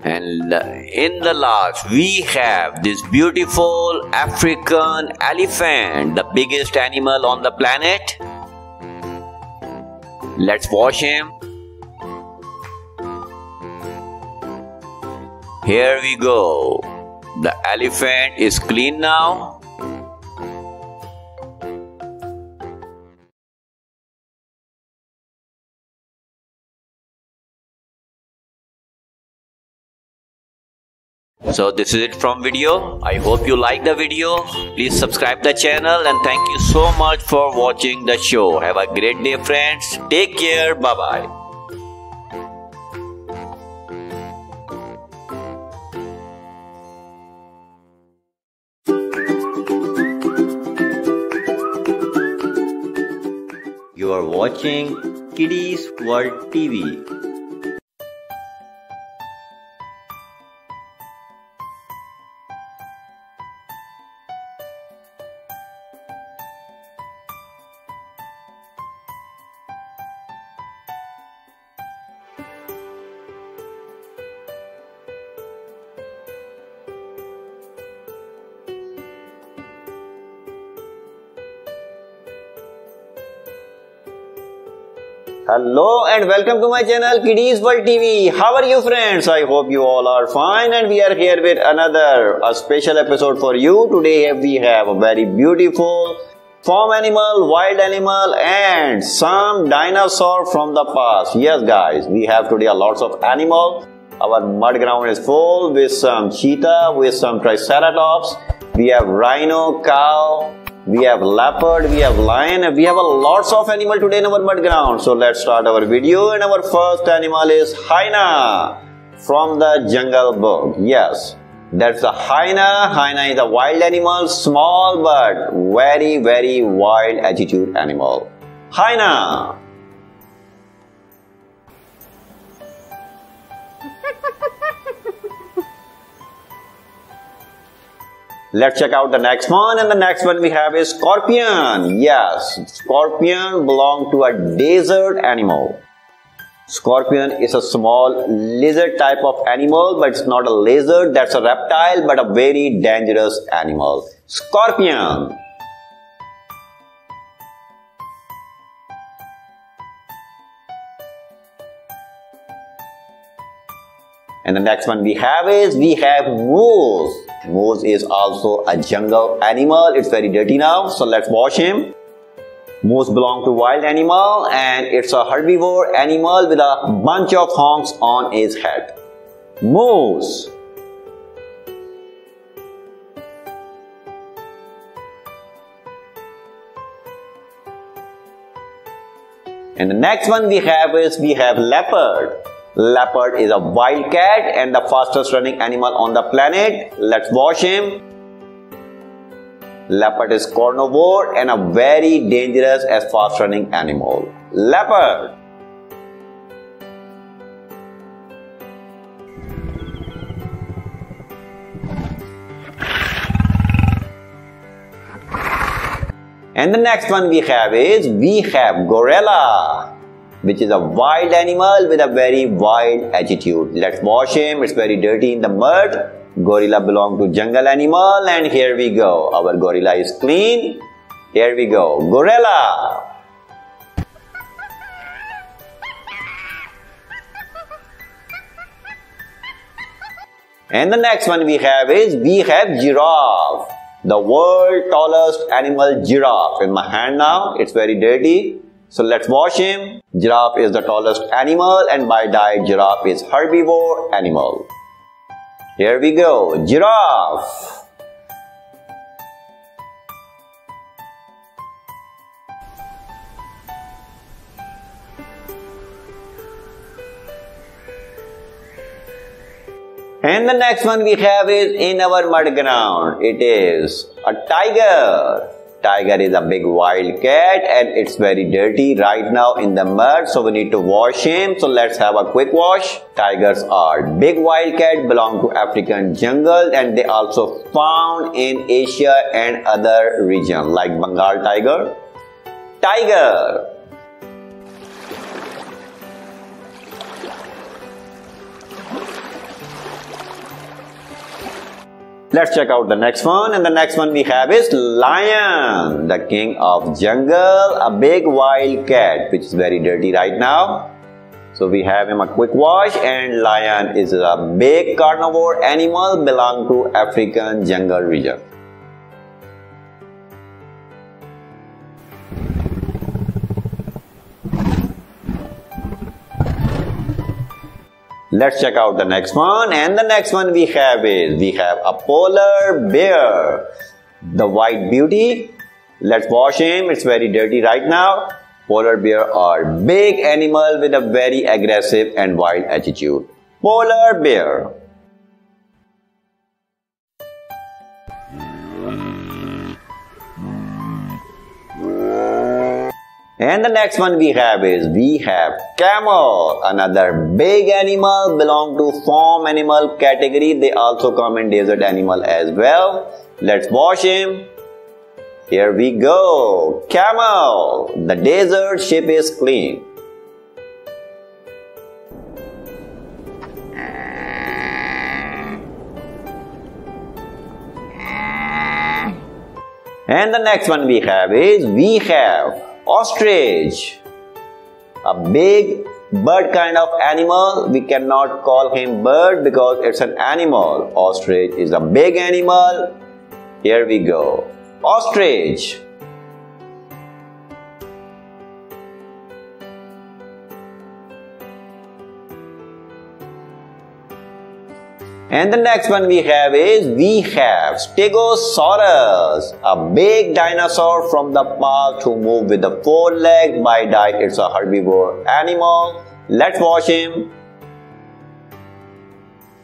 And uh, in the last, we have this beautiful African elephant, the biggest animal on the planet. Let's watch him. Here we go. The elephant is clean now. So this is it from video. I hope you like the video. Please subscribe the channel and thank you so much for watching the show. Have a great day friends. Take care. Bye bye. You are watching Kidiez World TV. Hello and welcome to my channel Kidiez World TV. How are you friends? I hope you all are fine and we are here with another a special episode for you. Today we have a very beautiful farm animal, wild animal and some dinosaur from the past. Yes guys, we have today a lots of animal. Our mud ground is full with some cheetah, with some triceratops. We have rhino, cow, we have leopard, we have lion, we have a lots of animal today in our mud ground. So let's start our video and our first animal is hyena from the jungle book. Yes, that's the hyena. Hyena is a wild animal, small but very very wild attitude animal. Hyena. Let's check out the next one and the next one we have is scorpion. Yes, scorpion belong to a desert animal. Scorpion is a small lizard type of animal but it's not a lizard that's a reptile but a very dangerous animal. Scorpion. And the next one we have is we have moose. Moose is also a jungle animal. It's very dirty now, so let's wash him. Moose belong to wild animal and it's a herbivore animal with a bunch of horns on his head. Moose. And the next one we have is we have leopard. Leopard is a wild cat and the fastest running animal on the planet. Let's watch him. Leopard is carnivore and a very dangerous as fast running animal. Leopard. And the next one we have is we have gorilla, which is a wild animal with a very wild attitude. Let's wash him. It's very dirty in the mud. Gorilla belong to jungle animal and here we go. Our gorilla is clean. Here we go. Gorilla. And the next one we have is we have giraffe. The world tallest animal giraffe in my hand now. It's very dirty. So let's wash him. Giraffe is the tallest animal and by diet giraffe is herbivore animal. Here we go. Giraffe. And the next one we have is in our mud ground. It is a tiger. Tiger is a big wild cat and it's very dirty right now in the mud. So we need to wash him. So let's have a quick wash. Tigers are big wild cat, belong to African jungle and they also found in Asia and other region like Bengal tiger. Tiger. Let's check out the next one and the next one we have is lion, the king of jungle, a big wild cat which is very dirty right now. So we have him a quick wash and lion is a big carnivore animal belong to African jungle region. Let's check out the next one. And the next one we have is we have a polar bear, the white beauty. Let's wash him. It's very dirty right now. Polar bear are big animal with a very aggressive and wild attitude. Polar bear. And the next one we have is we have camel, another big animal belong to farm animal category. They also come in desert animal as well. Let's wash him. Here we go. Camel. The desert ship is clean. And the next one we have is we have ostrich. A big bird kind of animal. We cannot call him bird because it's an animal. Ostrich is a big animal. Here we go. Ostrich. And the next one we have is we have Stegosaurus, a big dinosaur from the past who moved with the four legs. By diet, it's a herbivore animal. Let's watch him.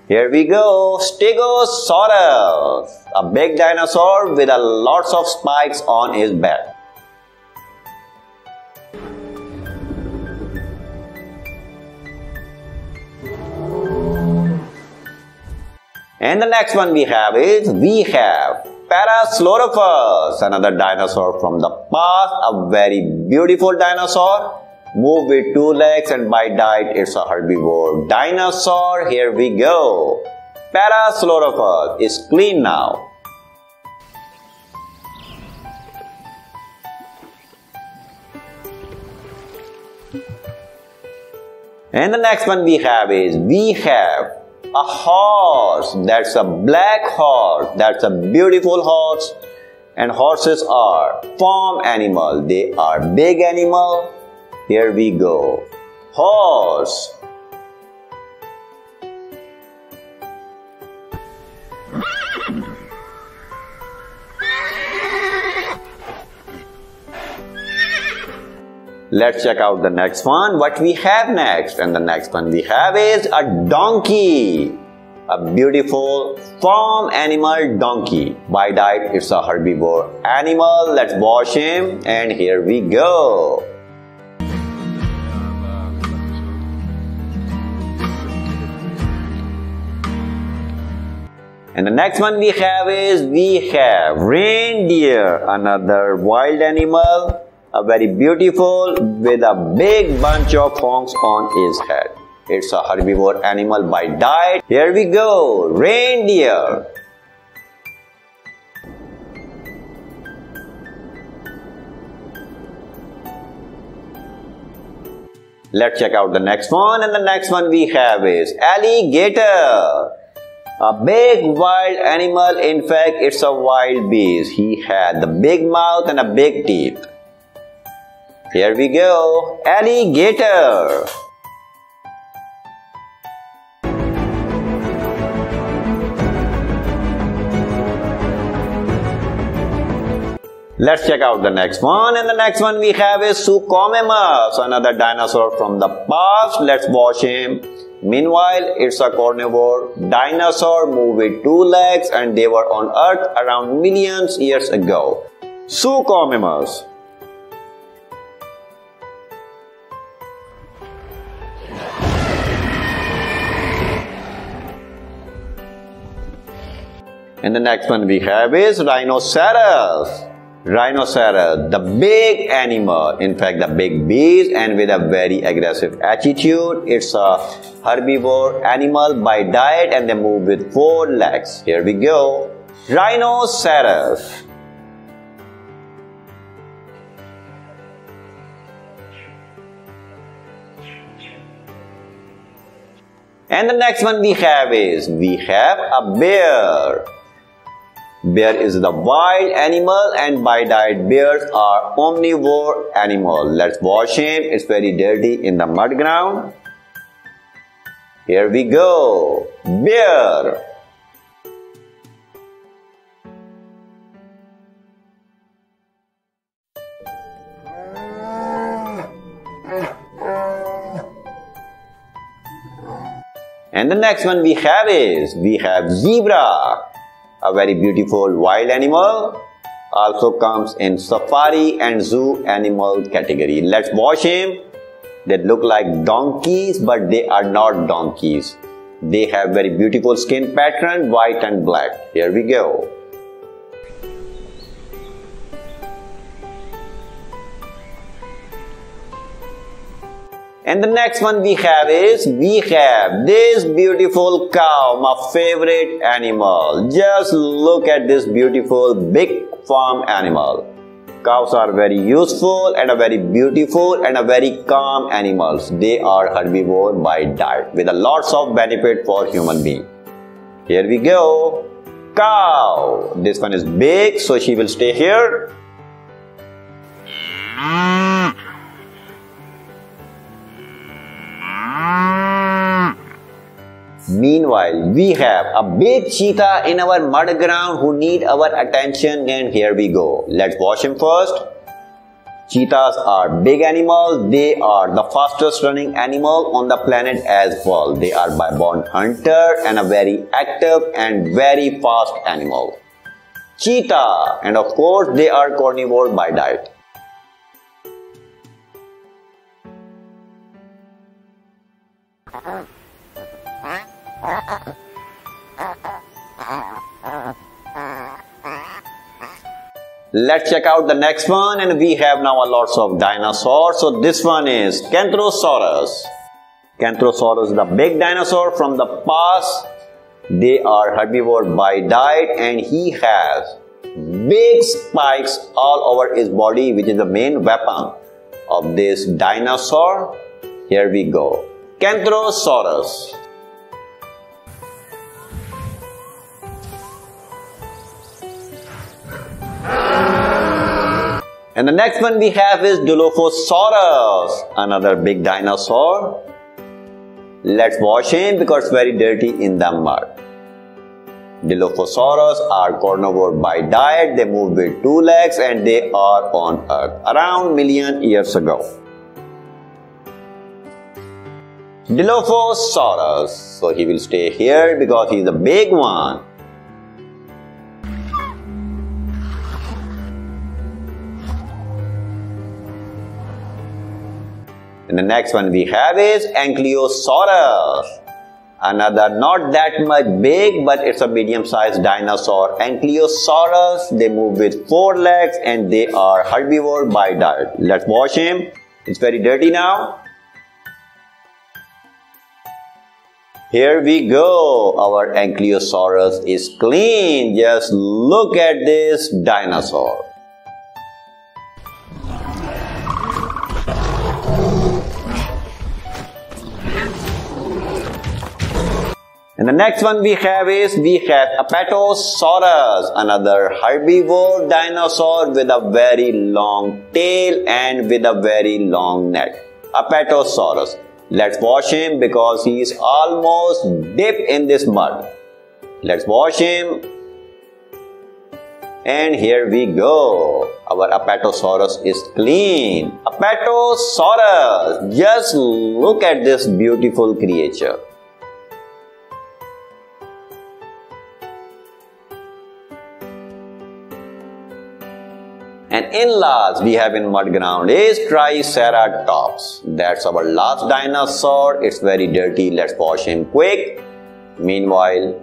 Here we go, Stegosaurus, a big dinosaur with a lots of spikes on his back. And the next one we have is we have Parasaurolophus, another dinosaur from the past, a very beautiful dinosaur. Move with two legs and by diet it's a herbivore dinosaur. Here we go. Parasaurolophus is clean now. And the next one we have is we have A horse. That's a black horse. That's a beautiful horse. And horses are farm animal. They are big animal. Here we go. Horse. Let's check out the next one. What we have next? And the next one we have is a donkey. A beautiful farm animal donkey. By diet, it's a herbivore animal. Let's wash him. And here we go. And the next one we have is we have reindeer, another wild animal a very beautiful with a big bunch of horns on his head. It's a herbivore animal by diet. Here we go, reindeer. Let's check out the next one and the next one we have is alligator. A big wild animal, in fact it's a wild beast. He had the big mouth and a big teeth. Here we go. Alligator. Let's check out the next one. And the next one we have is Suchomimus, another dinosaur from the past. Let's watch him. Meanwhile, it's a carnivore dinosaur moved with two legs and they were on Earth around millions years ago. Suchomimus. And the next one we have is rhinoceros. Rhinoceros, the big animal, in fact, the big beast, and with a very aggressive attitude. It's a herbivore animal by diet and they move with four legs. Here we go. Rhinoceros. And the next one we have is we have a bear. Bear is the wild animal and by diet bears are omnivore animal. Let's wash him. It's very dirty in the mud ground. Here we go. Bear. And the next one we have is we have zebra a very beautiful wild animal also comes in safari and zoo animal category. Let's watch him. They look like donkeys but they are not donkeys. They have very beautiful skin pattern white and black. Here we go And the next one we have is, we have this beautiful cow, my favorite animal. Just look at this beautiful big farm animal. Cows are very useful and a very beautiful and a very calm animals. They are herbivore by diet with a lots of benefit for human being. Here we go. Cow. This one is big, so she will stay here. Meanwhile, we have a big cheetah in our mud ground who need our attention and here we go. Let's watch him first. Cheetahs are big animals. They are the fastest running animal on the planet as well. They are by born hunter and a very active and very fast animal. Cheetah and of course they are carnivore by diet. Let's check out the next one and we have now a lots of dinosaurs. So this one is Kentrosaurus. Is the big dinosaur from the past. They are herbivore by diet and he has big spikes all over his body which is the main weapon of this dinosaur. Here we go. Kentrosaurus, And the next one we have is Dilophosaurus, another big dinosaur. Let's wash him because very dirty in the mud. Dilophosaurus are carnivore by diet. They move with two legs and they are on Earth around million years ago. Dilophosaurus. So he will stay here because he's a big one. And the next one we have is Ankylosaurus. Another not that much big, but it's a medium-sized dinosaur. Ankylosaurus, they move with four legs and they are herbivore by diet. Let's wash him. It's very dirty now. Here we go. Our Ankylosaurus is clean. Just look at this dinosaur. And the next one we have is we have Apatosaurus, another herbivore dinosaur with a very long tail and with a very long neck. Apatosaurus. Let's wash him because he is almost deep in this mud. Let's wash him. And here we go. Our Apatosaurus is clean. Apatosaurus. Just look at this beautiful creature. And in last we have in mud ground is Triceratops. That's our last dinosaur. It's very dirty. Let's wash him quick. Meanwhile,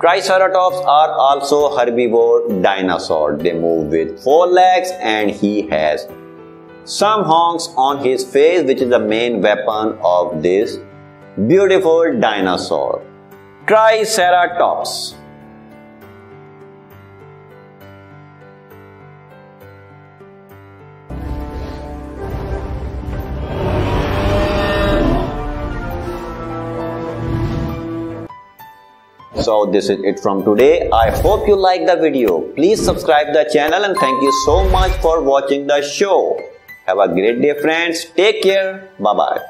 Triceratops are also herbivore dinosaur. They move with four legs and he has some honks on his face which is the main weapon of this beautiful dinosaur. Triceratops. So this is it from today. I hope you like the video. Please subscribe the channel and thank you so much for watching the show. Have a great day friends. Take care. Bye bye.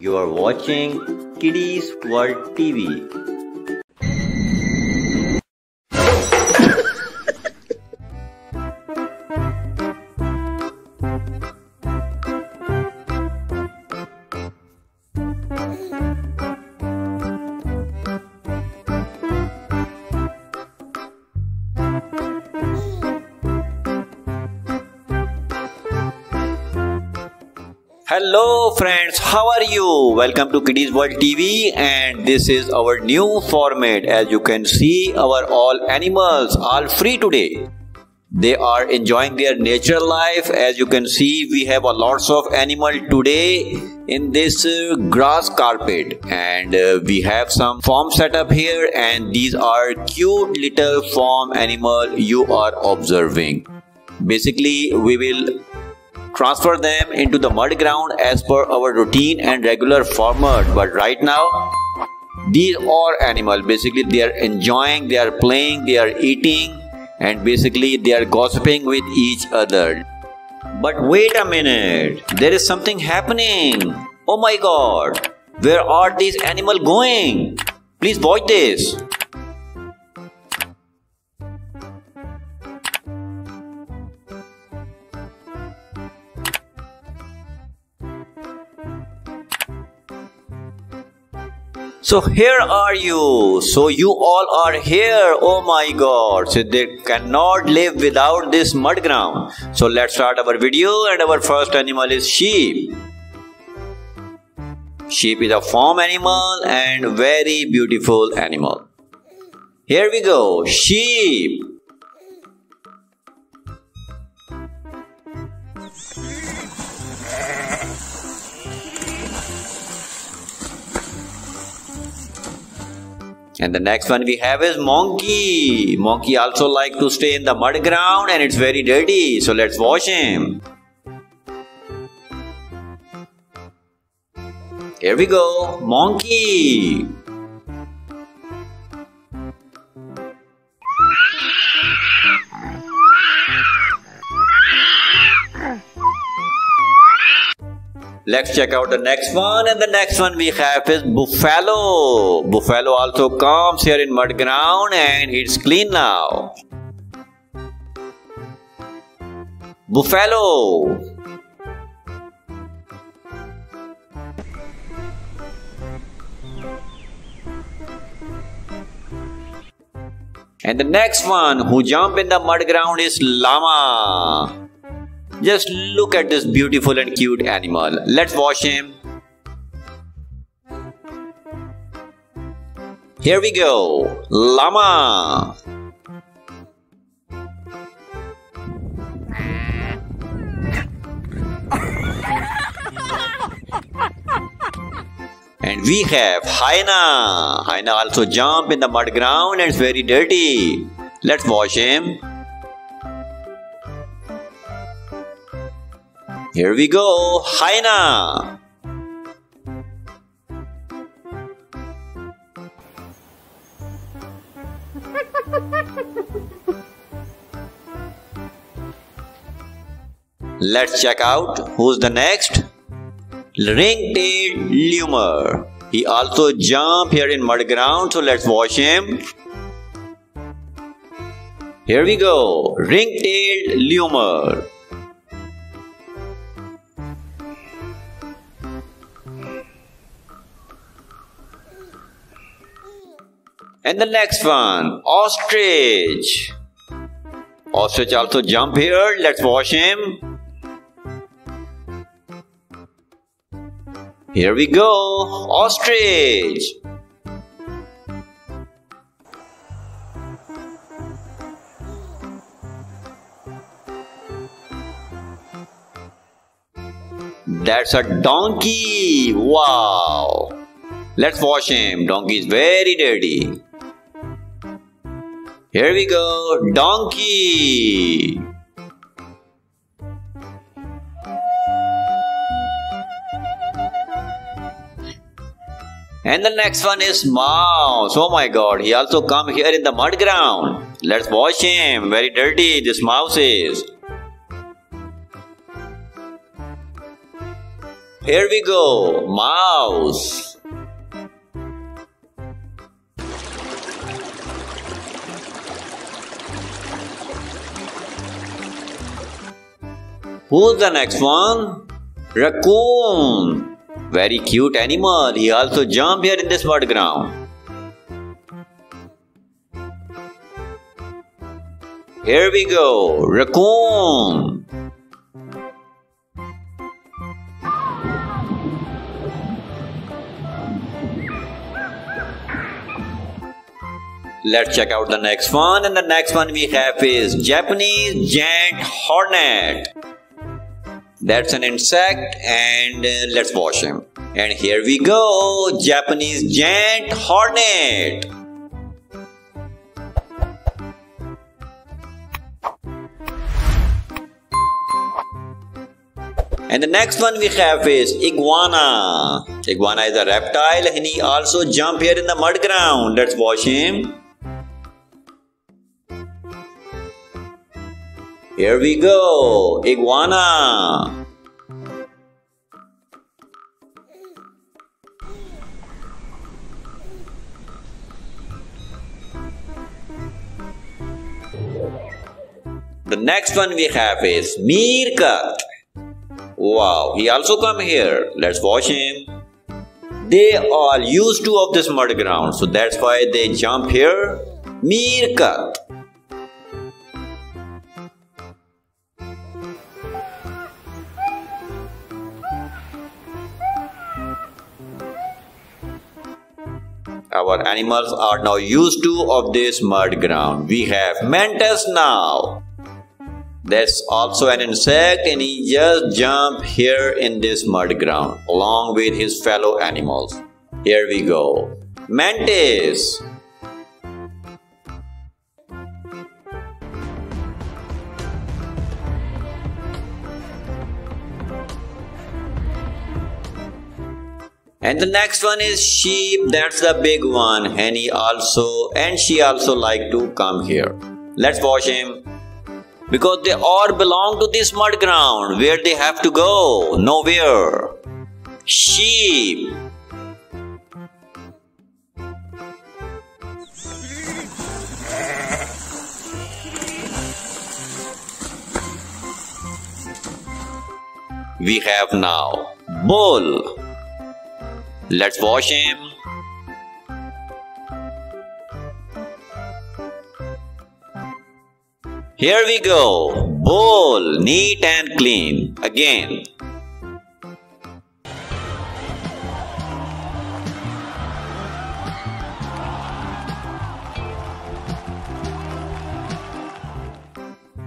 You are watching Kidiez World TV. Friends, how are you? Welcome to Kidiez World TV and this is our new format. As you can see, our all animals are free today. They are enjoying their natural life. As you can see, we have a lots of animal today in this uh, grass carpet and uh, we have some farm set up here and these are cute little farm animal you are observing. Basically, we will transfer them into the mud ground as per our routine and regular format but right now these are animal. Basically they are enjoying they are playing they are eating and basically they are gossiping with each other. But wait a minute. There is something happening. Oh my god. Where are these animal going? Please watch this So here are you. So you all are here. Oh my god. So they cannot live without this mud ground. So let's start our video and our first animal is sheep. Sheep is a farm animal and very beautiful animal. Here we go. Sheep. And the next one we have is monkey. Monkey also like to stay in the mud ground and it's very dirty. So let's wash him. Here we go, monkey. Let's check out the next one and the next one we have is Buffalo. Buffalo also comes here in mud ground and it's clean now. Buffalo. And the next one who jump in the mud ground is llama. Just look at this beautiful and cute animal. Let's wash him. Here we go. Llama. And we have hyena. Hyena also jump in the mud ground and it's very dirty. Let's wash him. Here we go, hyena. Let's check out who's the next. Ring-tailed lemur. He also jump here in mud ground, so let's watch him. Here we go, ring-tailed lemur. And the next one, ostrich. Ostrich also jump here. Let's wash him. Here we go, ostrich. That's a donkey. Wow. Let's wash him. Donkey is very dirty. Here we go, donkey. And the next one is mouse. Oh my god, he also come here in the mud ground. Let's wash him. Very dirty this mouse is. Here we go, mouse. Who's the next one? Raccoon. Very cute animal. He also jump here in this mud ground. Here we go. Raccoon. Let's check out the next one and the next one we have is Japanese giant hornet. That's an insect and uh, let's wash him. And here we go, Japanese giant hornet. And the next one we have is iguana. Iguana is a reptile and he also jump here in the mud ground. Let's wash him. Here we go, iguana. The next one we have is meerkat. Wow, he also come here. Let's watch him. They are used to of this mud ground, so that's why they jump here. Meerkat. Our animals are now used to of this mud ground. We have mantis now. That's also an insect and he just jump here in this mud ground along with his fellow animals. Here we go. Mantis. And the next one is sheep. That's the big one. And he also and she also like to come here. Let's wash him. Because they all belong to this mud ground. Where they have to go? Nowhere. Sheep. We have now bull. Let's wash him. Here we go. Bowl, neat and clean. Again.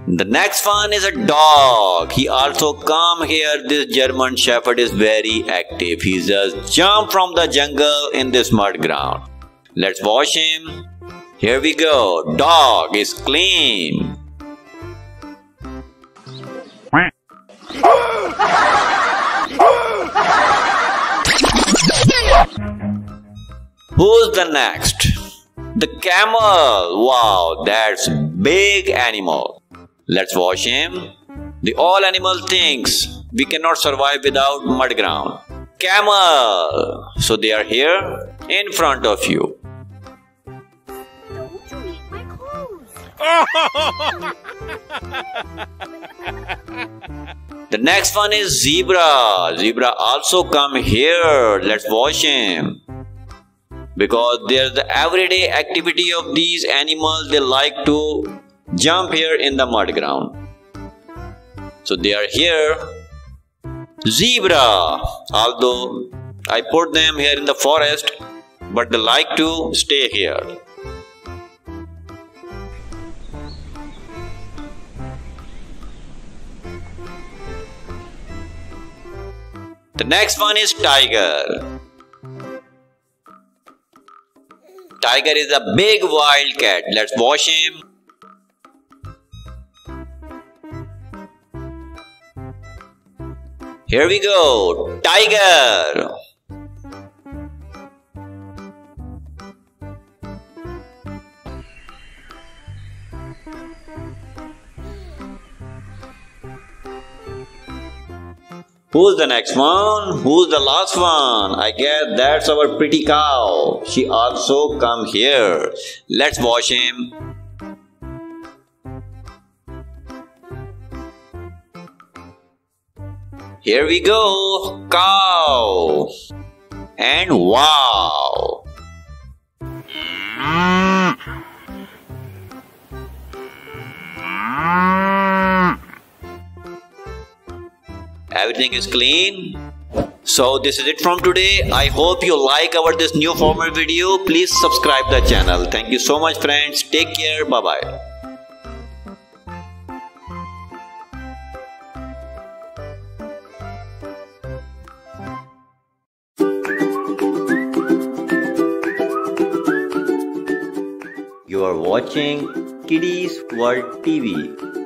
The next one is a dog. He also come here. This German Shepherd is very active. He just jump from the jungle in this mud ground. Let's wash him. Here we go. Dog is clean. Who's the next? The camel. Wow, that's big animal. Let's wash him. The all animal thinks we cannot survive without mud ground. Camel. So they are here in front of you. Don't you eat my clothes. The next one is zebra. Zebra also come here. Let's wash him. Because there's the everyday activity of these animals. They like to jump here in the mud ground. So they are here. Zebra. Although I put them here in the forest, but they like to stay here. The next one is tiger. Tiger is a big wild cat. Let's wash him. Here we go. Tiger. Who's the next one? Who's the last one? I guess that's our pretty cow. She also come here. Let's wash him. Here we go. Cow. And wow. everything is clean. So this is it from today. I hope you like our this new format video. Please subscribe the channel. Thank you so much friends. Take care. Bye bye are watching Kidiez World TV.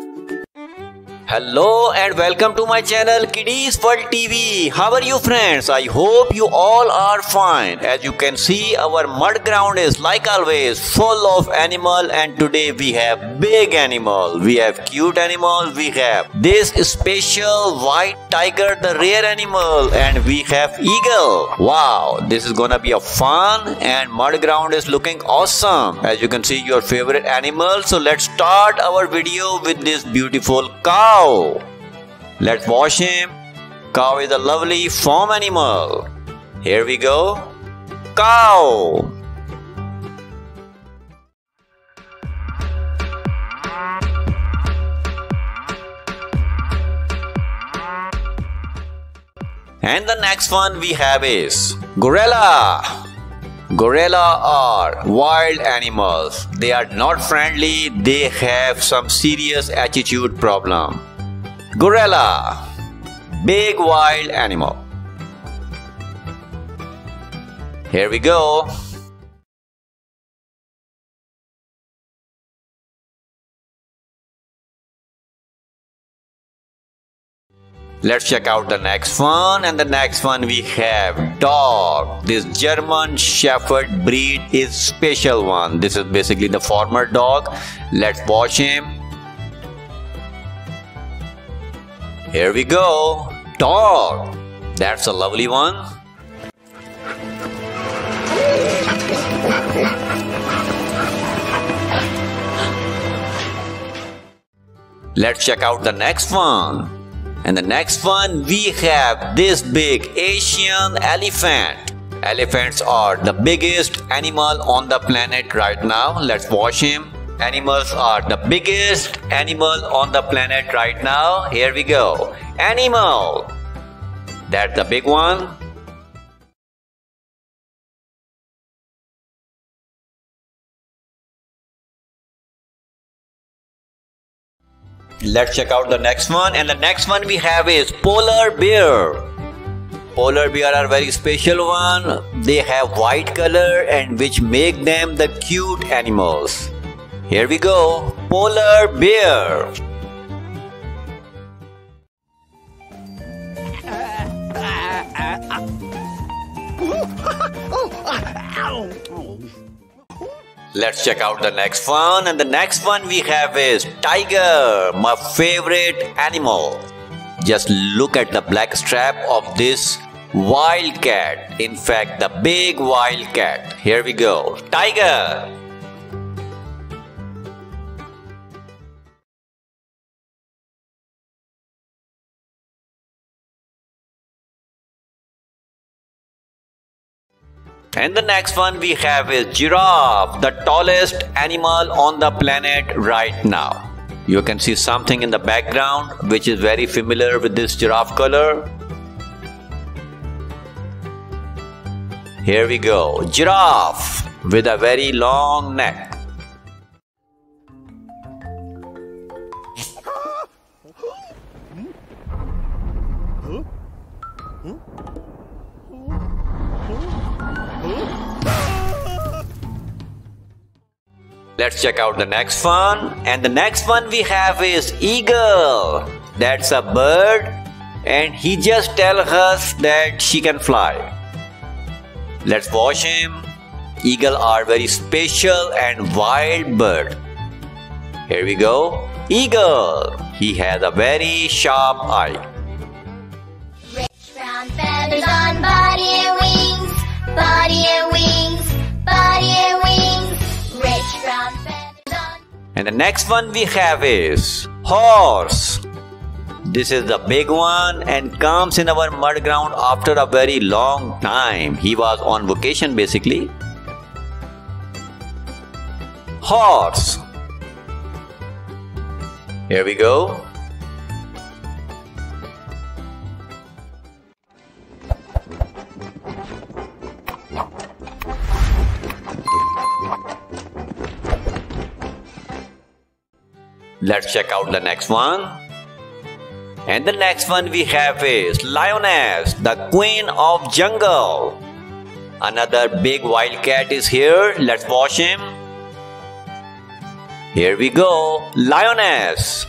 Hello and welcome to my channel Kidiez World TV. How are you friends? I hope you all are fine. As you can see our mud ground is like always full of animal and today we have big animal. We have cute animal. We have this special white tiger the rare animal and we have eagle. Wow this is gonna be a fun and mud ground is looking awesome. As you can see your favorite animal. So let's start our video with this beautiful cow. Let's wash him. Cow is a lovely farm animal. Here we go. Cow. And the next one we have is gorilla. Gorilla are wild animals. They are not friendly. They have some serious attitude problem. Gorilla, big wild animal. Here we go. Let's check out the next one. And the next one we have dog. This German Shepherd breed is special one. This is basically the former dog. Let's watch him. Here we go. Dog. That's a lovely one. Let's check out the next one. And the next one we have this big Asian elephant. Elephants are the biggest animal on the planet right now. Let's watch him. Animals are the biggest animal on the planet right now. Here we go. Animal. That's the big one. Let's check out the next one. And the next one we have is polar bear. Polar bear are very special one. They have white color and which make them the cute animals. Here we go. Polar bear. Let's check out the next one. And the next one we have is tiger, my favorite animal. Just look at the black strap of this wildcat. In fact, the big wildcat. Here we go. Tiger. And the next one we have is giraffe, the tallest animal on the planet right now. You can see something in the background which is very familiar with this giraffe color. Here we go, giraffe with a very long neck. Let's check out the next one. And the next one we have is eagle. That's a bird and he just tells us that she can fly. Let's watch him. Eagle are very special and wild bird. Here we go. Eagle. He has a very sharp eye. Rich brown feathers on body and wings, body and wings, body and wings. And the next one we have is horse. This is the big one and comes in our mud ground after a very long time. He was on vacation basically. Horse. Here we go. Let's check out the next one. And the next one we have is Lioness, the queen of jungle. Another big wildcat is here. Let's watch him. Here we go, Lioness.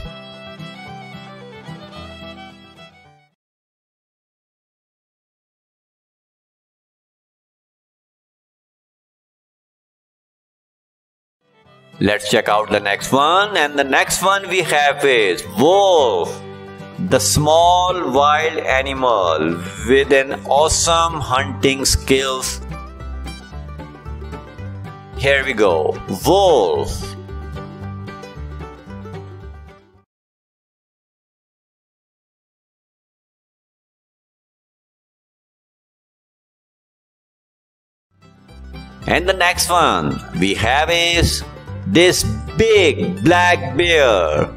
Let's check out the next one. And the next one we have is wolf. The small wild animal with an awesome hunting skills. Here we go. Wolf. And the next one we have is this big black bear.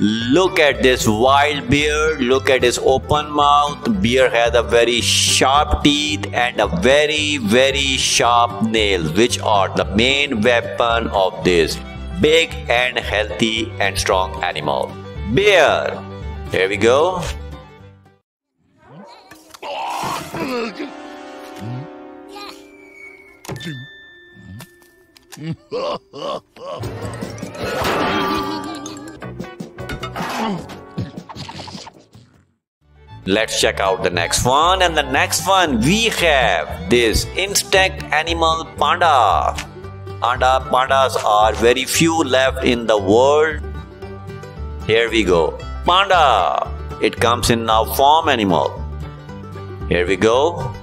Look at this wild bear. Look at his open mouth. Bear has a very sharp teeth and a very, very sharp nails, which are the main weapon of this big and healthy and strong animal. Bear. Here we go. Let's check out the next one. And the next one we have this insect animal panda. Panda pandas are very few left in the world. Here we go. Panda. It comes in now farm animal. Here we go.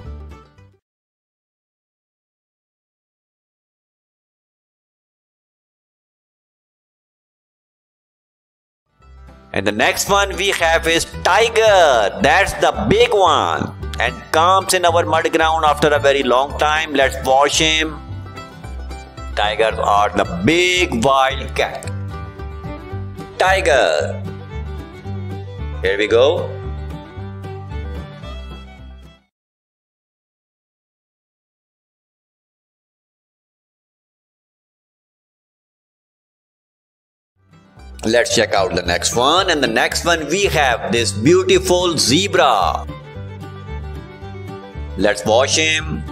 And the next one we have is tiger. That's the big one. And comes in our mud ground after a very long time. Let's wash him. Tigers are the big wild cat. Tiger. Here we go. Let's check out the next one. And the next one we have this beautiful zebra. Let's wash him.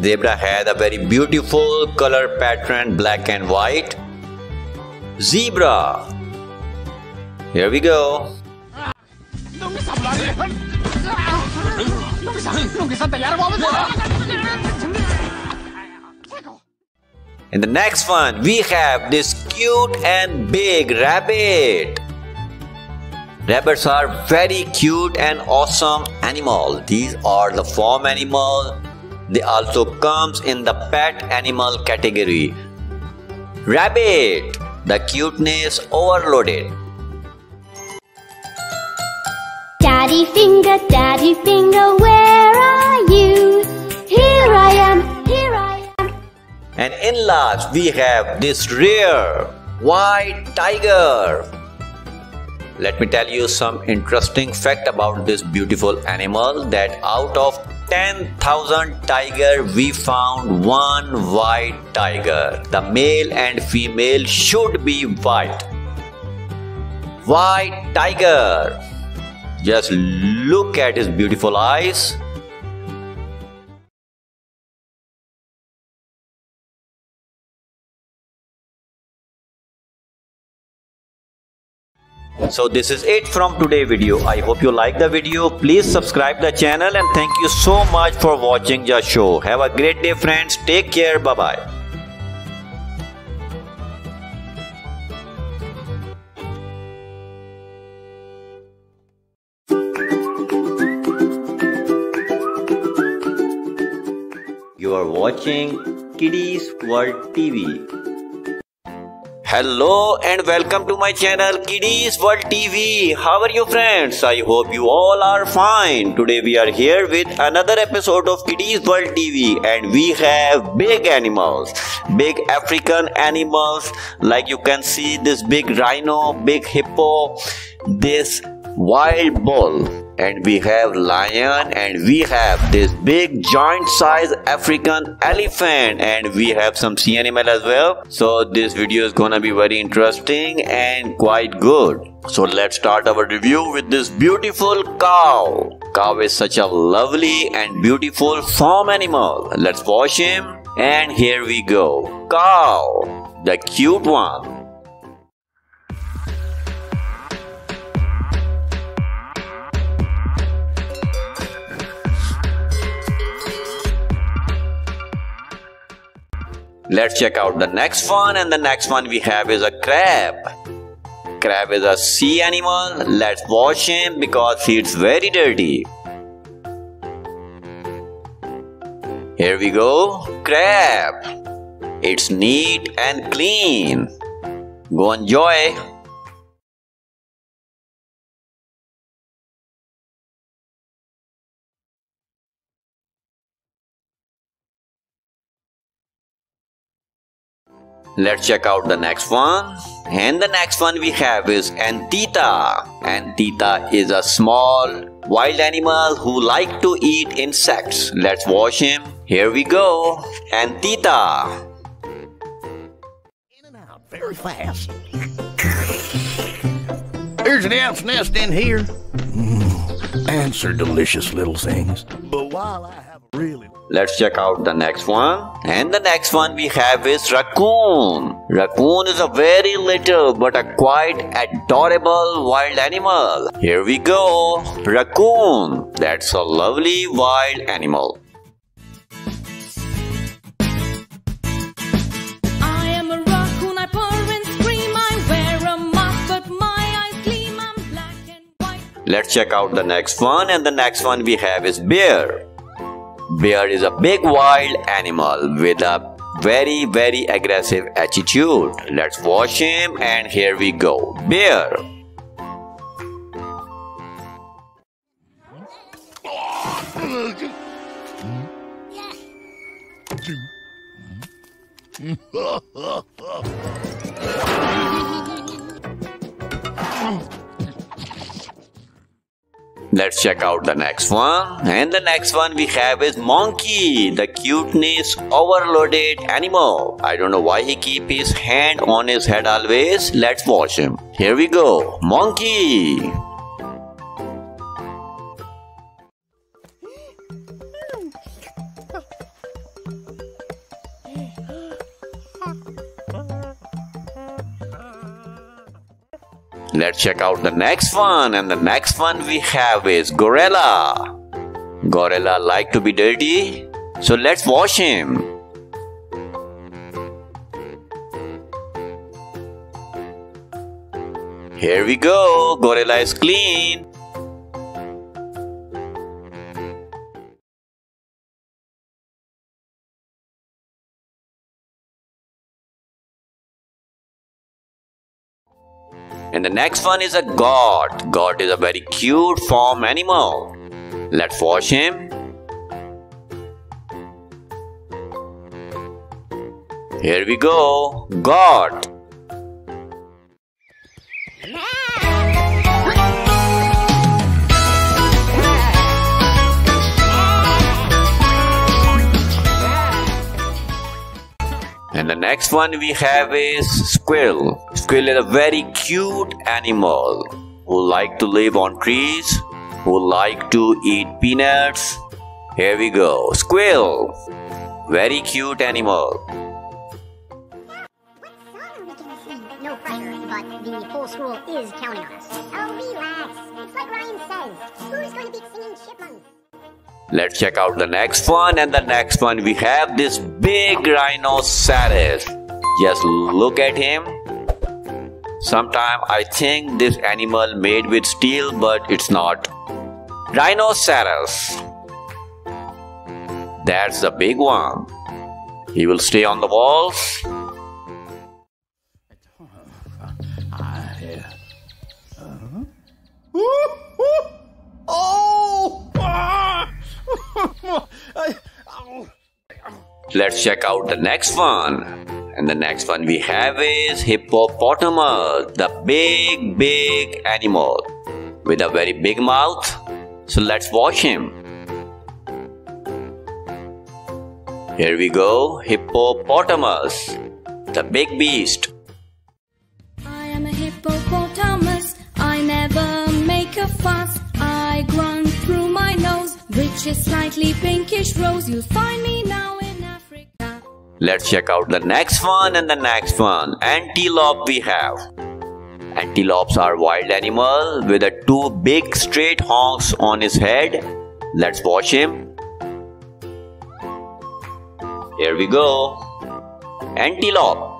Zebra had a very beautiful color pattern, black and white. Zebra. Here we go. In the next one, we have this cute and big rabbit. Rabbits are very cute and awesome animal. These are the farm animal. They also comes in the pet animal category. Rabbit, the cuteness overloaded. Daddy finger, daddy finger, where are you? Here I am. And in last, we have this rare white tiger. Let me tell you some interesting fact about this beautiful animal that out of 10,000 tiger we found one white tiger. The male and female should be white. White tiger. Just look at his beautiful eyes. So this is it from today video. I hope you like the video. Please subscribe the channel and thank you so much for watching the show. Have a great day friends. Take care. Bye bye. You are watching Kidiez World TV. Hello and welcome to my channel Kidiez World TV. How are you friends? I hope you all are fine. Today we are here with another episode of Kidiez World TV and we have big animals. Big African animals like you can see this big rhino, big hippo, this wild bull. And we have lion and we have this big giant size african elephant. And we have some sea animal as well. So this video is gonna be very interesting and quite good. So let's start our review with this beautiful cow. Cow is such a lovely and beautiful farm animal. Let's wash him. And here we go. Cow the cute one Let's check out the next one and the next one we have is a crab. Crab is a sea animal. Let's wash him because he's very dirty. Here we go. Crab. It's neat and clean. Go enjoy. Let's check out the next one. And the next one we have is Anteater. Anteater is a small wild animal who like to eat insects. Let's wash him. Here we go. Anteater. In and out very fast. There's an ant's nest in here. Mm, ants are delicious little things. But while I really Let's check out the next one. And the next one we have is raccoon. Raccoon is a very little but a quite adorable wild animal. Here we go. Raccoon. That's a lovely wild animal. I am a raccoon, I purr and scream. I wear a mask, but my eyes gleam. I'm black and white. Let's check out the next one and the next one we have is bear. Bear is a big wild animal with a very very aggressive attitude. Let's watch him and here we go. Bear. Hmm? Let's check out the next one. And the next one we have is monkey, the cuteness overloaded animal. I don't know why he keep his hand on his head always. Let's watch him. Here we go. Monkey. Let's check out the next one and the next one we have is gorilla. Gorilla like to be dirty, so let's wash him. Here we go, gorilla is clean. And the next one is a goat. Goat is a very cute farm animal. Let's wash him. Here we go. Goat. The next one we have is squirrel. Squirrel is a very cute animal who like to live on trees, who like to eat peanuts. Here we go. Squirrel. Very cute animal. But the is counting on us. Oh, relax. It's like Ryan says. Who's going to beat singing chipmunks? Let's check out the next one and the next one we have this big rhinoceros. Just look at him. Sometime I think this animal made with steel but it's not. Rhinoceros. That's the big one. He will stay on the walls. Let's check out the next one. And the next one we have is hippopotamus, the big, big animal with a very big mouth. So let's watch him. Here we go, hippopotamus, the big beast. Is slightly pinkish rose. You'll find me now in Africa. Let's check out the next one and the next one. Antelope we have. Antelopes are wild animal with a two big straight honks on his head. Let's watch him. Here we go. Antelope.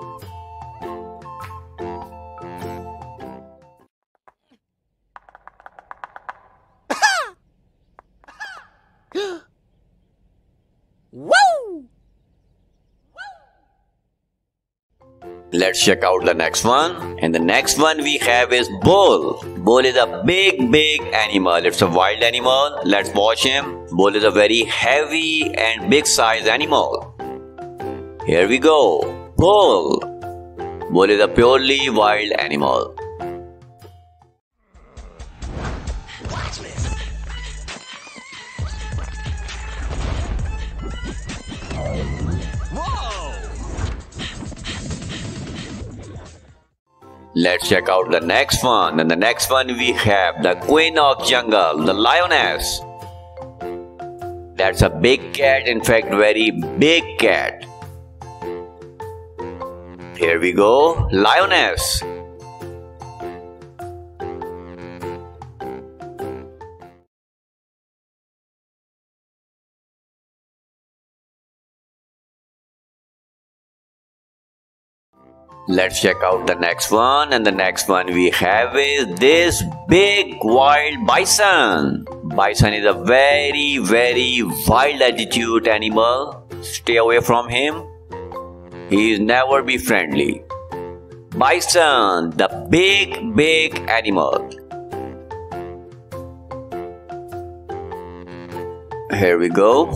Let's check out the next one. And the next one we have is bull. Bull is a big, big animal. It's a wild animal. Let's watch him. Bull is a very heavy and big size animal. Here we go. Bull. Bull is a purely wild animal. Let's check out the next one. And the next one we have the Queen of Jungle, the lioness. That's a big cat, in fact, very big cat. Here we go, lioness. Let's check out the next one and the next one we have is this big wild bison. Bison is a very very wild attitude animal. Stay away from him. He is never be friendly. Bison, the big big animal. Here we go.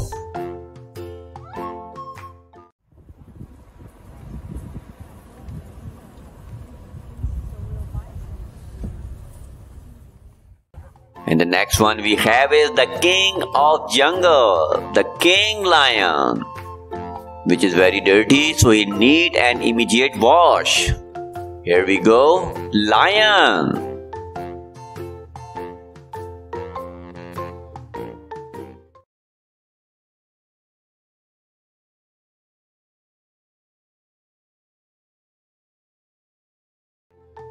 And the next one we have is the king of jungle, the king lion, which is very dirty, so he need an immediate wash. Here we go, lion.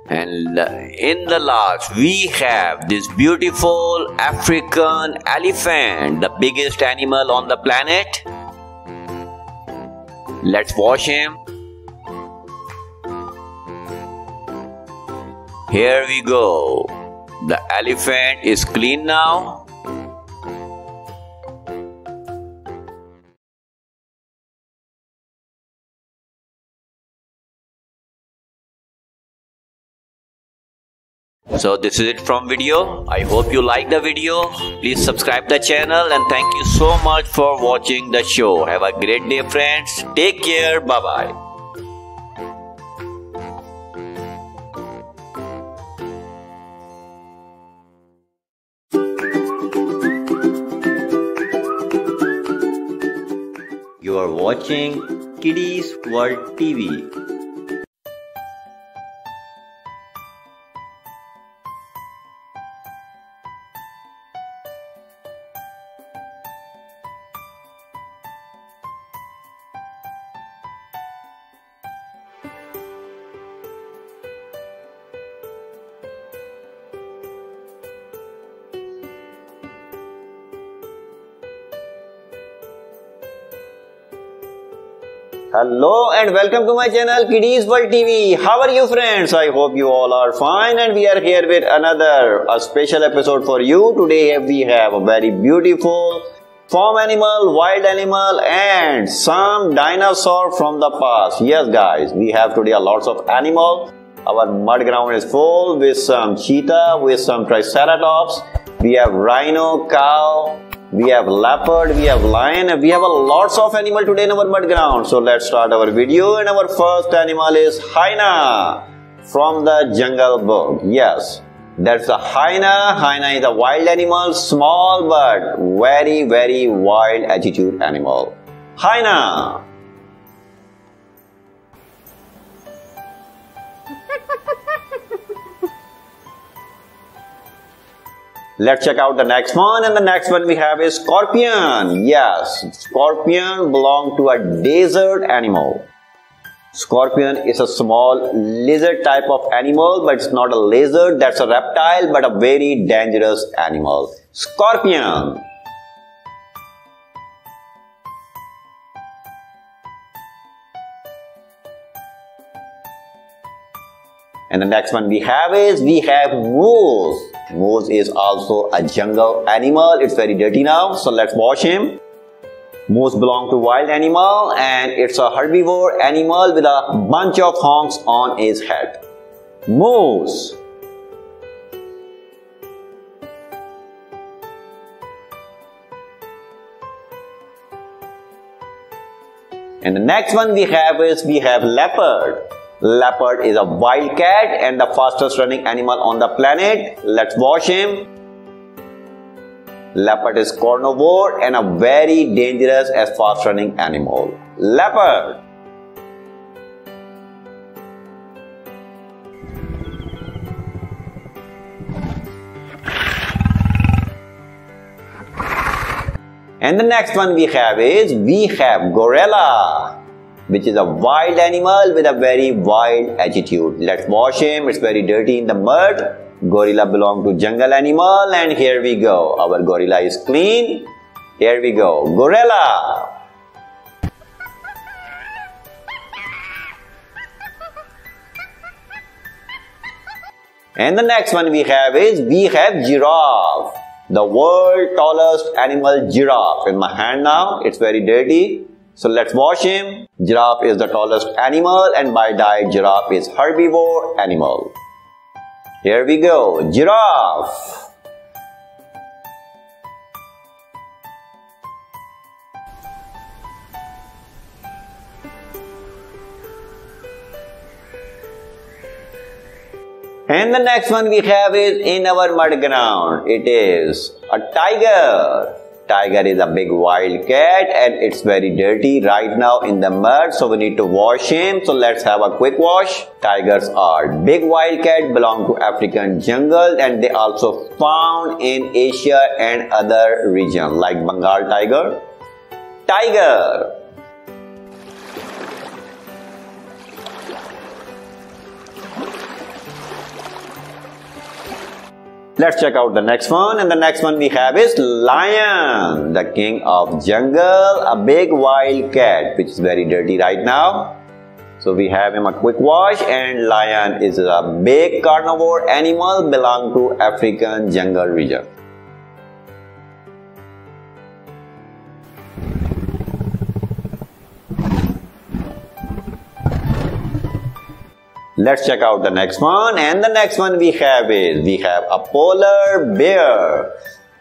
And uh, in the last, we have this beautiful African elephant, the biggest animal on the planet. Let's wash him. Here we go. The elephant is clean now. So this is it from video. I hope you like the video. Please subscribe the channel and thank you so much for watching the show. Have a great day friends. Take care. Bye bye. You are watching Kidiez World TV. Hello and welcome to my channel Kidiez World TV. How are you friends? I hope you all are fine and we are here with another a special episode for you. Today we have a very beautiful farm animal, wild animal and some dinosaur from the past. Yes guys, we have today a lots of animal. Our mud ground is full with some cheetah, with some triceratops. We have rhino, cow, we have leopard, we have lion, we have a lots of animal today in our mud ground. So let's start our video and our first animal is hyena from the jungle book. Yes, that's the hyena. Hyena is a wild animal, small but very very wild attitude animal. Hyena. Let's check out the next one and the next one we have is scorpion. Yes, scorpion belong to a desert animal. Scorpion is a small lizard type of animal but it's not a lizard that's a reptile but a very dangerous animal. Scorpion. And the next one we have is we have moose. Moose is also a jungle animal. It's very dirty now, so let's wash him. Moose belong to wild animal and it's a herbivore animal with a bunch of horns on his head. Moose. And the next one we have is we have leopard. Leopard is a wild cat and the fastest running animal on the planet. Let's watch him. Leopard is carnivore and a very dangerous as fast running animal. Leopard. And the next one we have is we have gorilla. Which is a wild animal with a very wild attitude. Let's wash him. It's very dirty in the mud. Gorilla belong to jungle animal and here we go. Our gorilla is clean. Here we go. Gorilla. And the next one we have is we have giraffe. The world tallest animal giraffe in my hand now. It's very dirty. So let's wash him. Giraffe is the tallest animal and by diet giraffe is herbivore animal. Here we go. Giraffe. And the next one we have is in our mud ground. It is a tiger. Tiger is a big wild cat and it's very dirty right now in the mud. So we need to wash him. So let's have a quick wash. Tigers are big wild cat, belong to African jungle and they also found in Asia and other region like Bengal tiger. Tiger Let's check out the next one and the next one we have is lion, the king of jungle, a big wild cat which is very dirty right now. So we have him a quick wash and lion is a big carnivore animal belong to African jungle region. Let's check out the next one. And the next one we have is, we have a polar bear.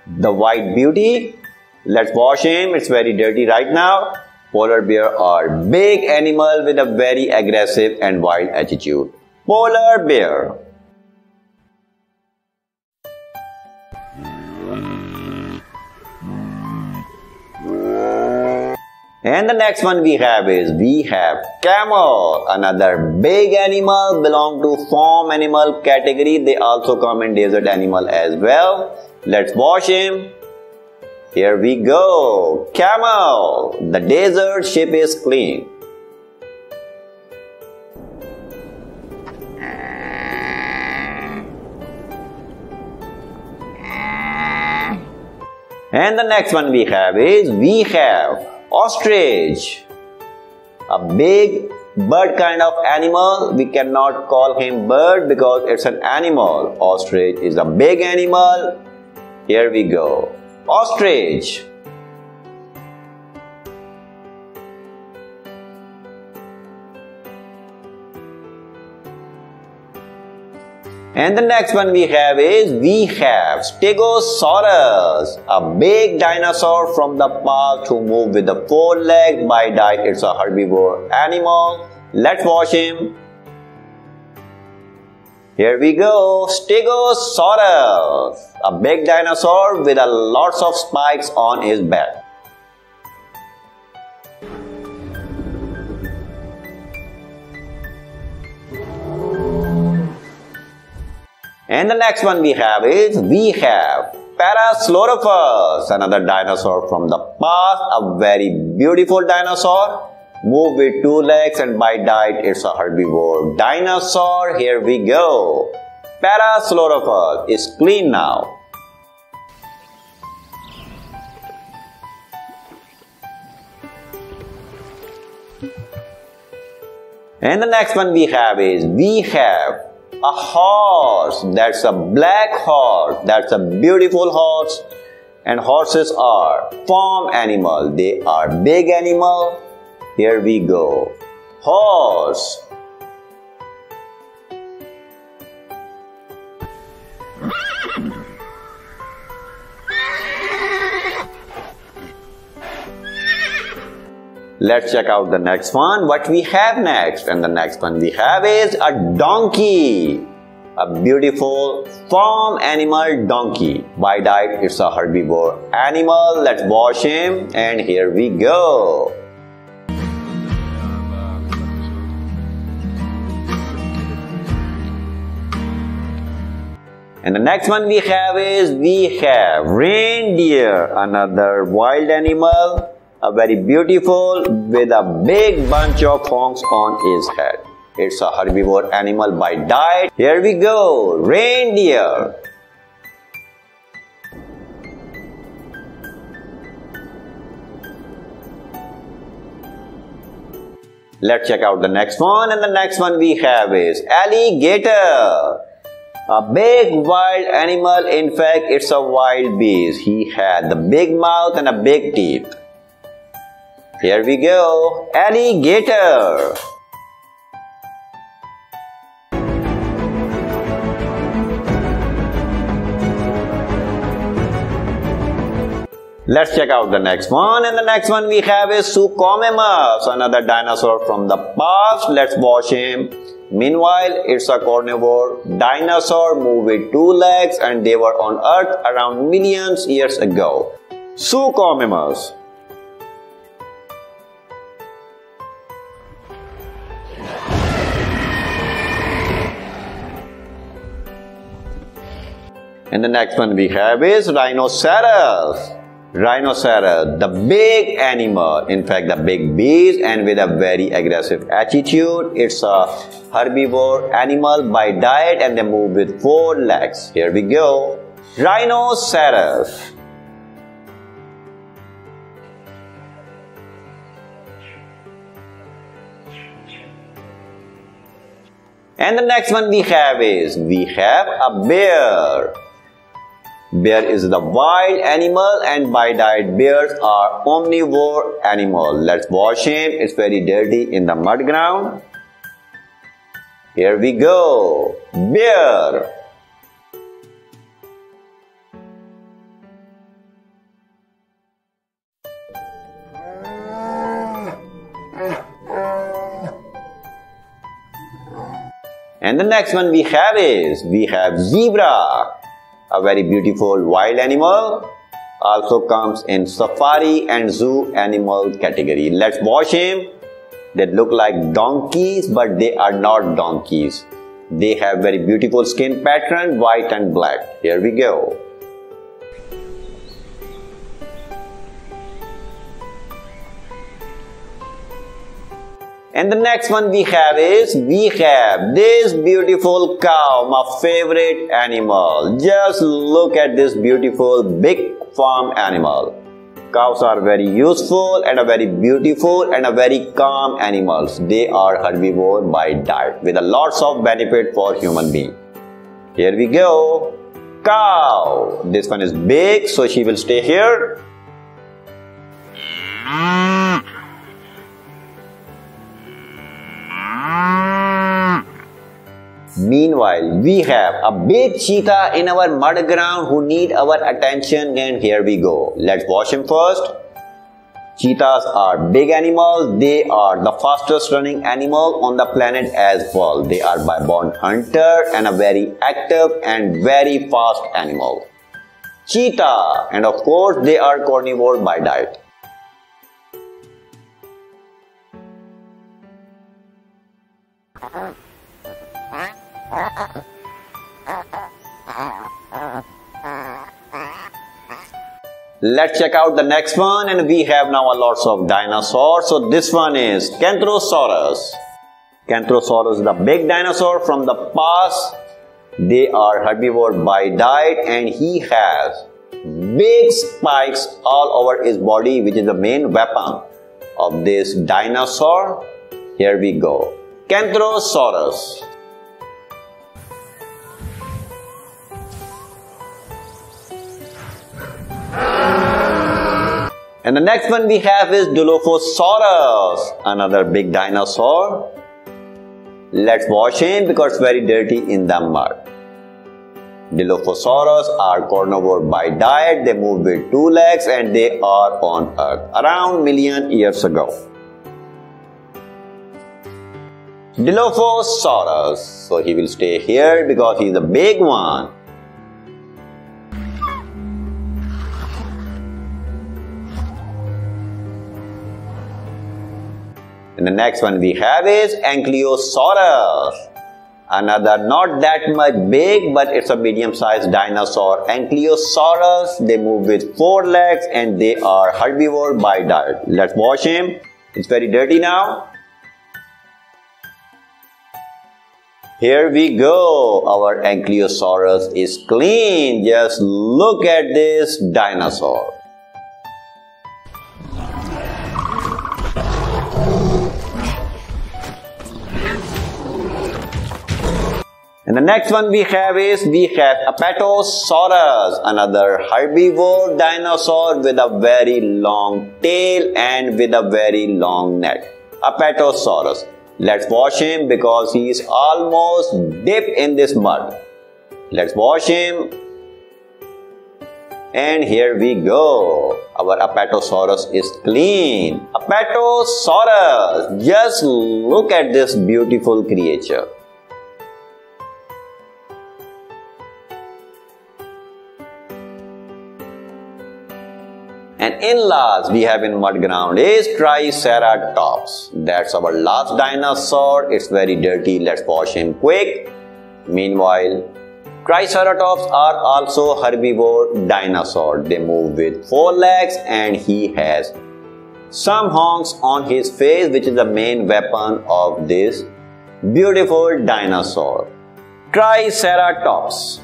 The white beauty. Let's wash him. It's very dirty right now. Polar bear are big animal with a very aggressive and wild attitude. Polar bear. And the next one we have is we have camel, another big animal belong to farm animal category. They also come in desert animal as well. Let's wash him. Here we go. Camel. The desert ship is clean. And the next one we have is we have Ostrich. A big bird kind of animal. We cannot call him bird because it's an animal. Ostrich is a big animal. Here we go. Ostrich. And the next one we have is we have Stegosaurus, a big dinosaur from the past who moved with the four legs. By diet, it's a herbivore animal. Let's watch him. Here we go, Stegosaurus, a big dinosaur with a lots of spikes on his back. And the next one we have is we have Parasaurolophus, another dinosaur from the past, a very beautiful dinosaur. Move with two legs and by diet it's a herbivore dinosaur. Here we go. Parasaurolophus is clean now. And the next one we have is we have a horse. That's a black horse. That's a beautiful horse. And horses are farm animal. They are big animal. Here we go. Horse. Let's check out the next one. What we have next? And the next one we have is a donkey. A beautiful farm animal donkey. By diet, it's a herbivore animal. Let's wash him. And here we go. And the next one we have is we have reindeer, another wild animal a very beautiful with a big bunch of horns on his head. It's a herbivore animal by diet. Here we go, reindeer. Let's check out the next one and the next one we have is alligator. A big wild animal, in fact it's a wild beast. He had the big mouth and a big teeth. Here we go, alligator. Let's check out the next one and the next one we have is Suchomimus, another dinosaur from the past. Let's watch him. Meanwhile, it's a carnivore dinosaur moved with two legs and they were on earth around millions years ago. Suchomimus. And the next one we have is Rhinoceros. Rhinoceros, the big animal, in fact, the big beast, and with a very aggressive attitude. It's a herbivore animal by diet and they move with four legs. Here we go. Rhinoceros. And the next one we have is we have a bear. Bear is the wild animal and by diet bears are omnivore animal. Let's wash him. It's very dirty in the mud ground. Here we go. Bear. And the next one we have is we have zebra a very beautiful wild animal also comes in safari and zoo animal category. Let's watch him. They look like donkeys, but they are not donkeys. They have very beautiful skin pattern, white and black. Here we go. And the next one we have is, we have this beautiful cow, my favorite animal. Just look at this beautiful big farm animal. Cows are very useful and a very beautiful and a very calm animals. They are herbivore by diet with a lots of benefit for human being. Here we go. Cow. This one is big, so she will stay here. Mm-hmm. Meanwhile, we have a big cheetah in our mud ground who need our attention and here we go. Let's watch him first. Cheetahs are big animals. They are the fastest running animal on the planet as well. They are by born hunter and a very active and very fast animal. Cheetah and of course they are carnivore by diet. Let's check out the next one and we have now a lots of dinosaurs. So this one is Kentrosaurus. Kentrosaurus is the big dinosaur from the past. They are herbivore by diet and he has big spikes all over his body which is the main weapon of this dinosaur. Here we go. Kentrosaurus. And the next one we have is Dilophosaurus, another big dinosaur. Let's wash him because it's very dirty in the mud. Dilophosaurus are carnivore by diet. They move with two legs and they are on Earth around million years ago. Dilophosaurus. So he will stay here because he's a big one. And the next one we have is Ankylosaurus. Another not that much big, but it's a medium-sized dinosaur. Ankylosaurus. They move with four legs and they are herbivore by diet. Let's wash him. It's very dirty now. Here we go. Our Ankylosaurus is clean. Just look at this dinosaur. And the next one we have is we have Apatosaurus, another herbivore dinosaur with a very long tail and with a very long neck. Apatosaurus. Let's wash him because he is almost deep in this mud. Let's wash him. And here we go. Our Apatosaurus is clean. Apatosaurus. Just look at this beautiful creature. And in last, we have in mud ground is Triceratops. That's our last dinosaur. It's very dirty. Let's wash him quick. Meanwhile, Triceratops are also herbivore dinosaur. They move with four legs and he has some honks on his face which is the main weapon of this beautiful dinosaur. Triceratops.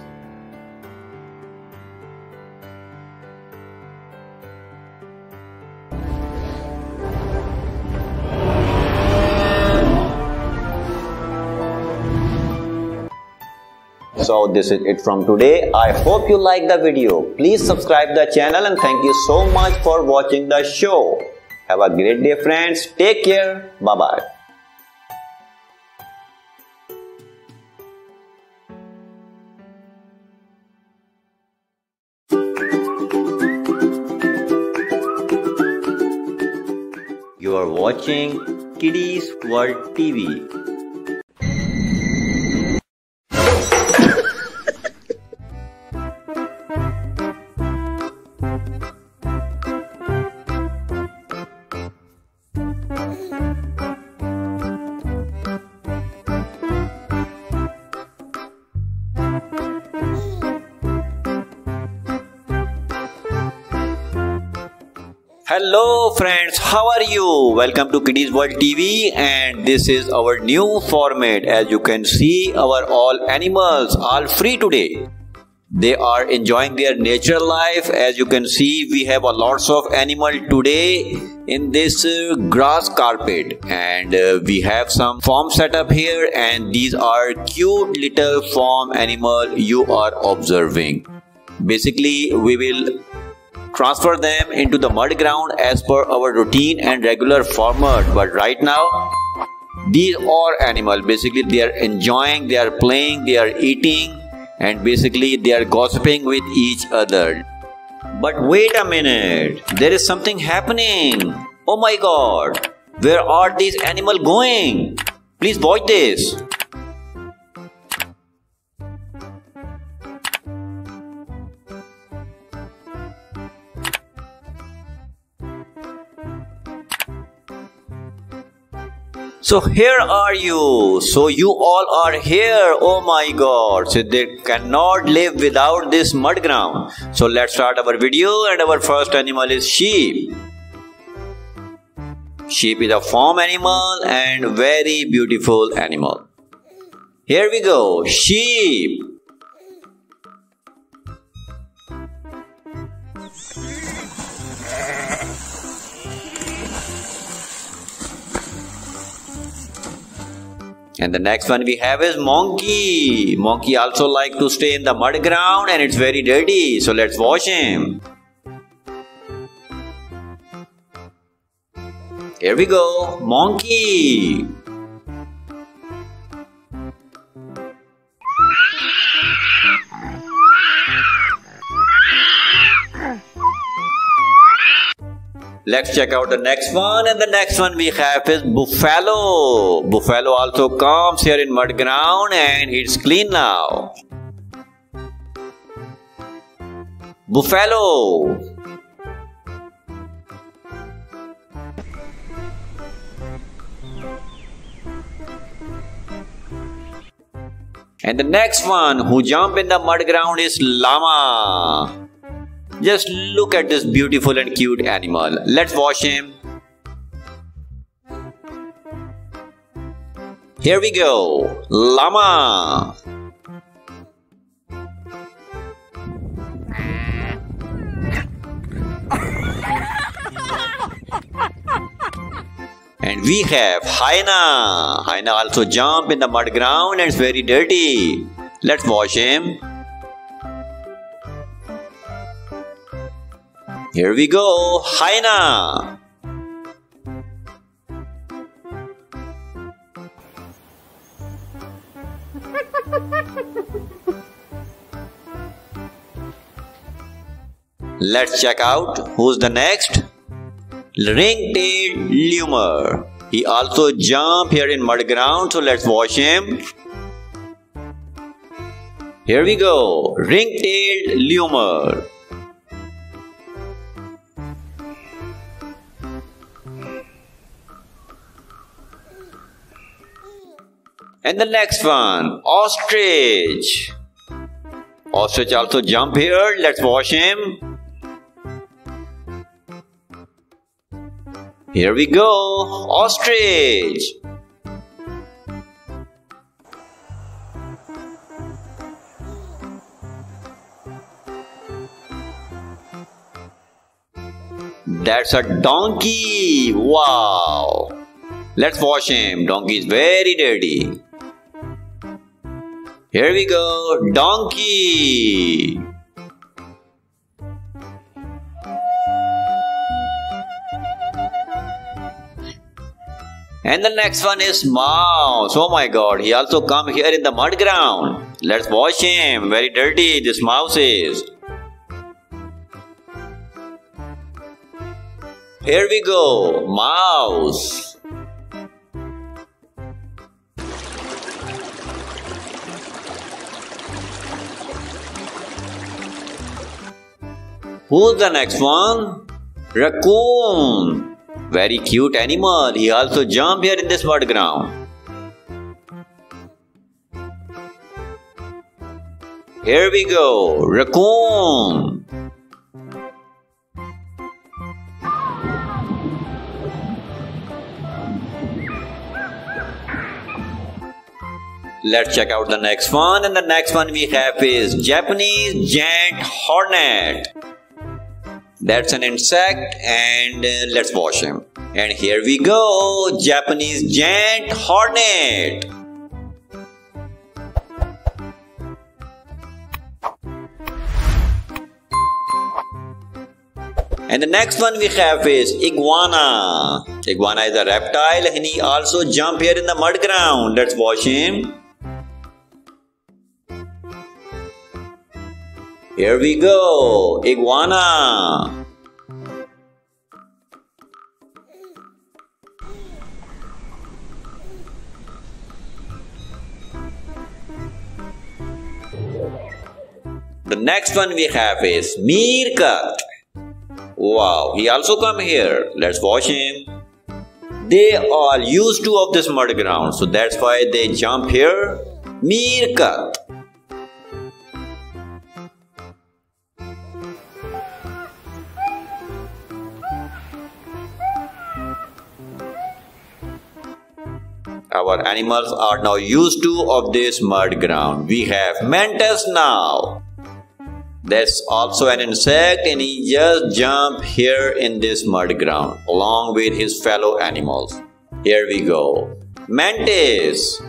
So this is it from today. I hope you like the video. Please subscribe the channel and thank you so much for watching the show. Have a great day friends. Take care. Bye bye. You are watching Kidiez World TV. Friends, how are you? Welcome to Kidiez World TV and this is our new format. As you can see, our all animals are free today. They are enjoying their natural life. As you can see, we have a lots of animal today in this uh, grass carpet and uh, we have some farm set up here and these are cute little farm animal you are observing. Basically, we will transfer them into the mud ground as per our routine and regular format. But right now these are animals. Basically they are enjoying they are playing they are eating and basically they are gossiping with each other. But wait a minute. There is something happening. Oh my god. Where are these animals going? Please watch this So here are you. So you all are here. Oh my god. So they cannot live without this mud ground. So let's start our video and our first animal is sheep. Sheep is a farm animal and very beautiful animal. Here we go. Sheep. And the next one we have is monkey. Monkey also like to stay in the mud ground and it's very dirty. So let's wash him. Here we go. Monkey. Let's check out the next one and the next one we have is buffalo. Buffalo also comes here in mud ground and it's clean now. Buffalo. And the next one who jump in the mud ground is llama. Just look at this beautiful and cute animal. Let's wash him. Here we go. Llama. And we have Hyena. Hyena also jump in the mud ground and it's very dirty. Let's wash him. Here we go, Hyena. Let's check out who's the next. Ring-tailed lemur. He also jump here in mud ground, so let's wash him. Here we go, ring-tailed lemur. And the next one, ostrich. Ostrich also jump here. Let's wash him. Here we go, ostrich. That's a donkey. Wow. Let's wash him. Donkey is very dirty. Here we go, donkey. And the next one is mouse. Oh my god, he also come here in the mud ground. Let's wash him. Very dirty this mouse is. Here we go, mouse. Who's the next one? Raccoon. Very cute animal. He also jump here in this mud ground. Here we go. Raccoon. Let's check out the next one and the next one we have is Japanese giant hornet. That's an insect and uh, let's wash him. And here we go, Japanese giant hornet. And the next one we have is iguana. Iguana is a reptile and he also jump here in the mud ground. Let's wash him. Here we go, iguana. The next one we have is meerkat. Wow, he also come here. Let's watch him. They all used to of this mud ground, so that's why they jump here. Meerkat. Our animals are now used to of this mud ground. We have mantis now. That's also an insect and he just jump here in this mud ground along with his fellow animals. Here we go. Mantis.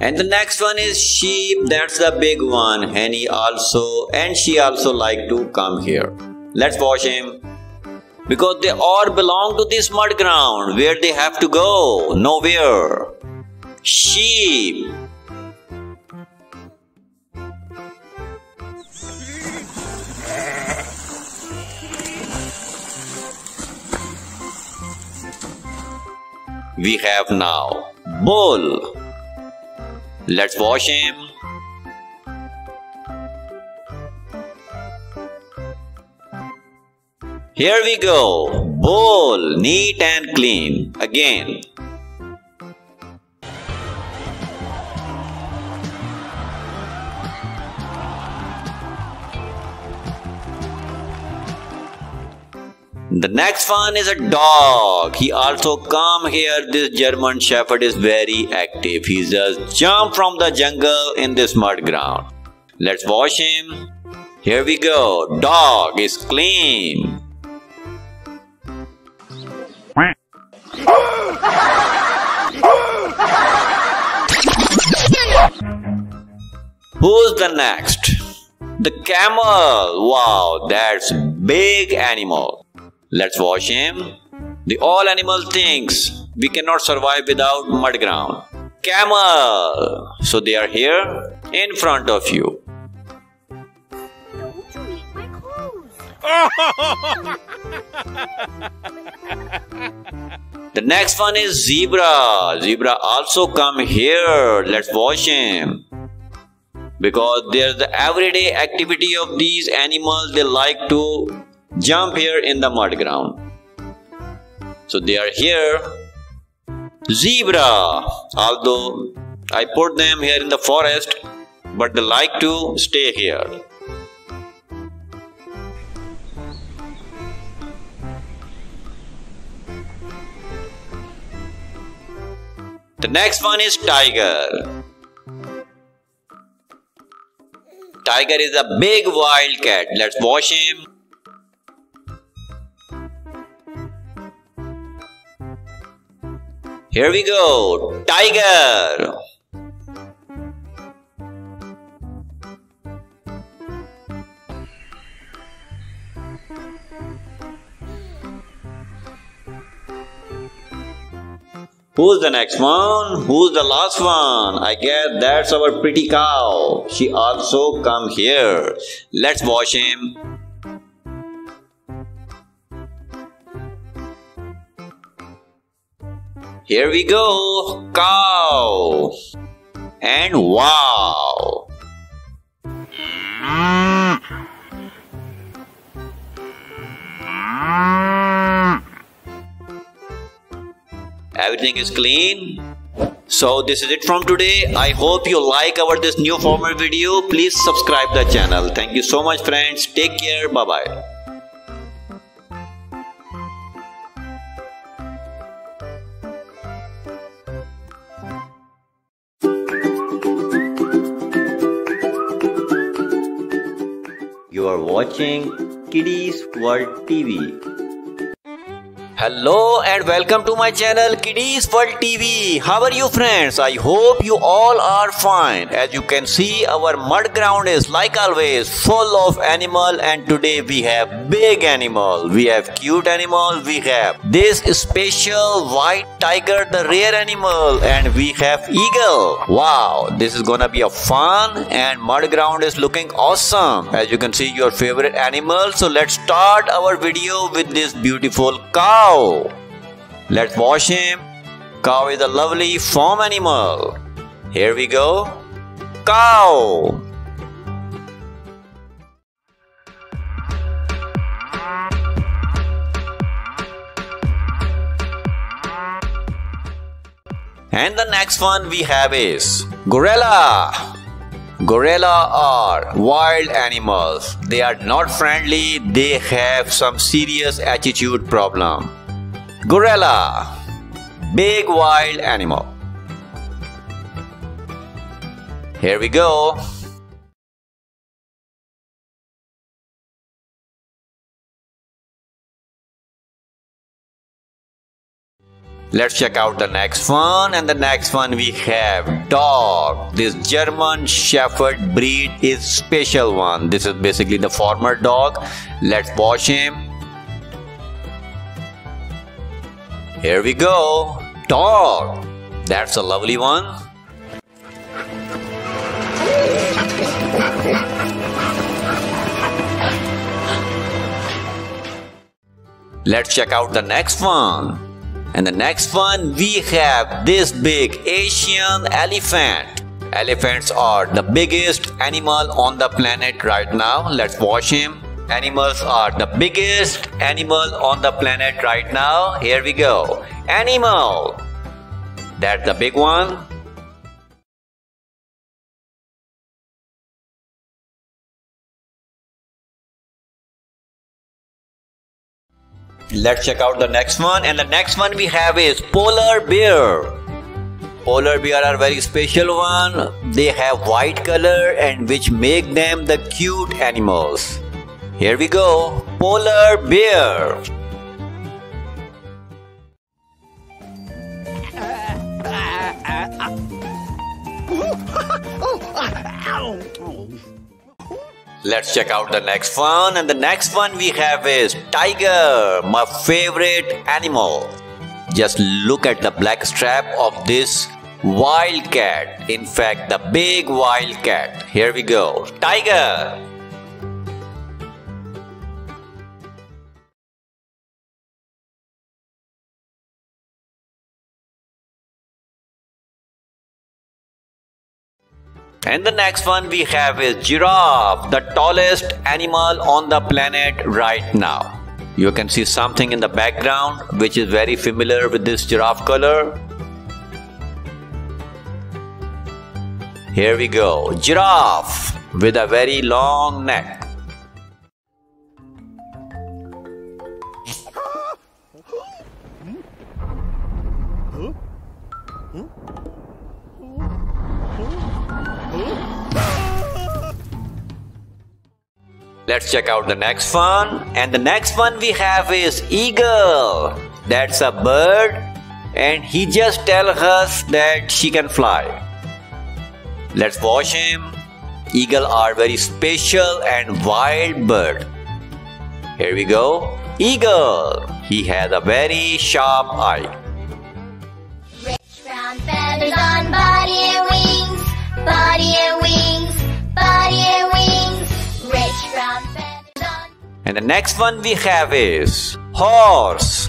And the next one is sheep. That's the big one. And he also and she also like to come here. Let's wash him. Because they all belong to this mud ground. Where they have to go? Nowhere. Sheep. We have now bull. Let's wash him. Here we go. Bowl, neat and clean. Again, The next one is a dog. He also come here. This German Shepherd is very active. He just jump from the jungle in this mud ground. Let's wash him. Here we go. Dog is clean. Who's the next? The camel. Wow, that's big animal. Let's wash him. The all animal thinks we cannot survive without mud ground. Camel. So they are here in front of you. Don't you eat my clothes. The next one is zebra. Zebra also come here. Let's wash him. Because there's the everyday activity of these animals. They like to jump here in the mud ground. So they are here. Zebra. Although I put them here in the forest, but they like to stay here. The next one is tiger. Tiger is a big wild cat. Let's wash him. Here we go. Tiger. Who's the next one? Who's the last one? I guess that's our pretty cow. She also come here. Let's wash him. Here we go. Cow. And wow. everything is clean. So this is it from today. I hope you like our this new format video. Please subscribe the channel. Thank you so much friends. Take care. Bye bye watching Kiddies World TV. Hello and welcome to my channel Kidiez World TV. How are you friends? I hope you all are fine. As you can see our mud ground is like always full of animal and today we have big animal. We have cute animal. We have this special white tiger the rare animal and we have eagle. Wow this is gonna be a fun and mud ground is looking awesome. As you can see your favorite animal. So let's start our video with this beautiful cow cow. Let's wash him. Cow is a lovely farm animal. Here we go. Cow. And the next one we have is gorilla. Gorilla are wild animals. They are not friendly. They have some serious attitude problem. Gorilla, big wild animal. Here we go. Let's check out the next one and the next one we have dog. This German Shepherd breed is special one. This is basically the former dog. Let's wash him. Here we go. Dog. That's a lovely one. Let's check out the next one. And the next one we have this big Asian elephant. Elephants are the biggest animal on the planet right now. Let's wash him. Animals are the biggest animal on the planet right now. Here we go. Animal. That's the big one. Let's check out the next one. And the next one we have is polar bear. Polar bear are very special one. They have white color and which make them the cute animals. Here we go. Polar bear. Let's check out the next one. And the next one we have is tiger, my favorite animal. Just look at the black strap of this wild cat. In fact, the big wild cat. Here we go. Tiger. And the next one we have is giraffe, the tallest animal on the planet right now. You can see something in the background which is very familiar with this giraffe color. Here we go, giraffe with a very long neck. Let's check out the next one. And the next one we have is eagle. That's a bird and he just tells us that she can fly. Let's watch him. Eagle are very special and wild bird. Here we go. Eagle. He has a very sharp eye. Rich brown feathers on body and wings, body and wings, body and wings. And the next one we have is horse.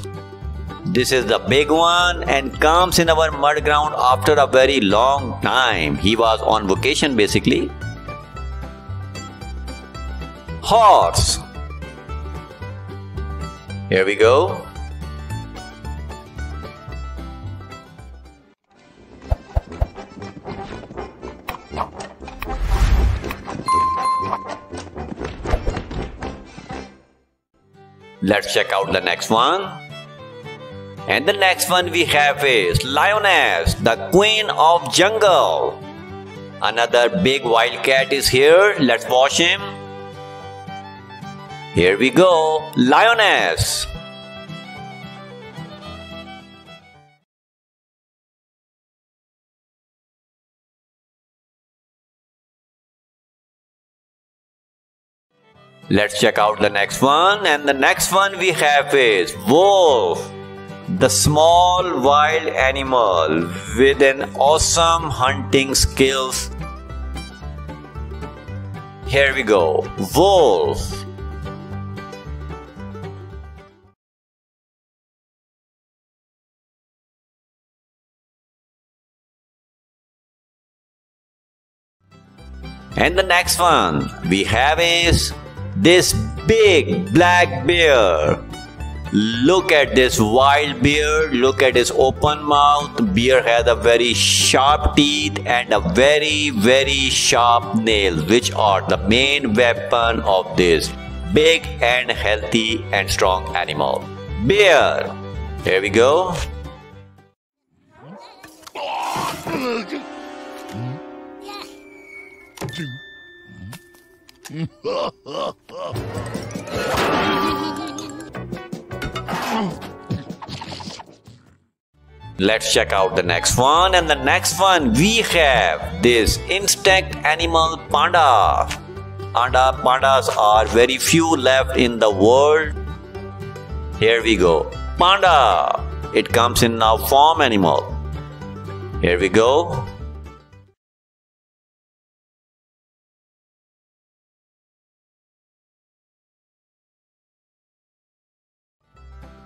This is the big one and comes in our mud ground after a very long time. He was on vacation basically. Horse. Here we go. Let's check out the next one. And the next one we have is Lioness, the queen of jungle. Another big wildcat is here. Let's watch him. Here we go, Lioness. Let's check out the next one. And the next one we have is wolf, the small wild animal with an awesome hunting skills. Here we go, wolf. And the next one we have is this big black bear. Look at this wild bear. Look at his open mouth. Bear has a very sharp teeth and a very, very sharp nails, which are the main weapon of this big and healthy and strong animal. Bear. Here we go. Let's check out the next one. And the next one we have this insect animal panda. Panda pandas are very few left in the world. Here we go. Panda. It comes in now farm animal. Here we go.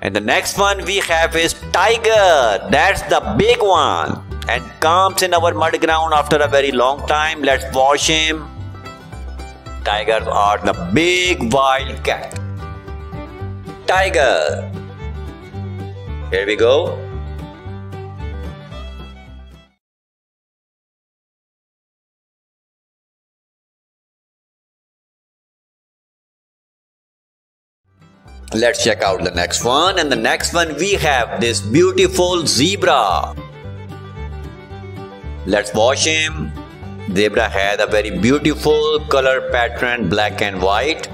And the next one we have is tiger. That's the big one. And comes in our mud ground after a very long time. Let's wash him. Tigers are the big wild cat. Tiger. Here we go. Let's check out the next one. And the next one we have this beautiful zebra. Let's watch him. Zebra has a very beautiful color pattern, black and white.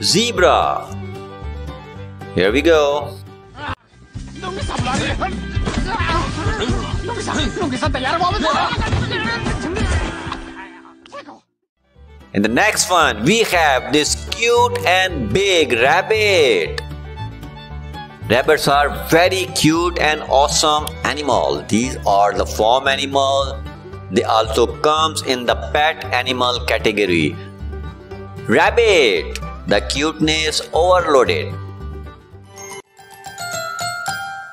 Zebra. Here we go. In the next one, we have this cute and big rabbit. Rabbits are very cute and awesome animal. These are the farm animal. They also comes in the pet animal category. Rabbit, the cuteness overloaded.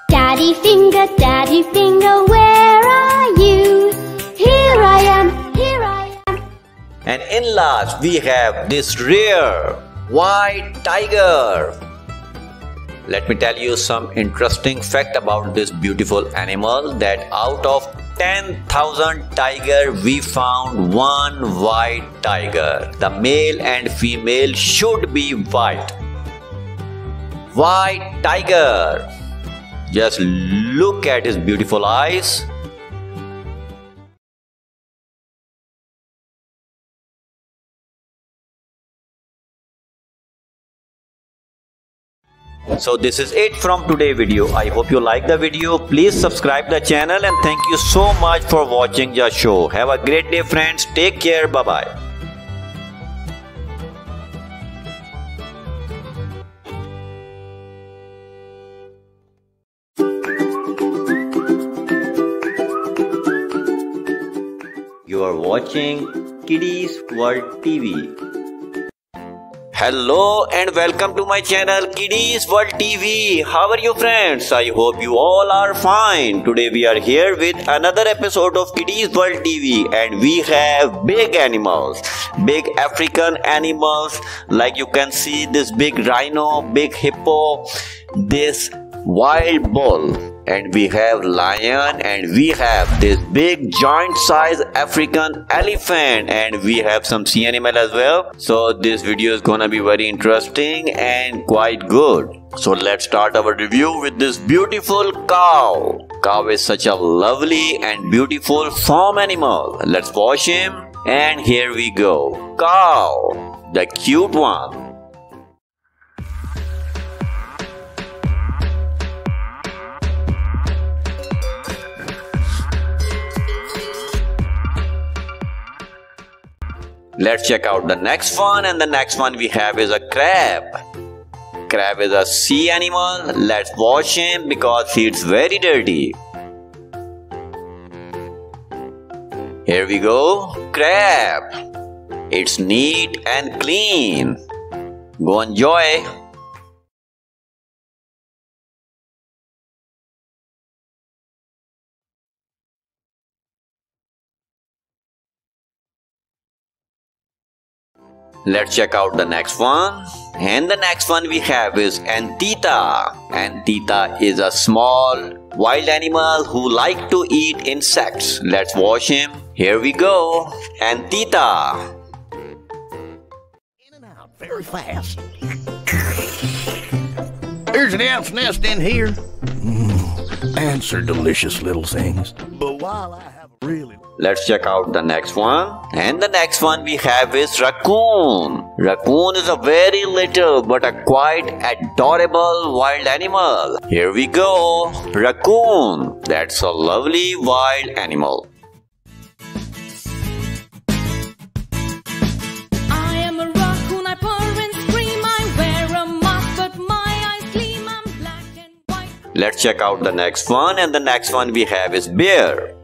Daddy finger, daddy finger, where are you? Here I am, here I am. And in last, we have this rare white tiger. Let me tell you some interesting fact about this beautiful animal that out of 10,000 tiger we found one white tiger. The male and female should be white. White tiger. Just look at his beautiful eyes. So this is it from today video. I hope you like the video. Please subscribe the channel and thank you so much for watching the show. Have a great day friends. Take care. Bye bye. You are watching Kidiez World TV. Hello and welcome to my channel Kidiez World TV. How are you friends? I hope you all are fine. Today we are here with another episode of Kidiez World TV and we have big animals. Big African animals like you can see this big rhino, big hippo, this wild bull and we have lion and we have this big giant size african elephant and we have some sea animal as well. So this video is gonna be very interesting and quite good. So let's start our review with this beautiful cow. Cow is such a lovely and beautiful farm animal. Let's watch him and here we go. Cow the cute one Let's check out the next one and the next one we have is a crab. Crab is a sea animal. Let's wash him because it's very dirty. Here we go. Crab. It's neat and clean. Go enjoy. Let's check out the next one. And the next one we have is Anteater. Anteater is a small wild animal who like to eat insects. Let's watch him. Here we go. Anteater. In and out very fast. There's an ant's nest in here. Mm, ants are delicious little things. But while I really Let's check out the next one. And the next one we have is raccoon. Raccoon is a very little but a quite adorable wild animal. Here we go. Raccoon. That's a lovely wild animal. I am a raccoon, I purr and scream. I wear a mask, but my eyes gleam. I'm black and white. Let's check out the next one. And the next one we have is bear.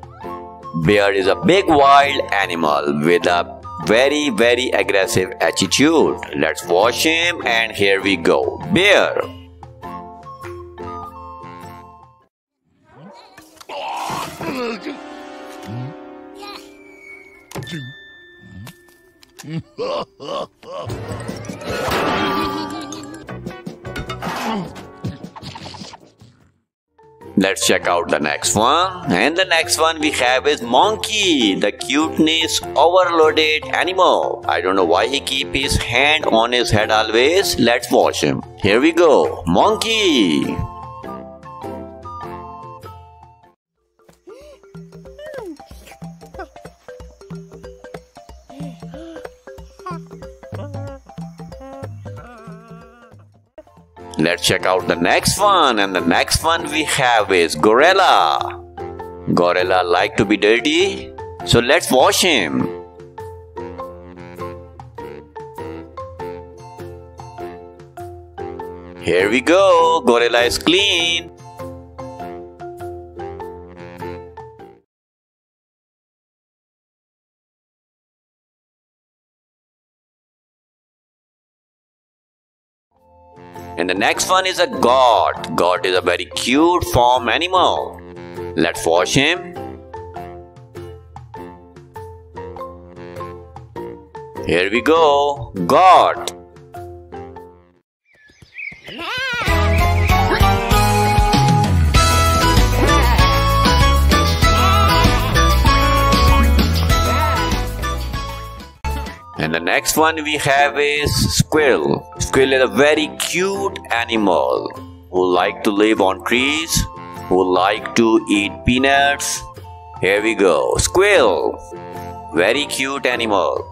Bear is a big wild animal with a very very aggressive attitude. Let's watch him and here we go. Bear. Let's check out the next one. And the next one we have is monkey, the cuteness overloaded animal. I don't know why he keep his hand on his head always. Let's watch him. Here we go. Monkey. Let's check out the next one. And the next one we have is Gorilla. Gorilla like to be dirty. So let's wash him. Here we go. Gorilla is clean. And the next one is a goat. Goat is a very cute farm animal. Let's wash him. Here we go. Goat. Next one we have is squirrel. Squirrel is a very cute animal who like to live on trees, who like to eat peanuts. Here we go. Squirrel. Very cute animal.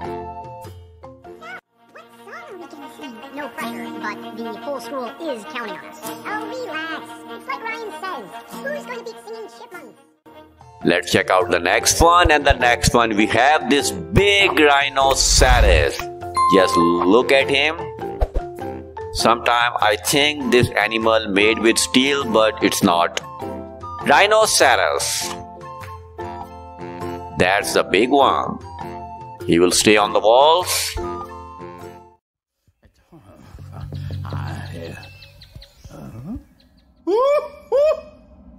No but the whole school is counting on us. Oh, relax. It's like Ryan says. Who's going to beat singing chipmunks? Let's check out the next one. And the next one we have this big rhinoceros. Just look at him. Sometime I think this animal made with steel, but it's not. Rhinoceros. That's the big one. He will stay on the walls.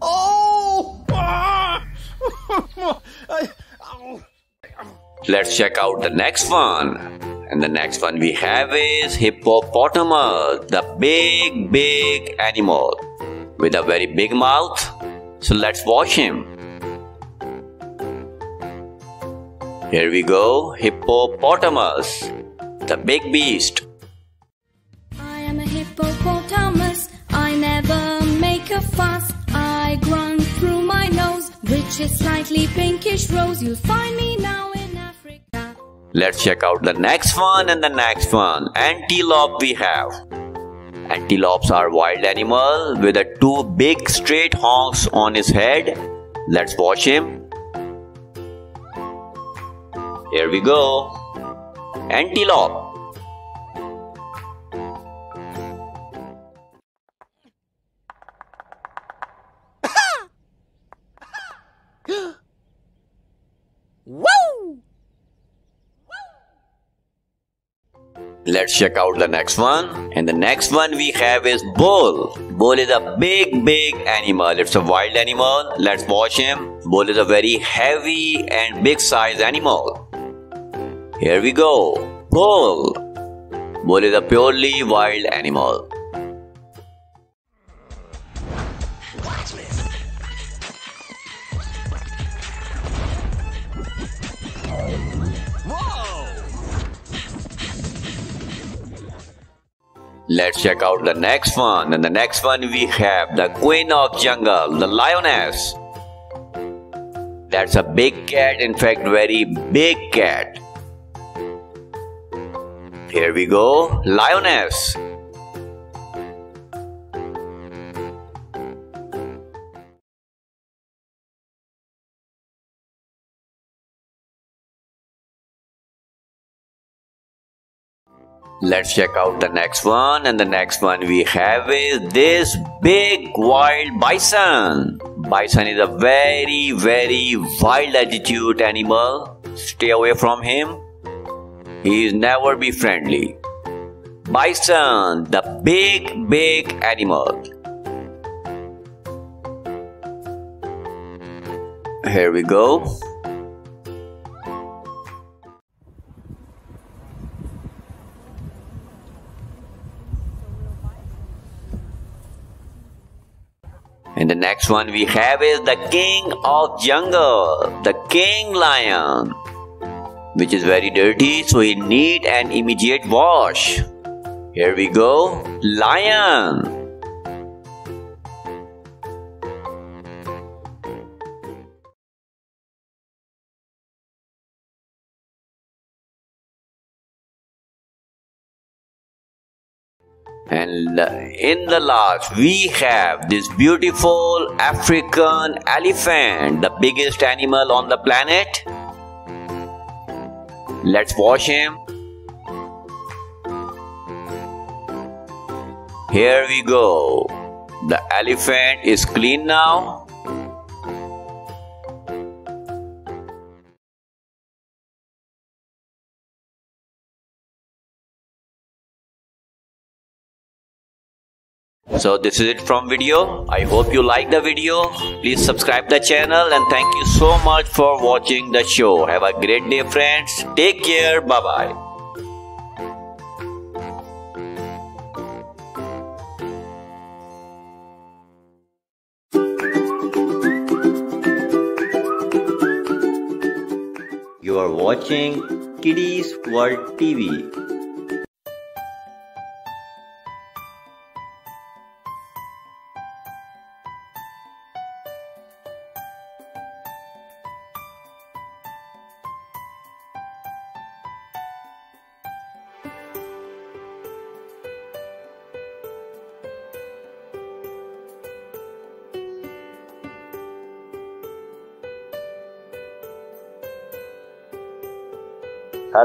Oh! Ah! Let's check out the next one. And the next one we have is hippopotamus, the big, big animal with a very big mouth. So let's watch him. Here we go, hippopotamus, the big beast. I am a hippopotamus. I never make a fuss. I grunt which is slightly pinkish rose. You'll find me now in Africa. Let's check out the next one and the next one. Antelope we have. Antelopes are wild animal with a two big straight honks on his head. Let's watch him. Here we go. Antelope. Let's check out the next one. And the next one we have is bull. Bull is a big, big animal. It's a wild animal. Let's watch him. Bull is a very heavy and big size animal. Here we go. Bull. Bull is a purely wild animal. Let's check out the next one. And the next one we have the queen of jungle, the lioness. That's a big cat, in fact, very big cat. Here we go, lioness. Let's check out the next one. And the next one we have is this big wild bison. Bison is a very, very wild attitude animal. Stay away from him. He is never be friendly. Bison, the big, big animal. Here we go. And the next one we have is the king of jungle, the king lion, which is very dirty, so he need an immediate wash. Here we go, lion. And in the last, we have this beautiful African elephant, the biggest animal on the planet. Let's wash him. Here we go. The elephant is clean now. So this is it from video. I hope you like the video. Please subscribe the channel and thank you so much for watching the show. Have a great day friends. Take care. Bye bye. You are watching Kidiez World TV.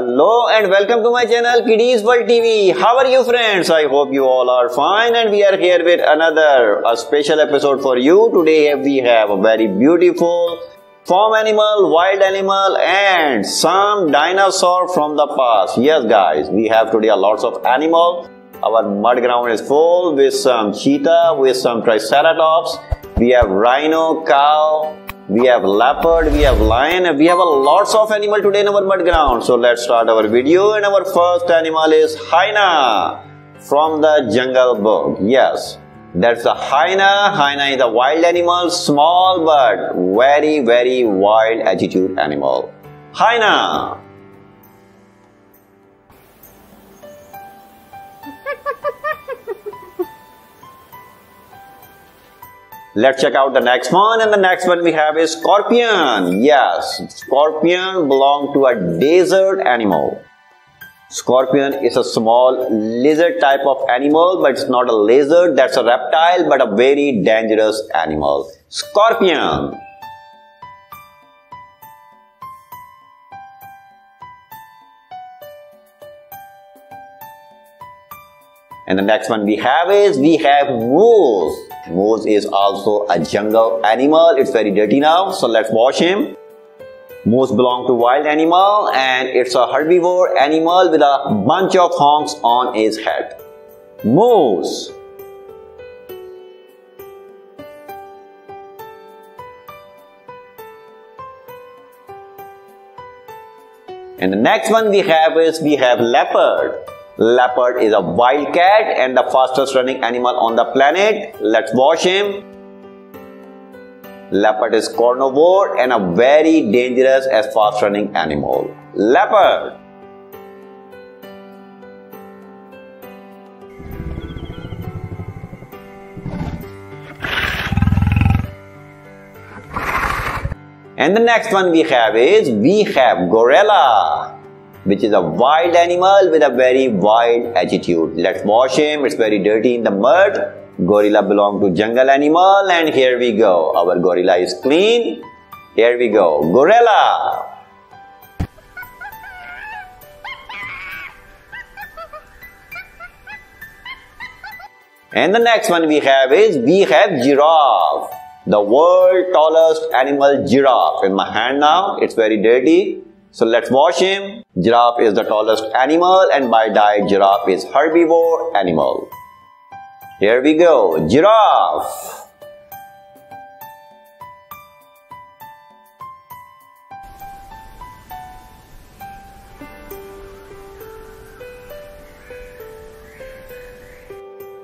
Hello and welcome to my channel Kidiez World TV. How are you friends? I hope you all are fine and we are here with another a special episode for you. Today we have a very beautiful farm animal, wild animal and some dinosaur from the past. Yes guys, we have today a lots of animal. Our mud ground is full with some cheetah, with some triceratops. We have rhino, cow, we have leopard, we have lion, we have a lots of animal today in our mud ground. So let's start our video and our first animal is hyena from the jungle book. Yes, that's the hyena. Hyena is a wild animal, small but very very wild attitude animal. Hyena. Let's check out the next one and the next one we have is scorpion. Yes, scorpion belong to a desert animal. Scorpion is a small lizard type of animal but it's not a lizard, that's a reptile but a very dangerous animal. Scorpion. And the next one we have is we have moose. Moose is also a jungle animal. It's very dirty now, so let's wash him. Moose belong to wild animal and it's a herbivore animal with a bunch of horns on his head. Moose. And the next one we have is we have leopard. Leopard is a wild cat and the fastest running animal on the planet. Let's watch him. Leopard is carnivore and a very dangerous as fast running animal. Leopard. And the next one we have is we have gorilla which is a wild animal with a very wild attitude. Let's wash him. It's very dirty in the mud. Gorilla belong to jungle animal and here we go. Our gorilla is clean. Here we go. Gorilla. And the next one we have is we have giraffe. The world tallest animal giraffe in my hand now. It's very dirty. So let's wash him. Giraffe is the tallest animal and by diet giraffe is herbivore animal. Here we go. Giraffe.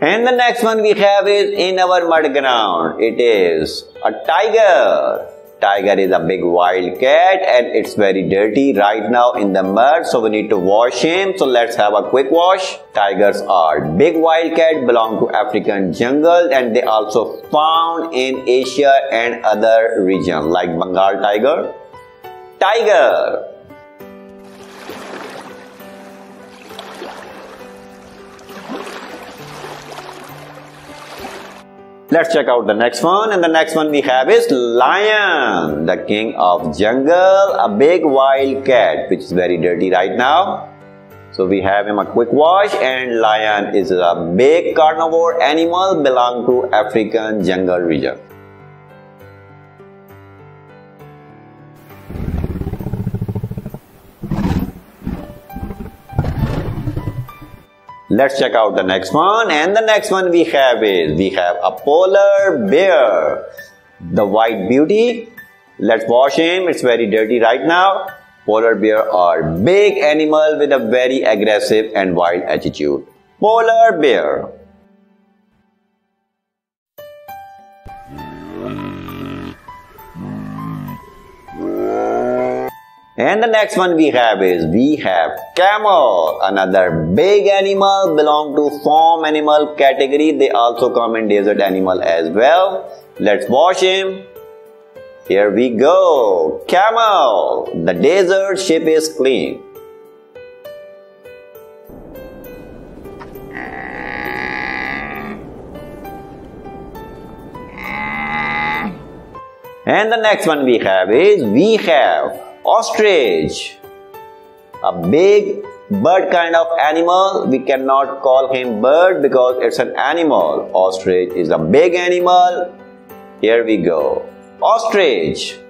And the next one we have is in our mud ground. It is a tiger. Tiger is a big wild cat and it's very dirty right now in the mud. So we need to wash him. So let's have a quick wash. Tigers are big wild cat belong to African jungle and they also found in Asia and other regions like Bengal tiger. Tiger Let's check out the next one. And the next one we have is lion, the king of jungle, a big wild cat, which is very dirty right now. So we have him a quick wash and lion is a big carnivore animal belong to African jungle region. Let's check out the next one. And the next one we have is we have a polar bear, the white beauty. Let's wash him. It's very dirty right now. Polar bear are big animal with a very aggressive and wild attitude. Polar bear. And the next one we have is we have camel, another big animal belong to farm animal category. They also come in desert animal as well. Let's wash him. Here we go. Camel. The desert ship is clean. And the next one we have is we have Ostrich, a big bird kind of animal. We cannot call him bird because it's an animal. Ostrich is a big animal. Here we go. Ostrich.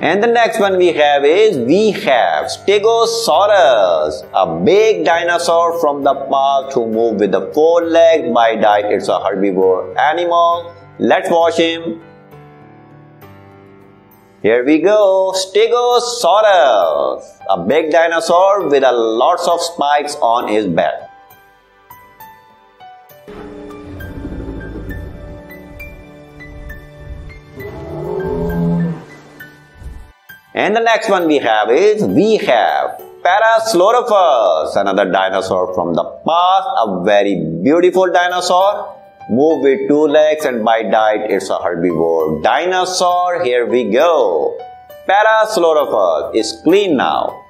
And the next one we have is we have Stegosaurus, a big dinosaur from the past who moved with the four legs. By diet, it's a herbivore animal. Let's watch him. Here we go, Stegosaurus, a big dinosaur with a lots of spikes on his back. And the next one we have is we have Parasaurolophus, another dinosaur from the past, a very beautiful dinosaur. Move with two legs and by diet it's a herbivore dinosaur. Here we go. Parasaurolophus is clean now.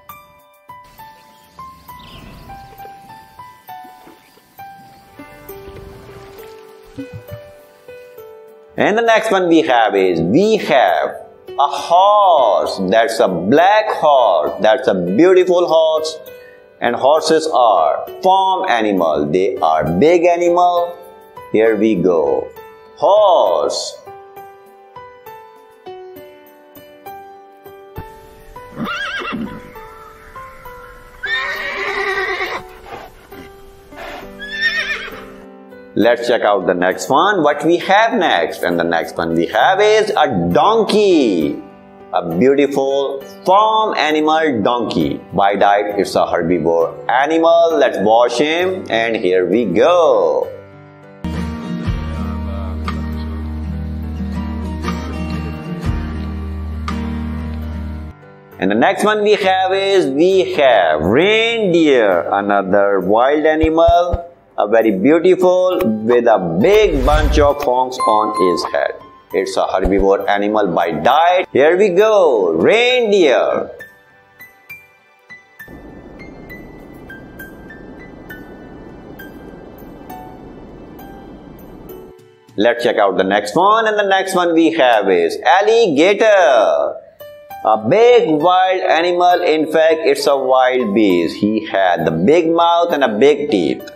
And the next one we have is we have a horse. That's a black horse. That's a beautiful horse. And horses are farm animal. They are big animal. Here we go. Horse. Let's check out the next one. What we have next? And the next one we have is a donkey. A beautiful farm animal donkey. By diet, it's a herbivore animal. Let's wash him. And here we go. And the next one we have is we have reindeer, another wild animal a very beautiful with a big bunch of horns on his head. It's a herbivore animal by diet. Here we go, reindeer. Let's check out the next one and the next one we have is alligator. A big wild animal, in fact it's a wild beast. He had the big mouth and a big teeth.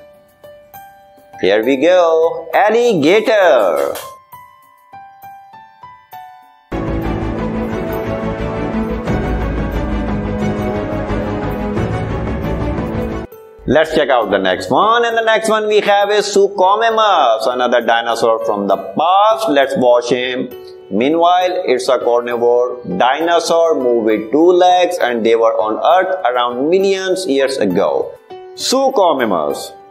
Here we go. Alligator. Let's check out the next one. And the next one we have is Suchomimus, another dinosaur from the past. Let's watch him. Meanwhile, it's a carnivore dinosaur moved with two legs and they were on Earth around millions years ago. Suchomimus.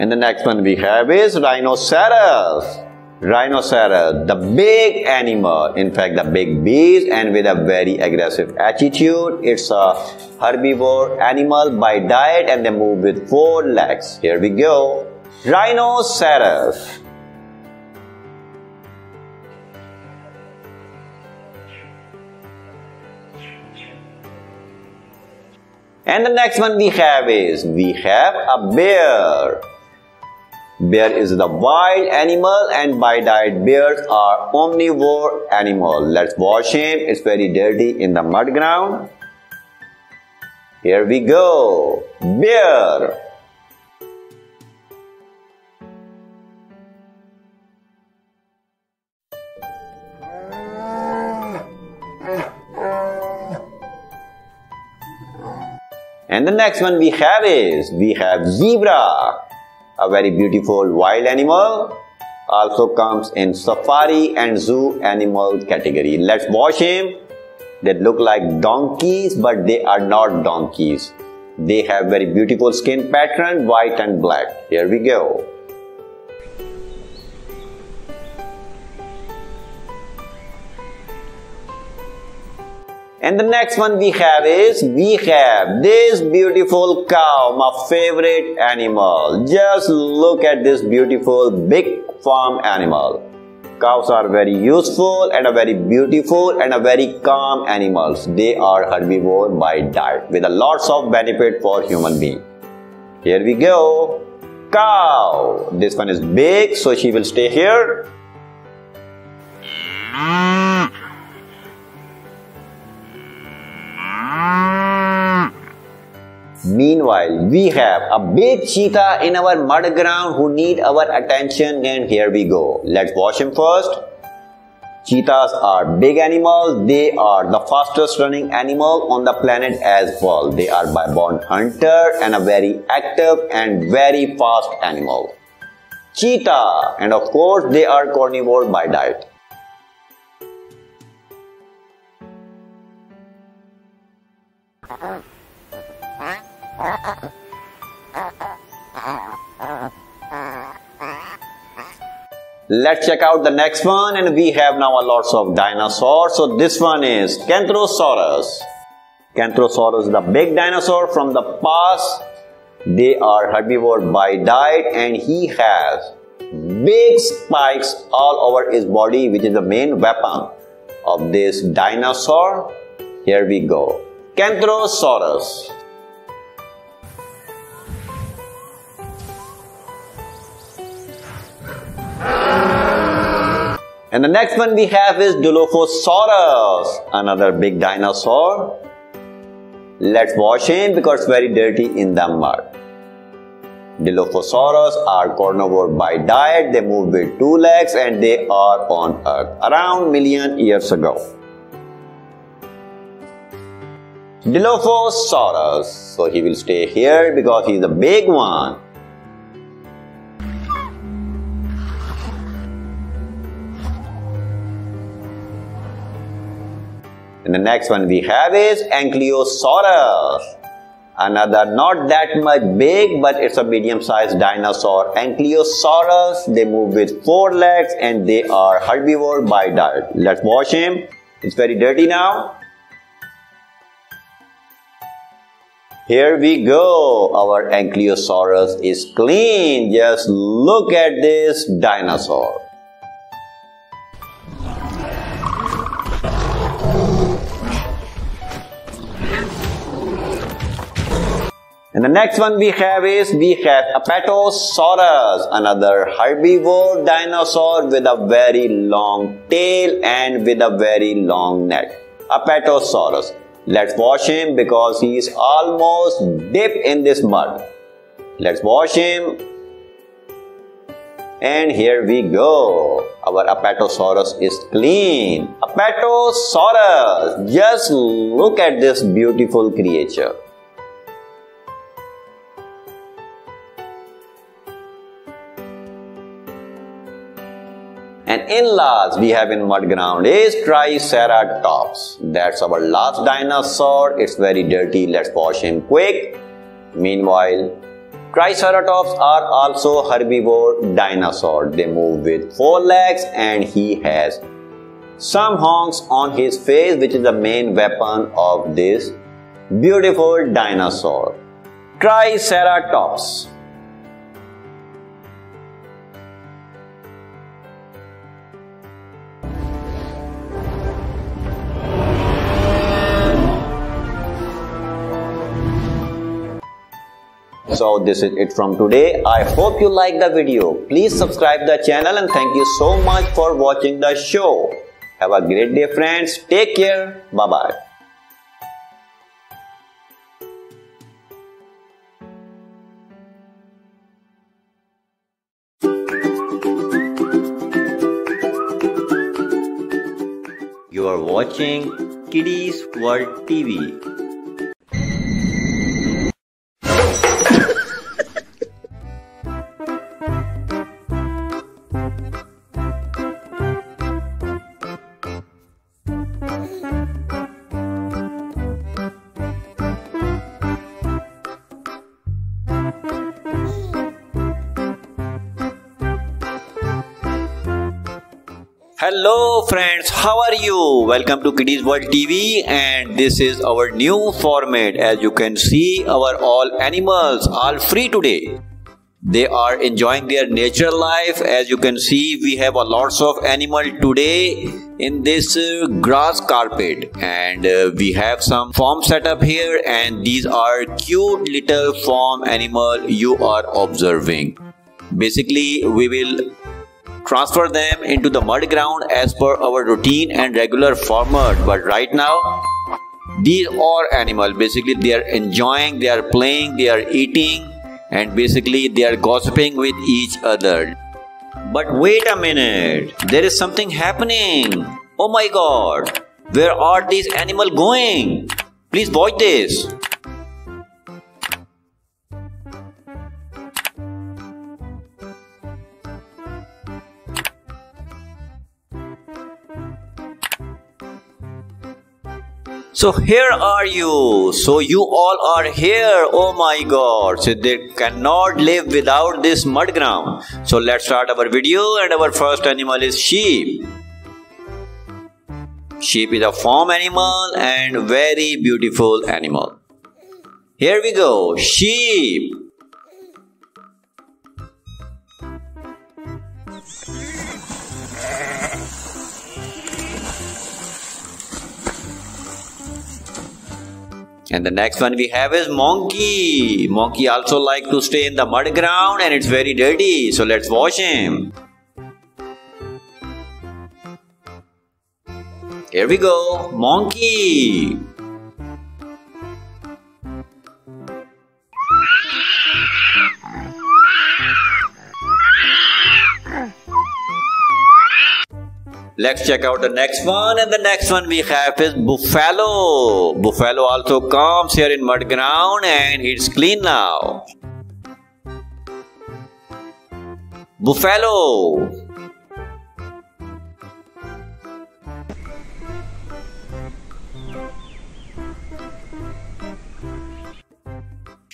And the next one we have is rhinoceros. Rhinoceros, the big animal, in fact, the big beast, and with a very aggressive attitude. It's a herbivore animal by diet and they move with four legs. Here we go. Rhinoceros. And the next one we have is we have a bear. Bear is the wild animal and by diet bears are omnivore animal. Let's wash him. It's very dirty in the mud ground. Here we go. Bear. And the next one we have is we have zebra a very beautiful wild animal also comes in safari and zoo animal category. Let's watch him. They look like donkeys, but they are not donkeys. They have very beautiful skin pattern, white and black. Here we go. And the next one we have is we have this beautiful cow, my favorite animal. Just look at this beautiful big farm animal. Cows are very useful and a very beautiful and a very calm animals. They are herbivore by diet with a lots of benefit for human being. Here we go. Cow. This one is big, so she will stay here. Mm. Meanwhile, we have a big cheetah in our mud ground who need our attention and here we go. Let's watch him first. Cheetahs are big animals. They are the fastest running animal on the planet as well. They are by born hunter and a very active and very fast animal. Cheetah and of course they are carnivore by diet. Let's check out the next one and we have now a lots of dinosaurs. So this one is Kentrosaurus. Is the big dinosaur from the past. They are herbivore by diet and he has big spikes all over his body which is the main weapon of this dinosaur. Here we go. Kentrosaurus. And the next one we have is Dilophosaurus, another big dinosaur. Let's wash him because very dirty in the mud. Dilophosaurus are carnivore by diet. They move with two legs and they are on Earth around million years ago. Dilophosaurus. So he will stay here because he's the big one. And the next one we have is Ankylosaurus. Another not that much big, but it's a medium-sized dinosaur. Ankylosaurus, they move with four legs and they are herbivore by diet. Let's wash him. It's very dirty now. Here we go. Our Ankylosaurus is clean. Just look at this dinosaur. And the next one we have is we have Apatosaurus, another herbivore dinosaur with a very long tail and with a very long neck. Apatosaurus. Let's wash him because he is almost deep in this mud. Let's wash him. And here we go. Our Apatosaurus is clean. Apatosaurus. Just look at this beautiful creature. And in last, we have in mud ground is Triceratops. That's our last dinosaur. It's very dirty. Let's wash him quick. Meanwhile, Triceratops are also herbivore dinosaur. They move with four legs and he has some honks on his face which is the main weapon of this beautiful dinosaur. Triceratops. So this is it from today. I hope you like the video. Please subscribe the channel and thank you so much for watching the show. Have a great day friends. Take care. Bye bye. You are watching Kidiez World TV. Friends, how are you? Welcome to Kidiez World TV and this is our new format. As you can see, our all animals are free today. They are enjoying their natural life. As you can see, we have a lots of animal today in this uh, grass carpet and uh, we have some farm set up here and these are cute little farm animal you are observing. Basically, we will transfer them into the mud ground as per our routine and regular format. But right now these are animals. Basically they are enjoying they are playing they are eating and basically they are gossiping with each other. But wait a minute. There is something happening. Oh my god. Where are these animals going? Please watch this So here are you. So you all are here. Oh my god. So they cannot live without this mud ground. So let's start our video and our first animal is sheep. Sheep is a farm animal and very beautiful animal. Here we go. Sheep. And the next one we have is monkey. Monkey also like to stay in the mud ground and it's very dirty. So let's wash him. Here we go. Monkey. Let's check out the next one and the next one we have is buffalo. Buffalo also comes here in mud ground and it's clean now. Buffalo.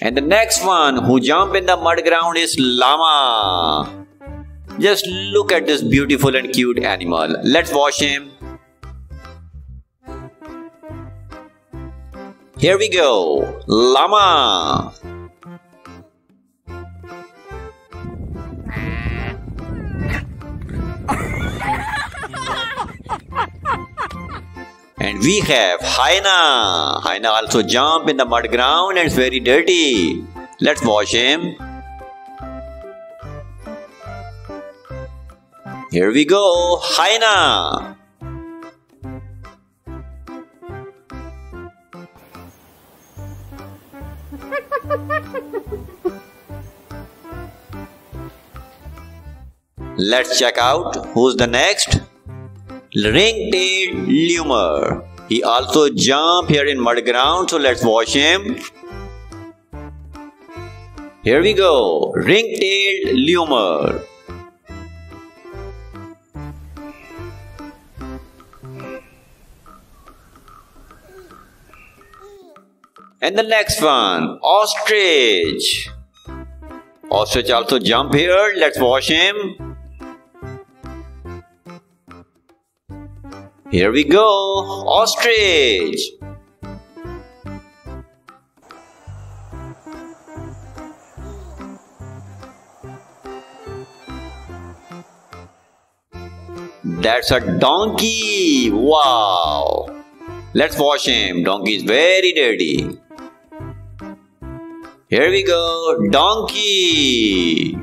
And the next one who jump in the mud ground is llama. Just look at this beautiful and cute animal. Let's wash him. Here we go. Llama. And we have Hyena. Hyena also jump in the mud ground and it's very dirty. Let's wash him. Here we go, Hyena. Let's check out who's the next. Ring-tailed lemur. He also jump here in mud ground, so let's wash him. Here we go, ring-tailed lemur. And the next one, ostrich. Ostrich also jump here. Let's wash him. Here we go, ostrich. That's a donkey. Wow. Let's wash him. Donkey is very dirty. Here we go. Donkey.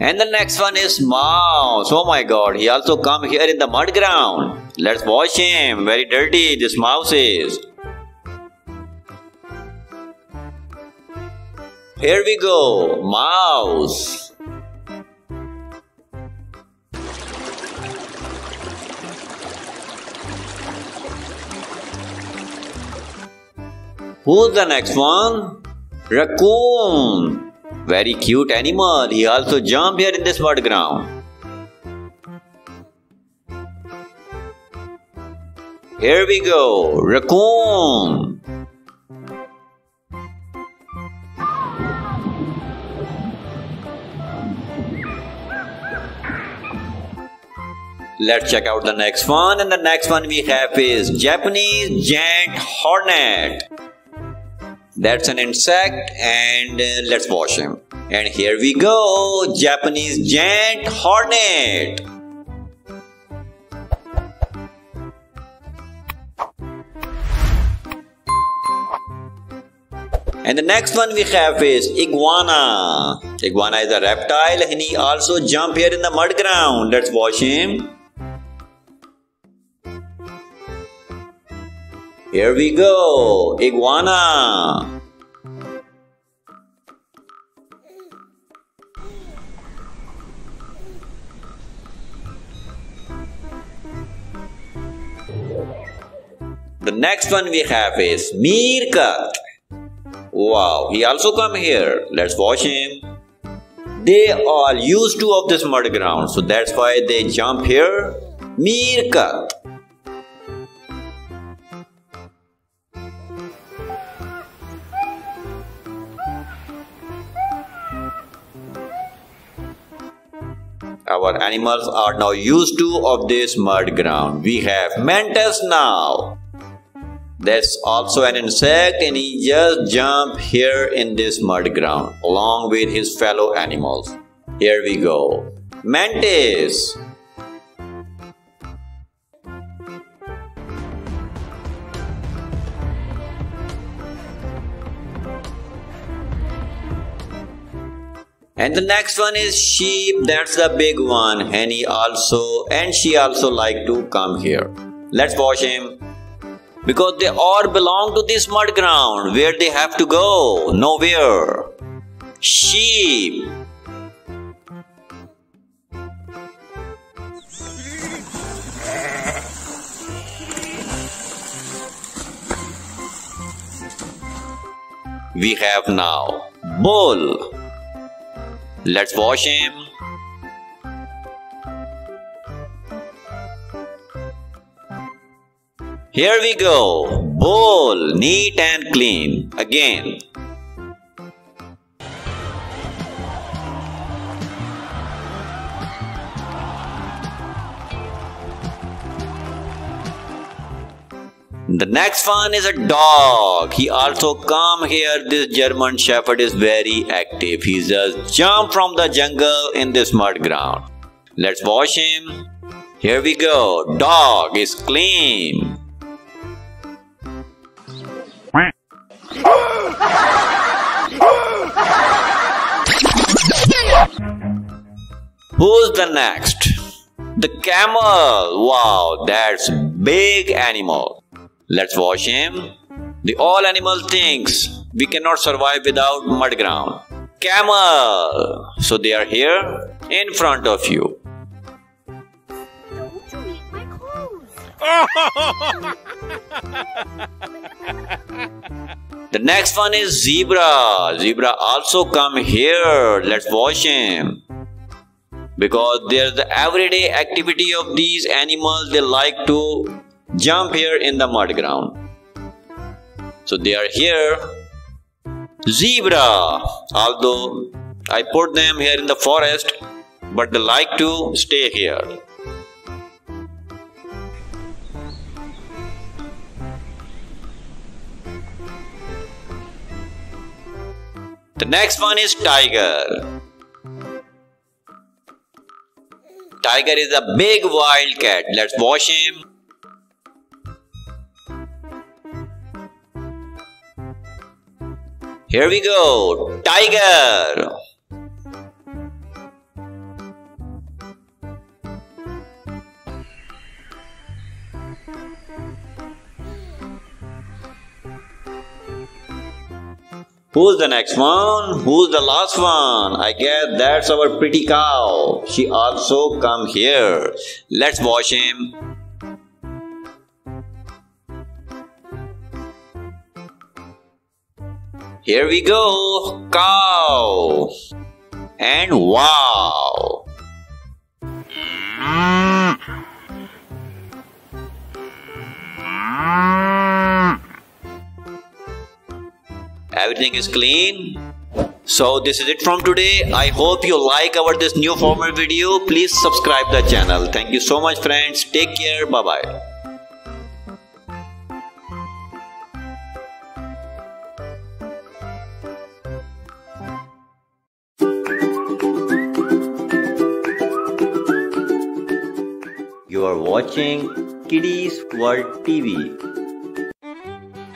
And the next one is mouse. Oh my god, he also come here in the mud ground. Let's wash him. Very dirty this mouse is. Here we go. Mouse. Who's the next one? Raccoon. Very cute animal. He also jump here in this mud ground. Here we go. Raccoon. Let's check out the next one and the next one we have is Japanese giant hornet. That's an insect and uh, let's wash him. And here we go, Japanese giant hornet. And the next one we have is iguana. Iguana is a reptile and he also jump here in the mud ground. Let's wash him. Here we go, iguana. The next one we have is meerkat. Wow, he also come here. Let's watch him. They all used to of this mud ground, so that's why they jump here. Meerkat. Our animals are now used to of this mud ground. We have mantis now. That's also an insect and he just jump here in this mud ground along with his fellow animals. Here we go. Mantis. And the next one is sheep. That's the big one. And he also and she also like to come here. Let's wash him. Because they all belong to this mud ground. Where they have to go? Nowhere. Sheep. We have now bull. Let's wash him. Here we go. Bowl, neat and clean. Again. The next one is a dog. He also come here. This German Shepherd is very active. He just jump from the jungle in this mud ground. Let's wash him. Here we go. Dog is clean. Who's the next? The camel. Wow, that's big animal. Let's wash him. The all animal thinks we cannot survive without mud ground. Camel. So they are here in front of you. Don't you eat my clothes. The next one is zebra. Zebra also come here. Let's wash him. because there's the everyday activity of these animals they like to jump here in the mud ground. So they are here. Zebra. Although i put them here in the forest but they like to stay here. The next one is tiger. Tiger is a big wild cat. Let's wash him. Here we go. Tiger. Who's the next one? Who's the last one? I guess that's our pretty cow. She also come here. Let's wash him. Here we go. Cow. And wow. everything is clean. So this is it from today. I hope you like our this new format video. Please subscribe the channel. Thank you so much friends. Take care. Bye bye watching Kidiez World TV.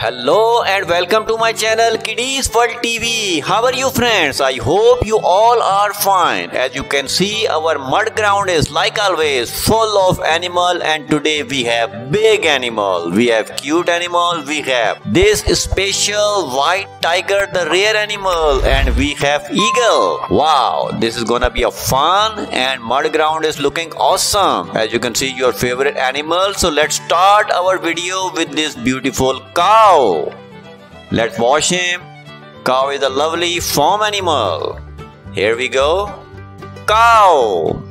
Hello and welcome to my channel Kidiez World TV. How are you friends? I hope you all are fine. As you can see our mud ground is like always full of animal and today we have big animal. We have cute animal. We have this special white tiger the rare animal and we have eagle. Wow this is gonna be a fun and mud ground is looking awesome. As you can see your favorite animal. So let's start our video with this beautiful cow cow. Let's wash him. Cow is a lovely farm animal. Here we go. Cow.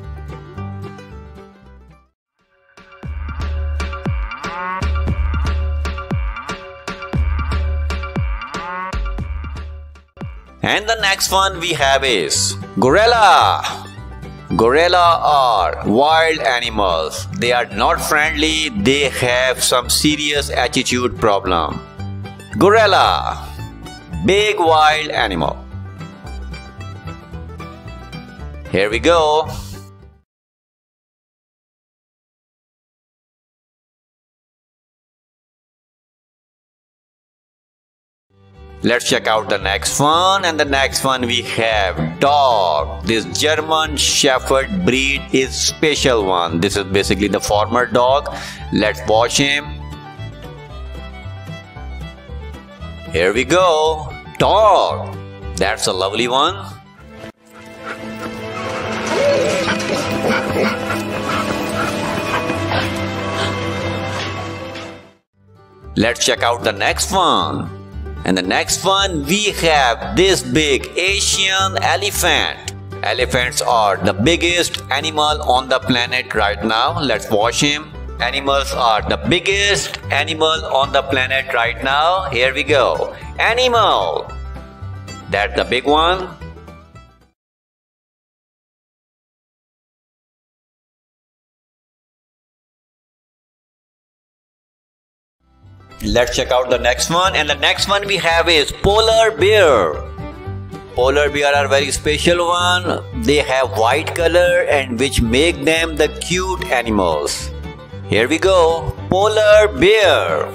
And the next one we have is gorilla. Gorilla are wild animals. They are not friendly. They have some serious attitude problem. Gorilla Big wild animal. Here we go. Let's check out the next one and the next one we have dog. This German Shepherd breed is special one. This is basically the farmer dog. Let's watch him. Here we go. Dog. That's a lovely one. Let's check out the next one. And the next one we have this big Asian elephant. Elephants are the biggest animal on the planet right now. Let's watch him. Animals are the biggest animal on the planet right now. Here we go. Animal. That's the big one. Let's check out the next one. And the next one we have is polar bear. Polar bear are very special one. They have white color and which make them the cute animals. Here we go. Polar bear.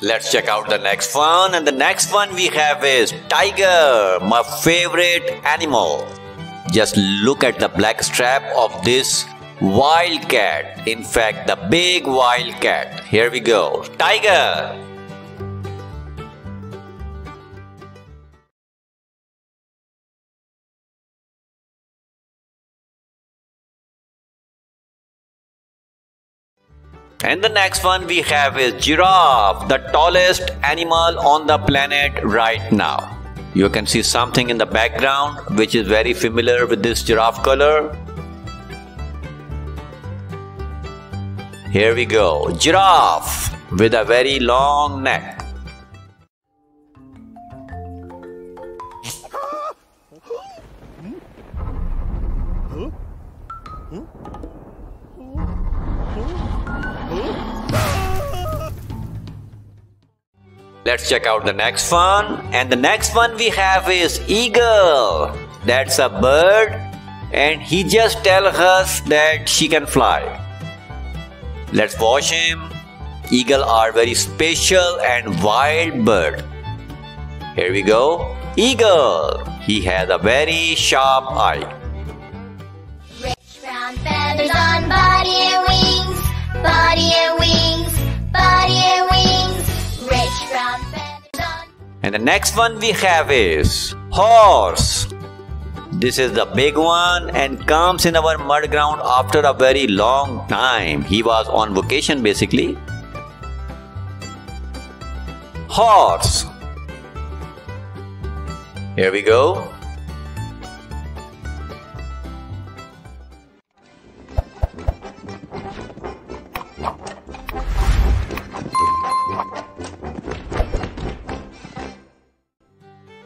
Let's check out the next one. And the next one we have is tiger, my favorite animal. Just look at the black strap of this wild cat. In fact, the big wild cat. Here we go. Tiger. And the next one we have is giraffe, the tallest animal on the planet right now. You can see something in the background which is very familiar with this giraffe color. Here we go, giraffe with a very long neck. Let's check out the next one. And the next one we have is eagle. That's a bird and he just tells us that she can fly. Let's watch him. Eagle are very special and wild bird. Here we go. Eagle. He has a very sharp eye. Rich brown feathers on body and wings, body and wings, body and wings. And the next one we have is horse. This is the big one and comes in our mud ground after a very long time. He was on vacation basically. Horse. Here we go.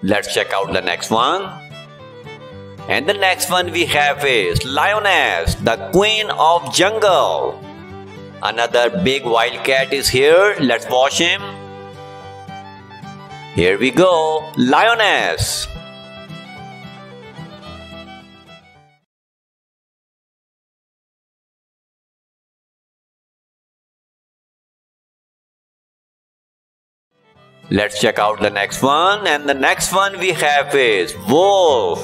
Let's check out the next one. And the next one we have is Lioness, the queen of jungle. Another big wildcat is here. Let's watch him. Here we go, Lioness. Let's check out the next one. And the next one we have is Wolf,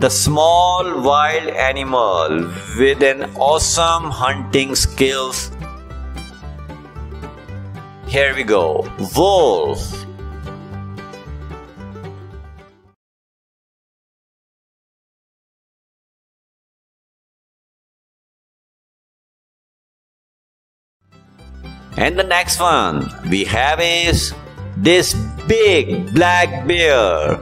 the small wild animal with an awesome hunting skills. Here we go. Wolf. And the next one we have is this big black bear.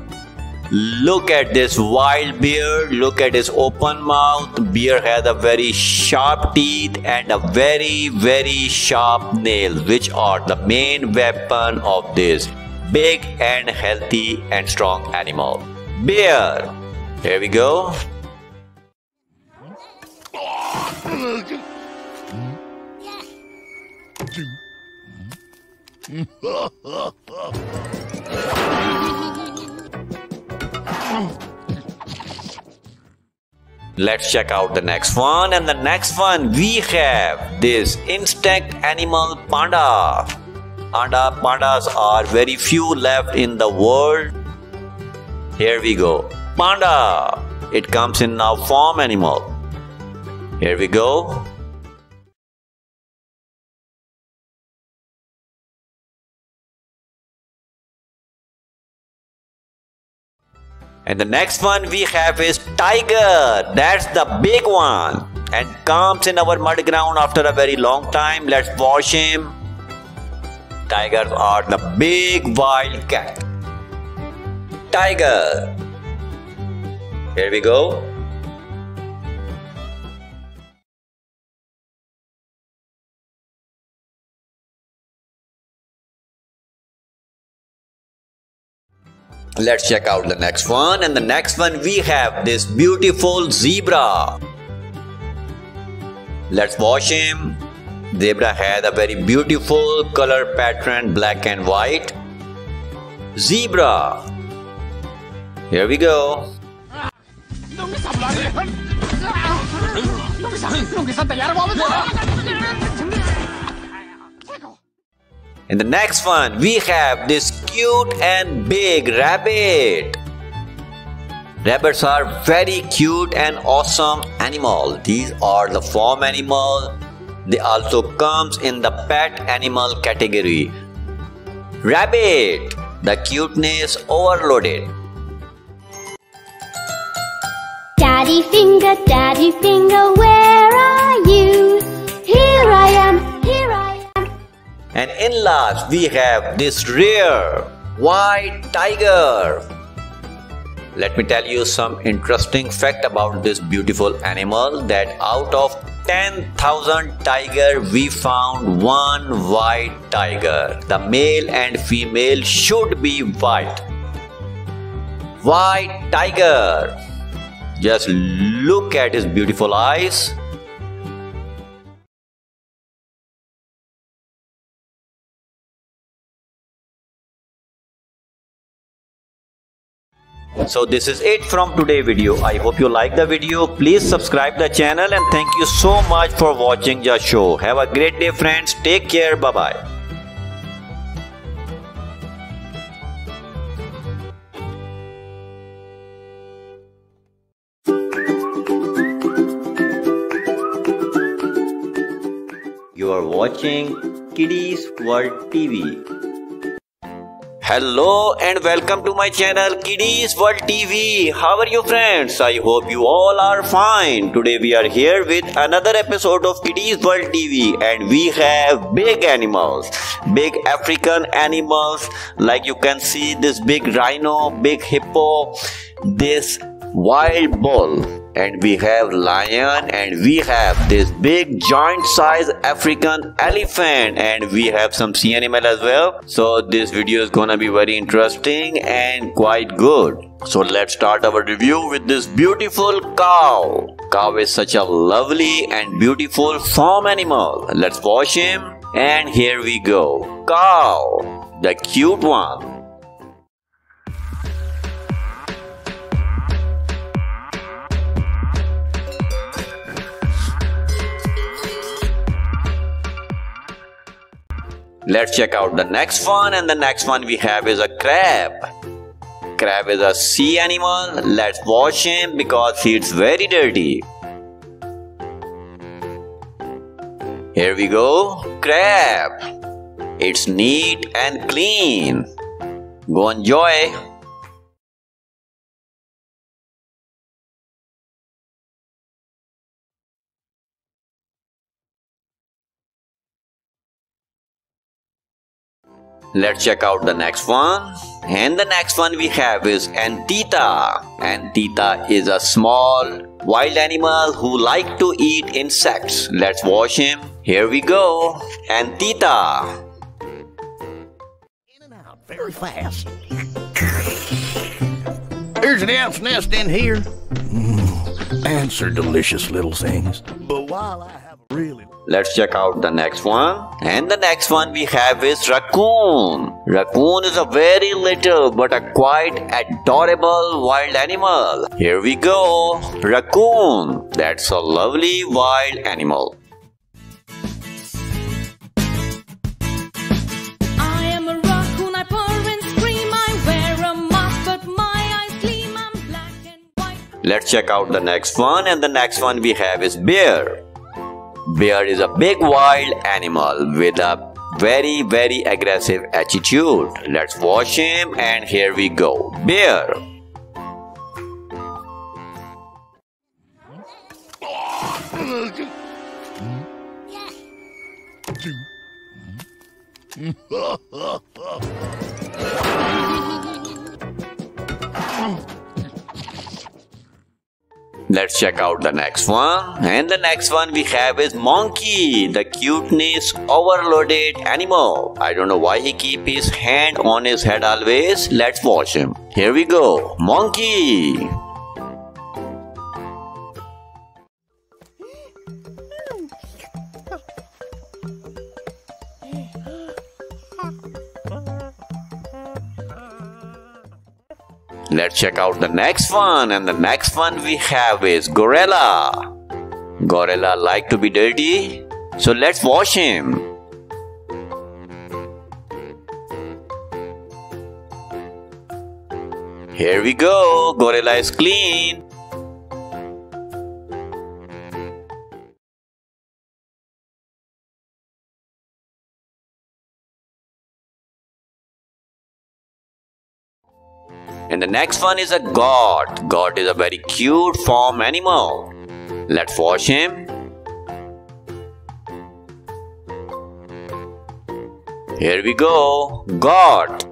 Look at this wild bear. Look at his open mouth. Bear has a very sharp teeth and a very, very sharp nails, which are the main weapon of this big and healthy and strong animal. Bear. Here we go. Let's check out the next one. And the next one we have this insect animal panda. Panda pandas are very few left in the world. Here we go. Panda. It comes in now form animal. Here we go. And the next one we have is tiger. That's the big one and comes in our mud ground after a very long time. Let's watch him. Tigers are the big wild cat. Tiger. Here we go. Let's check out the next one. And the next one we have this beautiful zebra. Let's watch him. Zebra has a very beautiful color pattern, black and white. Zebra. Here we go. In the next one, we have this cute and big rabbit. Rabbits are very cute and awesome animal. These are the farm animal. They also comes in the pet animal category. Rabbit, the cuteness overloaded. Daddy finger, daddy finger, where are you? Here I am, And in last, we have this rare white tiger. Let me tell you some interesting fact about this beautiful animal that out of 10,000 tiger we found one white tiger. The male and female should be white. White tiger. Just look at his beautiful eyes. So this is it from today video. I hope you like the video. Please subscribe the channel and thank you so much for watching the show. Have a great day friends. Take care. Bye bye. You are watching Kidiez World TV. Hello and welcome to my channel Kidiez World TV. How are you friends? I hope you all are fine. Today we are here with another episode of Kidiez World TV and we have big animals. Big African animals like you can see this big rhino, big hippo, this wild bull and we have lion and we have this big giant size african elephant and we have some sea animal as well. So this video is gonna be very interesting and quite good. So let's start our review with this beautiful cow. Cow is such a lovely and beautiful farm animal. Let's watch him and here we go. Cow the cute one Let's check out the next one and the next one we have is a crab. Crab is a sea animal. Let's wash him because he's very dirty. Here we go. Crab. It's neat and clean. Go enjoy. Let's check out the next one. And the next one we have is Anteater. Anteater is a small wild animal who like to eat insects. Let's watch him. Here we go. Anteater. In and out very fast. There's an ant's nest in here. Mm, ants are delicious little things. But while I really Let's check out the next one. And the next one we have is raccoon. Raccoon is a very little but a quite adorable wild animal. Here we go. Raccoon. That's a lovely wild animal. I am a raccoon, I purr and scream. I wear a mask, but my eyes gleam. I'm black and white. Let's check out the next one. And the next one we have is bear. Bear is a big wild animal with a very very aggressive attitude. Let's watch him and here we go. Bear. Let's check out the next one. And the next one we have is monkey, the cuteness overloaded animal. I don't know why he keep his hand on his head always. Let's watch him. Here we go. Monkey. Let's check out the next one. And the next one we have is gorilla. Gorilla like to be dirty. So let's wash him. Here we go. Gorilla is clean. And the next one is a goat. Goat is a very cute farm animal. Let's wash him. Here we go. Got.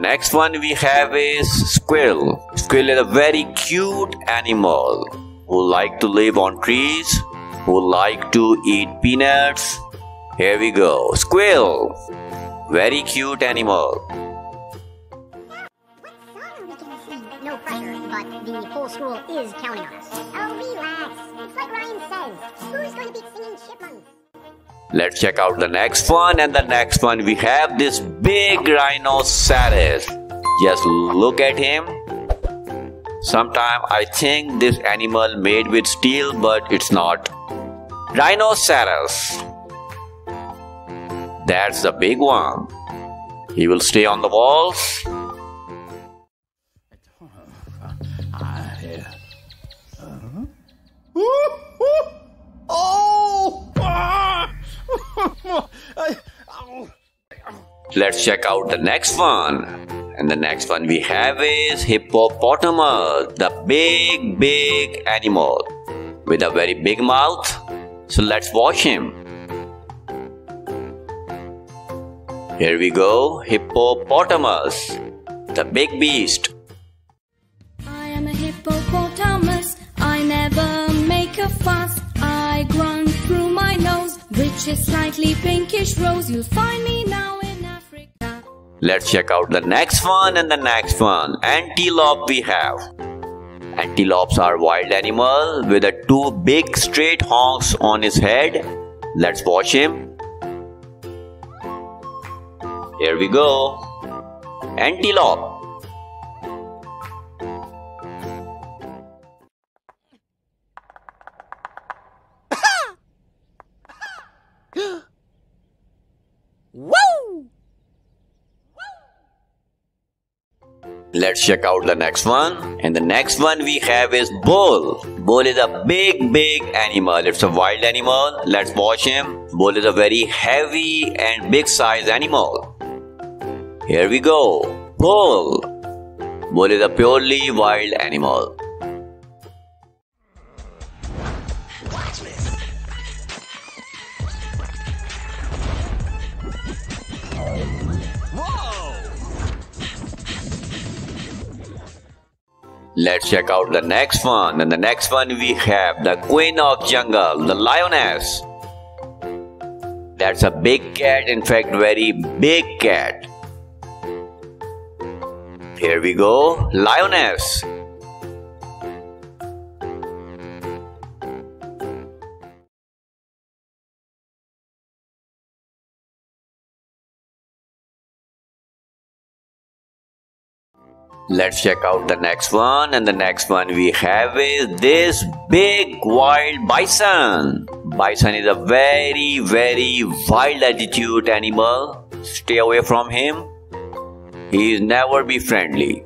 Next one we have is squirrel. Squirrel is a very cute animal who like to live on trees, who like to eat peanuts. Here we go. Squirrel. Very cute animal. Pressure, but the school is counting on us. Oh, relax. It's like Ryan says. Who's going to be singing chipmunks? Let's check out the next one and the next one we have this big rhinoceros. Just look at him. Sometime I think this animal made with steel but it's not. Rhinoceros. That's the big one. He will stay on the walls. Oh, ah. Let's check out the next one. And the next one we have is hippopotamus, the big, big animal with a very big mouth. So let's watch him. Here we go, hippopotamus, the big beast. Which is slightly pinkish rose. You'll find me now in Africa. Let's check out the next one and the next one. Antelope we have. Antelopes are wild animal with a two big straight horns on his head. Let's watch him. Here we go. Antelope. Let's check out the next one. And the next one we have is bull. Bull is a big, big animal. It's a wild animal. Let's watch him. Bull is a very heavy and big size animal. Here we go. Bull. Bull is a purely wild animal. Let's check out the next one. And the next one we have the queen of jungle, the lioness. That's a big cat, in fact, very big cat. Here we go, lioness. Let's check out the next one, and the next one we have is this big wild bison. Bison is a very, very wild attitude animal. Stay away from him. He is never be friendly.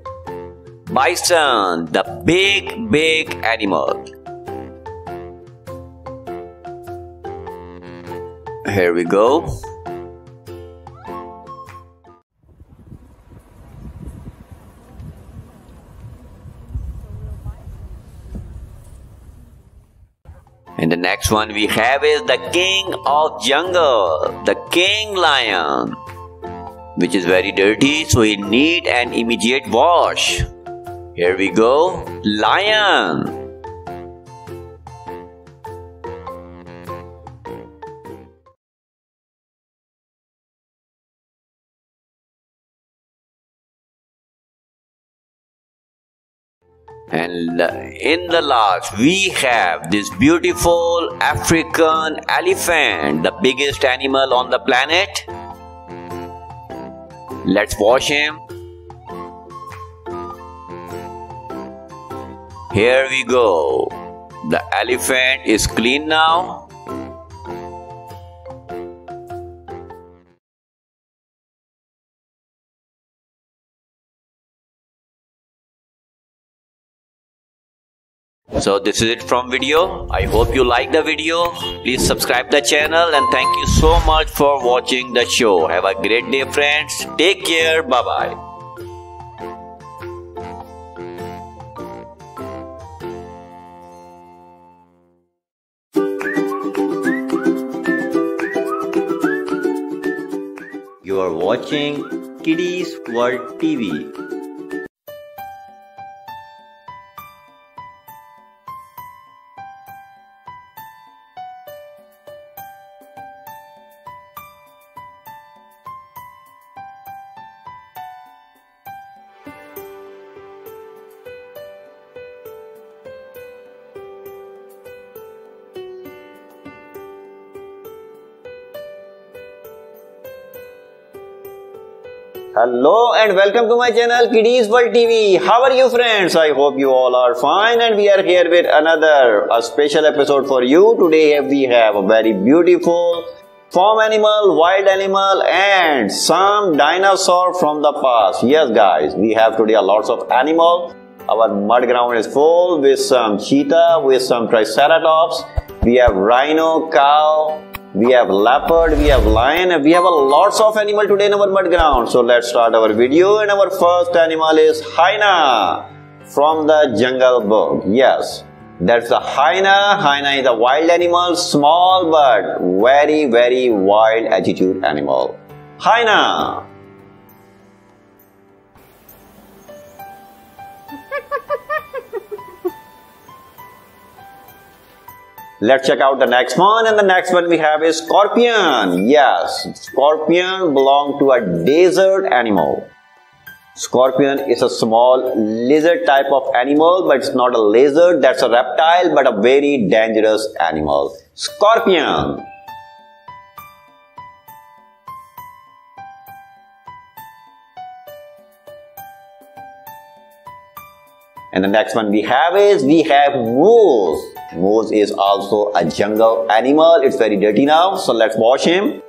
Bison, the big, big animal. Here we go. And the next one we have is the king of jungle, the king lion, which is very dirty, so he need an immediate wash. Here we go, lion. And in the last, we have this beautiful African elephant, the biggest animal on the planet. Let's watch him. Here we go. The elephant is clean now. So this is it from video. I hope you like the video. Please subscribe the channel and thank you so much for watching the show. Have a great day friends. Take care. Bye-bye. You are watching Kidiez World TV. Hello and welcome to my channel Kidiez World TV. How are you friends? I hope you all are fine and we are here with another a special episode for you. Today we have a very beautiful farm animal, wild animal and some dinosaur from the past. Yes guys, we have today a lots of animal. Our mud ground is full with some cheetah, with some triceratops. We have rhino, cow, we have leopard, we have lion, we have a lots of animal today in our mud ground. So let's start our video and our first animal is hyena from the jungle book. Yes, that's the hyena. Hyena is a wild animal, small but very very wild attitude animal. Hyena. Let's check out the next one and the next one we have is scorpion. Yes, scorpion belong to a desert animal. Scorpion is a small lizard type of animal but it's not a lizard, that's a reptile but a very dangerous animal. Scorpion. And the next one we have is we have moose. Moose is also a jungle animal. It's very dirty now, so let's wash him.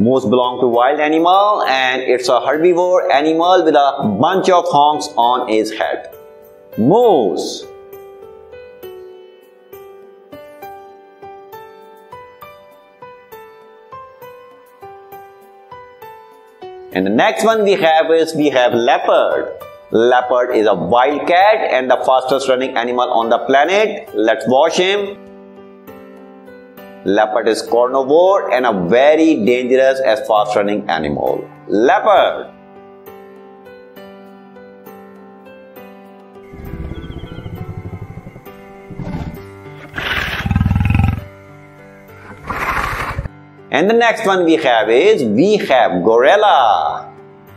Moose belong to wild animal and it's a herbivore animal with a bunch of horns on his head. Moose. And the next one we have is we have leopard. Leopard is a wild cat and the fastest running animal on the planet. Let's watch him. Leopard is carnivore and a very dangerous as fast running animal. Leopard. And the next one we have is we have gorilla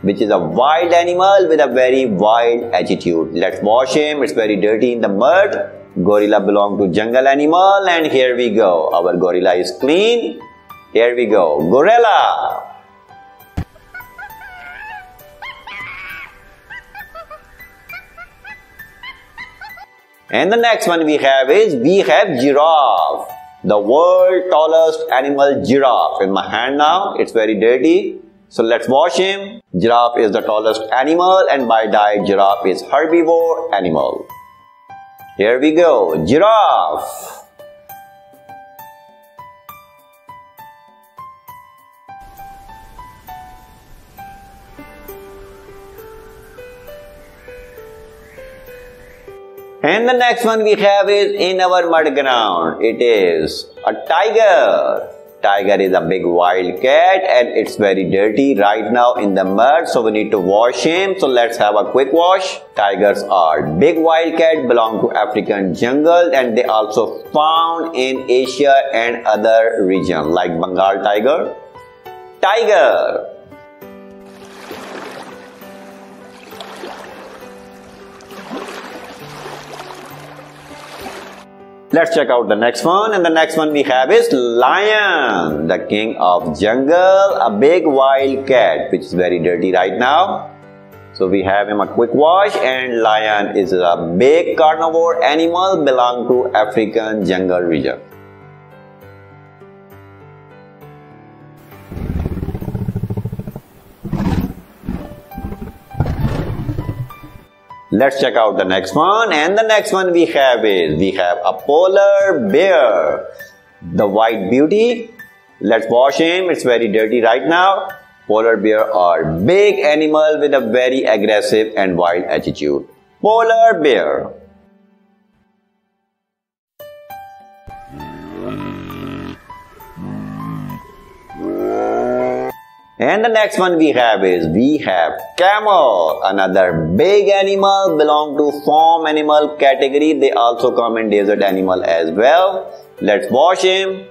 which is a wild animal with a very wild attitude. Let's wash him. It's very dirty in the mud. Gorilla belong to jungle animal and here we go. Our gorilla is clean. Here we go. Gorilla. And the next one we have is we have giraffe. The world tallest animal giraffe in my hand now. It's very dirty. So let's wash him. Giraffe is the tallest animal and by diet giraffe is herbivore animal. Here we go. Giraffe. And the next one we have is in our mud ground. It is a tiger. Tiger is a big wild cat and it's very dirty right now in the mud so we need to wash him. So let's have a quick wash. Tigers are big wild cat belong to African jungle and they also found in Asia and other region like Bengal tiger. Tiger Let's check out the next one and the next one we have is lion, the king of jungle, a big wild cat which is very dirty right now. So we have him a quick wash and lion is a big carnivore animal belong to African jungle region. Let's check out the next one. And the next one we have is, we have a polar bear. The white beauty. Let's wash him. It's very dirty right now. Polar bear are big animal with a very aggressive and wild attitude. Polar bear. And the next one we have is we have camel, another big animal belong to farm animal category. They also come in desert animal as well. Let's wash him.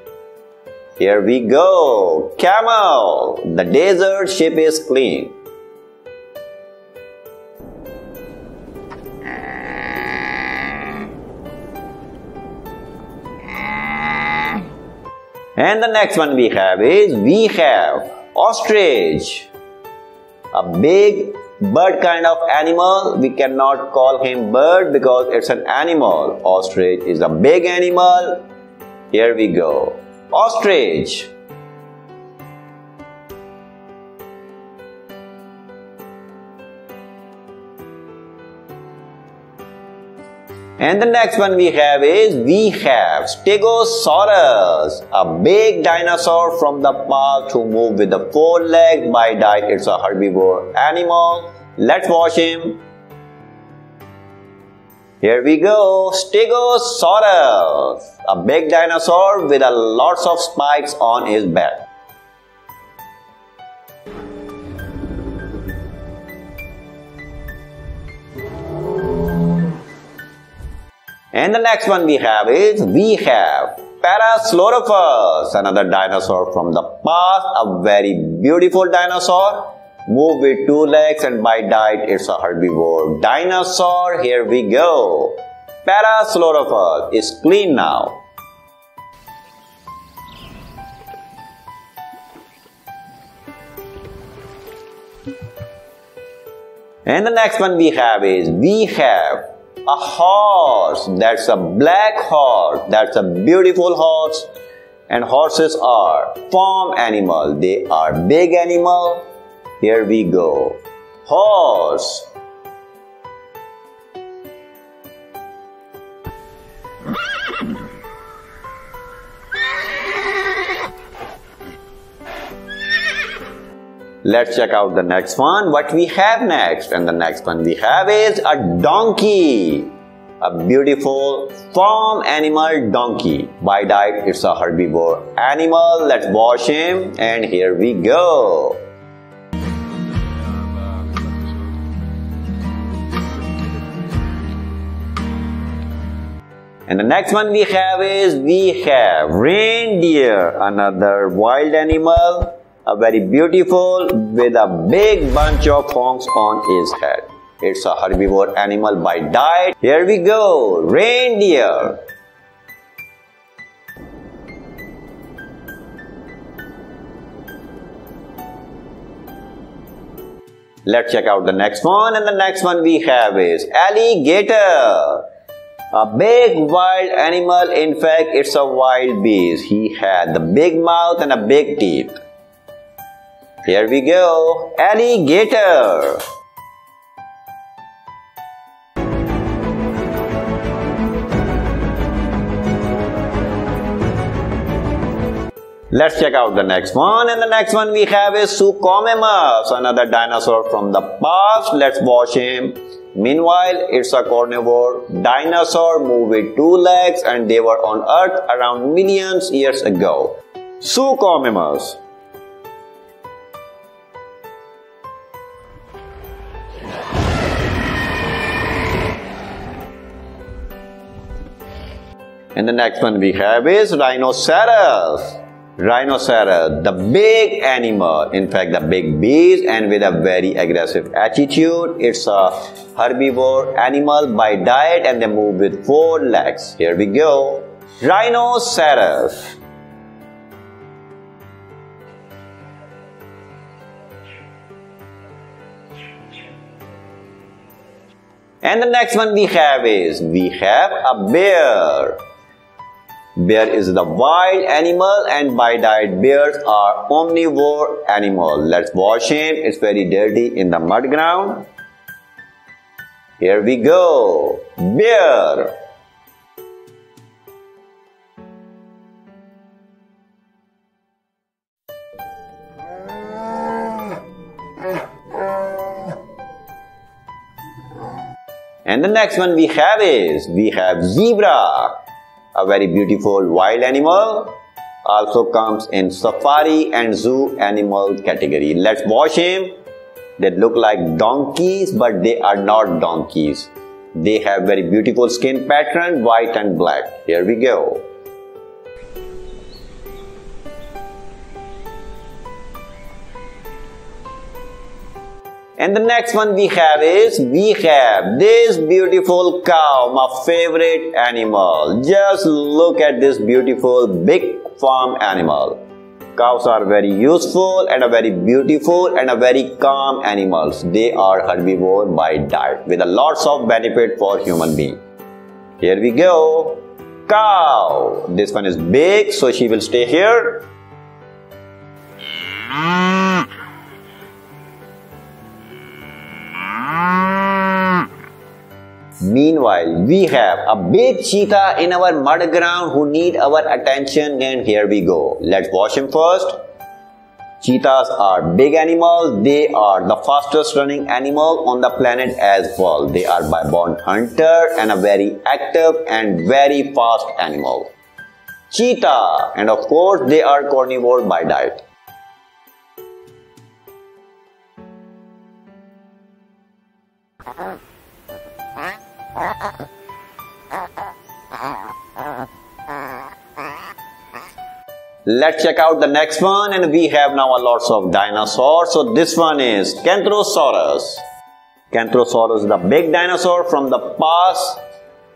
Here we go. Camel. The desert ship is clean. And the next one we have is we have ostrich. A big bird kind of animal. We cannot call him bird because it's an animal. Ostrich is a big animal. Here we go. Ostrich. And the next one we have is we have Stegosaurus, a big dinosaur from the past who moved with the four legs. By diet, it's a herbivore animal. Let's watch him. Here we go, Stegosaurus, a big dinosaur with a lots of spikes on his back. And the next one we have is we have Parasaurolophus, another dinosaur from the past, a very beautiful dinosaur. Move with two legs and by diet it's a herbivore dinosaur. Here we go. Parasaurolophus is clean now. And the next one we have is we have a horse. That's a black horse. That's a beautiful horse. And horses are farm animal. They are big animal. Here we go. Horse. Let's check out the next one. What we have next? And the next one we have is a donkey. A beautiful farm animal donkey. By diet, it's a herbivore animal. Let's wash him. And here we go. And the next one we have is we have reindeer, another wild animal, a very beautiful with a big bunch of horns on his head. It's a herbivore animal by diet. Here we go, reindeer. Let's check out the next one and the next one we have is alligator. A big wild animal, in fact, it's a wild beast. He had the big mouth and a big teeth. Here we go, alligator. Let's check out the next one. And the next one we have is Suchomimus, another dinosaur from the past. Let's watch him. Meanwhile, it's a carnivore dinosaur moved with two legs and they were on Earth around millions years ago. Suchomimus. And the next one we have is rhinoceros. Rhinoceros, the big animal, in fact, the big beast, and with a very aggressive attitude. It's a herbivore animal by diet and they move with four legs. Here we go. Rhinoceros. And the next one we have is we have a bear. Bear is the wild animal and by diet bears are omnivore animal. Let's wash him. It's very dirty in the mud ground. Here we go. Bear. And the next one we have is we have zebra, a very beautiful wild animal. also comes in safari and zoo animal category. Let's watch him. They look like donkeys, but they are not donkeys. They have very beautiful skin pattern, white and black. Here we go. And the next one we have is, we have this beautiful cow, my favorite animal. Just look at this beautiful big farm animal. Cows are very useful and a very beautiful and a very calm animals. They are herbivore by diet with a lots of benefit for human being. Here we go. Cow. This one is big, so she will stay here. Mm. Meanwhile, we have a big cheetah in our mud ground who need our attention and here we go. Let's watch him first. Cheetahs are big animals. They are the fastest running animal on the planet as well. They are by born hunter and a very active and very fast animal. Cheetah and of course they are carnivore by diet. Let's check out the next one and we have now a lots of dinosaurs. So this one is Kentrosaurus. Kentrosaurus is the big dinosaur from the past.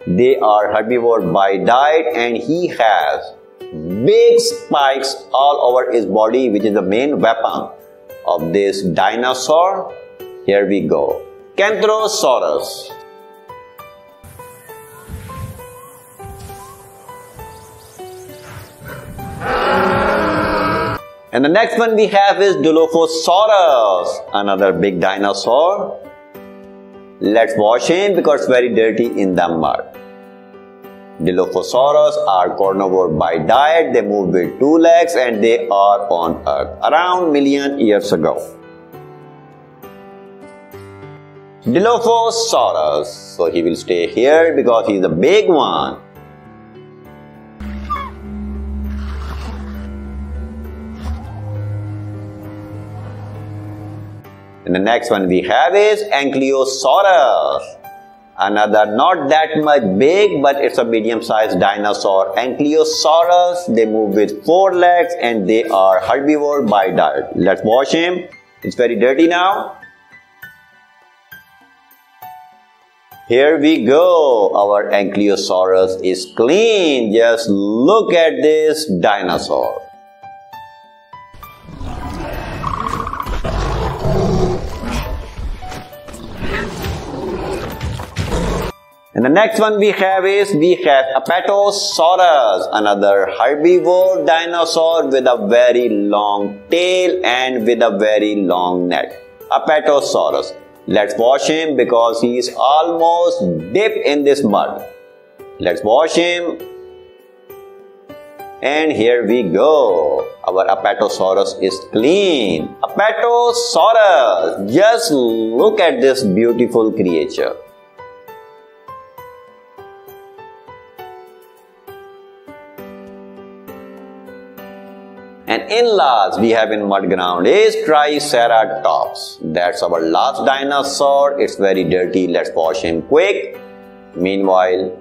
They are herbivore by diet and he has big spikes all over his body which is the main weapon of this dinosaur. Here we go. Kentrosaurus. And the next one we have is Dilophosaurus, another big dinosaur. Let's wash him because it's very dirty in the mud. Dilophosaurus are carnivore by diet. They move with two legs and they are on Earth around million years ago. Dilophosaurus. So he will stay here because he's a big one. And the next one we have is Ankylosaurus. Another not that much big, but it's a medium-sized dinosaur. Ankylosaurus, they move with four legs and they are herbivore by diet. Let's wash him. It's very dirty now. Here we go. Our Ankylosaurus is clean. Just look at this dinosaur. And the next one we have is we have Apatosaurus, another herbivore dinosaur with a very long tail and with a very long neck. Apatosaurus. Let's wash him because he is almost deep in this mud. Let's wash him. And here we go. Our Apatosaurus is clean. Apatosaurus. Just look at this beautiful creature. And in last we have in mud ground is Triceratops. That's our last dinosaur. It's very dirty. Let's wash him quick. Meanwhile,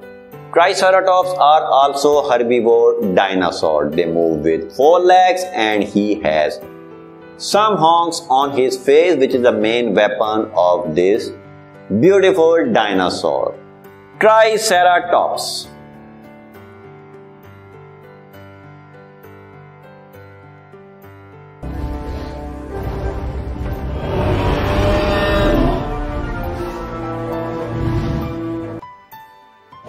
Triceratops are also herbivore dinosaur. They move with four legs and he has some horns on his face which is the main weapon of this beautiful dinosaur. Triceratops.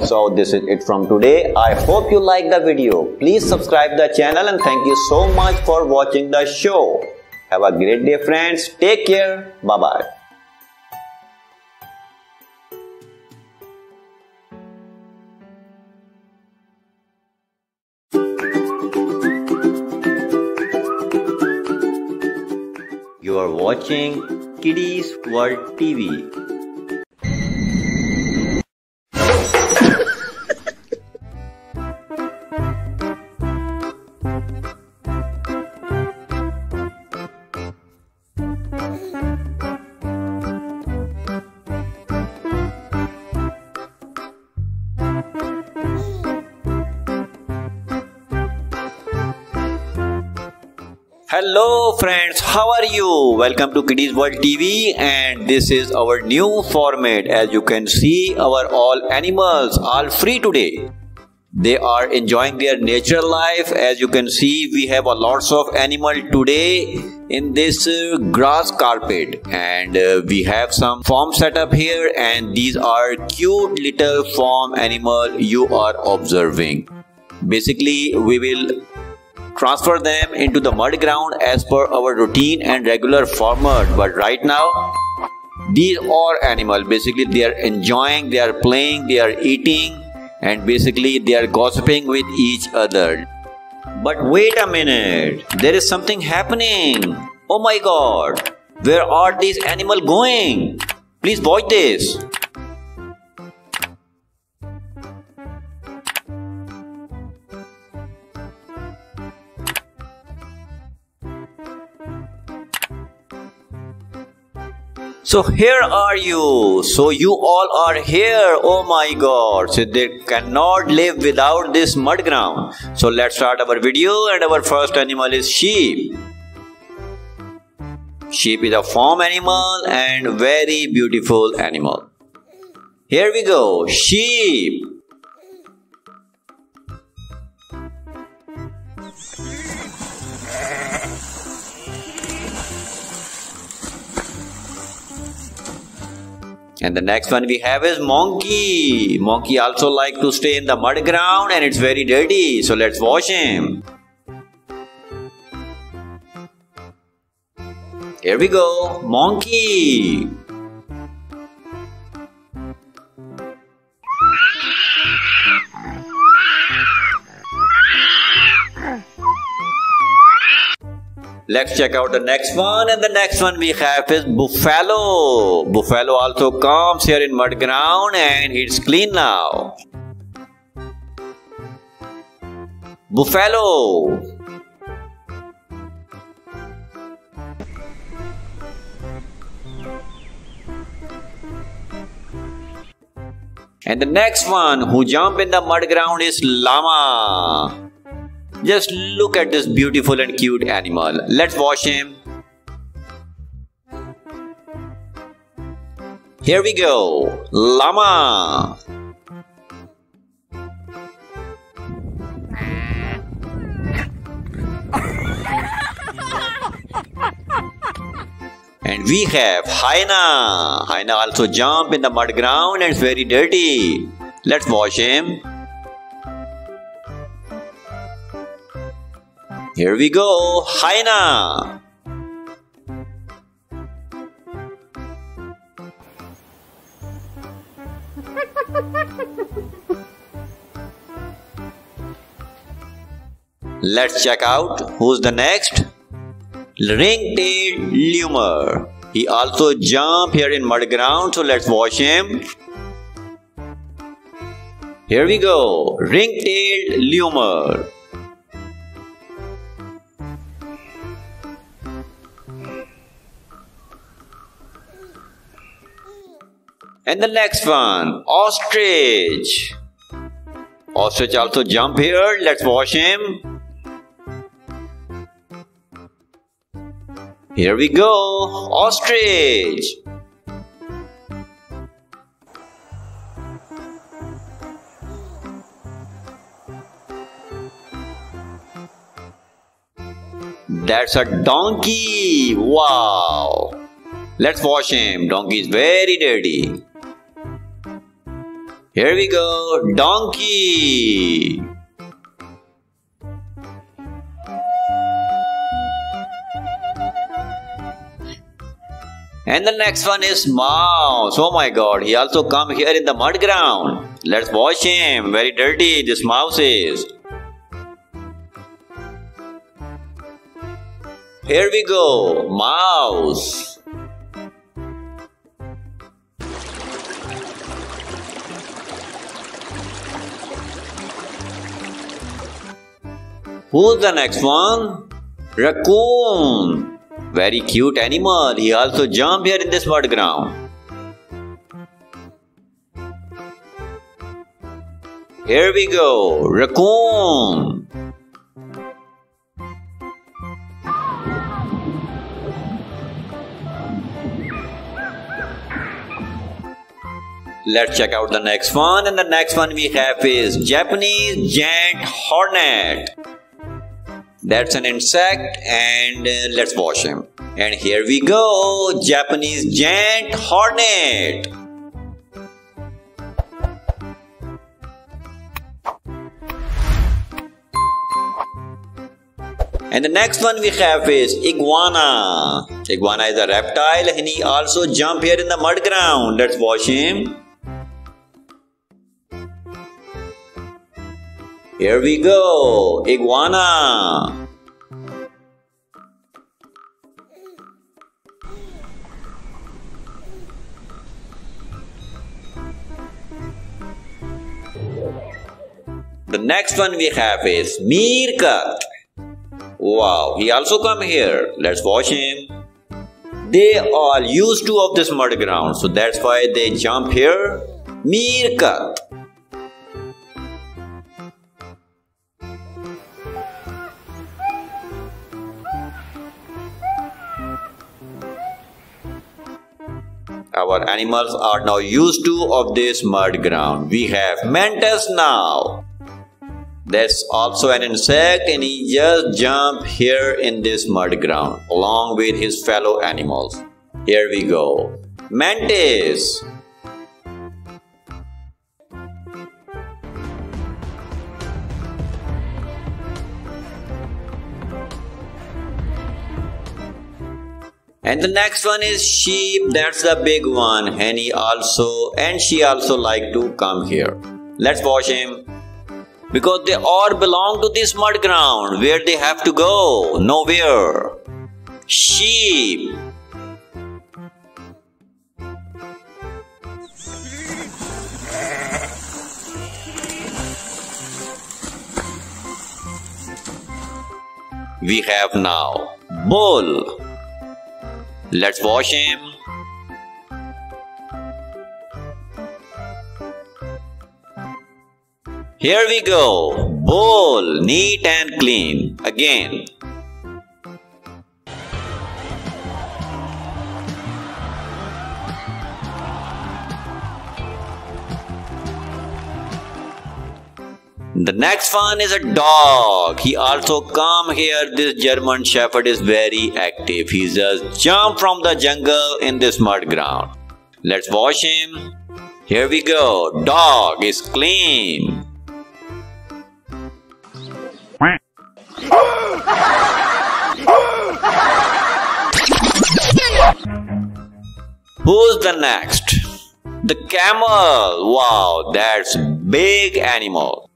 So this is it from today. I hope you like the video. Please subscribe the channel and thank you so much for watching the show. Have a great day friends. Take care. Bye bye. You are watching Kidiez World TV. Hello friends, how are you? Welcome to Kidiez World TV and this is our new format. As you can see, our all animals are free today. They are enjoying their natural life. As you can see, we have a lots of animal today in this uh, grass carpet and uh, we have some farm set up here and these are cute little farm animal you are observing. Basically, we will transfer them into the mud ground as per our routine and regular format. But right now these are animal. Basically they are enjoying they are playing they are eating and basically they are gossiping with each other. But wait a minute. There is something happening. Oh my god. Where are these animal going? Please watch this So here are you. So you all are here. Oh my god. So they cannot live without this mud ground. So let's start our video and our first animal is sheep. Sheep is a farm animal and very beautiful animal. Here we go. Sheep. And the next one we have is monkey. Monkey also like to stay in the mud ground and it's very dirty. So let's wash him. Here we go. Monkey. Let's check out the next one and the next one we have is buffalo. Buffalo also comes here in mud ground and it's clean now. Buffalo. And the next one who jump in the mud ground is llama. Just look at this beautiful and cute animal. Let's wash him. Here we go. Llama. And we have Hyena. Hyena also jump in the mud ground and it's very dirty. Let's wash him. Here we go, Hyena. Let's check out who's the next. Ring-tailed lemur. He also jump here in mud ground, so let's watch him. Here we go, ring-tailed lemur. And the next one, ostrich. Ostrich also jump here. Let's wash him. Here we go, ostrich. That's a donkey. Wow. Let's wash him. Donkey is very dirty. Here we go, donkey. And the next one is mouse. Oh my god, he also come here in the mud ground. Let's wash him. Very dirty this mouse is. Here we go, mouse. Who's the next one? Raccoon. Very cute animal. He also jumped here in this mud ground. Here we go, raccoon. Let's check out the next one and the next one we have is Japanese giant hornet. That's an insect and uh, let's wash him. And here we go, Japanese giant hornet. And the next one we have is iguana. Iguana is a reptile and he also jump here in the mud ground. Let's wash him. Here we go, iguana. The next one we have is meerkat. Wow, he also come here. Let's watch him. They are used to of this mud ground, so that's why they jump here. Meerkat. Our animals are now used to of this mud ground. We have mantis now. That's also an insect and he just jump here in this mud ground along with his fellow animals. Here we go. Mantis. And the next one is sheep. That's the big one. And he also and she also like to come here. Let's watch him. Because they all belong to this mud ground. Where they have to go? Nowhere. Sheep. We have now bull. Let's wash him. Here we go. Bowl, neat and clean. Again. The next one is a dog. He also come here. This German Shepherd is very active. He just jump from the jungle in this mud ground. Let's wash him. Here we go. Dog is clean. Who's the next? The camel. Wow, that's big animal.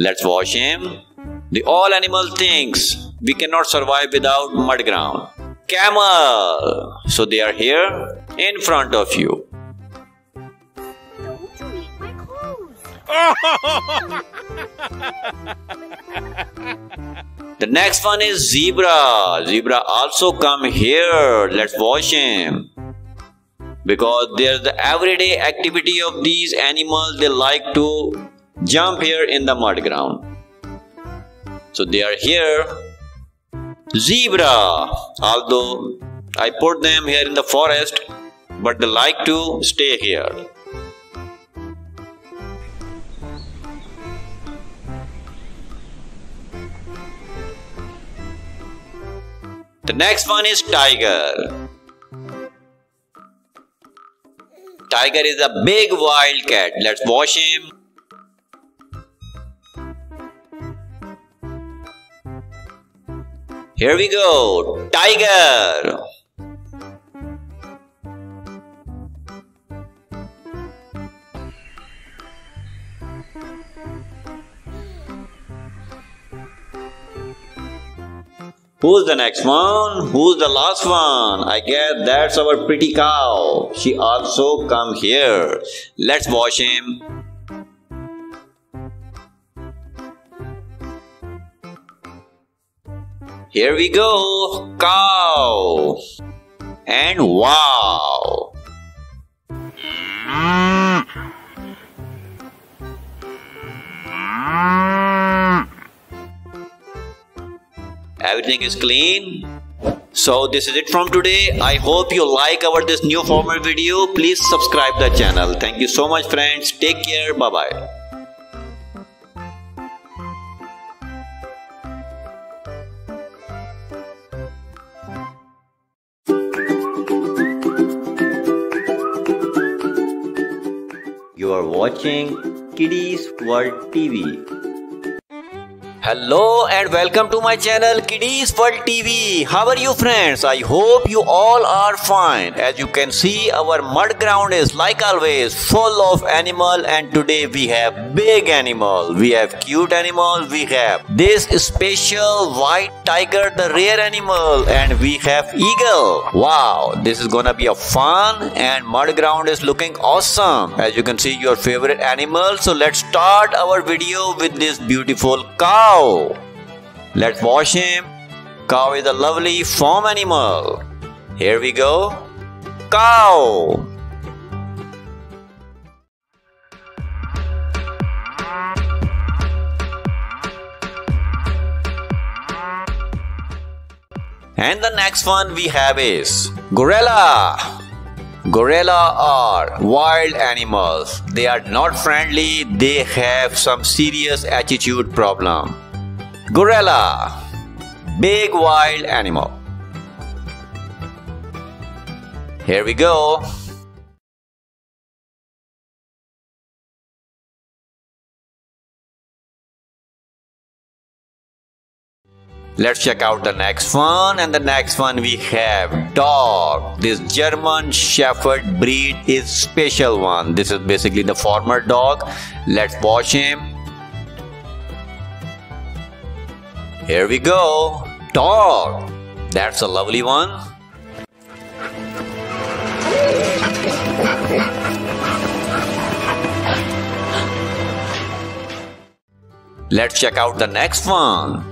Let's wash him. The all animal thinks we cannot survive without mud ground. Camel. So they are here in front of you. Don't you eat my clothes? The next one is zebra. Zebra also come here. Let's wash him. Because there's the everyday activity of these animals. They like to jump here in the mud ground. So they are here. Zebra. Although I put them here in the forest, but they like to stay here. The next one is tiger. Tiger is a big wild cat. Let's wash him. Here we go. Tiger. Who's the next one? Who's the last one? I guess that's our pretty cow. She also come here. Let's wash him. Here we go. Cow. And wow. Everything is clean. So this is it from today. I hope you like our this new format video. Please subscribe the channel. Thank you so much friends. Take care. Bye bye. Watching Kiddies World TV. Hello and welcome to my channel Kidiez World TV. How are you friends? I hope you all are fine. As you can see our mud ground is like always full of animal and today we have big animal. We have cute animal. We have this special white tiger the rare animal and we have eagle. Wow this is gonna be a fun and mud ground is looking awesome. As you can see your favorite animal. So let's start our video with this beautiful cow cow. Let's wash him. Cow is a lovely farm animal. Here we go. Cow. And the next one we have is gorilla. Gorilla are wild animals. They are not friendly. They have some serious attitude problem. Gorilla Big wild animal. Here we go. Let's check out the next one and the next one we have dog. This German Shepherd breed is special one. This is basically the former dog. Let's watch him. Here we go. Dog. That's a lovely one. Let's check out the next one.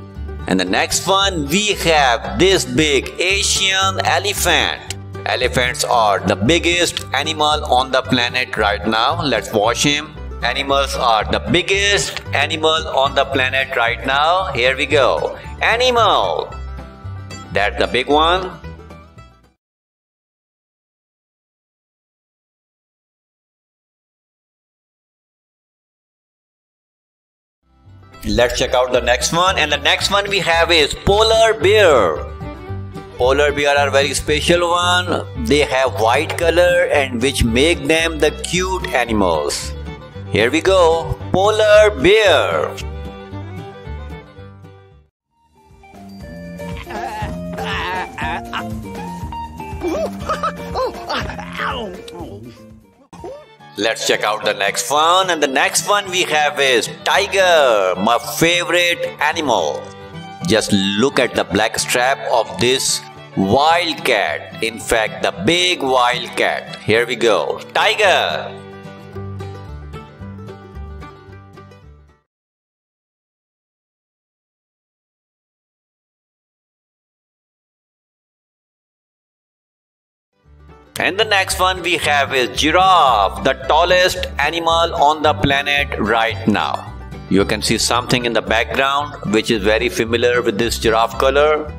And the next one, we have this big Asian elephant. Elephants are the biggest animal on the planet right now. Let's watch him. Animals are the biggest animal on the planet right now. Here we go. Animal. That's the big one. Let's check out the next one and the next one we have is polar bear. Polar bear are very special one. They have white color and which make them the cute animals. Here we go. Polar bear. Let's check out the next one and the next one we have is tiger, my favorite animal. Just look at the black strap of this wild cat. In fact, the big wild cat. Here we go. Tiger. And the next one we have is giraffe, the tallest animal on the planet right now. You can see something in the background which is very familiar with this giraffe color.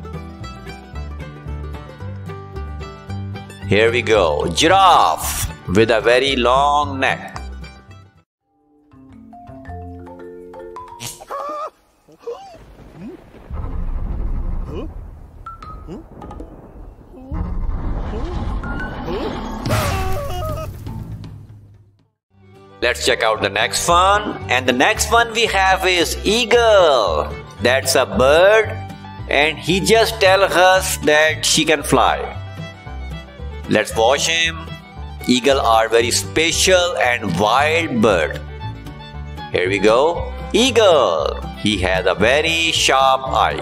Here we go, giraffe with a very long neck. Let's check out the next one. And the next one we have is eagle. That's a bird and he just tells us that she can fly. Let's watch him. Eagle are very special and wild bird. Here we go. Eagle. He has a very sharp eye.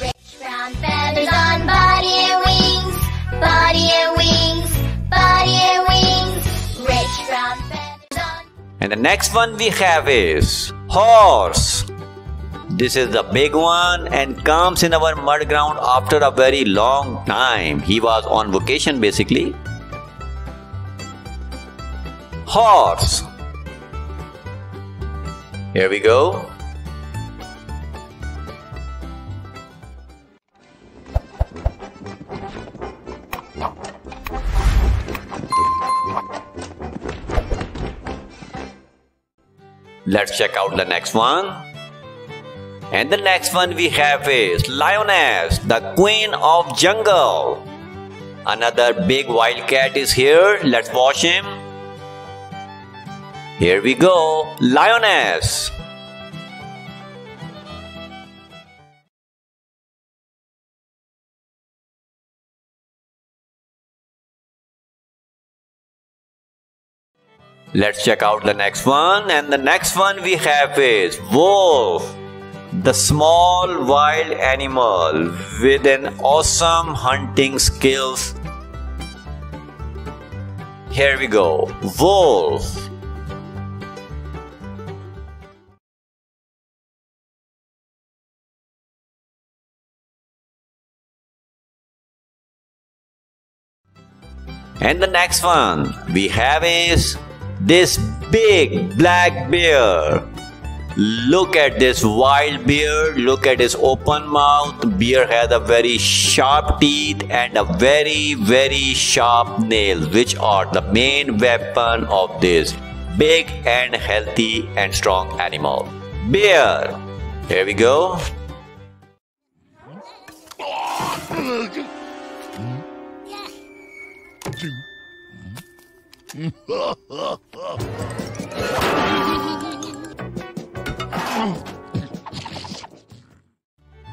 Rich brown feathers on body and wings, body and wings, body and wings. And the next one we have is horse. This is the big one and comes in our mud ground after a very long time. He was on vacation basically. Horse. Here we go. Let's check out the next one. And the next one we have is Lioness, the queen of jungle. Another big wildcat is here. Let's watch him. Here we go, Lioness. Let's check out the next one. And the next one we have is Wolf, the small wild animal with an awesome hunting skills. Here we go. Wolf. And the next one we have is this big black bear. Look at this wild bear. Look at his open mouth. Bear has a very sharp teeth and a very, very sharp nails, which are the main weapon of this big and healthy and strong animal. Bear. Here we go. Hmm?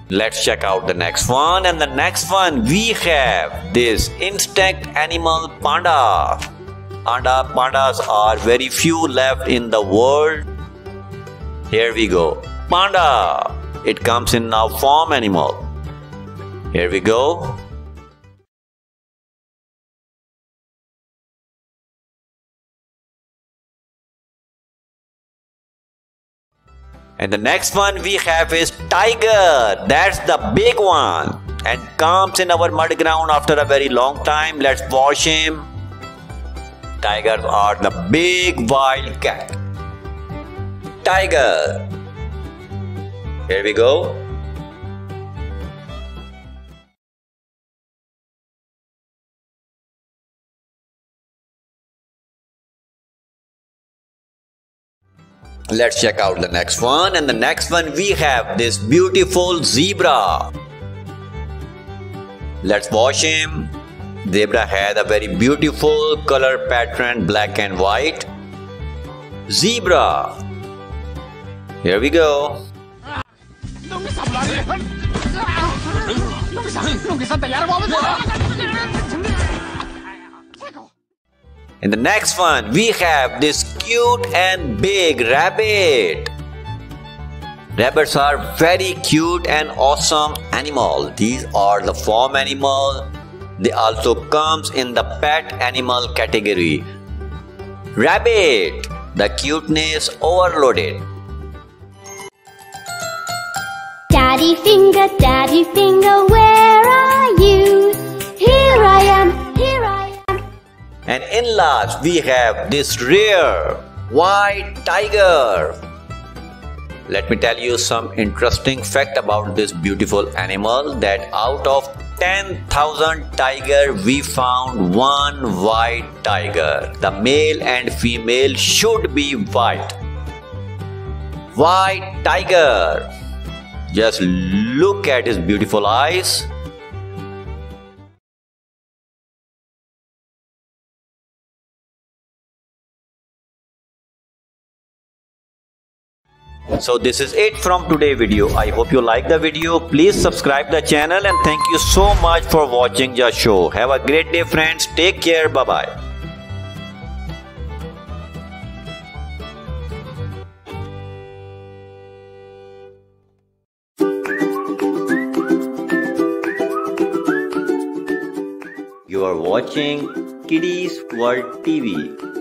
Let's check out the next one. And the next one we have this insect animal panda. Panda pandas are very few left in the world. Here we go. Panda. It comes in now farm animal. Here we go. And the next one we have is tiger. That's the big one and comes in our mud ground after a very long time. Let's watch him. Tigers are the big wild cat. Tiger. Here we go. Let's check out the next one. And the next one we have this beautiful zebra. Let's watch him. Zebra has a very beautiful color pattern, black and white. Zebra. Here we go. In the next one, we have this cute and big rabbit. Rabbits are very cute and awesome animal. These are the farm animal. They also comes in the pet animal category. Rabbit, the cuteness overloaded. Daddy finger, daddy finger, where are you? Here I am, here I am. And in large we have this rare white tiger. Let me tell you some interesting fact about this beautiful animal that out of 10,000 tiger we found one white tiger. The male and female should be white. White tiger. Just look at his beautiful eyes. So this is it from today video. I hope you like the video. Please subscribe the channel and thank you so much for watching the show. Have a great day friends. Take care. Bye bye. You are watching Kidiez World TV.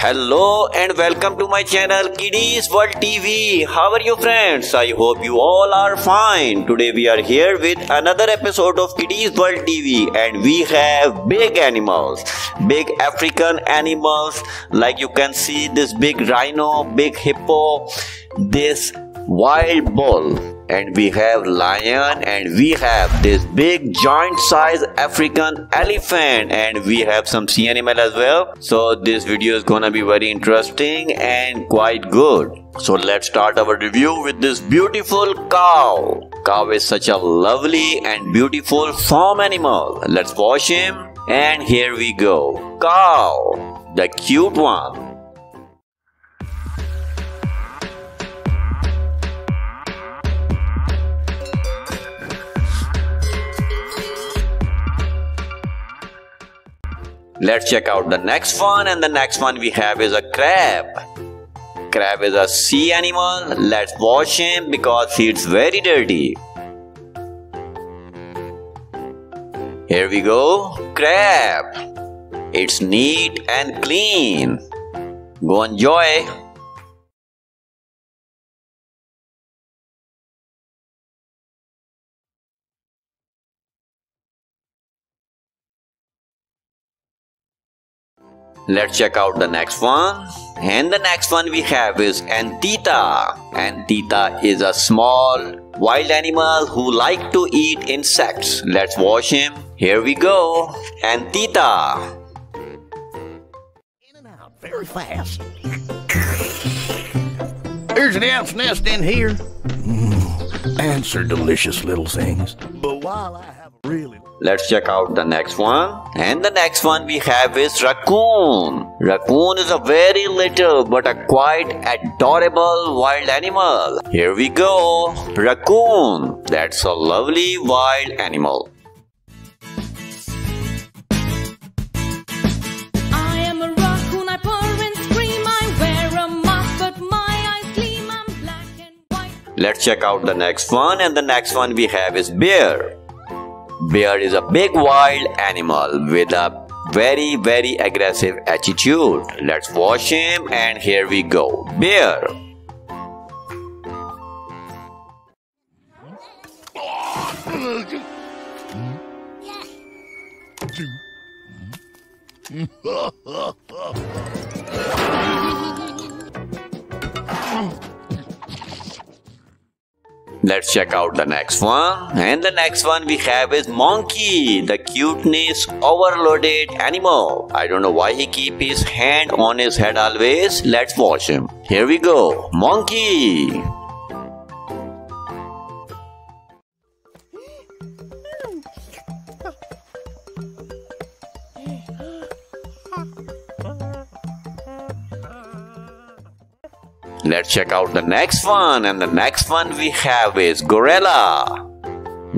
Hello and welcome to my channel Kidiez World TV. How are you friends? I hope you all are fine. Today we are here with another episode of Kidiez World TV and we have big animals. Big African animals like you can see this big rhino, big hippo, this wild bull. And we have lion and we have this big giant size african elephant. And we have some sea animal as well. So this video is gonna be very interesting and quite good. So let's start our review with this beautiful cow. Cow is such a lovely and beautiful farm animal. Let's watch him. And here we go. Cow the cute one Let's check out the next one and the next one we have is a crab. Crab is a sea animal. Let's wash him because he's very dirty. Here we go. Crab. It's neat and clean. Go enjoy. Let's check out the next one. And the next one we have is Anteater. Anteater is a small wild animal who like to eat insects. Let's watch him. Here we go. Anteater. In and out very fast. There's an ant's nest in here. Mm, ants are delicious little things. But while I really Let's check out the next one. And the next one we have is raccoon. Raccoon is a very little but a quite adorable wild animal. Here we go. Raccoon. That's a lovely wild animal. I am a raccoon, I purr and scream. I wear a mask, but my eyes gleam. I'm black and white. Let's check out the next one. And the next one we have is bear. Bear is a big wild animal with a very very aggressive attitude. Let's watch him and here we go. Bear. Let's check out the next one. And the next one we have is monkey, the cuteness overloaded animal. I don't know why he keep his hand on his head always. Let's watch him. Here we go. Monkey. Let's check out the next one. And the next one we have is gorilla.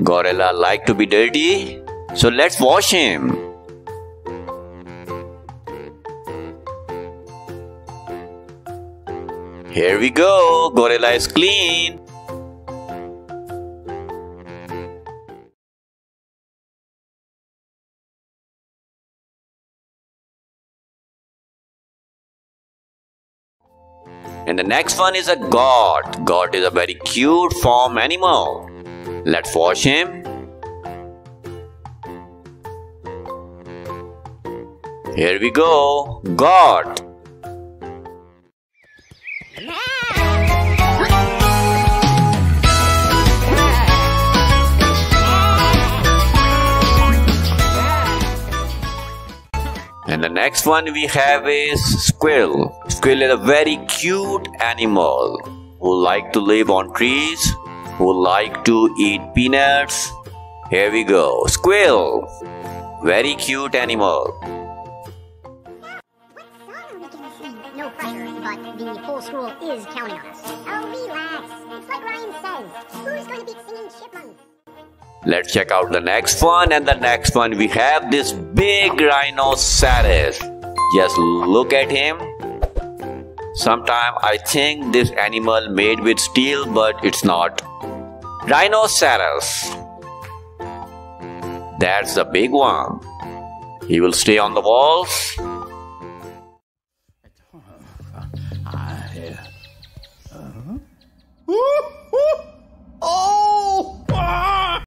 Gorilla like to be dirty. So let's wash him. Here we go. Gorilla is clean. And the next one is a goat. Goat is a very cute farm animal. Let's wash him. Here we go. Goat. And the next one we have is squirrel. Squirrel is a very cute animal who like to live on trees, who like to eat peanuts. Here we go. Squirrel. Very cute animal. What song are we gonna sing? No pressure, but the whole school is counting on us. Oh, relax. It's like Ryan says. Who's gonna be singing chipmunks? Let's check out the next one and the next one we have this big rhinoceros. Just look at him. Sometimes I think this animal made with steel but it's not. Rhinoceros. That's the big one. He will stay on the walls. Oh, ah.